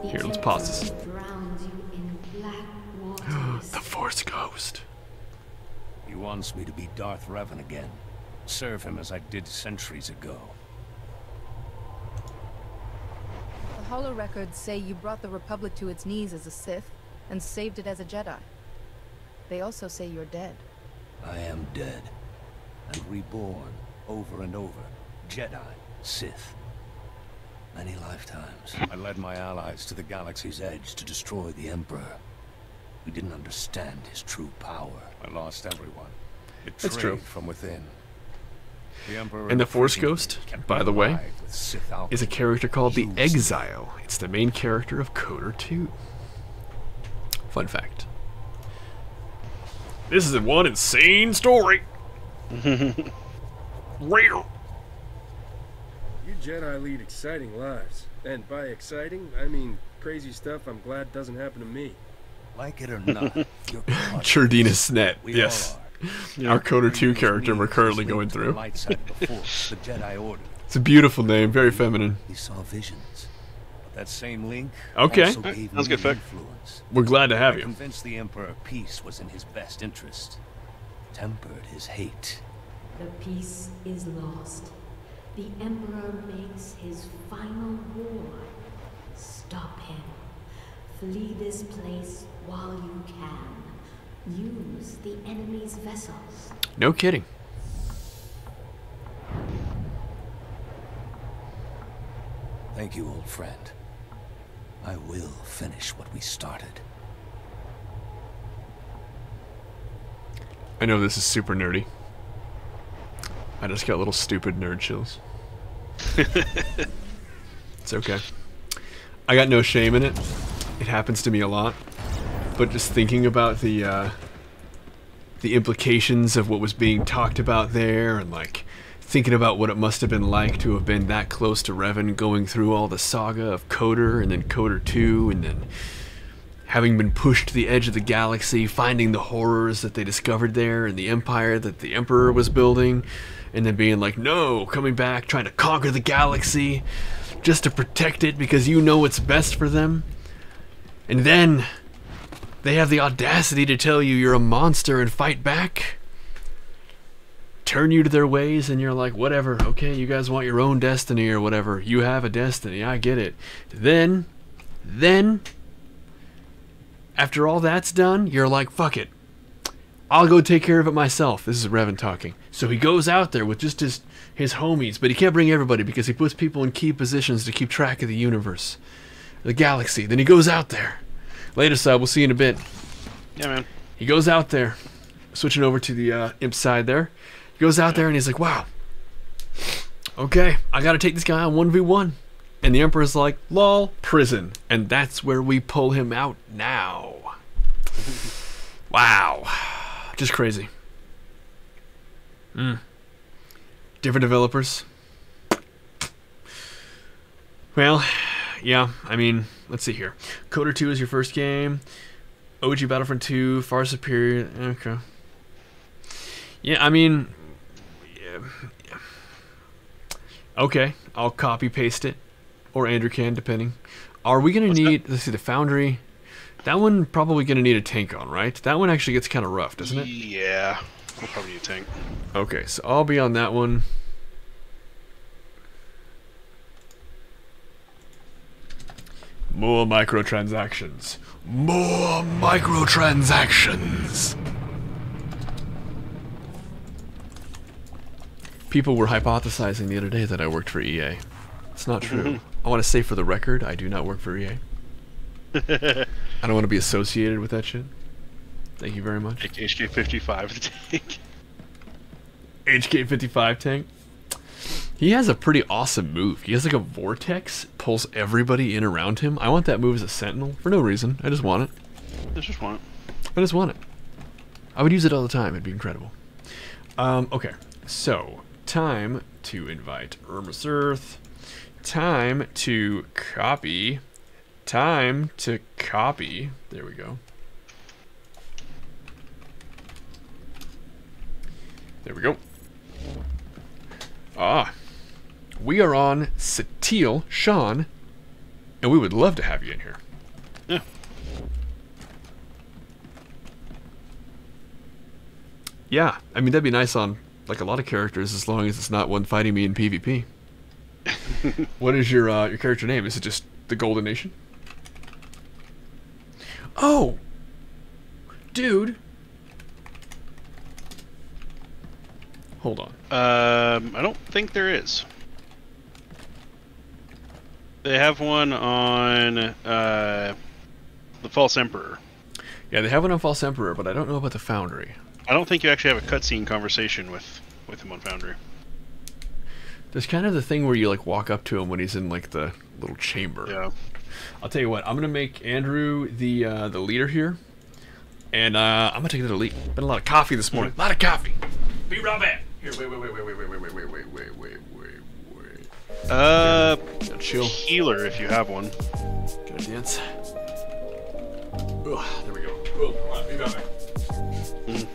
The Here, let's pause this. Emperor drowns you in black waters. the Force Ghost. He wants me to be Darth Revan again. Serve him as I did centuries ago. The Holo records say you brought the Republic to its knees as a Sith and saved it as a Jedi. They also say you're dead. I am dead. And reborn over and over. Jedi, Sith. Many lifetimes. I led my allies to the galaxy's edge to destroy the Emperor. We didn't understand his true power. I lost everyone. That's Betrayed true. from within. The Emperor And the Force Ghost, by the way, alive with Sith alchemy. is a character called the Exile. It's the main character of KOTOR 2. Fun fact. This is one insane story. Real. You Jedi lead exciting lives. And by exciting, I mean crazy stuff I'm glad doesn't happen to me. Like it or not, you're Cherdina Snet, yes. all Our KOTOR 2 character we're currently going through. light side of the Jedi It's a beautiful name, very feminine. He saw visions. But that same link Okay. also Alright, gave sounds good, Fick. influence. We're glad to have I you. convinced the Emperor peace was in his best interest. Tempered his hate. The peace is lost. The Emperor makes his final war. Stop him. Flee this place while you can. Use the enemy's vessels. No kidding. Thank you, old friend. I will finish what we started. I know this is super nerdy. I just got little stupid nerd chills. it's okay. I got no shame in it. It happens to me a lot. But just thinking about the uh, the implications of what was being talked about there and like thinking about what it must have been like to have been that close to Revan going through all the saga of KOTOR and then KOTOR 2 and then having been pushed to the edge of the galaxy, finding the horrors that they discovered there and the empire that the Emperor was building, and then being like, no, coming back, trying to conquer the galaxy just to protect it because you know what's best for them. And then they have the audacity to tell you you're a monster and fight back. Turn you to their ways, and you're like, whatever, okay, you guys want your own destiny or whatever. You have a destiny, I get it. Then, then, after all that's done, you're like, fuck it. I'll go take care of it myself. This is Revan talking. So he goes out there with just his his homies, but he can't bring everybody because he puts people in key positions to keep track of the universe, the galaxy. Then he goes out there. Later, sub. We'll see you in a bit. Yeah, man. He goes out there, switching over to the uh, imp side there. He goes out there and he's like, "Wow, okay, I got to take this guy on one v one." And the Emperor's like, lol, prison. And that's where we pull him out now. wow. Just crazy. Mm. Different developers. Well, yeah, I mean, let's see here. KOTOR 2 is your first game. OG Battlefront 2, far superior. Okay. Yeah, I mean. Okay, I'll copy paste it or Andrew can, depending. Are we gonna need? Let's see, the Foundry. That one probably gonna need a tank on, right? That one actually gets kind of rough, doesn't it? Yeah, we'll probably need a tank. Okay, so I'll be on that one. More microtransactions. More microtransactions. People were hypothesizing the other day that I worked for EA. It's not true. Mhm. I want to say for the record, I do not work for EA. I don't want to be associated with that shit. Thank you very much. HK55 tank. HK55 tank. He has a pretty awesome move. He has like a vortex, pulls everybody in around him. I want that move as a sentinel for no reason. I just want it. I just want it. I just want it. I would use it all the time. It'd be incredible. Um, okay, so time to invite Irma's Earth. Time to copy. Time to copy. There we go. There we go. Ah. We are on Satele Shan, and we would love to have you in here. Yeah. Yeah, I mean that'd be nice on like a lot of characters as long as it's not one fighting me in PvP. what is your uh, your character name? Is it just the Golden Nation? Oh, dude. Hold on. Um, I don't think there is. They have one on uh, the False Emperor. Yeah, they have one on False Emperor, but I don't know about the Foundry. I don't think you actually have a cutscene conversation with with him on Foundry. There's kind of the thing where you like walk up to him when he's in like the little chamber. Yeah. I'll tell you what. I'm gonna make Andrew the uh, the leader here, and uh, I'm gonna take another lead. Been a lot of coffee this morning. A lot of coffee. Be right back. Here, wait, wait, wait, wait, wait, wait, wait, wait, wait, wait, wait, wait, wait, wait. Uh, chill. Healer, if you have one. Gotta dance. Ugh, there we go. Oh, come on, be right back. Mm.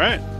Right.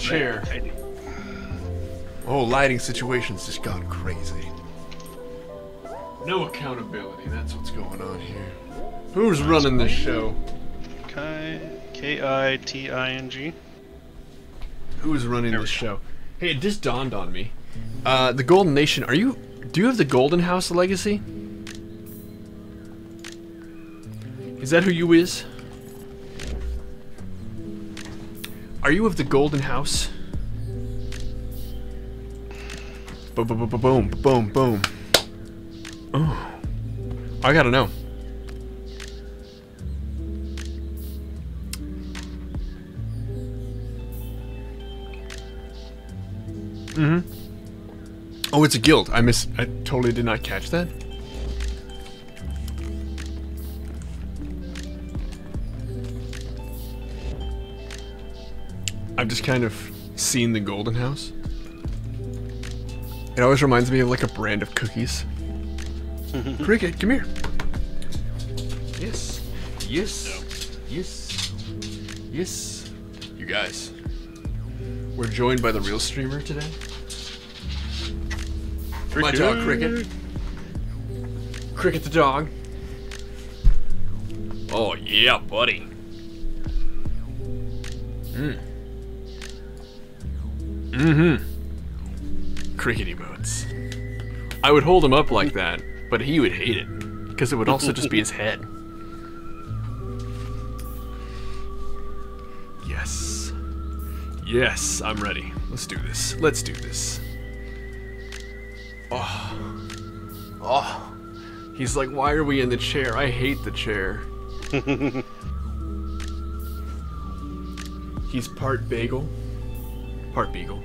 chair. Oh, lighting situations just gone crazy. No accountability. That's what's going on here. Who's running this show? K-I-T-I-N-G. Who's running this show? Hey, it just dawned on me. Uh, the Golden Nation. Are you? Do you have the Golden House legacy? Is that who you is? Are you of the Golden House? Boom, boom, boom, boom, boom, boom. Oh, I gotta know. Mm-hmm. Oh, it's a guild. I miss. I totally did not catch that. I've just kind of seen the Golden House. It always reminds me of like a brand of cookies. Cricket, come here. Yes. Yes. Yes. Yes. You guys. We're joined by the real streamer today. My dog, Cricket. Cricket the dog. Oh, yeah, buddy. Mm-hmm. Cricket emotes. I would hold him up like that, but he would hate it. Because it would also just be his head. Yes. Yes, I'm ready. Let's do this. Let's do this. Oh. Oh. He's like, why are we in the chair? I hate the chair. He's part bagel, part beagle,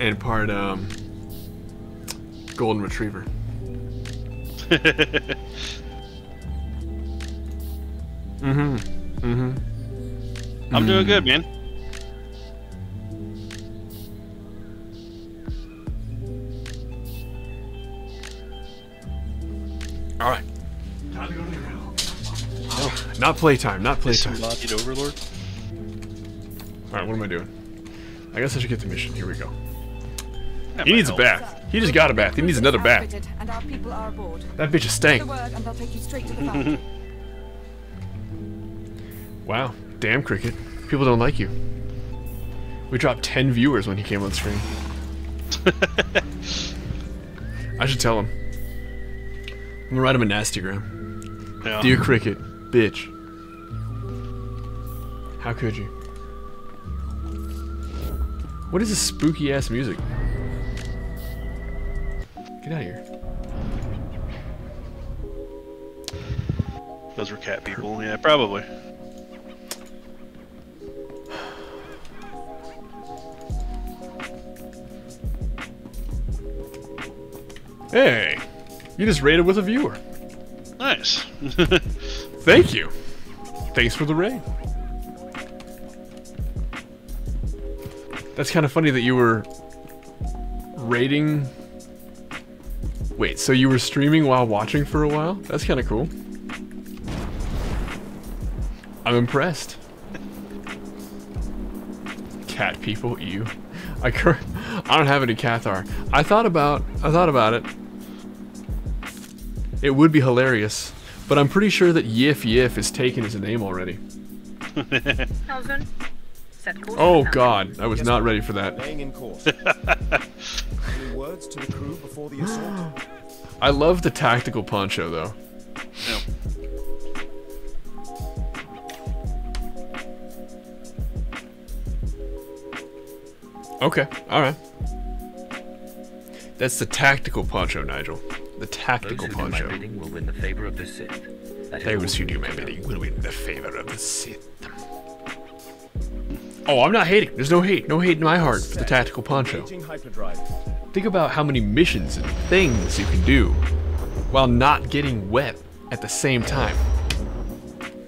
and part um, golden retriever. mm-hmm. Mm-hmm. I'm doing good, man. All right. No, not playtime. Not playtime. Disembodied Overlord. All right, what am I doing? I guess I should get the mission. Here we go. That he needs a bath. He just got a bath. He needs another bath. Outfitted, And our people are aboard. That bitch is stank. The word, and they'll take you straight to the fountain. Wow. Damn, Cricket. People don't like you. We dropped 10 viewers when he came on screen. I should tell him. I'm gonna write him a nastygram. Yeah. Dear Cricket, bitch. How could you? What is this spooky ass music? Get out of here. Those were cat people. Yeah, probably. Hey, you just raided with a viewer. Nice. Thank you. Thanks for the raid. That's kind of funny that you were raiding Wait, so you were streaming while watching for a while? That's kind of cool. I'm impressed. Cat people, you. I cur I don't have any Cathar. I thought about I thought about it. It would be hilarious, but I'm pretty sure that Yif Yif is taken as a name already. Helgen, set course Oh god, I was not ready for that. words to the crew before the assault? I love the tactical poncho though. Okay, alright. That's the tactical poncho, Nigel. The tactical Those who do my poncho. bidding will win the favor of the Sith. That is Those who do my bidding will win the favor of the Sith. Oh, I'm not hating. There's no hate. No hate in my heart for the tactical poncho. Engaging hyperdrive. Think about how many missions and things you can do while not getting wet at the same time.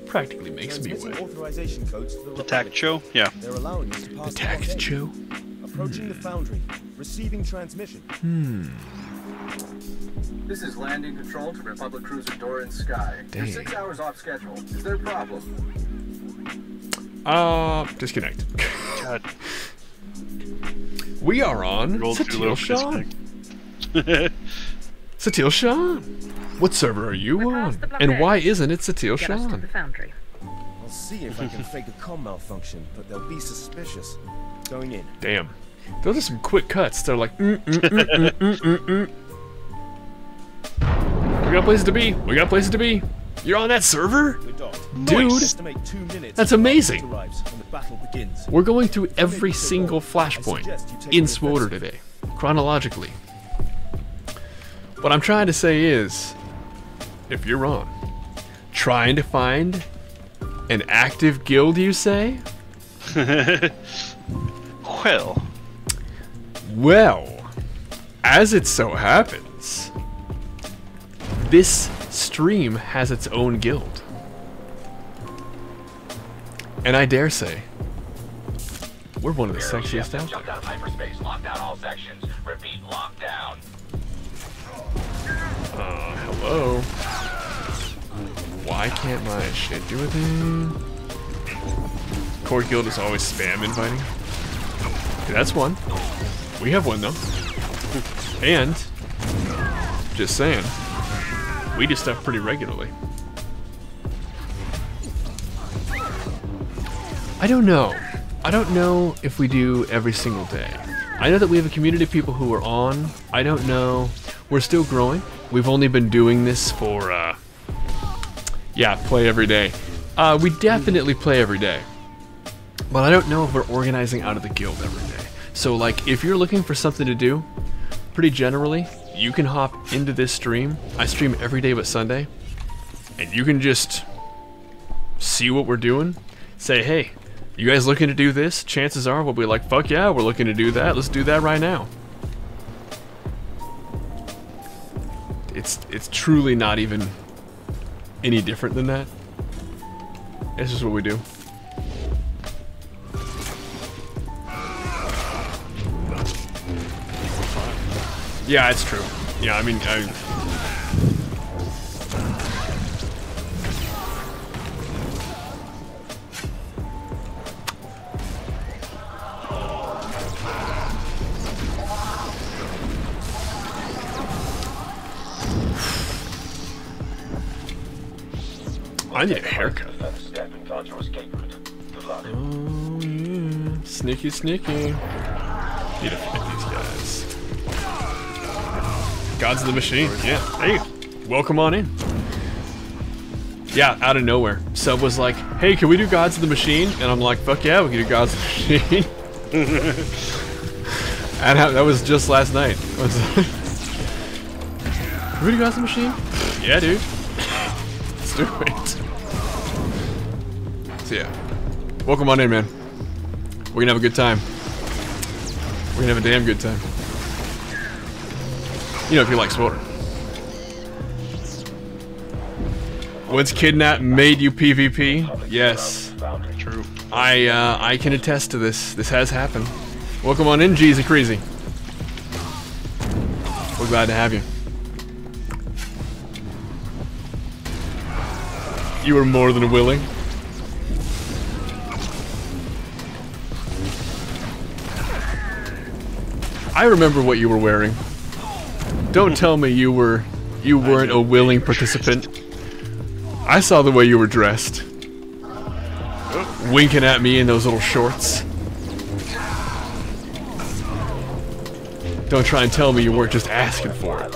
Practically makes me wet. authorization codes to the The tact show? Yeah. They're allowing us to pass The tact show? Approaching the foundry. Receiving transmission. Hmm. This is landing control to Republic Cruiser Doran Sky. You're six hours off schedule. Is there a problem? Uh, disconnect. God. We are on Rolled too Satil for Sean. Satele Shan. What server are you on? And why isn't it Satil Get Sean? the foundry. I'll see if I can fake a com malfunction, but they'll be suspicious. Going in. Damn. Those are some quick cuts. They're like, mm, mm, mm, mm, mm, mm, mm. We got places to be. We got places to be. You're on that server? Dude, Estimate two minutes that's amazing. the arrives and the battle begins. We're going through every single flashpoint in SWTOR today, chronologically. What I'm trying to say is, if you're on, trying to find an active guild, you say? well. Well, as it so happens, this stream has its own guild. And I dare say, we're one of the sexiest out of hyperspace. Lock down all sections. Repeat, down. Uh, hello. Why can't my shit do a thing? Core Guild is always spam inviting. Okay, that's one. We have one though. And, just saying, we do stuff pretty regularly. I don't know. I don't know if we do every single day. I know that we have a community of people who are on. I don't know. We're still growing. We've only been doing this for, uh, yeah, play every day. Uh, we definitely play every day. But I don't know if we're organizing out of the guild every day. So, like, if you're looking for something to do, pretty generally, you can hop into this stream. I stream every day but Sunday. And you can just see what we're doing. Say, hey, you guys looking to do this? Chances are we'll be like, fuck yeah, we're looking to do that. Let's do that right now. It's it's truly not even any different than that. It's just what we do. Yeah, it's true. Yeah, I mean, I, I need a haircut. Oh yeah, sneaky, sneaky. Need to fight these guys. Gods of the Machine. Yeah. Hey, welcome on in. Yeah, out of nowhere, Sub was like, "Hey, can we do Gods of the Machine?" And I'm like, "Fuck yeah, we can do Gods of the Machine." and that that was just last night. I was like, "Can we do Gods of the Machine?" Yeah, dude. Let's do it. So yeah. Welcome on in, man. We're gonna have a good time. We're gonna have a damn good time. You know, if you like SWTOR. What's kidnap made you PvP? Yes. True. I uh, I can attest to this. This has happened. Welcome on in, Jeezy Crazy. We're glad to have you. You were more than willing. I remember what you were wearing. Don't tell me you were you weren't a willing participant. I saw the way you were dressed. Winking at me in those little shorts. Don't try and tell me you weren't just asking for it.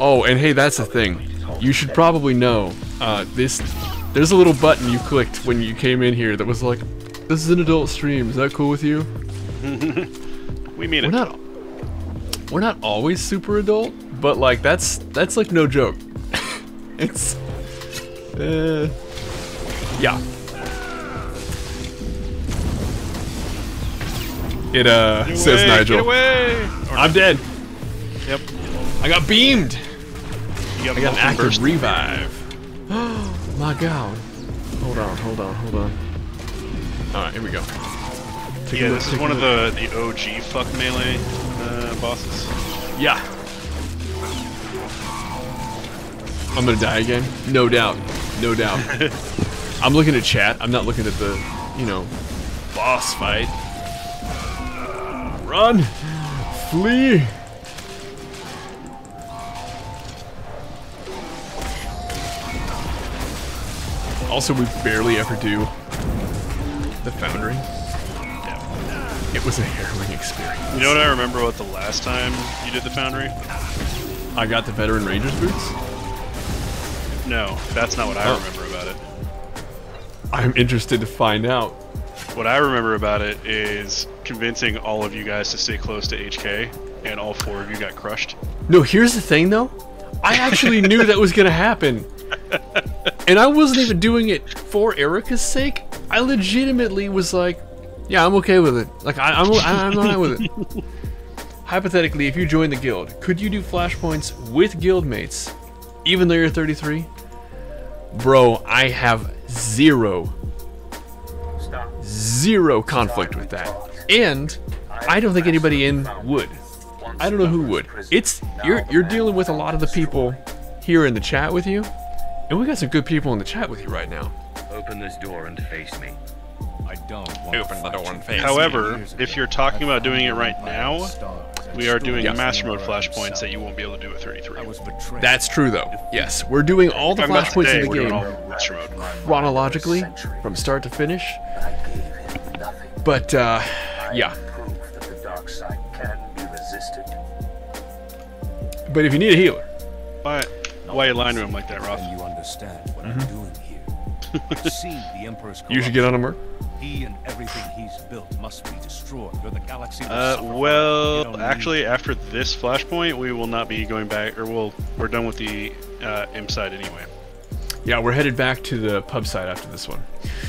Oh, and hey, that's the thing. You should probably know, uh, this, there's a little button you clicked when you came in here that was like, this is an adult stream, is that cool with you? we mean we're it. Not, we're not always super adult, but like, that's, that's like no joke. it's, uh, yeah. It uh Get says away, Nigel. Get away! I'm dead. Yep. I got beamed. You got I got an active burst. revive. Oh my god. Hold on, hold on, hold on. Alright, here we go. Take Yeah, this is one of the the OG fuck melee uh, bosses. Yeah. I'm gonna die again? No doubt. No doubt. I'm looking at chat. I'm not looking at the, you know, boss fight. Run! Flee! Also, we barely ever do the Foundry. It was a harrowing experience. You know what I remember about the last time you did the Foundry? I got the Veteran Rangers boots? No, that's not what I Oh. remember about it. I'm interested to find out. What I remember about it is convincing all of you guys to stay close to HK, and all four of you got crushed. No, here's the thing though. I actually knew that was gonna happen. And I wasn't even doing it for Erica's sake. I legitimately was like, yeah, I'm okay with it. Like, I, I'm, I'm alright with it. Hypothetically, if you join the guild, could you do flashpoints with guildmates, even though you're 33? Bro, I have zero, zero conflict with that. And I don't think anybody in would. I don't know who would. It's you're you're dealing with a lot of the people here in the chat with you, and we got some good people in the chat with you right now. Open this door and face me. I don't want Open the door and face However, if you're talking about doing it right now, we are doing Yeah. Master Mode flashpoints that you won't be able to do at 33. That's true though. Yes, we're doing all the flashpoints today, in the game all Master Mode. chronologically from start to finish. But uh, yeah. Proof that the dark side can be resisted. But if you need a healer, Why, why you lying to him like that, Roth? you understand what. I'm doing here. I've seen the Emperor's you should get on corruption. him, Merc. He and everything he's built must be destroyed, or the galaxy will Uh, suffer. You well, don't actually, after this flashpoint, we will not be going back, or we'll we're done with the uh, imp side anyway. Yeah, we're headed back to the pub side after this one.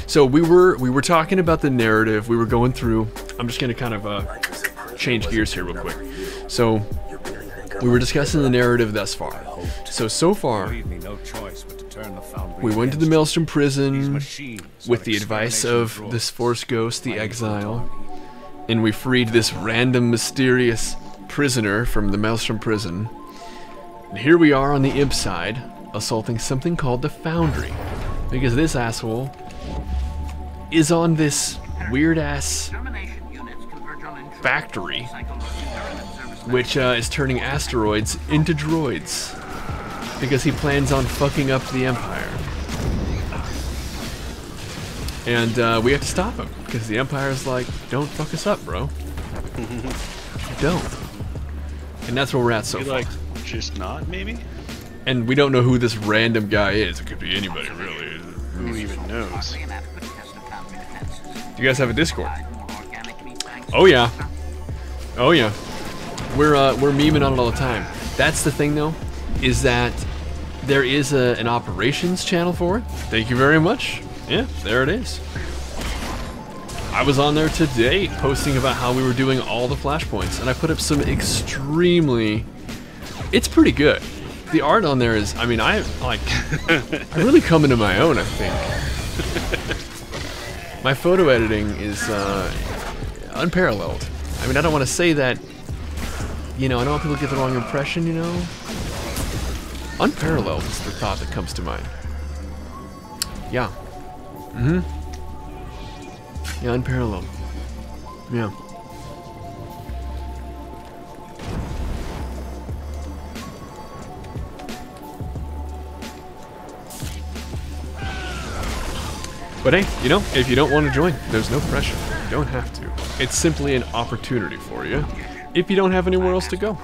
So we were we were talking about the narrative. We were going through. I'm just gonna kind of uh, change gears here real quick. So we were discussing the narrative thus far. So so far, Leave me no choice but to turn the foundry we went to the Maelstrom prison with the advice of droids. this Force Ghost, the Exile, and we freed this random, mysterious prisoner from the Maelstrom prison. And here we are on the Imp side, assaulting something called the Foundry, because this asshole is on this weird ass factory, which uh, is turning asteroids into droids, because he plans on fucking up the Empire. And uh, we have to stop him because the Empire's like, don't fuck us up, bro. don't. And that's where we're at so far. like, just not maybe. And we don't know who this random guy is. It could be anybody, really. Who even knows? You guys have a Discord? Oh yeah. Oh yeah. We're uh, we're memeing on it all the time. That's the thing though, is that there is a, an operations channel for it. Thank you very much. Yeah, there it is. I was on there today posting about how we were doing all the flashpoints, and I put up some extremely. It's pretty good. The art on there is, I mean, I like. I really come into my own. I think. My photo editing is uh, unparalleled. I mean, I don't want to say that. You know, I don't want people to get the wrong impression. You know, unparalleled is the thought that comes to mind. Yeah. Mm-hmm. Yeah, unparalleled. Yeah. But hey, you know, if you don't want to join, there's no pressure. You don't have to. It's simply an opportunity for you if you don't have anywhere else to go.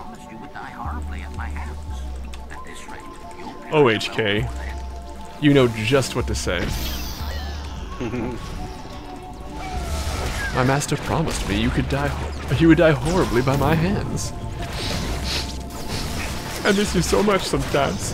OHK, you know just what to say. My master promised me you could die. You would die horribly by my hands. I miss you so much sometimes.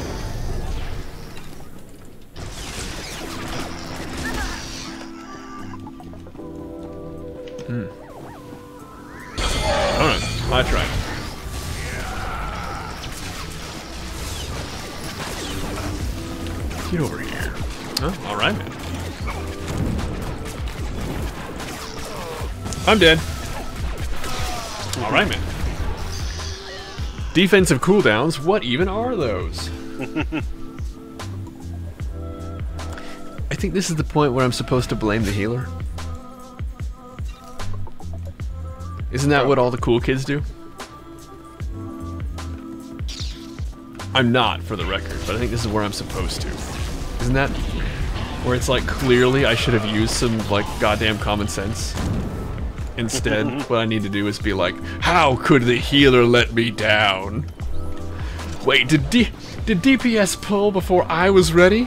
I'm dead. Alright, man. Defensive cooldowns, what even are those? I think this is the point where I'm supposed to blame the healer. Isn't that what all the cool kids do? I'm not, for the record, but I think this is where I'm supposed to. Isn't that where it's like clearly I should have used some like goddamn common sense? Instead, what I need to do is be like, how could the healer let me down? Wait, did D did DPS pull before I was ready?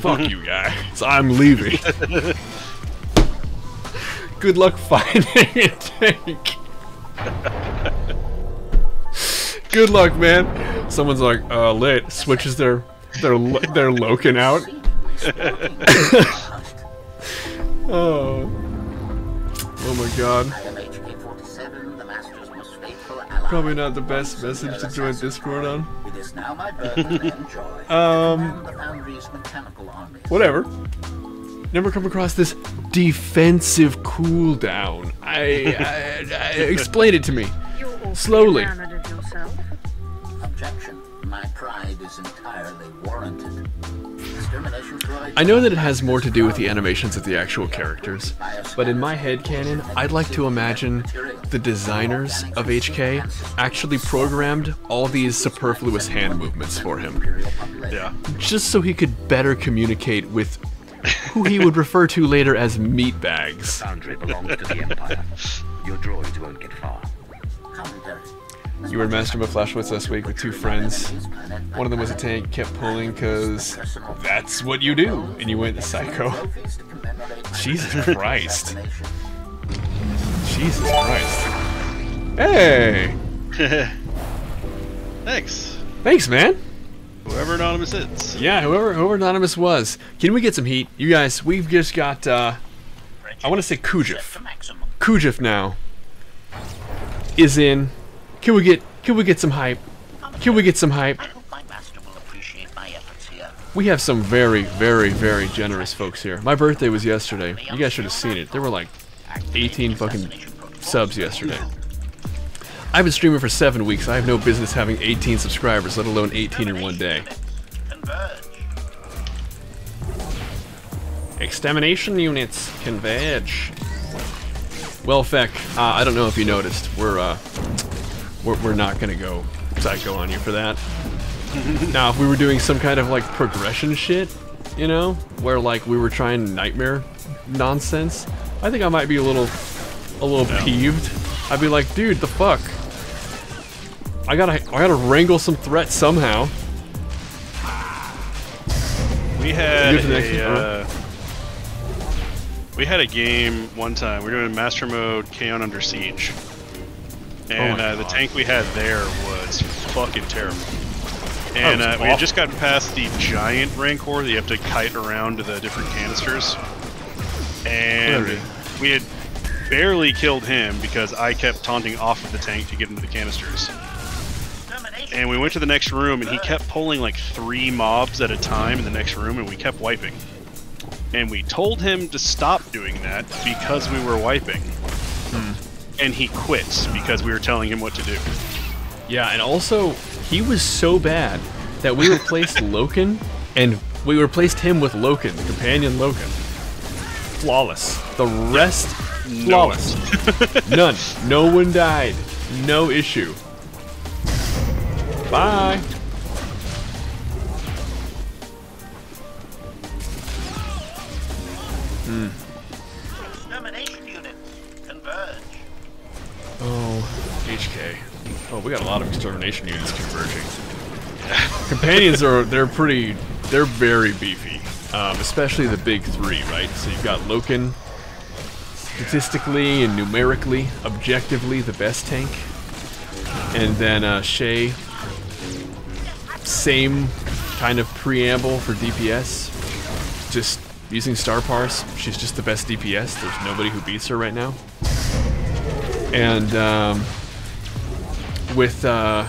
Fuck you guys, I'm leaving. Good luck finding a tank. Good luck, man. Someone's like, uh, lit switches their their their Lokin out. oh. Oh my god. Probably not the best message to join Discord on. It is now my burden to enjoy. Um, the Foundry's mechanical armies. Whatever. Never come across this defensive cooldown. I, I, I explain it to me slowly. Objection. My pride is entirely warranted. Extermination droid I know that it has more to do with the animations of the actual characters, but in my head canon, I'd like to imagine the designers of HK actually programmed all these superfluous hand movements for him. Yeah. Just so he could better communicate with who he would refer to later as meatbags. Foundry belongs to the Empire. Your droids won't get far. You were Master of Flashwoods last week with two friends. One of them was a tank, kept pulling because that's what you do, and you went psycho. Jesus Christ. Jesus Christ. Hey! Thanks. Thanks, man. Whoever Anonymous is. Yeah, whoever whoever Anonymous was. Can we get some heat? You guys, we've just got, uh, I want to say Kujif. Kujif now is in. Can we get, can we get some hype? Can we get some hype? We have some very, very, very generous folks here. My birthday was yesterday. You guys should have seen it. There were like 18 fucking subs yesterday. I've been streaming for seven weeks. I have no business having 18 subscribers, let alone 18 in one day. Extermination units converge. Well, Feck, uh, I don't know if you noticed. We're uh, we're, we're not gonna go psycho on you for that. now, if we were doing some kind of like progression shit, you know, where like we were trying nightmare nonsense, I think I might be a little, a little peeved. I'd be like, dude, the fuck. I gotta, I gotta wrangle some threats somehow. We had You get to the next a, uh, we had a game one time. We were doing Master Mode Kaon Under Siege, and my uh, the tank we had there was fucking terrible. And That uh, we had just gotten past the giant Rancor that you have to kite around to the different canisters. And Really? we had barely killed him because I kept taunting off of the tank to get into the canisters. And we went to the next room and he kept pulling like three mobs at a time in the next room and we kept wiping. And we told him to stop doing that because we were wiping. And he quits because we were telling him what to do. Yeah, and also he was so bad that we replaced Lokin, and we replaced him with Lokin, the companion Lokin. Flawless. The rest No flawless. None. No one died. No issue. Bye. Hmm. Oh, HK. Oh, we got a lot of extermination units converging. Companions are they're pretty they're very beefy. Um, especially the big three, right? So you've got Lokin, statistically and numerically, objectively the best tank. And then uh, Shay, same kind of preamble for DPS. Just using StarParse, she's just the best DPS. There's nobody who beats her right now. And um, with uh,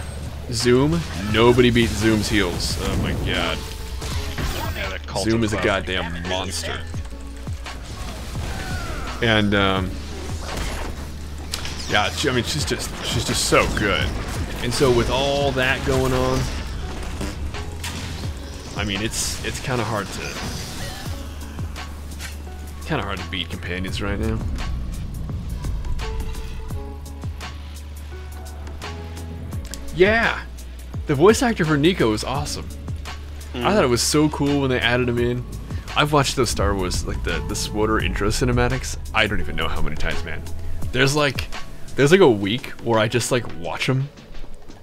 Zoom, nobody beats Zoom's heels. Oh my god. Yeah, Zoom is a goddamn monster. And um, yeah, I mean she's just she's just so good. And so with all that going on, I mean it's it's kind of hard to kind of hard to beat companions right now. Yeah, the voice actor for Nico is awesome. I hmm. thought it was so cool when they added him in. I've watched those Star Wars, like the the SWTOR intro cinematics. I don't even know how many times, man. There's like, there's like a week where I just like watch them.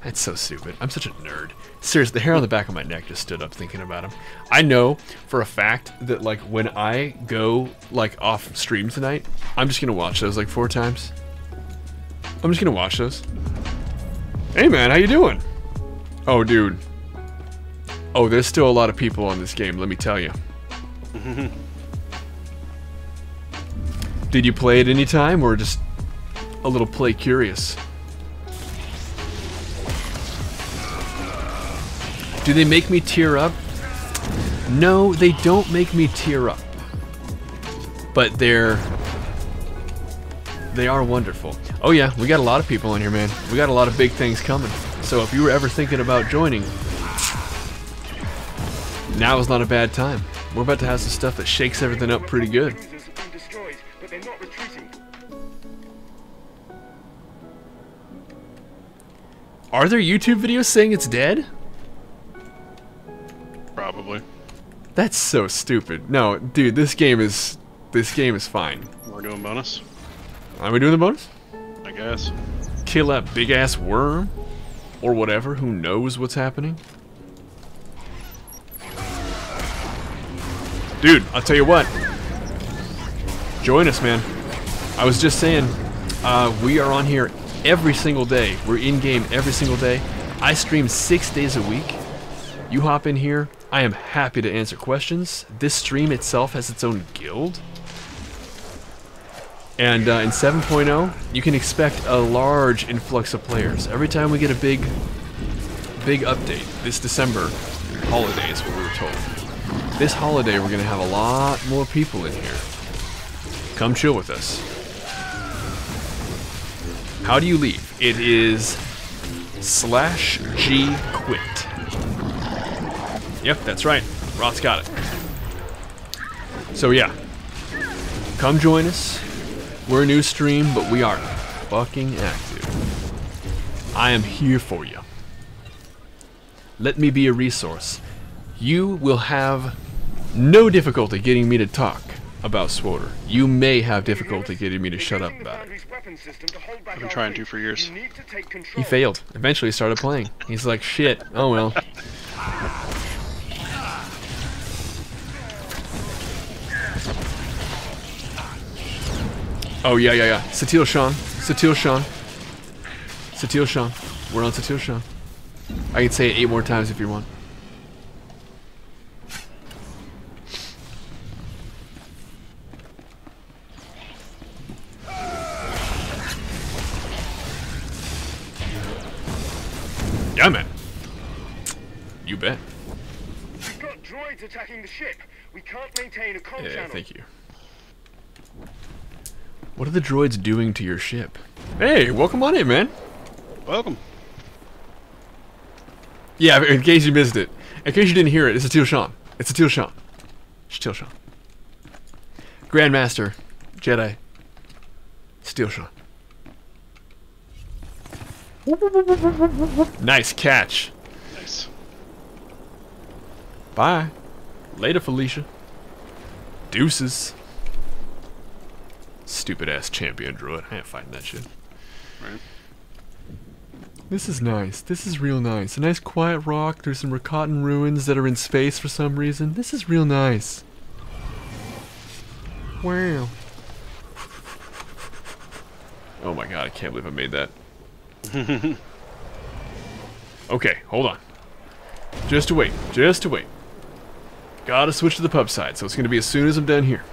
That's so stupid. I'm such a nerd. Seriously, the hair on the back of my neck just stood up thinking about him. I know for a fact that like when I go like off stream tonight, I'm just gonna watch those like four times. I'm just gonna watch those. Hey man, how you doing? Oh dude. Oh, there's still a lot of people on this game, let me tell you. Did you play it any time or just a little play curious? Do they make me tear up? No, they don't make me tear up. But they're they are wonderful. Oh yeah, we got a lot of people in here, man. We got a lot of big things coming. So if you were ever thinking about joining, now is not a bad time. We're about to have some stuff that shakes everything up pretty good. Are there YouTube videos saying it's dead? Probably. That's so stupid. No, dude, this game is this game is fine. We're doing bonus, Are we doing the bonus? I guess. Kill that big ass worm or whatever. Who knows what's happening? Dude, I'll tell you what. Join us, man. I was just saying, uh, we are on here every single day. We're in game every single day. I stream six days a week. You hop in here. I am happy to answer questions. This stream itself has its own guild. And uh, in 7.0, you can expect a large influx of players. Every time we get a big, big update, this December holiday is what we were told. This holiday, we're going to have a lot more people in here. Come chill with us. How do you leave? It is slash G quit. Yep, that's right. Roth's got it. So yeah, come join us. We're a new stream, but we are fucking active. I am here for you. Let me be a resource. You will have no difficulty getting me to talk about SWTOR. You may have difficulty getting me to shut up about it. I've been trying to for years. He failed. Eventually he started playing. He's like, shit, oh well. Oh yeah, yeah, yeah. Satele Shan. Satele Shan. Satele Shan. We're on Satele Shan. I can say it eight more times if you want. Yeah, man. You bet. We've got droids attacking the ship. We can't maintain a comm Yeah, channel. thank you. What are the droids doing to your ship? Hey, welcome on in, man. Welcome. Yeah, in case you missed it. In case you didn't hear it, it's Satele Shan. It's Satele Shan. It's Teal Sean. Grandmaster, Jedi, Steel Sean. Nice catch. Nice. Bye. Later, Felicia. Deuces. Stupid ass champion droid. I ain't fighting that shit. Right. This is nice. This is real nice. A nice quiet rock. There's some Rakatan ruins that are in space for some reason. This is real nice. Wow. Oh my god, I can't believe I made that. okay, hold on. Just to wait. Just to wait. Gotta switch to the pub side, so it's gonna be as soon as I'm done here.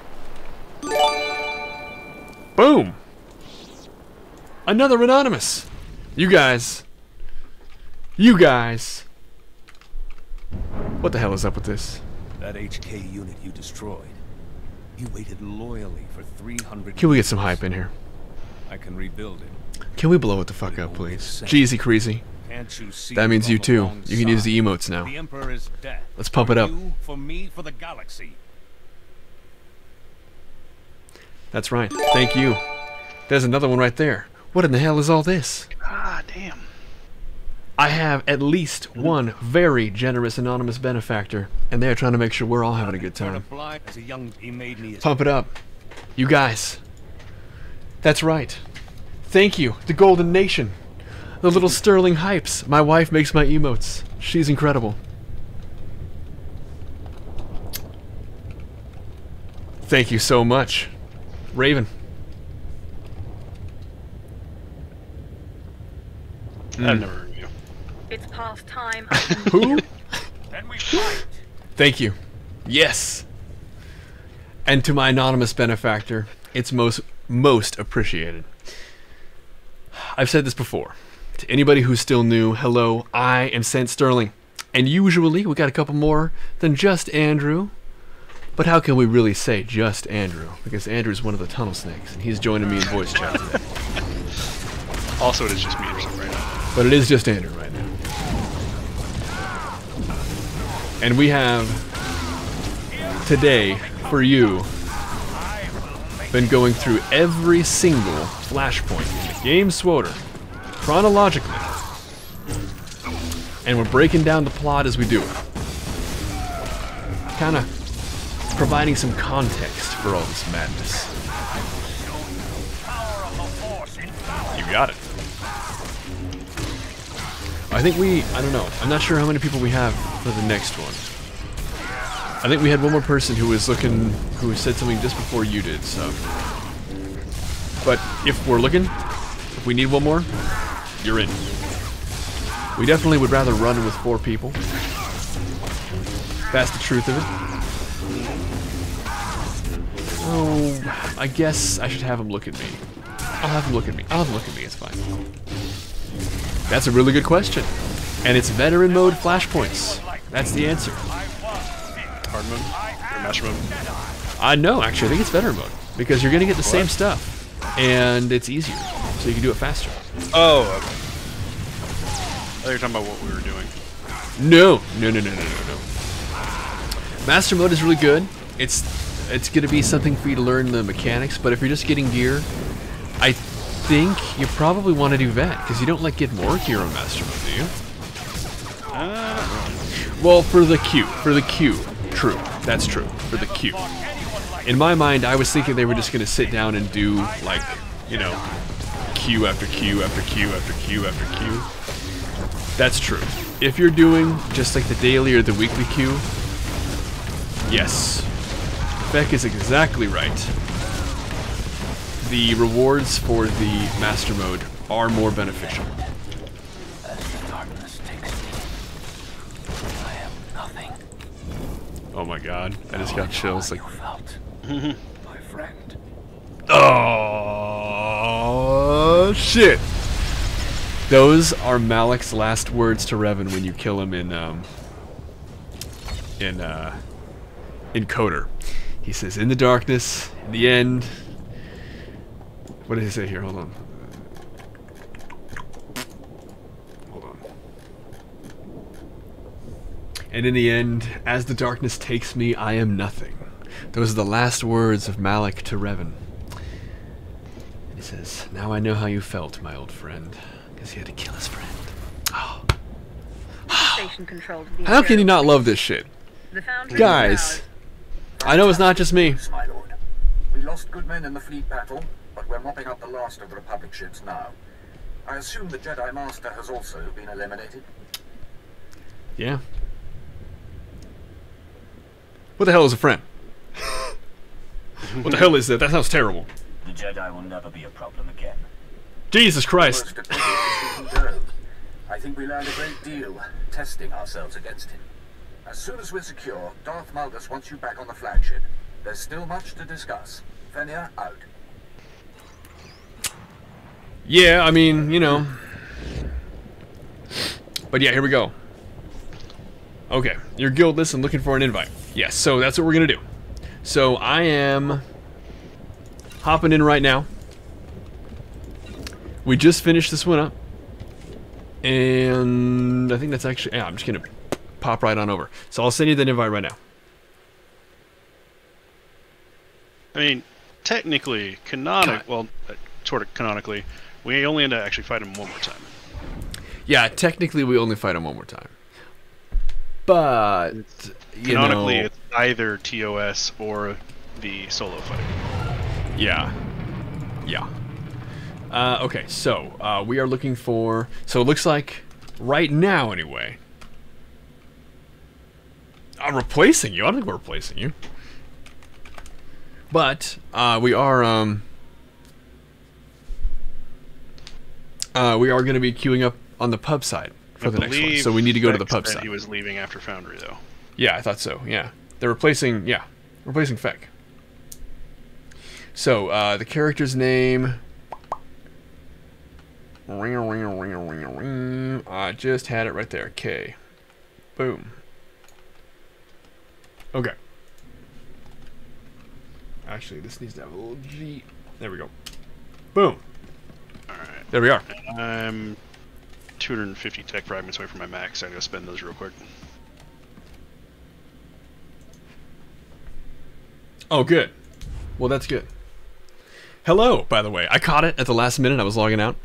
Boom! Another anonymous! You guys. You guys. What the hell is up with this? That HK unit you destroyed. You waited loyally for 300 Can we get some hype in here? I can rebuild it. Can we blow it the fuck up, please? Jeezy Creasy. Can't you see That means you too. You can use the emotes now. The Emperor is dead. Let's pump it up. for me, for the galaxy. That's right. Thank you. There's another one right there. What in the hell is all this? Ah, damn. I have at least one very generous anonymous benefactor, and they're trying to make sure we're all having a good time. Blind as a young, he made me. Pump it up. You guys. That's right. Thank you, the Golden Nation. The little sterling hypes. My wife makes my emotes. She's incredible. Thank you so much. Raven. I've hmm. never heard of you. It's past time. Who? Then we fight. Thank you. Yes. And to my anonymous benefactor, it's most most appreciated. I've said this before. To anybody who's still new, hello, I am Sent Sterling. And usually we got a couple more than just Andrew. But how can we really say just Andrew? Because Andrew's one of the tunnel snakes, and he's joining me in voice chat today. Also, it is just me or something right now. But it is just Andrew right now. And we have today for you been going through every single flashpoint in the game SWTOR chronologically. And we're breaking down the plot as we do it. Kind of providing some context for all this madness. You got it. I think we, I don't know, I'm not sure how many people we have for the next one. I think we had one more person who was looking, who said something just before you did, so. But if we're looking, if we need one more, you're in. We definitely would rather run with four people. That's the truth of it. Oh, I guess I should have him look at me. I'll have him look at me. I'll have him look at me, it's fine. That's a really good question. And it's veteran mode flashpoints. That's the answer. Hard mode? Or master mode? I know, actually, I think it's veteran mode. Because you're going to get the same stuff. And it's easier. So you can do it faster. Oh, okay. I thought you were talking about what we were doing. No, no, no, no, no, no, no. Master mode is really good. It's it's going to be something for you to learn the mechanics, but if you're just getting gear, I think you probably want to do vet, because you don't like get more gear on Master mode, do you? Uh, Well, for the Q. For the Q. True. That's true. For the Q. In my mind, I was thinking they were just going to sit down and do, like, you know, Q after Q after Q after Q after Q. That's true. If you're doing just like the daily or the weekly Q, yes. Beck is exactly right. The rewards for the Master Mode are more beneficial. Oh my god, I just got chills. Like, my friend. Oh shit! Those are Malak's last words to Revan when you kill him in um in uh in KOTOR. He says, "In the darkness, in the end." What did he say here? Hold on. Hold on. And in the end, as the darkness takes me, I am nothing. Those are the last words of Malak to Revan. He says, Now I know how you felt, my old friend. Because he had to kill his friend. Station control to the How can you not love this shit? Guys, I know it's not just me. My lord. We lost good men in the fleet battle, but we're mopping up the last of the Republic ships now. I assume the Jedi Master has also been eliminated. Yeah. What the hell is a friend? what the hell is that? That sounds terrible. The Jedi will never be a problem again. Jesus Christ. Most depleted as we can go. I think we learned a great deal testing ourselves against him. As soon as we're secure, Darth Malgus wants you back on the flagship. There's still much to discuss. Fenrir out. Yeah, I mean, you know. But yeah, here we go. Okay, you're guildless and looking for an invite. Yes, so that's what we're gonna do. So I am hopping in right now. We just finished this one up. And I think that's actually, yeah, I'm just gonna pop right on over. So I'll send you that invite right now. I mean, technically, canonic. Well, uh, sort of canonically, we only end up actually fighting him one more time. Yeah, technically we only fight him one more time. But, you Canonically, know, it's either TOS or the solo fight. Yeah. Yeah. Uh, okay, so uh, we are looking for. So it looks like right now, anyway. I'm replacing you. I don't think we're replacing you. But uh, we are. Um, uh, we are going to be queuing up on the pub side for I the next one. So we need to go to the pub side. He was leaving after Foundry, though. Yeah, I thought so. Yeah, they're replacing. Yeah, replacing Feck. So uh, the character's name. Ring, ring, ring, ring, ring. I just had it right there. K. Boom. Okay. Actually, this needs to have a little G. There we go. Boom. Alright. There we are. I'm 250 tech fragments away from my max. I'm going to spend those real quick. Oh, good. Well, that's good. Hello, by the way. I caught it at the last minute. I was logging out.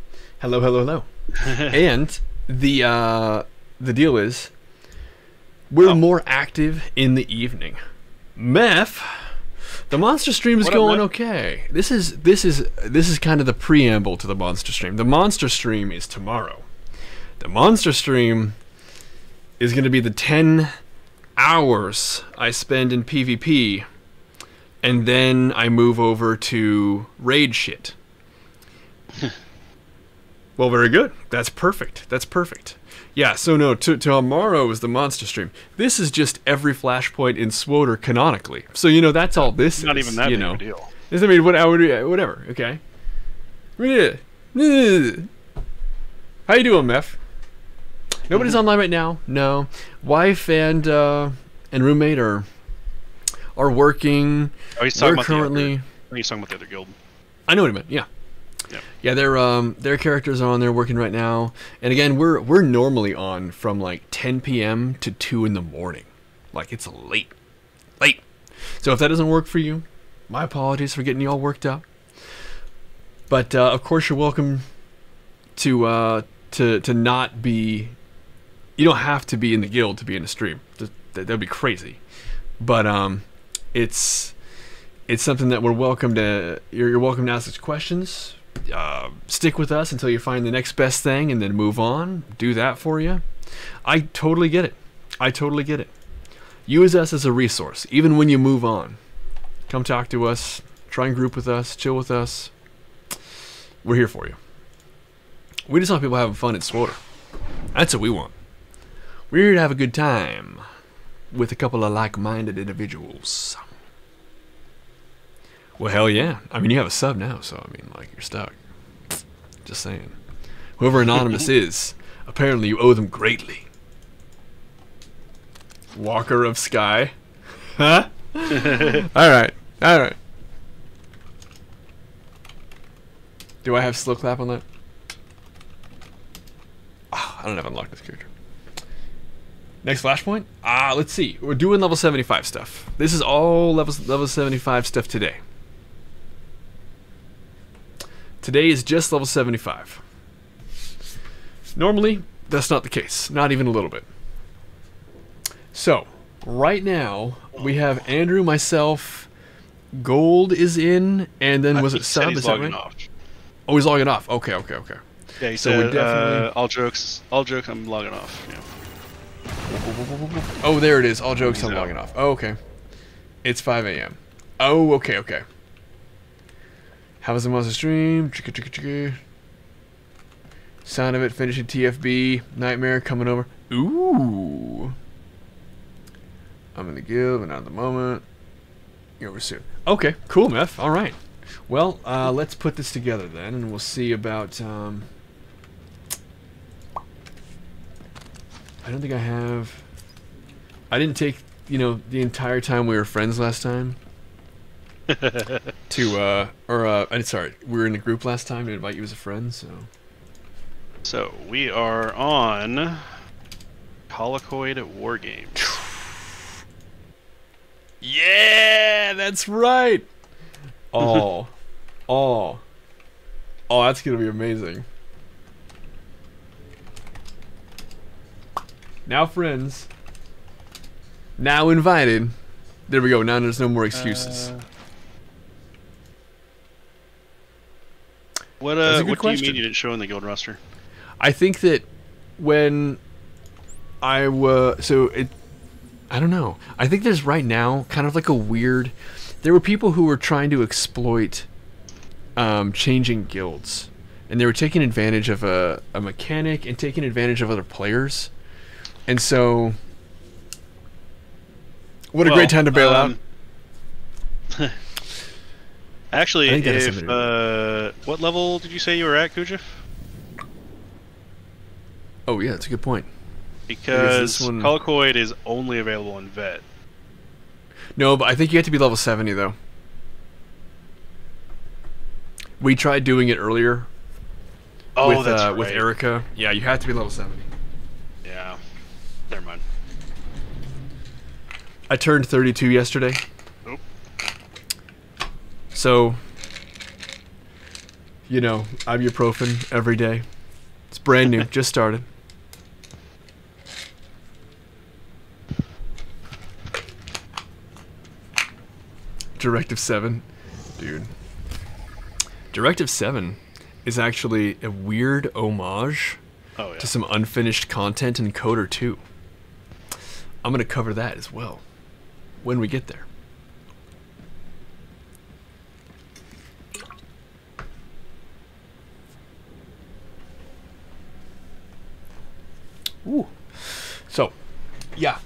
Hello, hello, hello. and the uh, the deal is, we're Oh. more active in the evening. Meth, the monster stream is What up, going Meth? okay. This is this is this is kind of the preamble to the monster stream. The monster stream is tomorrow. The monster stream is going to be the 10 hours I spend in PvP and then I move over to raid shit. well, very good. That's perfect. That's perfect. Yeah, so no, t- tomorrow is the monster stream. This is just every flashpoint in SWTOR canonically. So, you know, that's all this is Not is. even that you know. a deal. I mean, what, I would- whatever, okay? How you doing, Meph? Nobody's online right now. No, wife and uh, and roommate are are working. Oh, he's talking about currently. the other, he's talking about the other guild. I know what he meant. Yeah. Yeah. Their um their characters are on there working right now. And again, we're we're normally on from like 10 p.m. to 2 in the morning. Like it's late. Late. So if that doesn't work for you, my apologies for getting you all worked up. But uh, of course you're welcome to uh to to not be you don't have to be in the guild to be in the stream. That that'd be crazy. But um it's it's something that we're welcome to. You're, you're welcome to ask us questions. Uh, stick with us until you find the next best thing, and then move on. Do that for you. I totally get it. I totally get it. Use us as a resource, even when you move on. Come talk to us. Try and group with us. Chill with us. We're here for you. We just want people having fun at SWTOR. That's what we want. We're here to have a good time. with a couple of like-minded individuals. Well, hell yeah. I mean, you have a sub now, so I mean, like, you're stuck. Just saying. Whoever Anonymous is, apparently you owe them greatly. Walker of Sky. Huh? alright, alright. Do I have slow clap on that? Oh, I don't have unlocked this character. Next flashpoint? Ah, let's see. We're doing level 75 stuff. This is all level level 75 stuff today. Today is just level 75. Normally, that's not the case. Not even a little bit. So, right now, we have Andrew, myself, Gold is in, and then I was it Sub? he's Is that right? off. Oh, he's logging off. Okay, okay, okay. Yeah, he so said, we're definitely. uh, all jokes, all jokes, I'm logging off. Yeah. Oh, there it is. All jokes, I'm logging off. Oh, okay. It's 5 a.m. Oh, okay, okay. How was the monster stream? Chicka, chicka, chicka. Sound of it finishing TFB. Nightmare coming over. Ooh. I'm in the guild, but not at the moment. You're over soon. Okay, cool, Meth. All right. Well, uh, let's put this together then, and we'll see about. Um, I don't think I have. I didn't take, you know, the entire time we were friends last time. to uh, or uh, I'm sorry, we were in a group last time to invite you as a friend. So So we are on Colicoid War Game. Yeah, that's right. Oh, oh, oh, that's gonna be amazing. Now friends. Now invited. There we go. Now there's no more excuses. Uh, What uh? a What do you mean you didn't show in the guild roster? I think that when I was so it, I don't know. I think there's right now kind of like a weird. There were people who were trying to exploit um, changing guilds, and they were taking advantage of a, a mechanic and taking advantage of other players, and so. What a Well, great time to bail um, out! Actually, I think that has if uh, what level did you say you were at, Kuja? Oh yeah, that's a good point. Because one- Colicoid is only available in Vet. No, but I think you have to be level 70 though. We tried doing it earlier. Oh, with, that's uh, with. Erica. Yeah, you have to be level 70. Yeah. Never mind. I turned 32 yesterday. So, you know, ibuprofen every day. It's brand new, just started. Directive 7. Dude. Directive 7 is actually a weird homage Oh, yeah. to some unfinished content in KOTOR 2. I'm going to cover that as well when we get there. Ooh. So, yeah.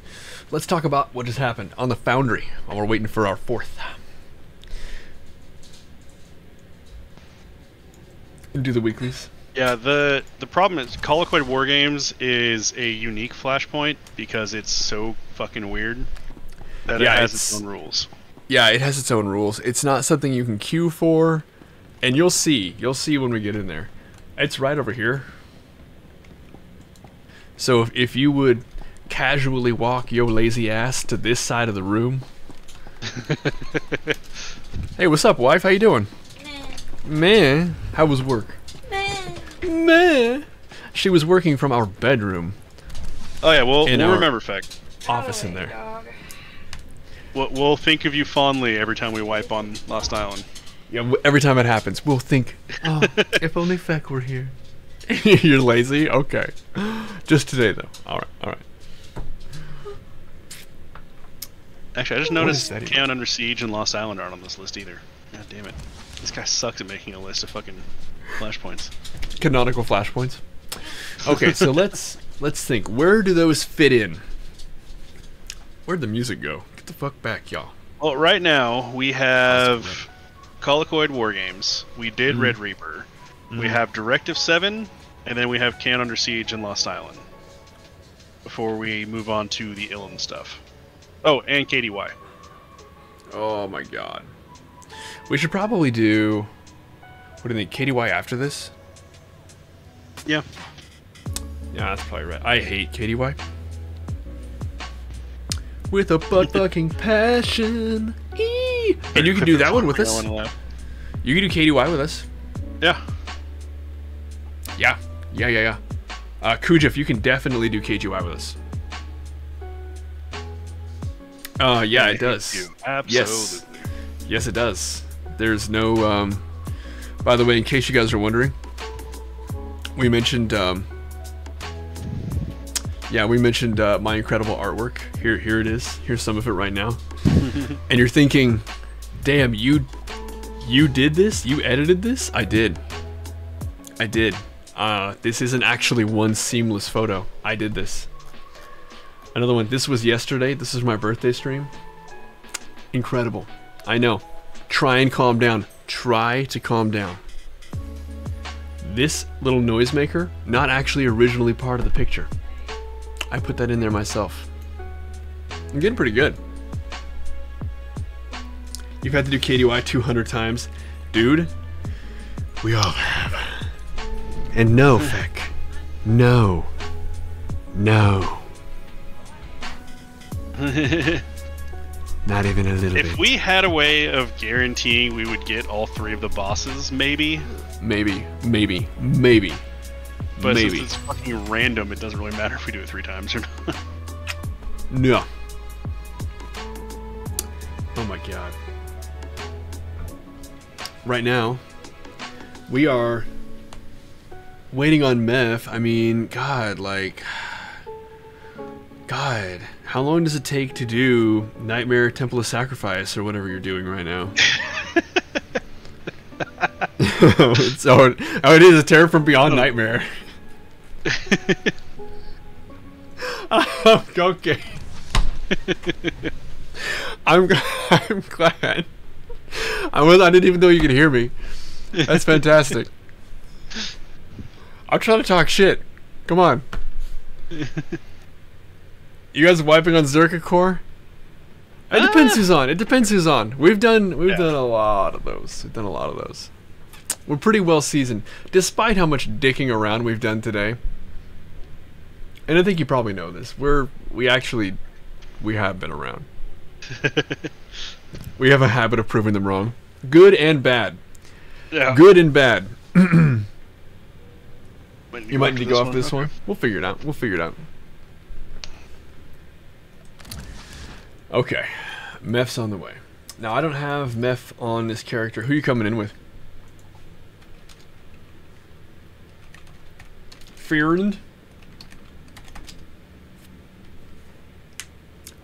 Let's talk about what just happened on the Foundry while we're waiting for our fourth. Do the weeklies. Yeah, the the problem is Colicoid War Games is a unique flashpoint because it's so fucking weird that Yeah, it has its, it's- own rules. Yeah, it has its own rules. It's not something you can queue for, and you'll see. You'll see when we get in there. It's right over here. So if, if you would casually walk your lazy ass to this side of the room. hey, what's up, wife? How you doing? Man, how was work? Man. She was working from our bedroom. Oh yeah, we'll, we'll remember fact. Office in there. We'll, we'll think of you fondly every time we wipe on Lost Island. Yeah, every time it happens, we'll think, oh, if only Feck were here. You're lazy? Okay. Just today, though. All right, all right. Actually, I just noticed is that even? Kaon Under Siege and Lost Island aren't on this list either. God damn it. This guy sucks at making a list of fucking flashpoints. Canonical flashpoints. Okay, so let's let's think. Where do those fit in? Where'd the music go? Get the fuck back, y'all. Well, right now we have Colicoid War Games. We did Mhm. Red Reaper. We Mhm. have Directive Seven, and then we have Kaon Under Siege and Lost Island. Before we move on to the Ilum stuff. Oh, and KDY. Oh my god. We should probably do. What do you think? KDY after this? Yeah. Yeah, that's probably right. I hate KDY. With a butt fucking passion. Eee! And you can do that one with us. No one left. You can do KDY with us. Yeah. Yeah. Yeah, yeah, yeah. Uh, Kujif, you can definitely do KDY with us. Uh, yeah, it does. Yes. Yes, it does. There's no, um, by the way, in case you guys are wondering, we mentioned, um, yeah, we mentioned uh, my incredible artwork. Here, here it is. Here's some of it right now. and you're thinking, damn, you, you did this? You edited this? I did. I did. Uh, this isn't actually one seamless photo. I did this. Another one. This was yesterday. This is my birthday stream. Incredible. I know. Try and calm down. Try to calm down. This little noisemaker, not actually originally part of the picture. I put that in there myself. I'm getting pretty good. You've had to do KDY 200 times. Dude, we all have. And no, Feck. No. No. Not even a little If bit. we had a way of guaranteeing we would get all three of the bosses, maybe. Maybe. Maybe. Maybe. But Maybe. since it's fucking random, it doesn't really matter if we do it three times or not. No. Oh my god. Right now, we are waiting on meth. I mean, God, like. God, how long does it take to do Nightmare Temple of Sacrifice or whatever you're doing right now? it's, oh, oh, it is a Terror from Beyond oh. Nightmare. okay. I'm I'm glad. I was I didn't even know you could hear me. That's fantastic. I'm trying to talk shit. Come on. You guys wiping on Zerka Core? It depends ah. who's on. It depends who's on. We've done we've done a lot of those. We've done a lot of those. We're pretty well seasoned, despite how much dicking around we've done today. And I think you probably know this. We're we actually we have been around. we have a habit of proving them wrong, good and bad. Yeah. Good and bad. you Might might need to go off this one. We'll figure it out. We'll figure it out. Okay, Meph's on the way. Now I don't have Meph on this character. Who are you coming in with? Fearnd.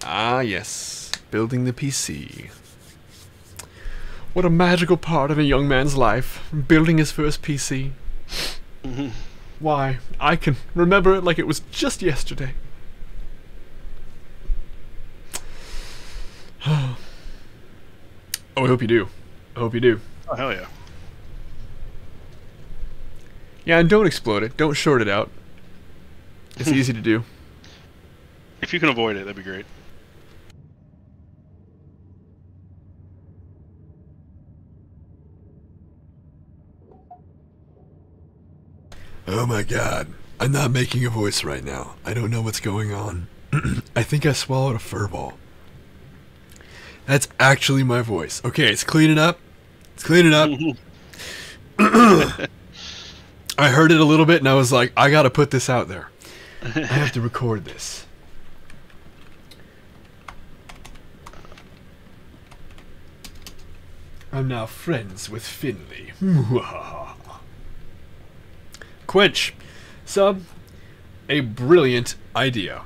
Ah, yes. Building the PC. What a magical part of a young man's life. Building his first PC. Why, I can remember it like it was just yesterday. oh, I hope you do. I hope you do. Oh hell yeah! Yeah, and don't explode it. Don't short it out. It's easy to do. If you can avoid it, that'd be great. Oh my god. I'm not making a voice right now. I don't know what's going on. I think I swallowed a furball. That's actually my voice. Okay, it's cleaning up. It's cleaning up. I heard it a little bit and I was like, I gotta put this out there. I have to record this. I'm now friends with Finley. Quench, sub, a brilliant idea.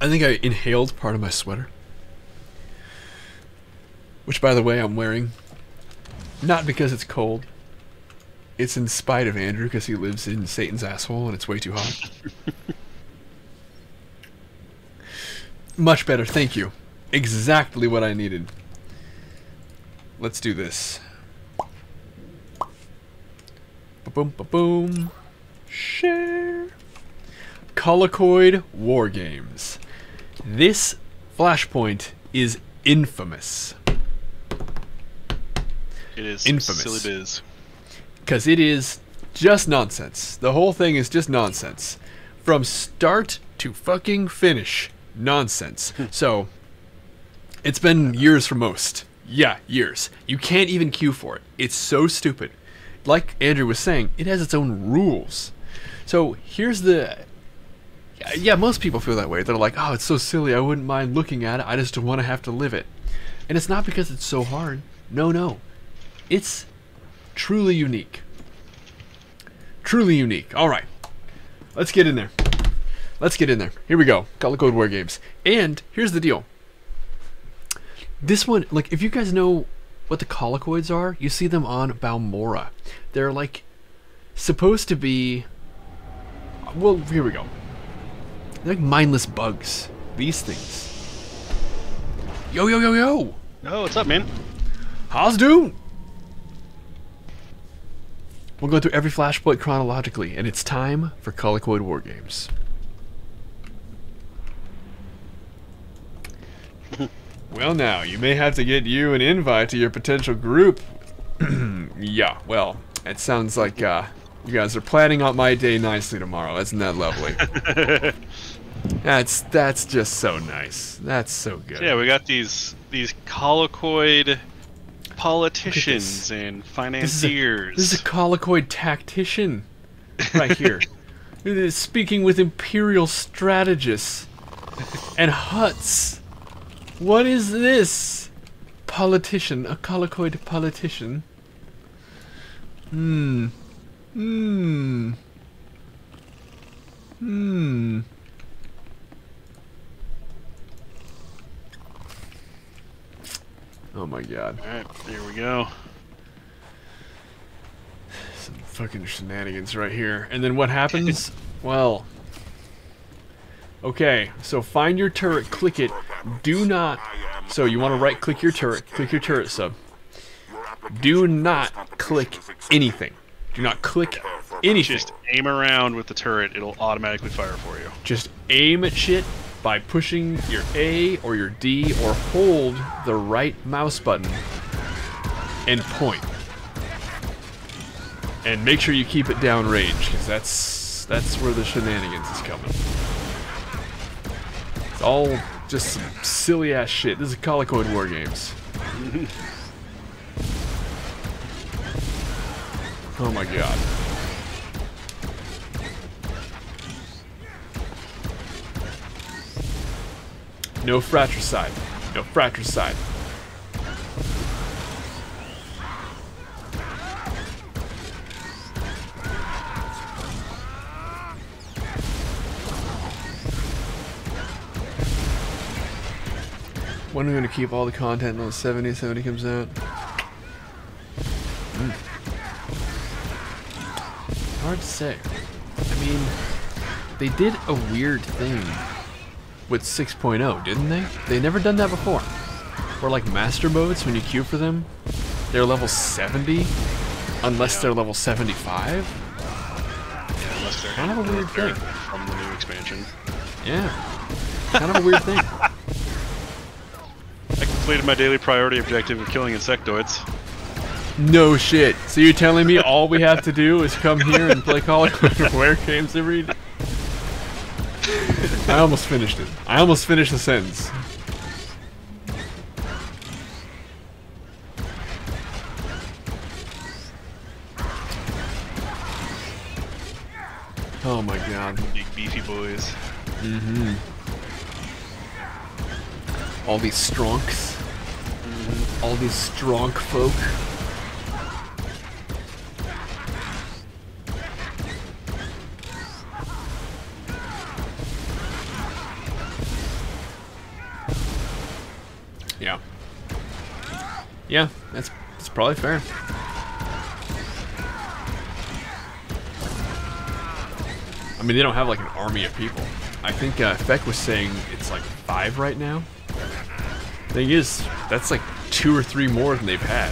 I think I inhaled part of my sweater. Which, by the way, I'm wearing. Not because it's cold, It's in spite of Andrew because he lives in Satan's asshole and it's way too hot. Much better, thank you. Exactly what I needed. Let's do this. Ba-boom, ba-boom. Share. Colicoid War Games. This Flashpoint is infamous. It is Infamous. silly biz. Because it is just nonsense. The whole thing is just nonsense. From start to fucking finish. Nonsense. Hmm. so, it's been years for most. Yeah, years. You can't even queue for it. It's so stupid. Like Andrew was saying, it has its own rules. So, here's the. Yeah, most people feel that way. They're like, oh, it's so silly. I wouldn't mind looking at it. I just don't want to have to live it. And it's not because it's so hard. No, no. It's truly unique. Truly unique. All right. Let's get in there. Let's get in there. Here we go. Colicoid War Games. And here's the deal. This one, like, if you guys know what the colicoids are, you see them on Balmora. They're like supposed to be. Well, here we go. They're like mindless bugs. These things. Yo, yo, yo, yo! Oh, what's up, man? How's doing? We'll go through every flashpoint chronologically, and it's time for Colicoid War Games. Well, now, you may have to get you an invite to your potential group. yeah, well, it sounds like uh, you guys are planning out my day nicely tomorrow. Isn't that lovely? that's that's just so nice. That's so good. Yeah, we got these these colicoid politicians and This is, a, financiers. this is a colicoid tactician right here. It is Speaking with imperial strategists and huts. What is this? Politician, a colicoid politician. Hmm. Hmm. Hmm. Oh my god. Alright, here we go. Some fucking shenanigans right here. And then what happens? well. Okay, so find your turret, click it. Do not. So you want to right click your turret, click your turret sub. Do not click anything. Do not click anything. Just aim around with the turret, it'll automatically fire for you. Just aim at shit by pushing your A or your D or hold the right mouse button and point. And make sure you keep it down range, because that's that's where the shenanigans is coming. All just silly ass shit. This is Colicoid War Games. oh my god. No fratricide. No fratricide. When are we going to keep all the content until the 70 70 comes out? Hmm. Hard to say. I mean, they did a weird thing with 6.0, didn't they? They never done that before. Or like master modes, when you queue for them, they're level 70, unless they're level 75. Yeah, unless they're Kind of a weird thing. from the new expansion. Yeah. Kind of a weird thing. Completed my daily priority objective of killing insectoids. No shit. So you're telling me all we have to do is come here and play Call of Duty War games every day? I almost finished it. I almost finished the sentence. Oh my god. Big beefy boys. Mm-hmm. All these stronks all these strong folk. Yeah. Yeah, that's, that's probably fair. I mean, they don't have like an army of people. I think uh, Feck was saying it's like five right now. Thing is, that's like two or three more than they've had.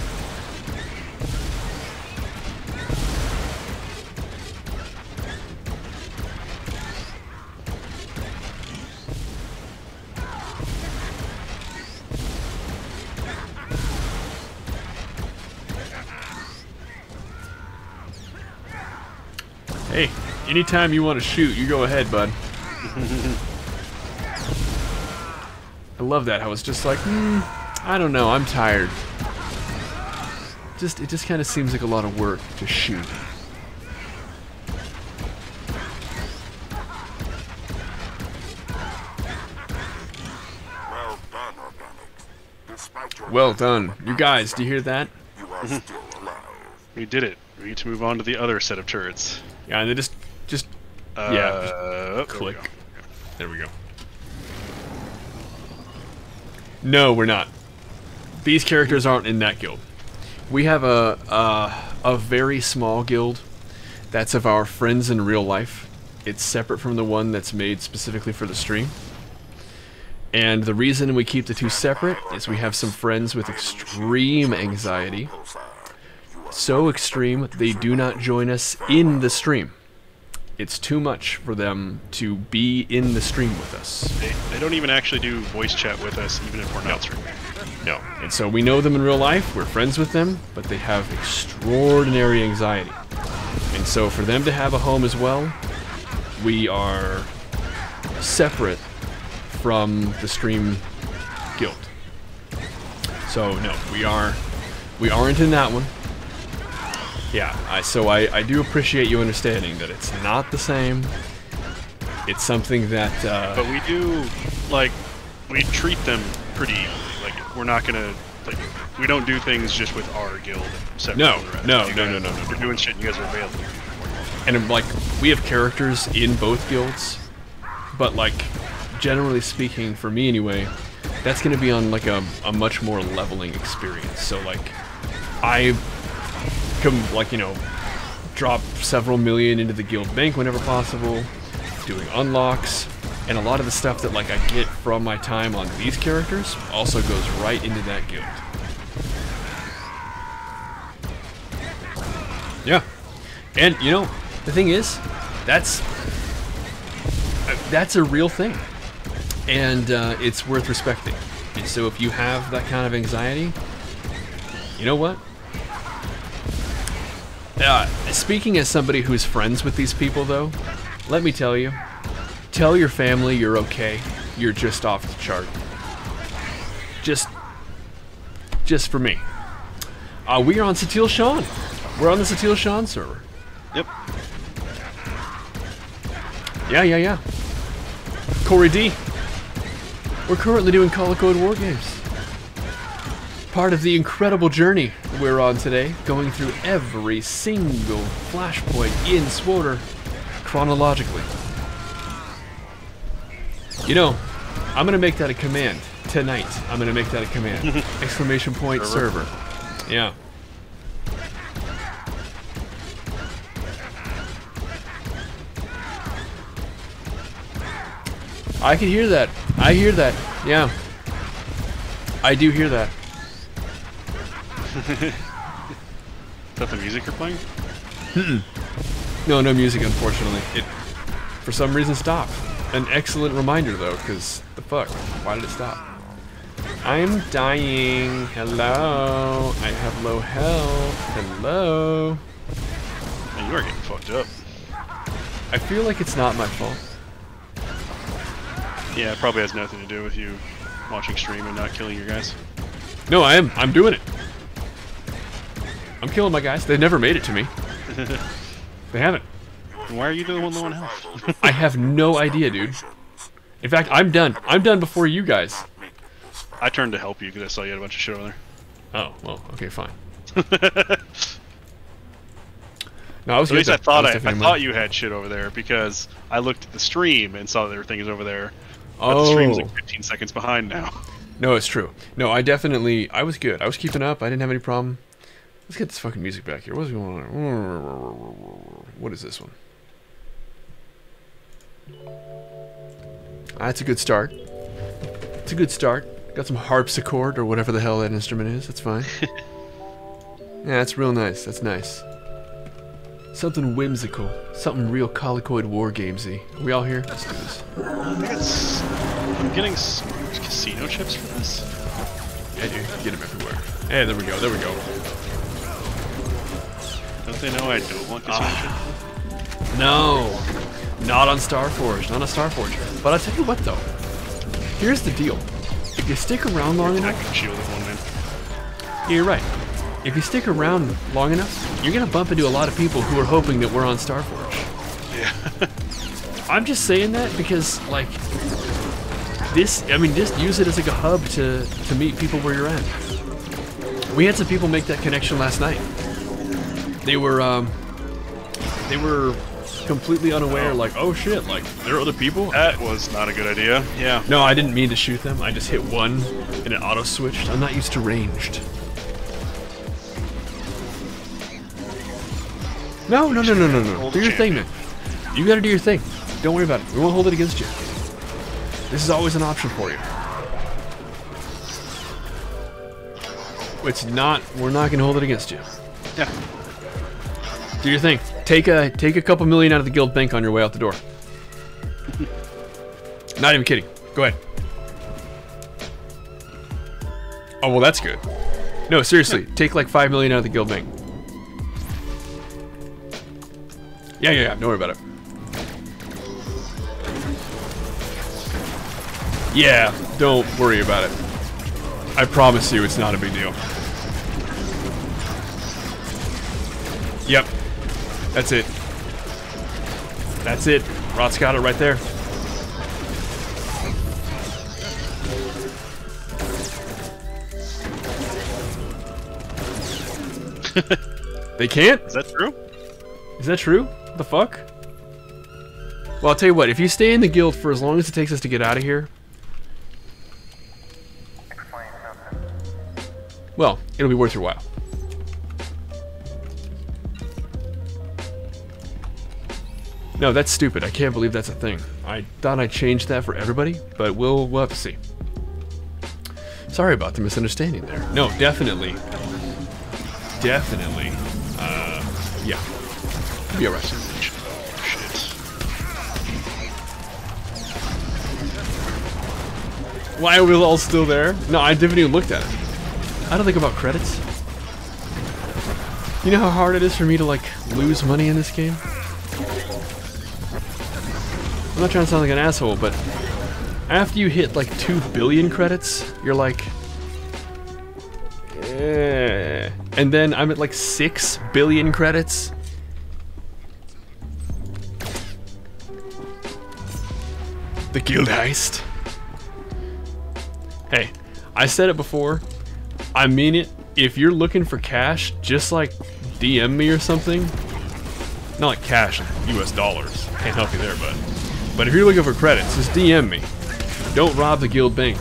Hey, anytime you want to shoot, you go ahead, bud. I love that. I was just like, hmm, I don't know, I'm tired. Just, it just kind of seems like a lot of work to shoot. Well done, Organic. Well done. You guys, do you hear that? you are still alive. We did it. We need to move on to the other set of turrets. Yeah, and they just, just, Uh, yeah, just we click. go. There we go. No, we're not. These characters aren't in that guild. We have a a, a very small guild that's of our friends in real life. It's separate from the one that's made specifically for the stream. And the reason we keep the two separate is we have some friends with extreme anxiety. So extreme, they do not join us in the stream. It's too much for them to be in the stream with us. They, they don't even actually do voice chat with us, even if we're not streaming. No. And so we know them in real life, we're friends with them, but they have extraordinary anxiety. And so for them to have a home as well, we are separate from the stream guild. So no, we are we aren't in that one. Yeah, I, so I, I do appreciate you understanding that it's not the same. It's something that uh, But we do, like, we treat them pretty evenly. Like, we're not gonna, like, we don't do things just with our guild No, from the rest. no, no, no, no, no, We're doing shit and you guys are available. and like we have characters in both guilds, but like generally speaking, for me anyway, that's gonna be on like a, a much more leveling experience. So like I come like you know drop several million into the guild bank whenever possible, doing unlocks, and a lot of the stuff that like I get from my time on these characters also goes right into that guild. Yeah. And you know, the thing is, that's uh, that's a real thing, and uh, it's worth respecting. And so, if you have that kind of anxiety, you know what? Uh, speaking as somebody who's friends with these people, though, let me tell you, tell your family you're okay. You're just off the chart. Just, just for me. Uh, we are on Satele Shan. We're on the Satele Shan server. Yep. Yeah, yeah, yeah. Corey D. We're currently doing Colicoid War Games. Part of the incredible journey we're on today, going through every single flashpoint in SWTOR chronologically. You know, I'm gonna make that a command tonight. I'm gonna make that a command. Exclamation point Server. server. Yeah. I can hear that. I hear that. Yeah. I do hear that. Is that the music you're playing? Mm-mm. No, no music, unfortunately. It, for some reason, stopped. An excellent reminder, though, because the fuck? Why did it stop? I'm dying. Hello. I have low health. Hello. Man, you are getting fucked up. I feel like it's not my fault. Yeah, it probably has nothing to do with you watching stream and not killing your guys. No, I am. I'm doing it. I'm killing my guys. They've never made it to me. They haven't. Why are you doing one low on health? I have no idea, dude. In fact, I'm done. I'm done before you guys. I turned to help you because I saw you had a bunch of shit over there. Oh, well, okay, fine. No, I was At least I thought I, I thought you had shit over there because I looked at the stream and saw there were things over there. But the stream's Oh. like 15 seconds behind now. No, it's true. No, I definitely. I was good. I was keeping up. I didn't have any problem. Let's get this fucking music back here. What's going on? What is this one? Ah, that's a good start. It's a good start. Got some harpsichord or whatever the hell that instrument is. That's fine. yeah, that's real nice. That's nice. Something whimsical. Something real colicoid war gamesy. Are we all here? Let's do this. I I'm getting casino chips for this. Yeah, dude. Get them everywhere. Hey, there we go. There we go. Don't they know I don't want casino Ah. No. Not on Starforge. Not on Starforge. But I'll tell you what, though. Here's the deal. If you stick around long chips? I enough... can shield one man. You're right. If you stick around long enough, you're gonna bump into a lot of people who are hoping that we're on Starforge. Yeah. I'm just saying that because, like, this. I mean, just use it as like a hub to to meet people where you're at. We had some people make that connection last night. They were um, they were completely unaware. Like, oh shit! Like, there are other people. That was not a good idea. Yeah. No, I didn't mean to shoot them. I just hit one and it auto switched. I'm not used to ranged. No, no, no, no, no, no. Do your thing, man. You gotta do your thing. Don't worry about it. We won't hold it against you. This is always an option for you. It's not. We're not gonna hold it against you. Yeah. Do your thing. Take a take a couple million out of the guild bank on your way out the door. not even kidding. Go ahead. Oh well, that's good. No, seriously, take like five million out of the guild bank. Yeah, yeah, yeah. Don't worry about it. Yeah, don't worry about it. I promise you, it's not a big deal. Yep. That's it. That's it. Rot's got it right there. they can't? Is that true? Is that true? The fuck? Well, I'll tell you what, if you stay in the guild for as long as it takes us to get out of here, well, it'll be worth your while. No, that's stupid. I can't believe that's a thing. I thought I changed that for everybody, but we'll, we'll have to see. Sorry about the misunderstanding there. No, definitely. Definitely. Uh, yeah. Be alright. Why are we all still there? No, I haven't even looked at it. I don't think about credits. You know how hard it is for me to, like, lose money in this game? I'm not trying to sound like an asshole, but after you hit, like, 2 billion credits, you're like... Eh. And then I'm at, like, 6 billion credits. The guild heist. Hey, I said it before. I mean it. If you're looking for cash, just like DM me or something. Not like cash, US dollars. Can't help you there, bud. But if you're looking for credits, just DM me. Don't rob the guild bank.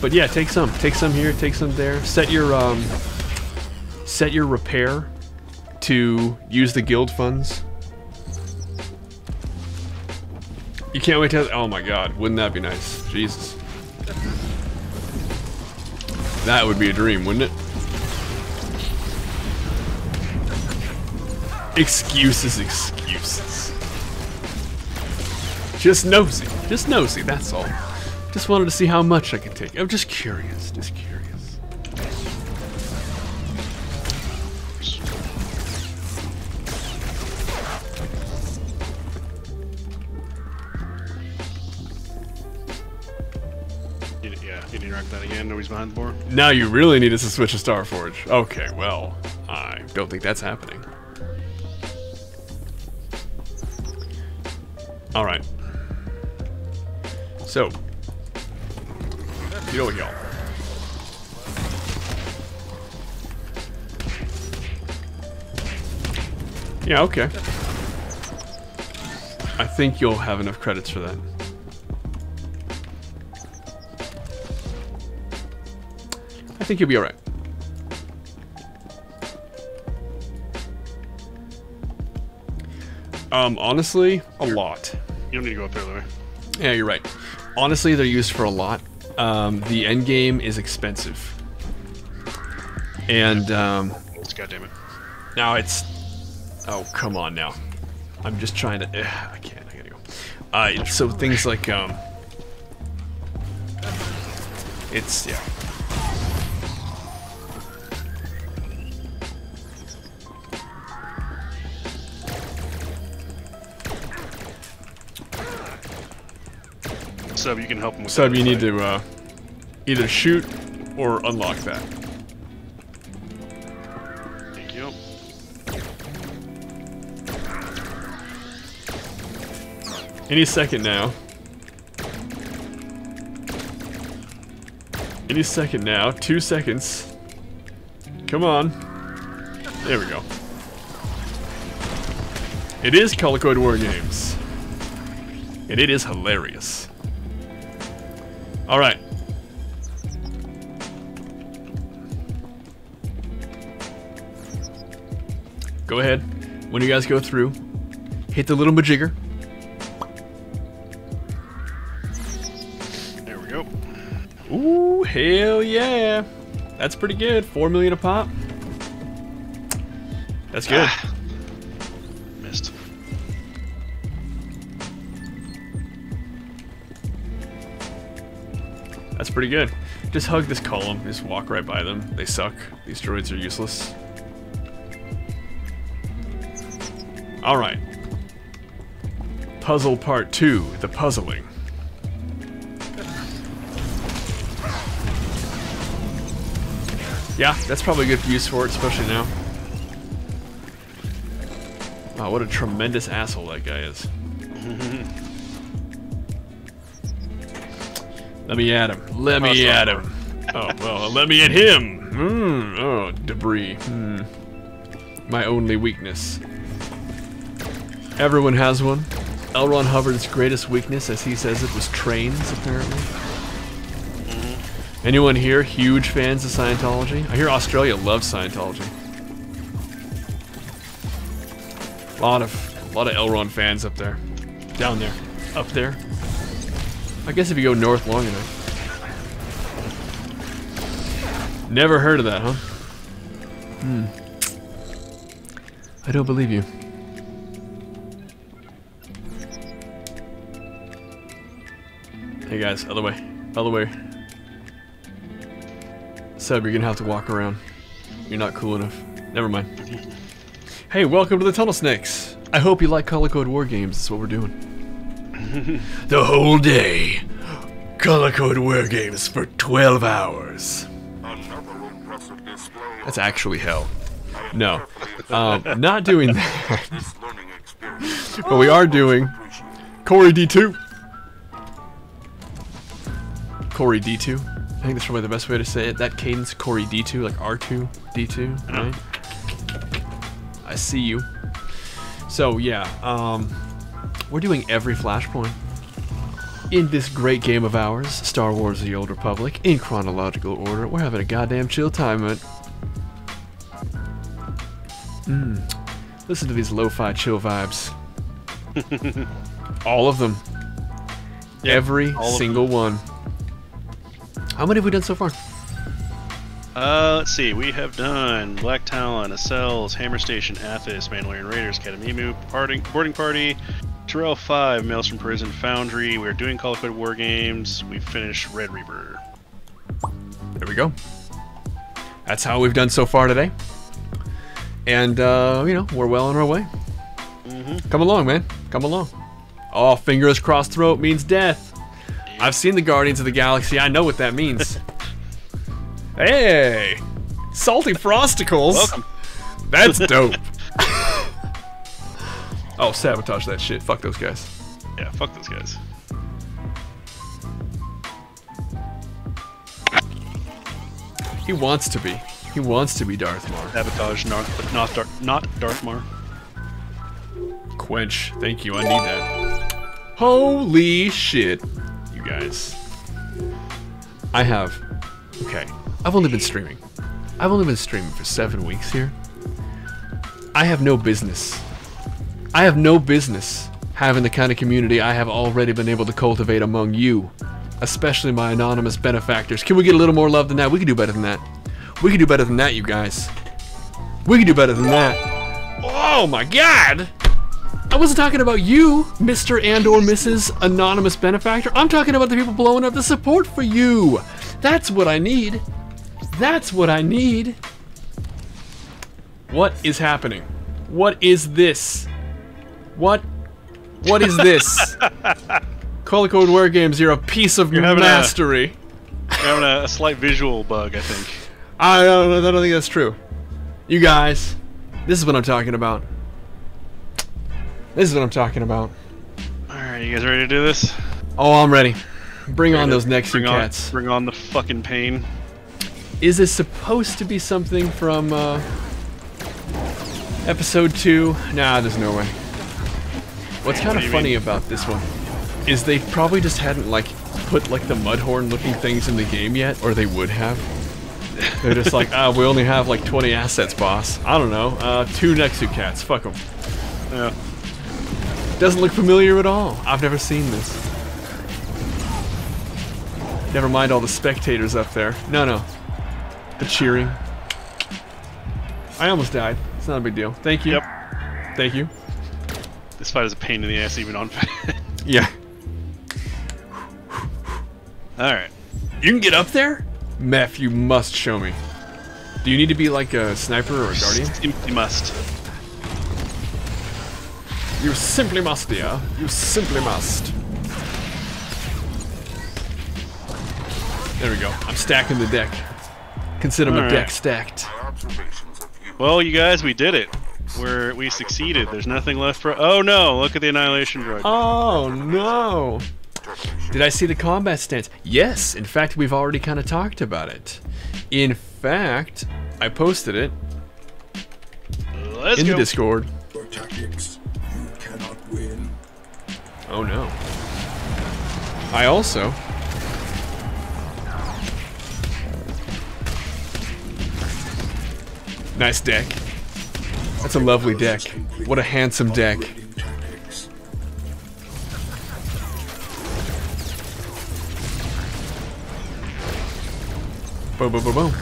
But yeah, take some. Take some here, take some there. Set your um set your repair to use the guild funds. You can't wait to oh my god, wouldn't that be nice? Jesus. That would be a dream, wouldn't it? Excuses, excuses. Just nosy. Just nosy, that's all. Just wanted to see how much I could take. I'm just curious, just curious. Yeah, you rock that again. Nobody's behind the board. Now you really need us to switch to Starforge. Okay, well, I don't think that's happening. Alright. So. Get over here. Yeah, okay. I think you'll have enough credits for that. I think you'll be alright. Um, honestly, a lot. You don't need to go up there, Louis. Yeah, you're right. Honestly, they're used for a lot. Um, the end game is expensive, and um, God damn it. now it's. Oh come on now. I'm just trying to. I can't. I gotta go. Uh, so things like um. It's yeah. Sub, you can help him with Sub, that you need to uh, either shoot or unlock that. Thank you. Any second now. Any second now. Two seconds. Come on. There we go. It is Colicoid War Games. And it is hilarious. Alright. Go ahead. When you guys go through, hit the little majigger. There we go. Ooh, hell yeah. That's pretty good. Four million a pop. That's good. Missed. That's pretty good. Just hug this column. Just walk right by them. They suck. These droids are useless. Alright. Puzzle part two. The puzzling. Yeah, that's probably a good use for it, especially now. Wow, what a tremendous asshole that guy is. Let me at him. Let me at him. Oh, well, let me at him. Mm, oh, debris. Hmm. My only weakness. Everyone has one. L. Ron Hubbard's greatest weakness, as he says it, was trains, apparently. Anyone here huge fans of Scientology? I hear Australia loves Scientology. A lot of, a lot of L. Ron fans up there. Down there. Up there. I guess if you go north long enough. Never heard of that, huh? Hmm. I don't believe you. Hey guys, other way. Other way. Seb, you're gonna have to walk around. You're not cool enough. Never mind. Hey, welcome to the Tunnel Snakes. I hope you like Colicoid War Games. That's what we're doing. the whole day. Colicoid War Games for 12 hours. That's actually hell. No. Um, not doing that. but we are doing Corey D2. Corey D2. I think that's probably the best way to say it. That cadence, Corey D2, like R2, D2, right? I see you. So yeah, um, we're doing every Flashpoint in this great game of ours, Star Wars: The Old Republic, in chronological order. We're having a goddamn chill time, man. Mm. Listen to these lo-fi chill vibes. All of them. Every all of single one. How many have we done so far? Uh, let's see. We have done Black Talon, Esseles, Hammer Station, Athiss, Mandalorian Raiders, Cademimu, Parting, Boarding Party, Taral 5, Maelstrom Prison, Foundry. We're doing Colicoid War Games. We finished Red Reaper. There we go. That's how we've done so far today. And, uh, you know, we're well on our way. Mm-hmm. Come along, man. Come along. Oh, fingers crossed throat means death. I've seen the Guardians of the Galaxy. I know what that means. hey! Salty Frosticles! Welcome. That's dope. Oh, sabotage that shit. Fuck those guys. Yeah, fuck those guys. He wants to be. He wants to be Darth Maul. Sabotage, not, but not, Dar- not Darth Mar. Quench. Thank you. I need that. Holy shit, you guys. I have. Okay. I've only been streaming. I've only been streaming for seven weeks here. I have no business. I have no business having the kind of community I have already been able to cultivate among you, especially my anonymous benefactors. Can we get a little more love than that? We can do better than that. We can do better than that, you guys. We can do better than that. Oh my god! I wasn't talking about you, Mr. and or Mrs. Anonymous Benefactor. I'm talking about the people blowing up the support for you. That's what I need. That's what I need. What is happening? What is this? What? What is this? Colicoid War Games, you're a piece of You're having a- mastery. You're having a, a slight visual bug, I think. I don't, I don't think that's true. You guys, this is what I'm talking about. This is what I'm talking about. Alright, you guys ready to do this? Oh, I'm ready. Bring on Ready to those next two bring on- cats. Bring on the fucking pain. Is this supposed to be something from uh, episode two? Nah, there's no way. What's kind of funny mean? about this one is they probably just hadn't like put like the mudhorn looking things in the game yet, or they would have. They're just like, ah, we only have like 20 assets, boss. I don't know, uh, two Nexu cats. Fuck them. Yeah. Doesn't look familiar at all. I've never seen this. Never mind all the spectators up there. No, no. The cheering. I almost died. It's not a big deal. Thank you. Yep. Thank you. This fight is a pain in the ass even on Yeah. Alright. You can get up there? Meth, you must show me. Do you need to be like a sniper or a guardian? You must. You simply must, dear. You simply must. There we go. I'm stacking the deck. Consider my Alright. deck stacked. Well, you guys, we did it. We're we succeeded. There's nothing left for. Oh no! Look at the annihilation droid. Oh no! Did I see the combat stance? Yes, in fact, we've already kind of talked about it. In fact, I posted it Let's in go. the Discord. Your tactics, you cannot win. Oh no. I also. Nice deck. That's a lovely deck. What a handsome deck. Boom, boom, boom, boom.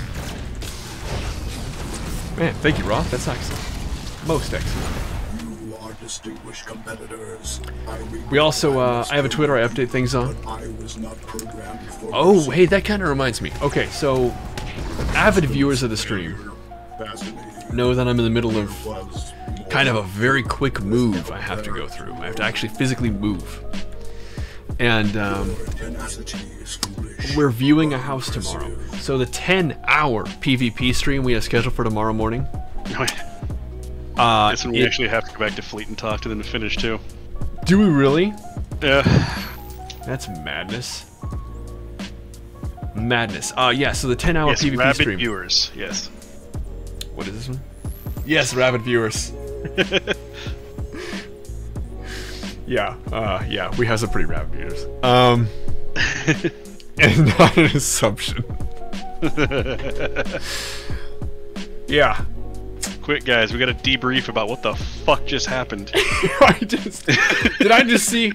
Man, thank you, Roth. That's excellent. Most excellent. Are distinguished competitors. We also, uh, I have a Twitter I update things on. Oh, hey, that kind of reminds me. Okay, so avid viewers of the stream know that I'm in the middle of kind of a very quick move I have to go through. I have to actually physically move. And um, tenacity is foolish. we're viewing a house tomorrow. So the 10 hour PvP stream we have scheduled for tomorrow morning. Uh, That's when we it- actually have to go back to Fleet and talk to them to finish too. do we really? Yeah. That's madness. Madness. Uh, yeah, so the 10 hour yes, PvP stream. viewers. Yes. What is this one? Yes, rabid viewers. yeah, uh, yeah, we have some pretty rabid viewers. Um, and not an assumption. yeah. Quick, guys, we got to debrief about what the fuck just happened. I just did I just see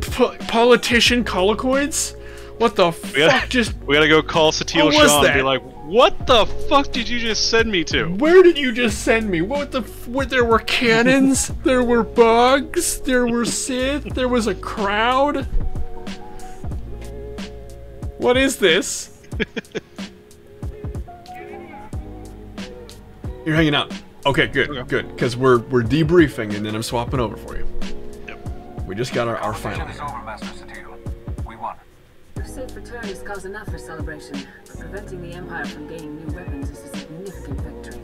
po- politician colicoids? What the We gotta, fuck just? we gotta go call Satele Shan and be like, "What the fuck did you just send me to?" Where did you just send me? What the? F- what, there were cannons. there were bugs. There were Sith. There was a crowd. What is this? You're hanging out. Okay, good, good. Because we're we're debriefing and then I'm swapping over for you. Yep. We just got our, our final. Safe return is cause enough for celebration, but preventing the Empire from gaining new weapons is a significant victory.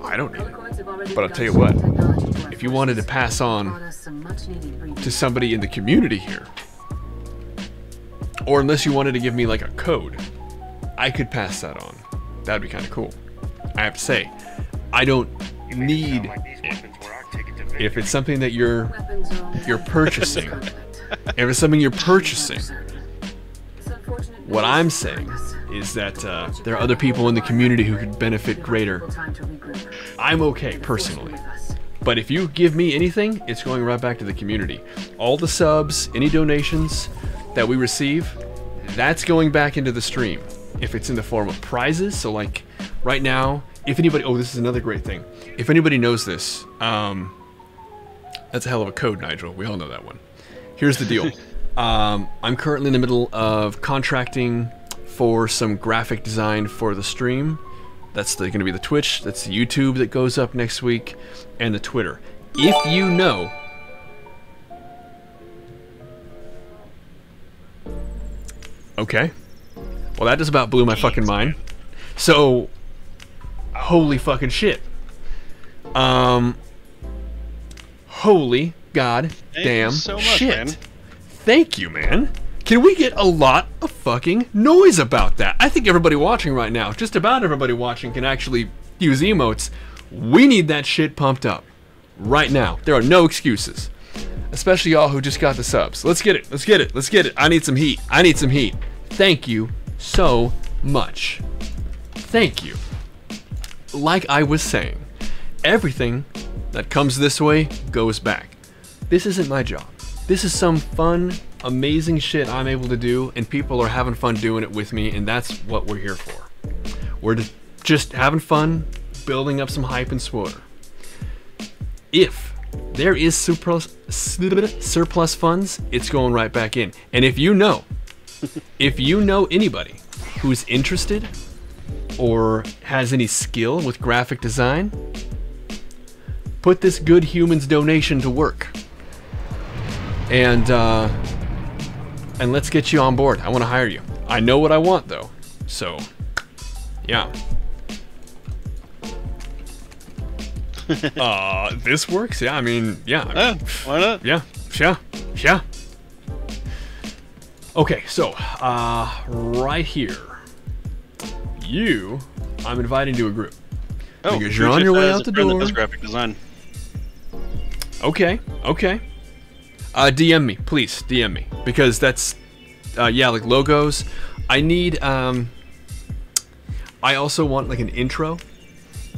I don't need it. Color have already But I'll tell you what. technology to our If you wanted to pass on us some much-needed breathing to somebody in the community here, or unless you wanted to give me like a code, I could pass that on. That'd be kind of cool. I have to say, I don't need it. If it's something that you're you're purchasing, if it's something you're purchasing, what I'm saying is that uh, there are other people in the community who could benefit greater. I'm okay personally. But if you give me anything, it's going right back to the community. All the subs, any donations that we receive, that's going back into the stream. If it's in the form of prizes, so like right now, if anybody, oh, this is another great thing. If anybody knows this, um, that's a hell of a code, Nigel. We all know that one. Here's the deal. um, I'm currently in the middle of contracting for some graphic design for the stream. That's going to be the Twitch, that's the YouTube that goes up next week, and the Twitter. If you know Okay. Well, that just about blew my fucking mind. So, holy fucking shit. Um, holy god damn so much, shit. man. Thank you, man. Can we get a lot of fucking noise about that? I think everybody watching right now, just about everybody watching, can actually use emotes. We need that shit pumped up. Right now. There are no excuses. Especially y'all who just got the subs. Let's get it. Let's get it. Let's get it. I need some heat. I need some heat. Thank you so much. Thank you. Like I was saying, everything that comes this way goes back. This isn't my job. This is some fun, amazing shit I'm able to do, and people are having fun doing it with me, and that's what we're here for. We're just having fun, building up some hype and SWTOR. If there is surplus, surplus funds, it's going right back in. And if you know, if you know anybody who's interested or has any skill with graphic design, put this good humans donation to work. And uh, and let's get you on board. I want to hire you. I know what I want though. So, yeah. uh, this works. Yeah, I mean, yeah. Yeah, why not? Yeah, yeah, yeah. Okay, so uh, right here, you, I'm inviting to a group Oh, because you're on your way out the door. graphic design. Okay, okay. Uh, DM me, please. DM me because that's, uh, yeah, like logos. I need. Um, I also want like an intro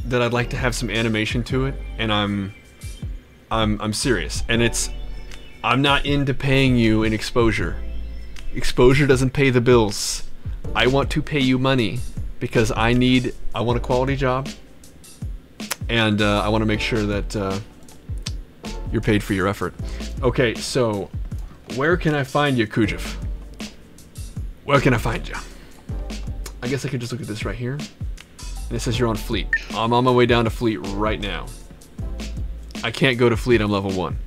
that I'd like to have some animation to it, and I'm, I'm, I'm serious, and it's, I'm not into paying you in exposure. Exposure doesn't pay the bills. I want to pay you money because I need. I want a quality job, and uh, I want to make sure that. Uh, you're paid for your effort. Okay, so where can I find you, Kujif? Where can I find you? I guess I could just look at this right here. And it says you're on Fleet. I'm on my way down to Fleet right now. I can't go to Fleet, I'm level 1.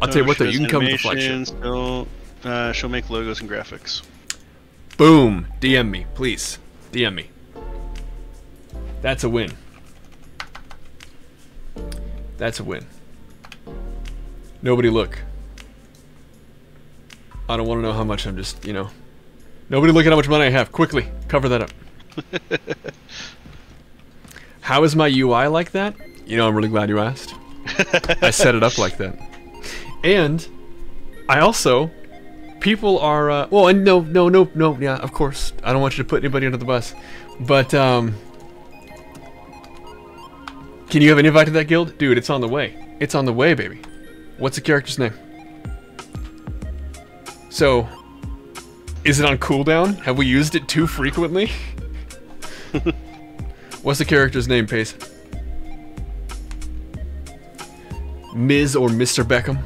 I'll tell you what though, you can come to the flagship. She'll, uh, she'll make logos and graphics. Boom! DM me, please. DM me. That's a win. That's a win. Nobody look. I don't want to know how much I'm just, you know. Nobody look at how much money I have. Quickly, cover that up. how is my UI like that? You know, I'm really glad you asked. I set it up like that. And I also people are uh, well and no no no no yeah of course i don't want you to put anybody under the bus but um can you have an invite to that guild dude it's on the way it's on the way baby what's the character's name so is it on cooldown have we used it too frequently what's the character's name pace ms or mr beckham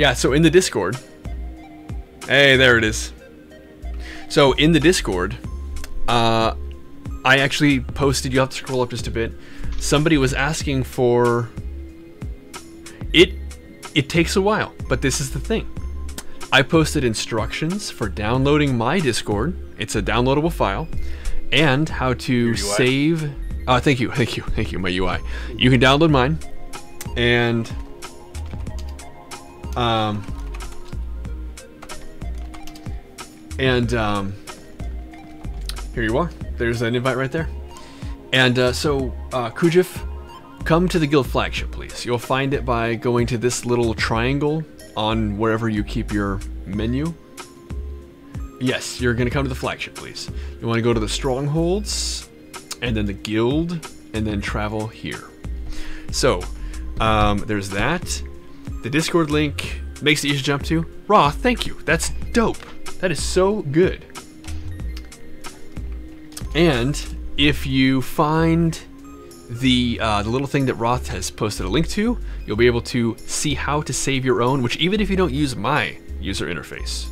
yeah, so in the Discord. Hey, there it is. So in the Discord, uh, I actually posted. You have to scroll up just a bit. Somebody was asking for. It. It takes a while, but this is the thing. I posted instructions for downloading my Discord. It's a downloadable file, and how to save. Uh, thank you, thank you, thank you. My UI. You can download mine, and um, and um, here you are. There's an invite right there. And uh, so, uh, Kujif, come to the guild flagship, please. You'll find it by going to this little triangle on wherever you keep your menu. Yes, you're gonna come to the flagship, please. You want to go to the strongholds, and then the guild, and then travel here. So, um, there's that. The Discord link makes it easy to jump to. Raw, thank you. That's dope. That is so good. And if you find the uh, the little thing that Roth has posted a link to, you'll be able to see how to save your own. Which even if you don't use my user interface,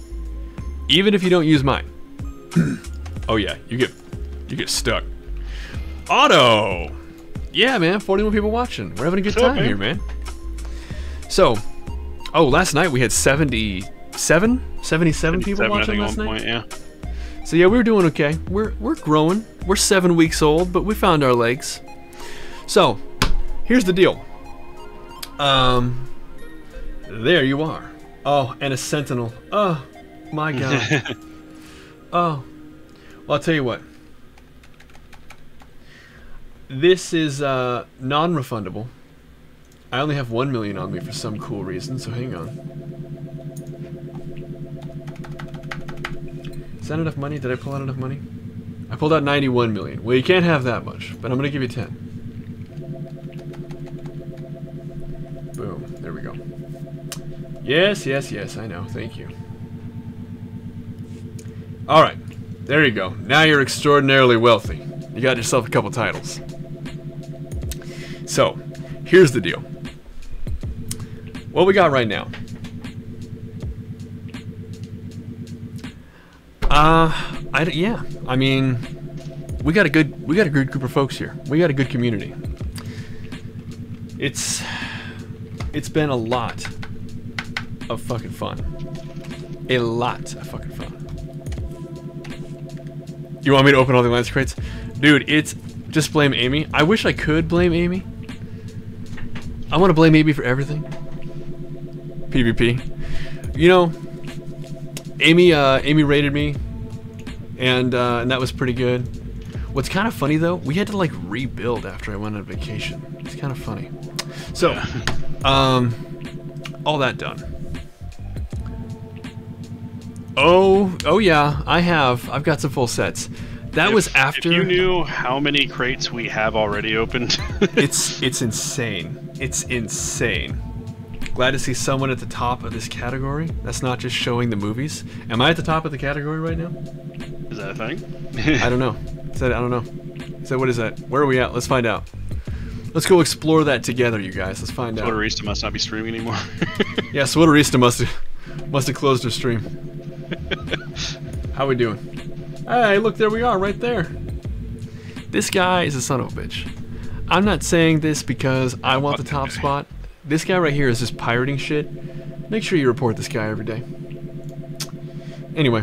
even if you don't use mine, oh yeah, you get you get stuck. Auto. Yeah, man. 41 people watching. We're having a good What's up, time man? here, man. So, oh, last night we had 77, 77 people 77, I watching last night. point, yeah. So yeah, we were doing okay. We're we're growing. We're seven weeks old, but we found our legs. So, here's the deal. Um, there you are. Oh, and a sentinel. Oh, my God. oh, well, I'll tell you what. This is uh, non-refundable. I only have one million on me for some cool reason, so hang on. Is that enough money? Did I pull out enough money? I pulled out 91 million. Well, you can't have that much, but I'm going to give you 10. There we go. Yes, yes, yes, I know. Thank you. All right. There you go. Now you're extraordinarily wealthy. You got yourself a couple titles. So, here's the deal. What we got right now. Uh, I yeah. I mean, we got a good we got a good group of folks here. We got a good community. It's it's been a lot of fucking fun. A lot of fucking fun. You want me to open all the lance crates? Dude, it's just blame Amy. I wish I could blame Amy. I want to blame Amy for everything. PvP. You know, Amy uh, Amy rated me, and uh, and that was pretty good. What's kind of funny though, we had to like rebuild after I went on vacation. It's kind of funny. So, um, all that done. Oh, oh yeah, I have. I've got some full sets. That If- was after. If you knew how many crates we have already opened, it's it's insane. It's insane. Glad to see someone at the top of this category. That's not just showing the movies. Am I at the top of the category right now? is that a thing? I don't know. Is that I don't know. Is that what is that? Where are we at? Let's find out. Let's go explore that together, you guys. Let's find out. Swtorista must not be streaming anymore. Yeah, Swtorista must have must have closed her stream. How we doing? Hey, look, there we are, right there. This guy is a son of a bitch. I'm not saying this because I want the top spot. This guy right here is just pirating shit. Make sure you report this guy every day. Anyway.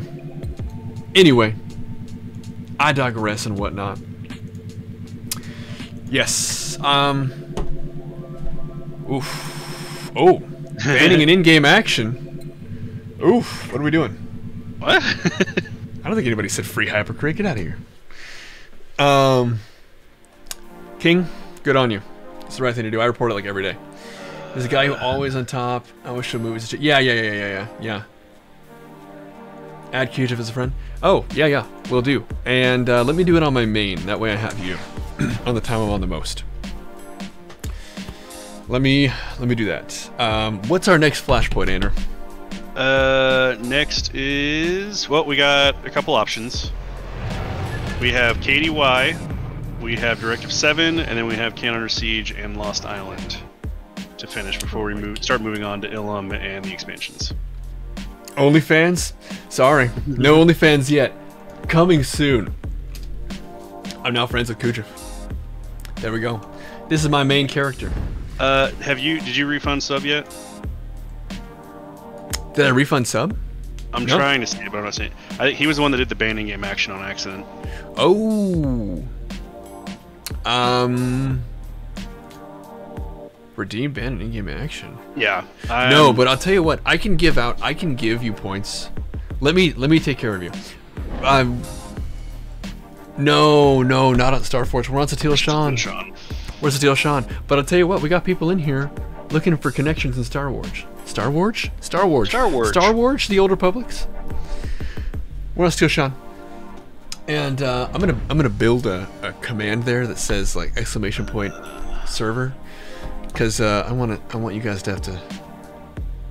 Anyway. I digress and whatnot. Yes. Um. Oof. Oh. Banning an in-game action. Oof. What are we doing? What? I don't think anybody said free hypercrate. Get out of here. Um. King, good on you. It's the right thing to do. I report it like every day. There's a guy who always on top. I wish show movies. Yeah, yeah, yeah, yeah, yeah, yeah. Add Q as a friend. Oh, yeah, yeah, will do. And uh, let me do it on my main. That way I have you on the time I'm on the most. Let me let me do that. Um, what's our next flashpoint, Andrew? Uh, next is well, we got a couple options. We have KDY, we have Directive Seven, and then we have Kaon Under Siege and Lost Island to finish before we move start moving on to Ilum and the expansions. OnlyFans? Sorry, no OnlyFans yet. Coming soon. I'm now friends with Kuchev. There we go. This is my main character. Uh, have you did you refund sub yet? Did I refund sub? I'm No. trying to see it, but I'm not seeing. it. I think he was the one that did the banning game action on accident. Oh. Um. Redeem ban in game action. Yeah. no, I'm- but I'll tell you what. I can give out. I can give you points. Let me let me take care of you. Um. No, no, not on Starforge. We're on Satele Shan. We're Satele Shan. But I'll tell you what. We got people in here looking for connections in Star Wars. Star Wars? Star Wars. Star Wars. Star Wars. The Old Republics. We're on Satele Shan. And uh, I'm gonna I'm gonna build a, a command there that says like exclamation point server because uh, I want to. I want you guys to have to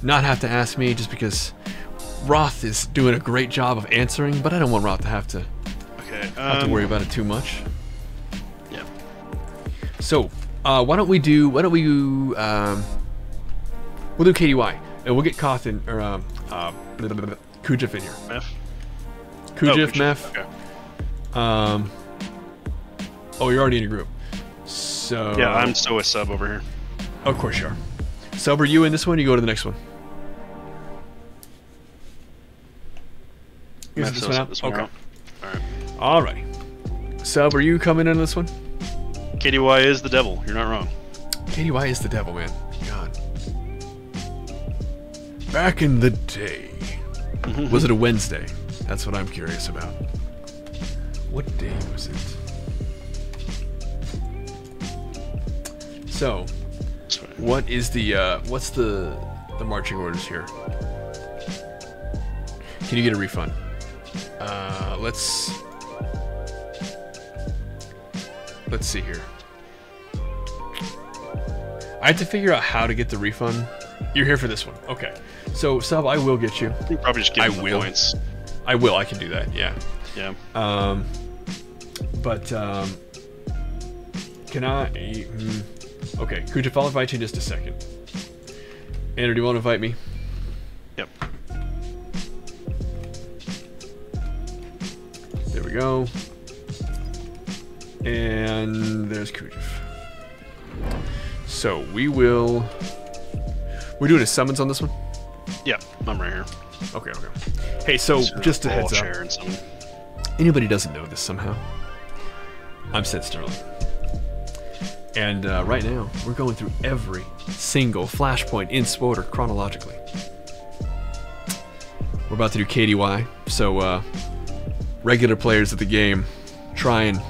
not have to ask me just because Roth is doing a great job of answering, but I don't want Roth to have to Okay. have to um, worry about it too much. Yeah. So, uh, why don't we do? Why don't we do? Um, we'll do KDY, and we'll get Cawthon or um, uh, blah, blah, blah, Kujif in here. Meth. Kujif, Kujif, Meth. okay. Um. Oh, you're already in a group. So. Yeah, I'm still a sub over here. Of course you are. Sub, are you in this one? You go to the next one. Is this one out? this one okay. All right. Sub, are you coming in on this one? KDY is the devil. You're not wrong. KDY is the devil, man. God. Back in the day. was it a Wednesday? That's what I'm curious about. What day was it? So, what is the uh, what's the the marching orders here? Can you get a refund? Uh, let's let's see here. I have to figure out how to get the refund. You're here for this one, okay? So sub, I will get you. You probably just give I will. points. I will. I can do that. Yeah. Yeah. Um, but um, can I? mm, okay, Kujif, I'll invite you in just a second. Andrew, do you want to invite me? Yep. There we go. And there's Kujif. So we will. We're doing a summons on this one. Yeah, I'm right here. Okay, okay. Hey, so just a heads up. Anybody doesn't know this somehow. I'm Sent Sterling. And uh, right now, we're going through every single flashpoint in SWTOR chronologically. We're about to do KDY, so uh, regular players of the game, try and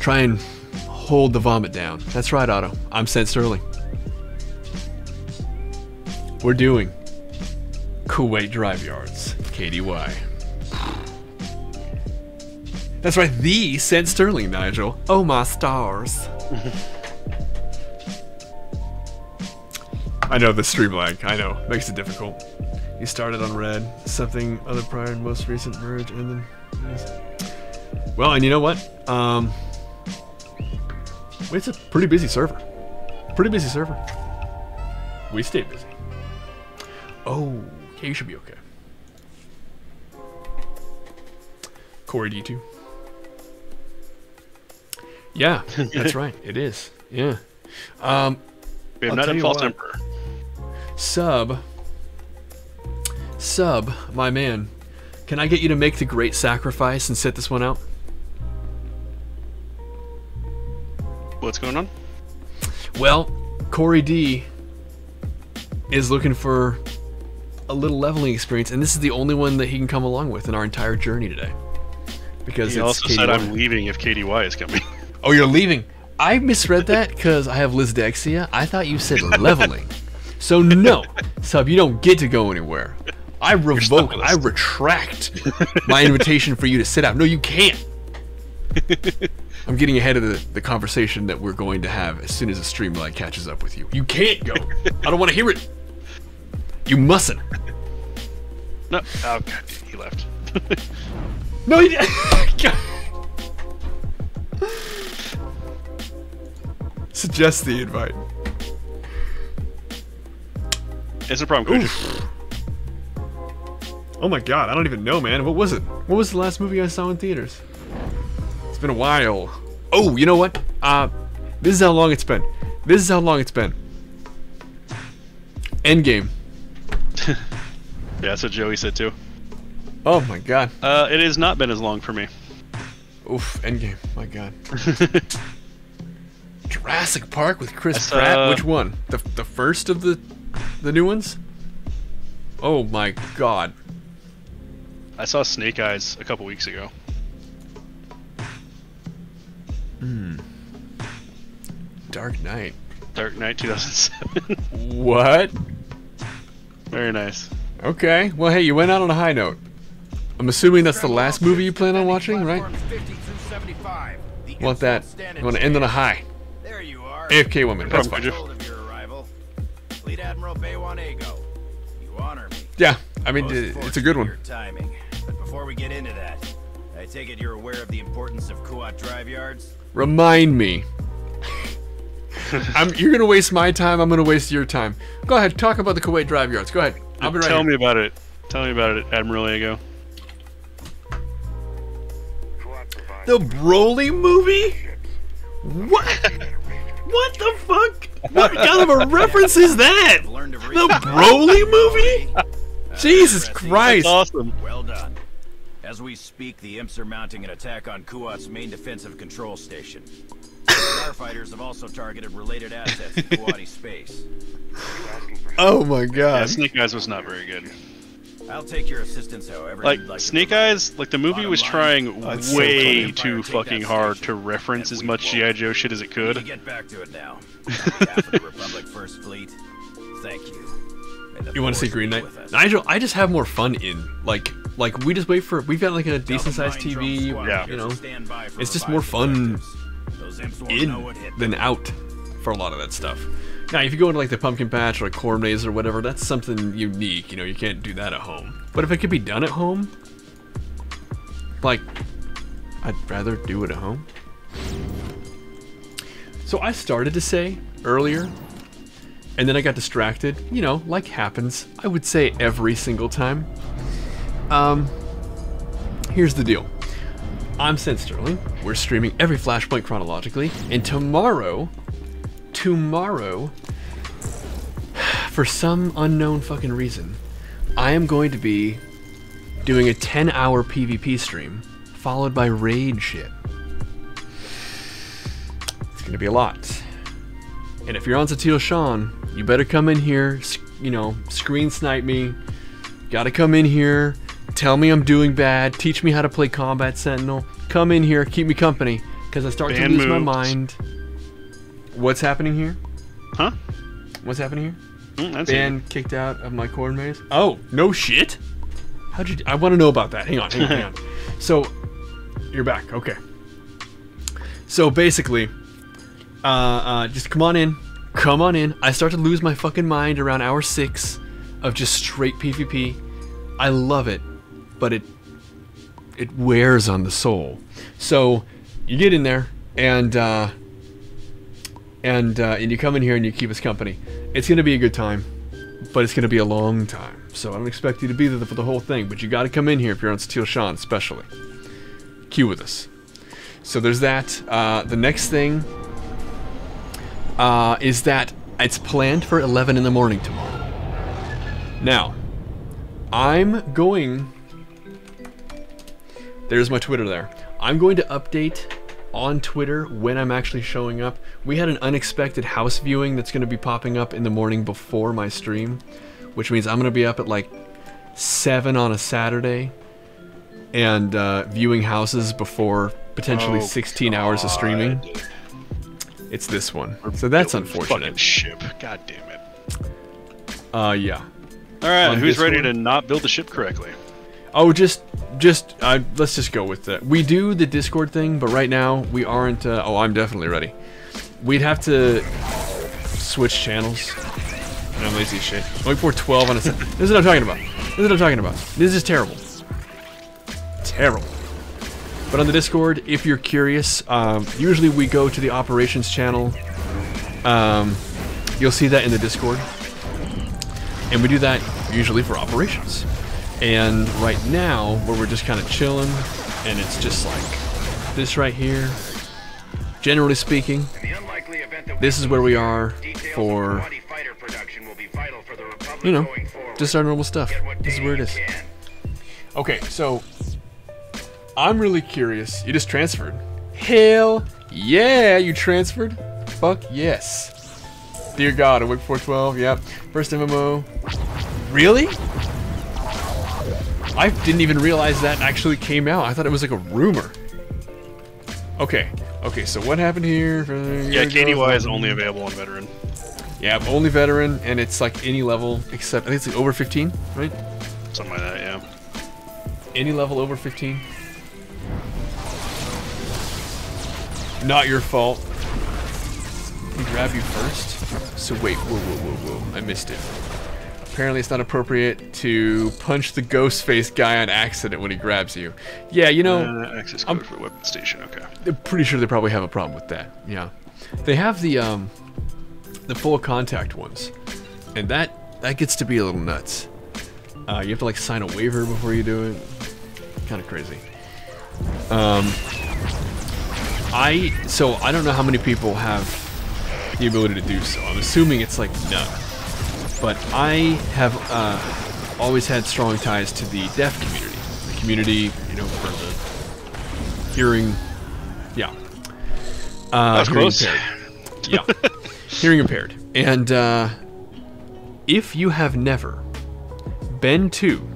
try and hold the vomit down. That's right, Otto. I'm Sent Sterling. We're doing Kuat Drive Yards, KDY. That's right, the Sent Sterling, Nigel. Oh my stars. I know the stream lag. I know makes it difficult. You started on red, something other prior and most recent merge, and then. Well, and you know what? Um, it's a pretty busy server. Pretty busy server. We stay busy. Oh, okay, you should be okay. Corey D2. Yeah, that's right. It is. Yeah. Um, We have I'll not tell had you false what. emperor. Sub. Sub, my man. Can I get you to make the great sacrifice and sit this one out? What's going on? Well, Corey D is looking for a little leveling experience, and this is the only one that he can come along with in our entire journey today. Because He it's also said. I'm leaving if KDY is coming. Oh, you're leaving. I misread that because I have Lizdexia. I thought you said leveling. So no, sub, you don't get to go anywhere. I revoke, I retract my invitation for you to sit out. No, you can't. I'm getting ahead of the, the conversation that we're going to have as soon as the streamline catches up with you. You can't go. I don't want to hear it. You mustn't. No. Oh god, he left. No, he didn't. Suggest the invite. It's a problem. Oof. Oh my god, I don't even know, man. What was it? What was the last movie I saw in theaters? It's been a while. Oh, you know what? Uh, this is how long it's been. This is how long it's been. Endgame. Yeah, that's what Joey said too. Oh my god. Uh, it has not been as long for me. Oof, Endgame. My god. Jurassic Park with Chris That's, Pratt. uh, Which one? The the first of the the new ones? Oh my god. I saw Snake Eyes a couple weeks ago. Hmm. Dark Knight. Dark Knight 2007. What? Very nice. Okay. Well, hey, you went out on a high note. I'm assuming that's the last movie you plan on watching, right? Want that? You want to end on a high? There you are. AFK woman. That's Told fine. of your arrival. Fleet Admiral Baywan Ego. You honor me. Yeah, I mean, Most it's a good one. Timing. But before we get into that, I take it you're aware of the importance of Kuat drive yards. Remind me. I'm, you're gonna waste my time. I'm gonna waste your time. Go ahead, talk about the Kuat drive yards. Go ahead. I'll be right Tell here. me about it. Tell me about it, Admiral Ego. The Broly movie? What? What the fuck? What kind of a reference is that? The Broly movie? Jesus Christ! awesome. Well done. As we speak, the imps are mounting an attack on Kuat's main defensive control station. Starfighters have also targeted related assets in Kuati space. Oh my Yeah, god. Snake Eyes was not very good. I'll take your assistance however Like you'd like Snake Eyes, like the movie was trying Oh, it's so way too fucking hard to reference as much GI Joe shit as it We could. get back to it now. On behalf of the Republic First Fleet, thank you. You want to see Green Knight? Nigel, I just have more fun in like like we just wait for we've got like a decent sized TV. Yeah. You know, it's just more fun in than out for a lot of that stuff. Now, if you go into like the pumpkin patch or like corn maze or whatever, that's something unique. You know, you can't do that at home. But if it could be done at home, like I'd rather do it at home. So I started to say earlier, and then I got distracted. You know, like happens. I would say every single time. Um, here's the deal. I'm Sent Sterling. We're streaming every Flashpoint chronologically, and tomorrow, tomorrow, for some unknown fucking reason, I am going to be doing a 10-hour PvP stream, followed by raid shit. It's gonna be a lot. And if you're on Satele Shan, you better come in here, you know, screen snipe me. Gotta come in here, tell me I'm doing bad, teach me how to play Combat Sentinel. Come in here, keep me company, because I start Ban to lose my mind. What's happening here? Huh? What's happening here? Mm, that's Ban kicked out of my corn maze. Oh, no shit. How'd you? I want to know about that. Hang on, hang on, hang on. So, you're back. Okay. So basically, uh, uh, just come on in, come on in. I start to lose my fucking mind around hour six of just straight PvP. I love it, but it it wears on the soul. So you get in there and uh, and uh, and you come in here and you keep us company. It's gonna be a good time, but it's gonna be a long time. So I don't expect you to be there for the whole thing, but you got to come in here if you're on Satele Shan, especially. Queue with us. So there's that. Uh, the next thing uh, is that it's planned for 11 in the morning tomorrow. Now, I'm going. There's my Twitter there. I'm going to update on Twitter when I'm actually showing up. We had an unexpected house viewing that's going to be popping up in the morning before my stream, which means I'm going to be up at like 7 on a Saturday and uh, viewing houses before potentially Oh, 16 hours of streaming. It's this one. So that's unfortunate. Ship. God damn it. Uh, yeah. All right, On who's ready Discord? to not build the ship correctly? Oh, just, just, uh, let's just go with that. We do the Discord thing, but right now we aren't. Uh, oh, I'm definitely ready. We'd have to switch channels. And I'm lazy as shit. Going for 12 on a. this is what I'm talking about. This is what I'm talking about. This is terrible. Terrible. But on the Discord, if you're curious, um, usually we go to the operations channel. Um, you'll see that in the Discord. And we do that usually for operations. And right now, where we're just kind of chilling, and it's just like this right here. Generally speaking, this is where we are for, you know, just our normal stuff. This is where it is. Okay, so I'm really curious. You just transferred. Hell yeah, you transferred. Fuck yes. Dear God, Awake 412, yep. First MMO. Really? I didn't even realize that actually came out. I thought it was like a rumor. Okay, okay, so what happened here? Yeah, KDY is only available on veteran. Yeah, only veteran, and it's like any level except, I think it's like over 15, right? Something like that, yeah. Any level over 15. Not your fault. can grab you first. So wait, whoa, whoa, whoa, whoa, I missed it. Apparently it's not appropriate to punch the ghost face guy on accident when he grabs you. Yeah, you know, Uh, access code for weapon station. Okay. I'm pretty sure they probably have a problem with that. Yeah, they have the um, the full contact ones, and that that gets to be a little nuts. Uh, you have to like sign a waiver before you do it. Kind of crazy. Um, I so I don't know how many people have the ability to do so. I'm assuming it's like none. But I have uh, always had strong ties to the deaf community. The community, you know, for the hearing, yeah, uh, That's hearing close. impaired. Yeah, hearing impaired. And uh, if you have never been to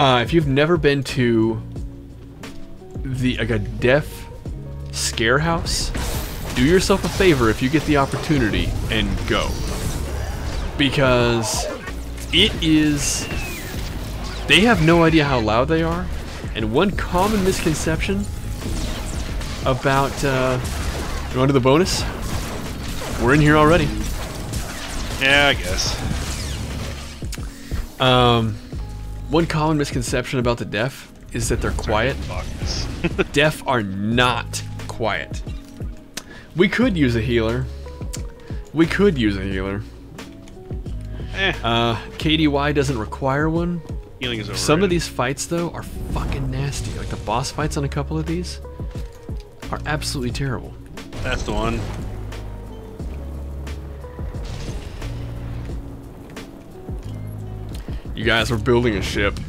Uh, if you've never been to the like a deaf scare house, do yourself a favor if you get the opportunity and go. Because it is they have no idea how loud they are. And one common misconception about uh you want to the bonus? We're in here already. Yeah, I guess. Um, one common misconception about the deaf is that they're quiet. deaf are not quiet. We could use a healer. We could use a healer. Eh. Uh, KDY doesn't require one. Healing is Some of these fights, though, are fucking nasty. Like the boss fights on a couple of these are absolutely terrible. That's the one. You guys are building a ship.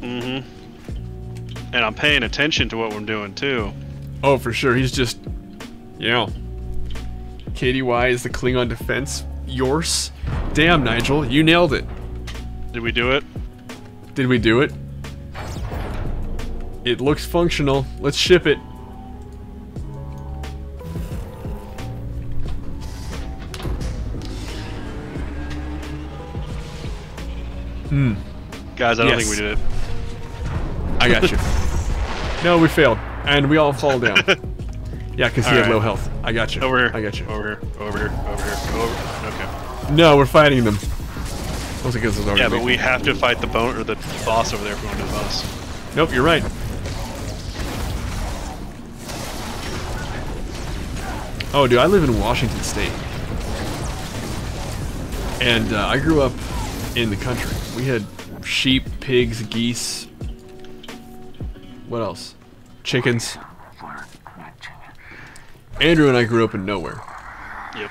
Mm-hmm. And I'm paying attention to what we're doing too. Oh, for sure. He's just, you know, KDY is the Klingon defense. Yours. Damn, Nigel, you nailed it. Did we do it? Did we do it? It looks functional. Let's ship it. Hmm. Guys, I don't Yes. think we did it. I got you. no, we failed. And we all fall down. yeah, because he had low health. I got you. Over here. I got you. Over here. Over here. Over here. Over. Okay. No, we're fighting them. Gets us already Yeah, but we have to fight the bone or the boss over there if we want to do the boss. Nope, you're right. Oh, dude, I live in Washington State. And uh, I grew up in the country. We had sheep, pigs, geese. What else? Chickens. Andrew and I grew up in nowhere. Yep.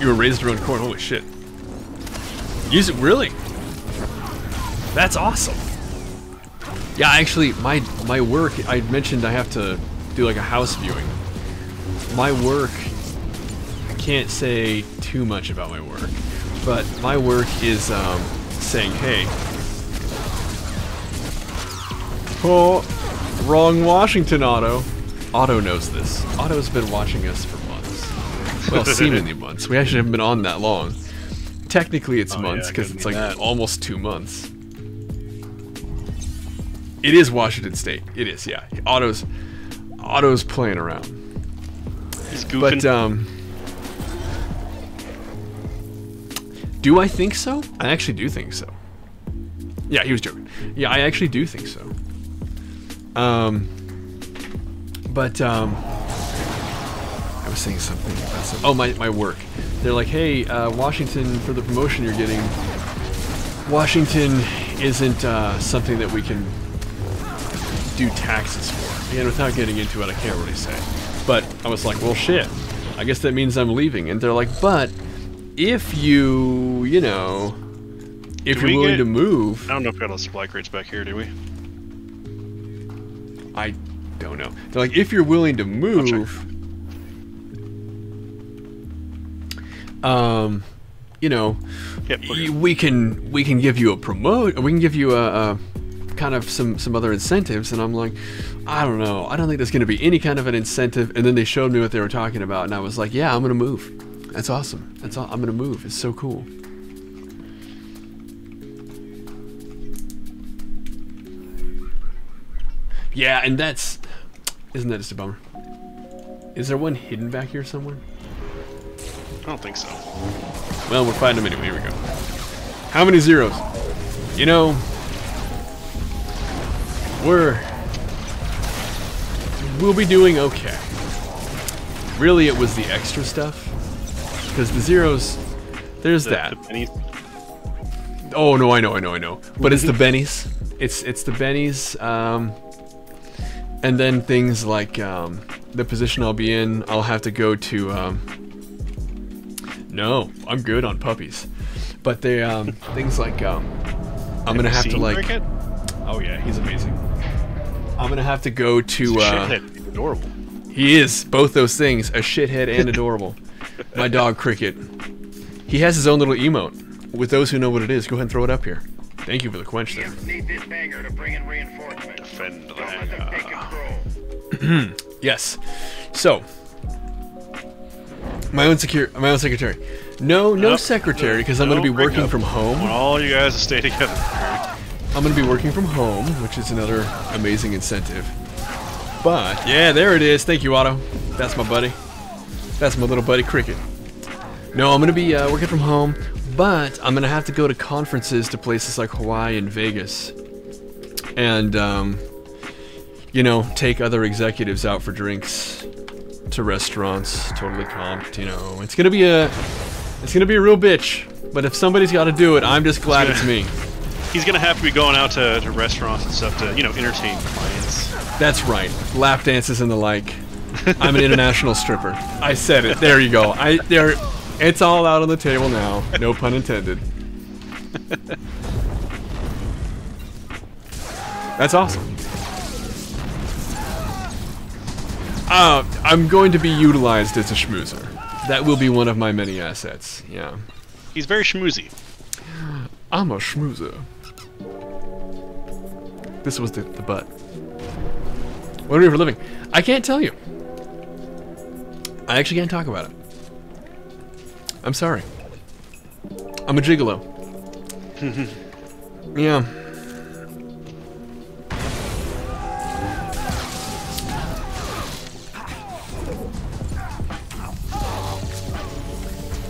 You were raised around corn. Holy shit. Use it really? That's awesome. Yeah, actually, my my work. I mentioned I have to do like a house viewing. My work. I can't say too much about my work, but my work is um, saying, "Hey, oh, wrong Washington Otto." Otto knows this. Otto's been watching us for months. Well, seemingly months. We actually haven't been on that long. Technically, it's Oh, months because gotta it's like that. almost two months. It is Washington State. It is, yeah. Otto's Otto's playing around. He's goofing. But um Do I think so? I actually do think so. Yeah, he was joking. Yeah, I actually do think so. Um but um I was saying something about some, oh my, my work. They're like, hey, uh, Washington for the promotion you're getting. Washington isn't uh, something that we can do taxes for. And without getting into it, I can't really say. But I was like, well, shit. I guess that means I'm leaving. And they're like, but if you, you know, if Did you're willing get- to move, I don't know if we got all supply crates back here, do we? I don't know. They're like, if you're willing to move, um, you know, we can we can give you a promote. We can give you a, a kind of some some other incentives, and I'm like, I don't know, I don't think there's going to be any kind of an incentive. And then they showed me what they were talking about, and I was like, yeah, I'm going to move. That's awesome. That's all. I'm going to move. It's so cool. Yeah, and that's isn't that just a bummer? Is there one hidden back here somewhere? I don't think so. Well, we're finding them anyway. Here we go. How many zeros? You know, we're we'll be doing okay. Really, it was the extra stuff because the zeros. There's The- that. the. Oh no, I know, I know, I know. But it's the bennies. It's it's the bennies. Um, and then things like um, the position I'll be in. I'll have to go to. Um, no, I'm good on puppies. But they um, things like um, I'm gonna have to like. Cricket? Oh yeah, he's amazing. I'm gonna have to go to. He's a Uh, shithead. He's adorable. he is both those things, a shithead and adorable. My dog Cricket. He has his own little emote. With those who know what it is, go ahead and throw it up here. Thank you for the quench there. Need this banger to bring in reinforcements. Defend Don't let them take control. yes. So, my own secure, my own secretary. No, no Nope. secretary, because I'm going to be working up. from home. I want all you guys to stay together. I'm going to be working from home, which is another amazing incentive. But yeah, there it is. Thank you, Otto. That's my buddy. That's my little buddy Cricket. No, I'm going to be uh, working from home, but I'm going to have to go to conferences to places like Hawaii and Vegas, and um, you know, take other executives out for drinks to restaurants, totally comped. You know, it's gonna be a, it's gonna be a real bitch. But if somebody's got to do it, I'm just glad it's me. He's gonna have to be going out to, to restaurants and stuff to, you know, entertain clients. That's right. Lap dances and the like. I'm an international stripper. I said it. There you go. I there. It's all out on the table now. No pun intended. That's awesome. Uh, I'm going to be utilized as a schmoozer. That will be one of my many assets. Yeah. He's very schmoozy. I'm a schmoozer. This was the, the butt. What do we do for a living? I can't tell you. I actually can't talk about it. I'm sorry. I'm a gigolo. yeah.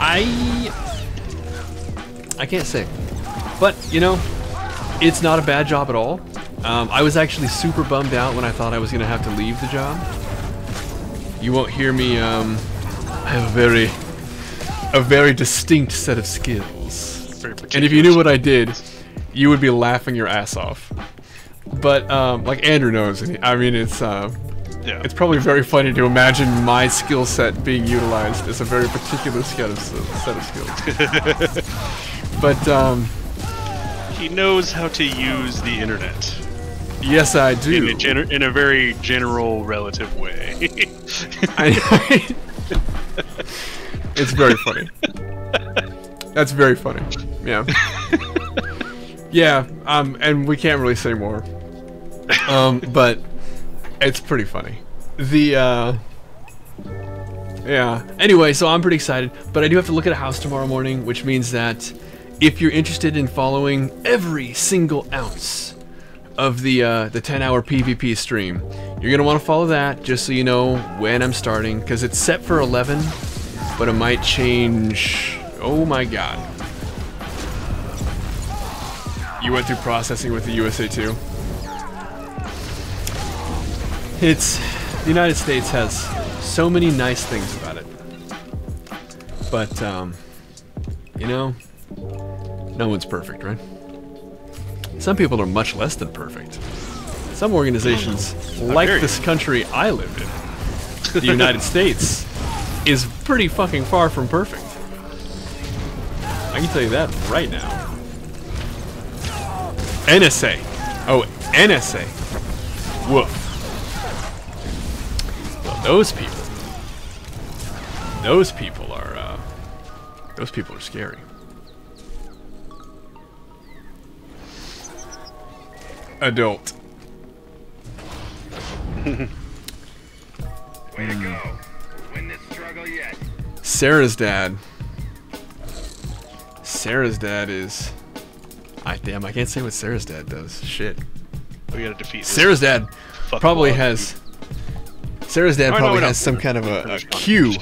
I I can't say, but you know, it's not a bad job at all. Um, I was actually super bummed out when I thought I was gonna have to leave the job. You won't hear me. Um, I have a very, a very distinct set of skills, and if you knew what I did, you would be laughing your ass off. But um, like Andrew knows, I mean, it's uh, Yeah. it's probably very funny to imagine my skill set being utilized as a very particular set of set of skills. but um, He knows how to use the internet. Yes, I do. In a, gener- in a very general, relative way. I, it's very funny. That's very funny. Yeah. Yeah. Um, and we can't really say more. Um, but it's pretty funny. The uh, yeah. Anyway, so I'm pretty excited, but I do have to look at a house tomorrow morning, which means that if you're interested in following every single ounce of the uh, the 10 hour PvP stream. You're gonna want to follow that just so you know when I'm starting, because it's set for 11, but it might change. Oh my god! You went through processing with the USA too. It's the United States has so many nice things about it, but um, you know, no one's perfect, right? Some people are much less than perfect. Some organizations, like this country I live in, the United States, is pretty fucking far from perfect. I can tell you that right now. NSA. Oh, NSA. Woof. Well, those people. Those people are, uh, those people are scary. Adult. Way to go. Win this struggle yet. Sarah's dad. Sarah's dad is. I damn, I can't say what Sarah's dad does. Shit. We gotta defeat. Sarah's dad probably has. Sarah's dad Oh, probably no. has some kind of a, a cue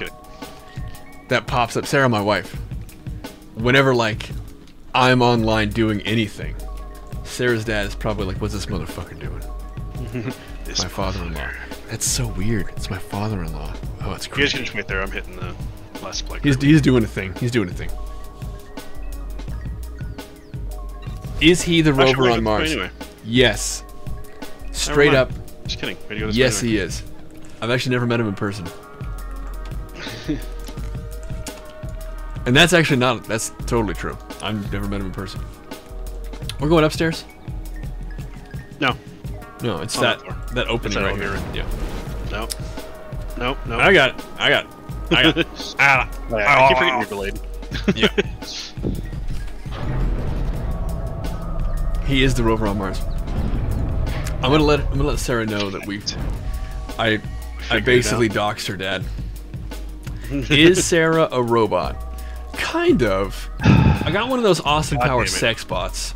that pops up. Sarah, my wife. Whenever like I'm online doing anything, Sarah's dad is probably like, "What's this motherfucker doing?" This my father-in-law. That's so weird. It's my father-in-law. Oh, it's You guys crazy. can just wait there. I'm hitting the last play. He's, he's doing a thing. He's doing a thing. Is he the rover on Mars? anyway. Yes. Straight up. Just kidding. Way to go this Yes, he is. I've actually never met him in person. and that's actually not. That's totally true. I've never met him in person. We're going upstairs. No. No, it's On that that opening right here. Yeah. Nope. Nope. Nope. I got it. I got it. I got it. ah, Yeah, I keep forgetting you're delayed. yeah. He is the rover on Mars. I'm gonna let I'm gonna let Sarah know that we've I I basically doxed her dad. is Sarah a robot? Kind of. I got one of those Austin God Powers sex bots.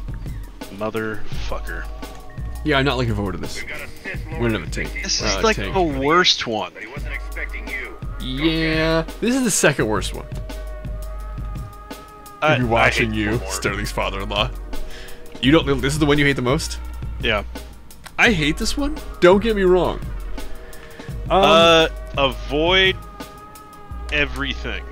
Motherfucker. Yeah, I'm not looking forward to this. We're gonna have a tank. This Uh, is like tank. the worst one. Yeah, this is the second worst one. I- We'll be watching hate you, Fort. Sterling's father-in-law. You don't. This is the one you hate the most. Yeah. I hate this one. Don't get me wrong. Um, uh, avoid everything.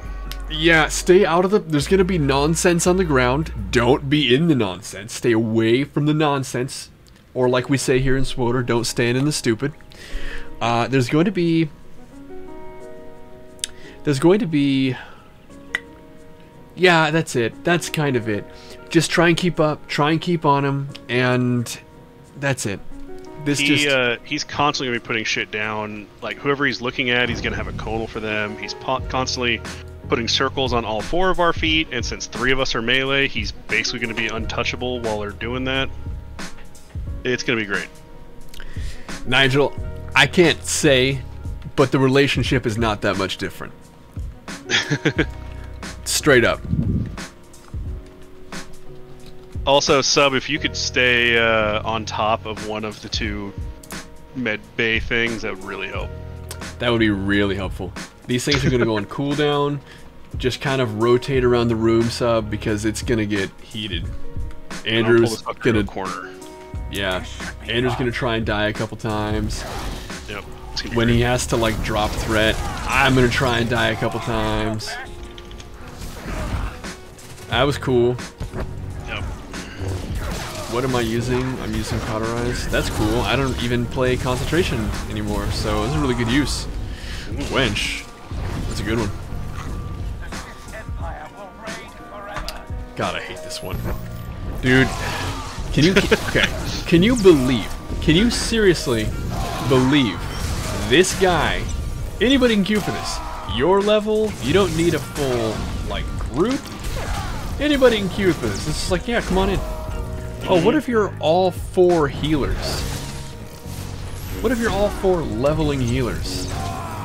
Yeah, stay out of the. There's gonna be nonsense on the ground. Don't be in the nonsense. Stay away from the nonsense, or like we say here in SWTOR, don't stand in the stupid. Uh, there's going to be. There's going to be. Yeah, that's it. That's kind of it. Just try and keep up. Try and keep on him, and that's it. This he just. uh, he's constantly gonna be putting shit down. Like whoever he's looking at, he's gonna have a conal for them. He's po- constantly putting circles on all four of our feet, and since three of us are melee, he's basically gonna be untouchable while they're doing that. It's gonna be great. Nigel, I can't say, but the relationship is not that much different. Straight up. Also, sub, if you could stay uh, on top of one of the two med bay things, that would really help. That would be really helpful. These things are going to go on cooldown. Just kind of rotate around the room, sub, because it's going to get heated. Andrew's going to corner. Yeah. Andrew's going to try and die a couple times. Yep. it's gonna be When he has to, like, drop threat, I'm going to try and die a couple times. That was cool. What am I using? I'm using cauterize. That's cool. I don't even play concentration anymore, so it's a really good use. Wench. That's a good one. God, I hate this one. Dude, can you okay? Can you believe? Can you seriously believe this guy? Anybody can queue for this. Your level, you don't need a full like group. Anybody can queue for this. It's just like, yeah, come on in. Oh, what if you're all four healers? What if you're all four leveling healers?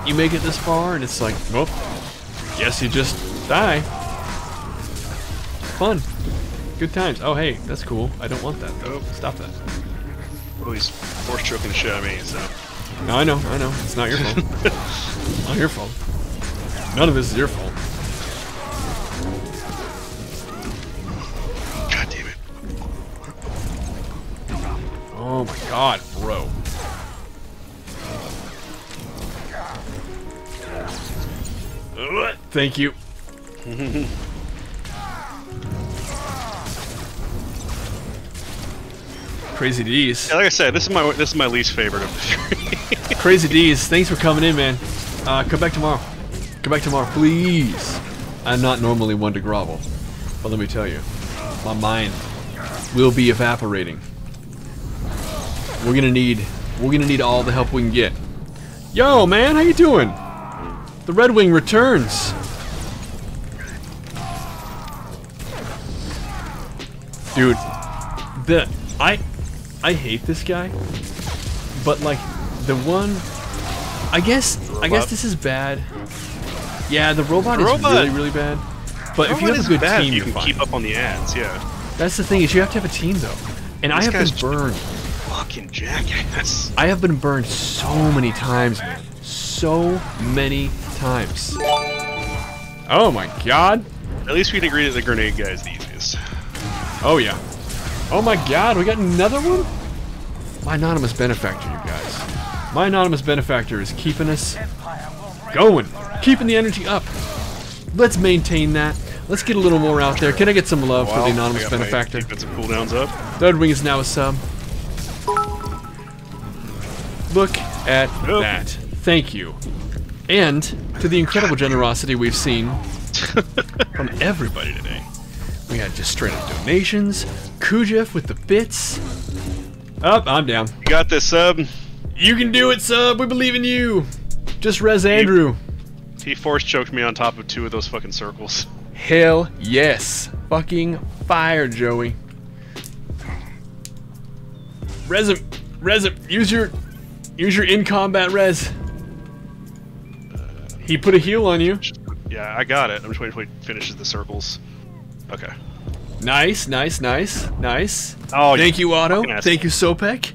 You make it this far, and it's like, well, guess you just die. Fun. Good times. Oh, hey, that's cool. I don't want that, though. Stop that. Oh, he's force choking the shit out of me, so. No, I know, I know. It's not your fault. not your fault. None of this is your fault. God, bro. Thank you. Crazy D's. Yeah, like I said, this is my this is my least favorite of the three. Crazy D's, thanks for coming in, man. Uh, come back tomorrow. Come back tomorrow, please. I'm not normally one to grovel, but let me tell you, my mind will be evaporating. We're gonna need, we're gonna need all the help we can get. Yo, man, how you doing? The Red Wing returns. Dude, the I I hate this guy, but like the one, I guess I guess this is bad. Yeah, the robot The is robot- really really bad. But if you have a good bad team, you can fine. keep up on the ads. Yeah. That's the thing is you have to have a team though, and I have been burned. Fucking jackass. I have been burned so many times, man. So many times. Oh my god. At least we can agree that the grenade guy is the easiest. Oh yeah. Oh my god, we got another one? My anonymous benefactor, you guys. My anonymous benefactor is keeping us going, keeping the energy up. Let's maintain that. Let's get a little more out there. Can I get some love for the anonymous got my benefactor? cooldowns up. Third wing is now a sub. Look at that. Thank you. And to the incredible generosity we've seen from everybody today. We had just straight up donations, Kujef with the bits. Up, I'm down. You got this, sub. You can do it, sub. We believe in you. Just res Andrew. He force choked me on top of two of those fucking circles. Hell yes. Fucking fire, Joey. Res him. Res him. Use your use your in combat res. He put a heal on you. Yeah, I got it. I'm just waiting till he finishes the circles. Okay. Nice, nice, nice, nice. Oh, Thank you, Otto. Thank you, Sopek.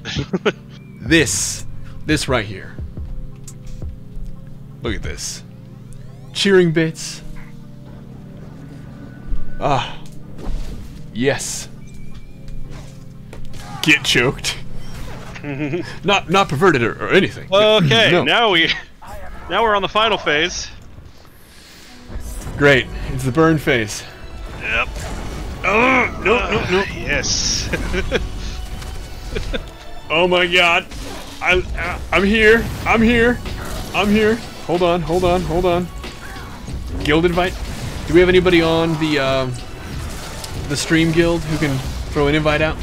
this, this right here. Look at this. Cheering bits. Ah. Yes. Get choked. not not perverted or, or anything. Okay, No. now we now we're on the final phase. Great. It's the burn phase. Yep. Oh, no, no, ah, no. Yes. Oh my god. I, I I'm here. I'm here. I'm here. Hold on, hold on, hold on. Guild invite. Do we have anybody on the um, the stream guild who can throw an invite out?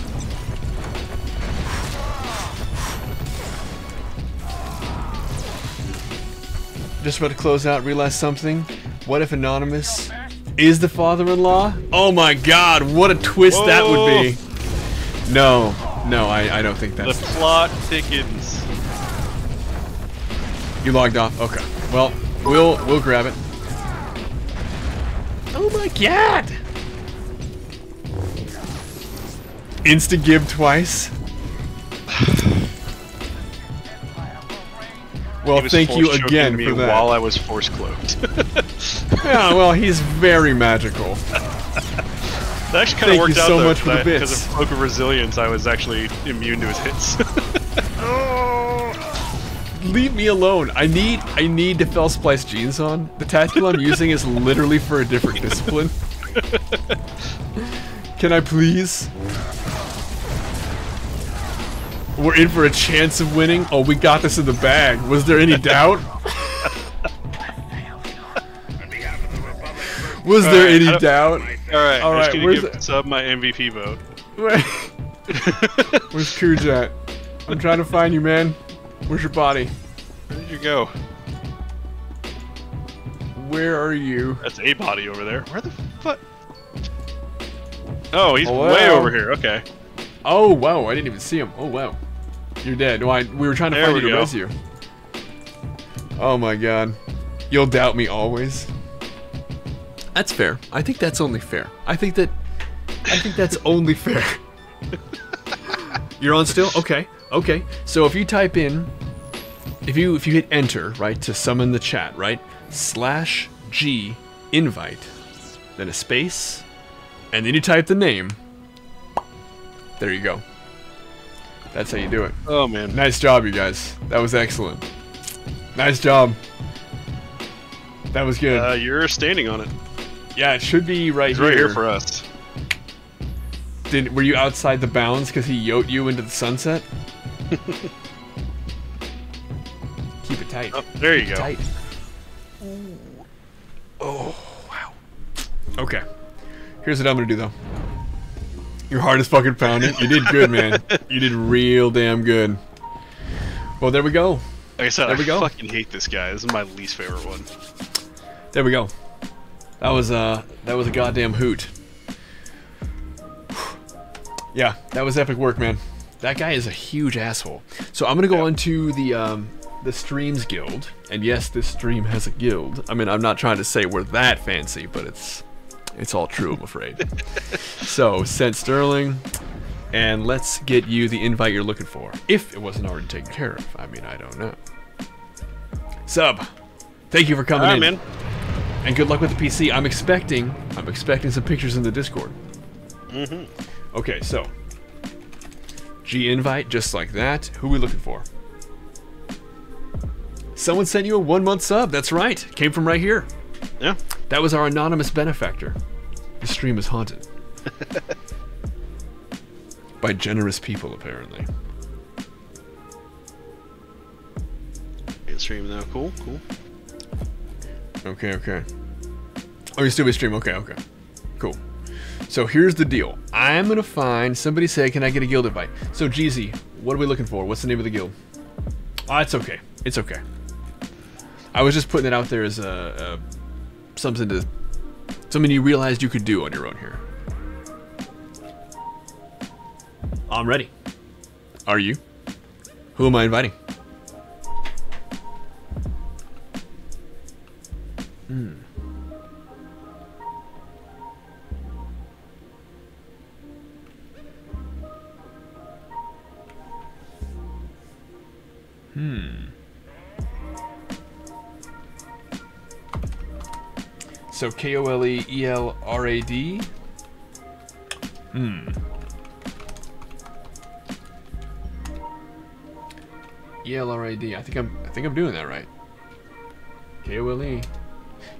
Just about to close out, realize something. What if Anonymous is the father-in-law? Oh my god, what a twist that would be. No, no, I, I don't think that's... the plot thickens. You logged off. Okay. Well, we'll we'll grab it. Oh my god! Insta gib twice. Well, thank you again for that. While I was force cloaked. yeah, well, he's very magical. That actually kind of worked you out so though, much for the because of cloak of resilience. I was actually immune to his hits. Leave me alone. I need I need to fell splice jeans on. The tactical I'm using is literally for a different discipline. Can I please? We're in for a chance of winning. Oh, we got this in the bag. Was there any doubt? Was there Alright, any doubt? All right, all right. I'm Where's gonna give Sub my MVP vote. Where- Where's Cooge at? I'm trying to find you, man. Where's your body? Where did you go? Where are you? That's a body over there. Where the fuck? Oh, he's Hello? way over here. Okay. Oh wow, I didn't even see him. Oh wow, you're dead. No, I we were trying to There find you to res you. Oh my god, you'll doubt me always. That's fair. I think that's only fair. I think that I think that's only fair. You're on still? Okay. Okay. So if you type in if you if you hit enter, right, to summon the chat, right? Slash G invite, then a space, and then you type the name. There you go. That's how you do it. Oh man. Nice job, you guys. That was excellent. Nice job. That was good. Uh, you're standing on it. yeah, it should be right He's here. right here for us. Did were you outside the bounds because he yoked you into the sunset? Keep it tight. Oh, there you Keep go. Tight. Oh wow. Okay. Here's what I'm gonna do though. Your heart is fucking pounding. You did good, man. You did real damn good. Well, there we go. Like I said, There I we go. fucking hate this guy. This is my least favorite one. There we go. That was uh that was a goddamn hoot. Yeah, that was epic work, man. That guy is a huge asshole. So I'm gonna go on to the um, the streams guild, and yes, this stream has a guild. I mean, I'm not trying to say we're that fancy, but it's it's all true, I'm afraid. so sent Sterling, and let's get you the invite you're looking for, if it wasn't already taken care of. I mean, I don't know. Sub, thank you for coming right, in, man. and good luck with the PC. I'm expecting I'm expecting some pictures in the Discord. Mm-hmm. Okay, so G invite just like that. Who we looking for? Someone sent you a one month sub. That's right. Came from right here. Yeah. That was our anonymous benefactor. The stream is haunted. By generous people, apparently. Good stream though. Cool, cool. Okay, okay. Oh, you still be stream. Okay, okay. Cool. So here's the deal. I'm gonna find somebody say, "Can I get a guild invite?" So Jeezy, what are we looking for? What's the name of the guild? Oh, it's okay. It's okay. I was just putting it out there as a, a something to something you realized you could do on your own here. I'm ready. Are you? Who am I inviting? Hmm. Hmm. So K O L E E L R A D. Hmm. E L R A D. I think I'm. I think I'm doing that right. K O L E.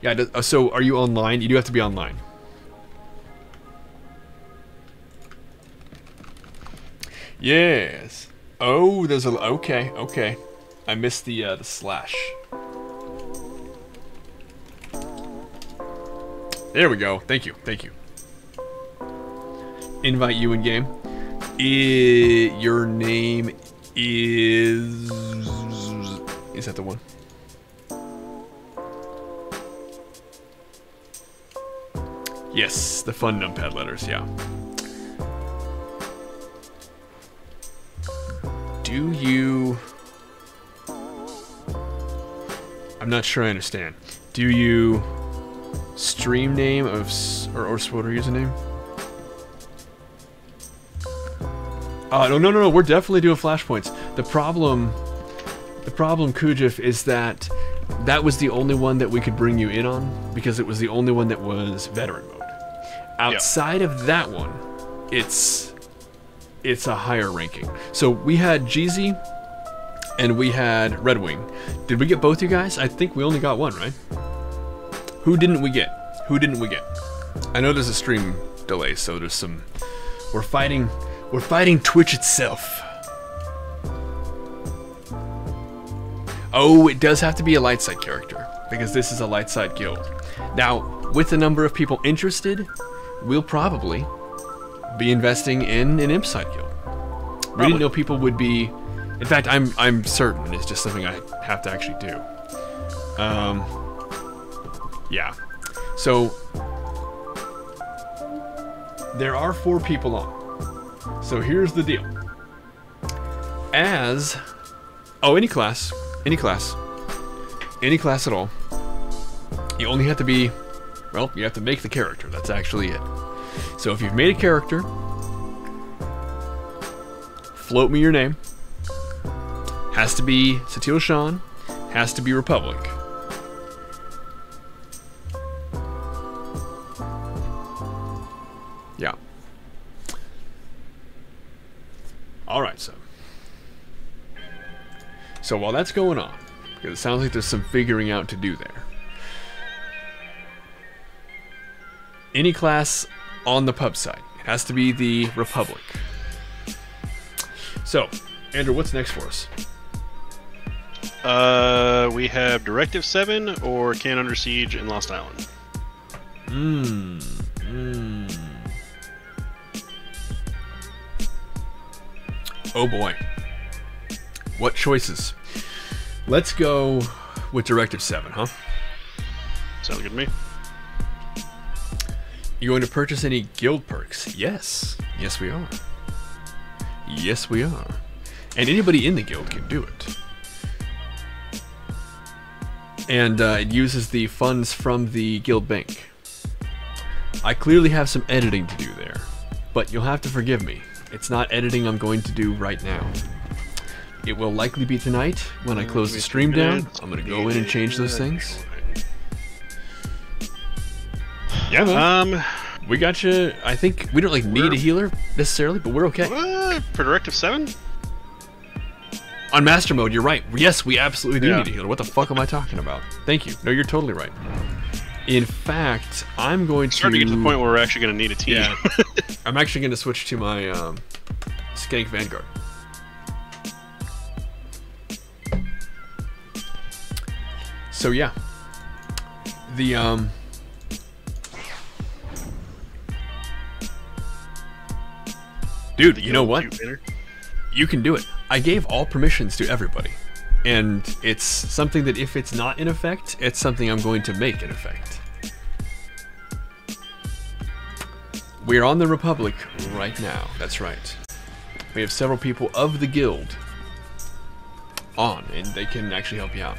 Yeah. uh, So are you online? You do have to be online. Yes. Oh, there's a. Okay. Okay. I missed the uh, the slash. There we go. Thank you. Thank you. Invite you in game. I, your name is. Is that the one? Yes, the fun numpad letters. Yeah. Do you? I'm not sure I understand. Do you stream name of or or SWTOR username? Uh, no, no, no, no. We're definitely doing flashpoints. The problem, the problem, Kujif, is that that was the only one that we could bring you in on because it was the only one that was veteran mode. Outside of that one, it's it's a higher ranking. So we had Jeezy and we had Red Wing. Did we get both you guys? I think we only got one, right? Who didn't we get? Who didn't we get? I know there's a stream delay, so there's some. We're fighting. We're fighting Twitch itself. Oh, it does have to be a light side character because this is a light side guild. Now, with the number of people interested, we'll probably be investing in an imp side guild. We didn't know people would be. In fact, I'm I'm certain it's just something I have to actually do. Um. Yeah. So there are four people on. So here's the deal. As oh, any class, any class, any class at all. You only have to be, well, you have to make the character. That's actually it. So if you've made a character, float me your name. Has to be Satele Shan. Has to be Republic. All right, so. So while that's going on, because it sounds like there's some figuring out to do there. Any class on the pub side it has to be the Republic. So, Andrew, what's next for us? Uh, we have Directive Seven or Kaon Under Siege and Lost Island. Mmm. Mmm. Oh boy. What choices? Let's go with Directive 7, huh? Sounds good to me. You going to purchase any guild perks? Yes. Yes, we are. Yes, we are. And anybody in the guild can do it. And uh, it uses the funds from the guild bank. I clearly have some editing to do there, but you'll have to forgive me. It's not editing I'm going to do right now. It will likely be tonight when I close the stream down. I'm going to go in and change those things. Yeah, man. Um, we got you. I think we don't like need a healer necessarily, but we're okay. Uh, for Directive 7? On Master Mode, you're right. Yes, we absolutely do Yeah. need a healer. What the fuck am I talking about? Thank you. No, you're totally right. In fact, I'm going to... Starting to get to the point where we're actually going to need a team. Yeah. I'm actually going to switch to my um, Skank Vanguard. So yeah, the um, dude, you know what? You can do it. I gave all permissions to everybody, and it's something that if it's not in effect, it's something I'm going to make in effect. We are on the Republic right now. That's right. We have several people of the guild on, and they can actually help you out.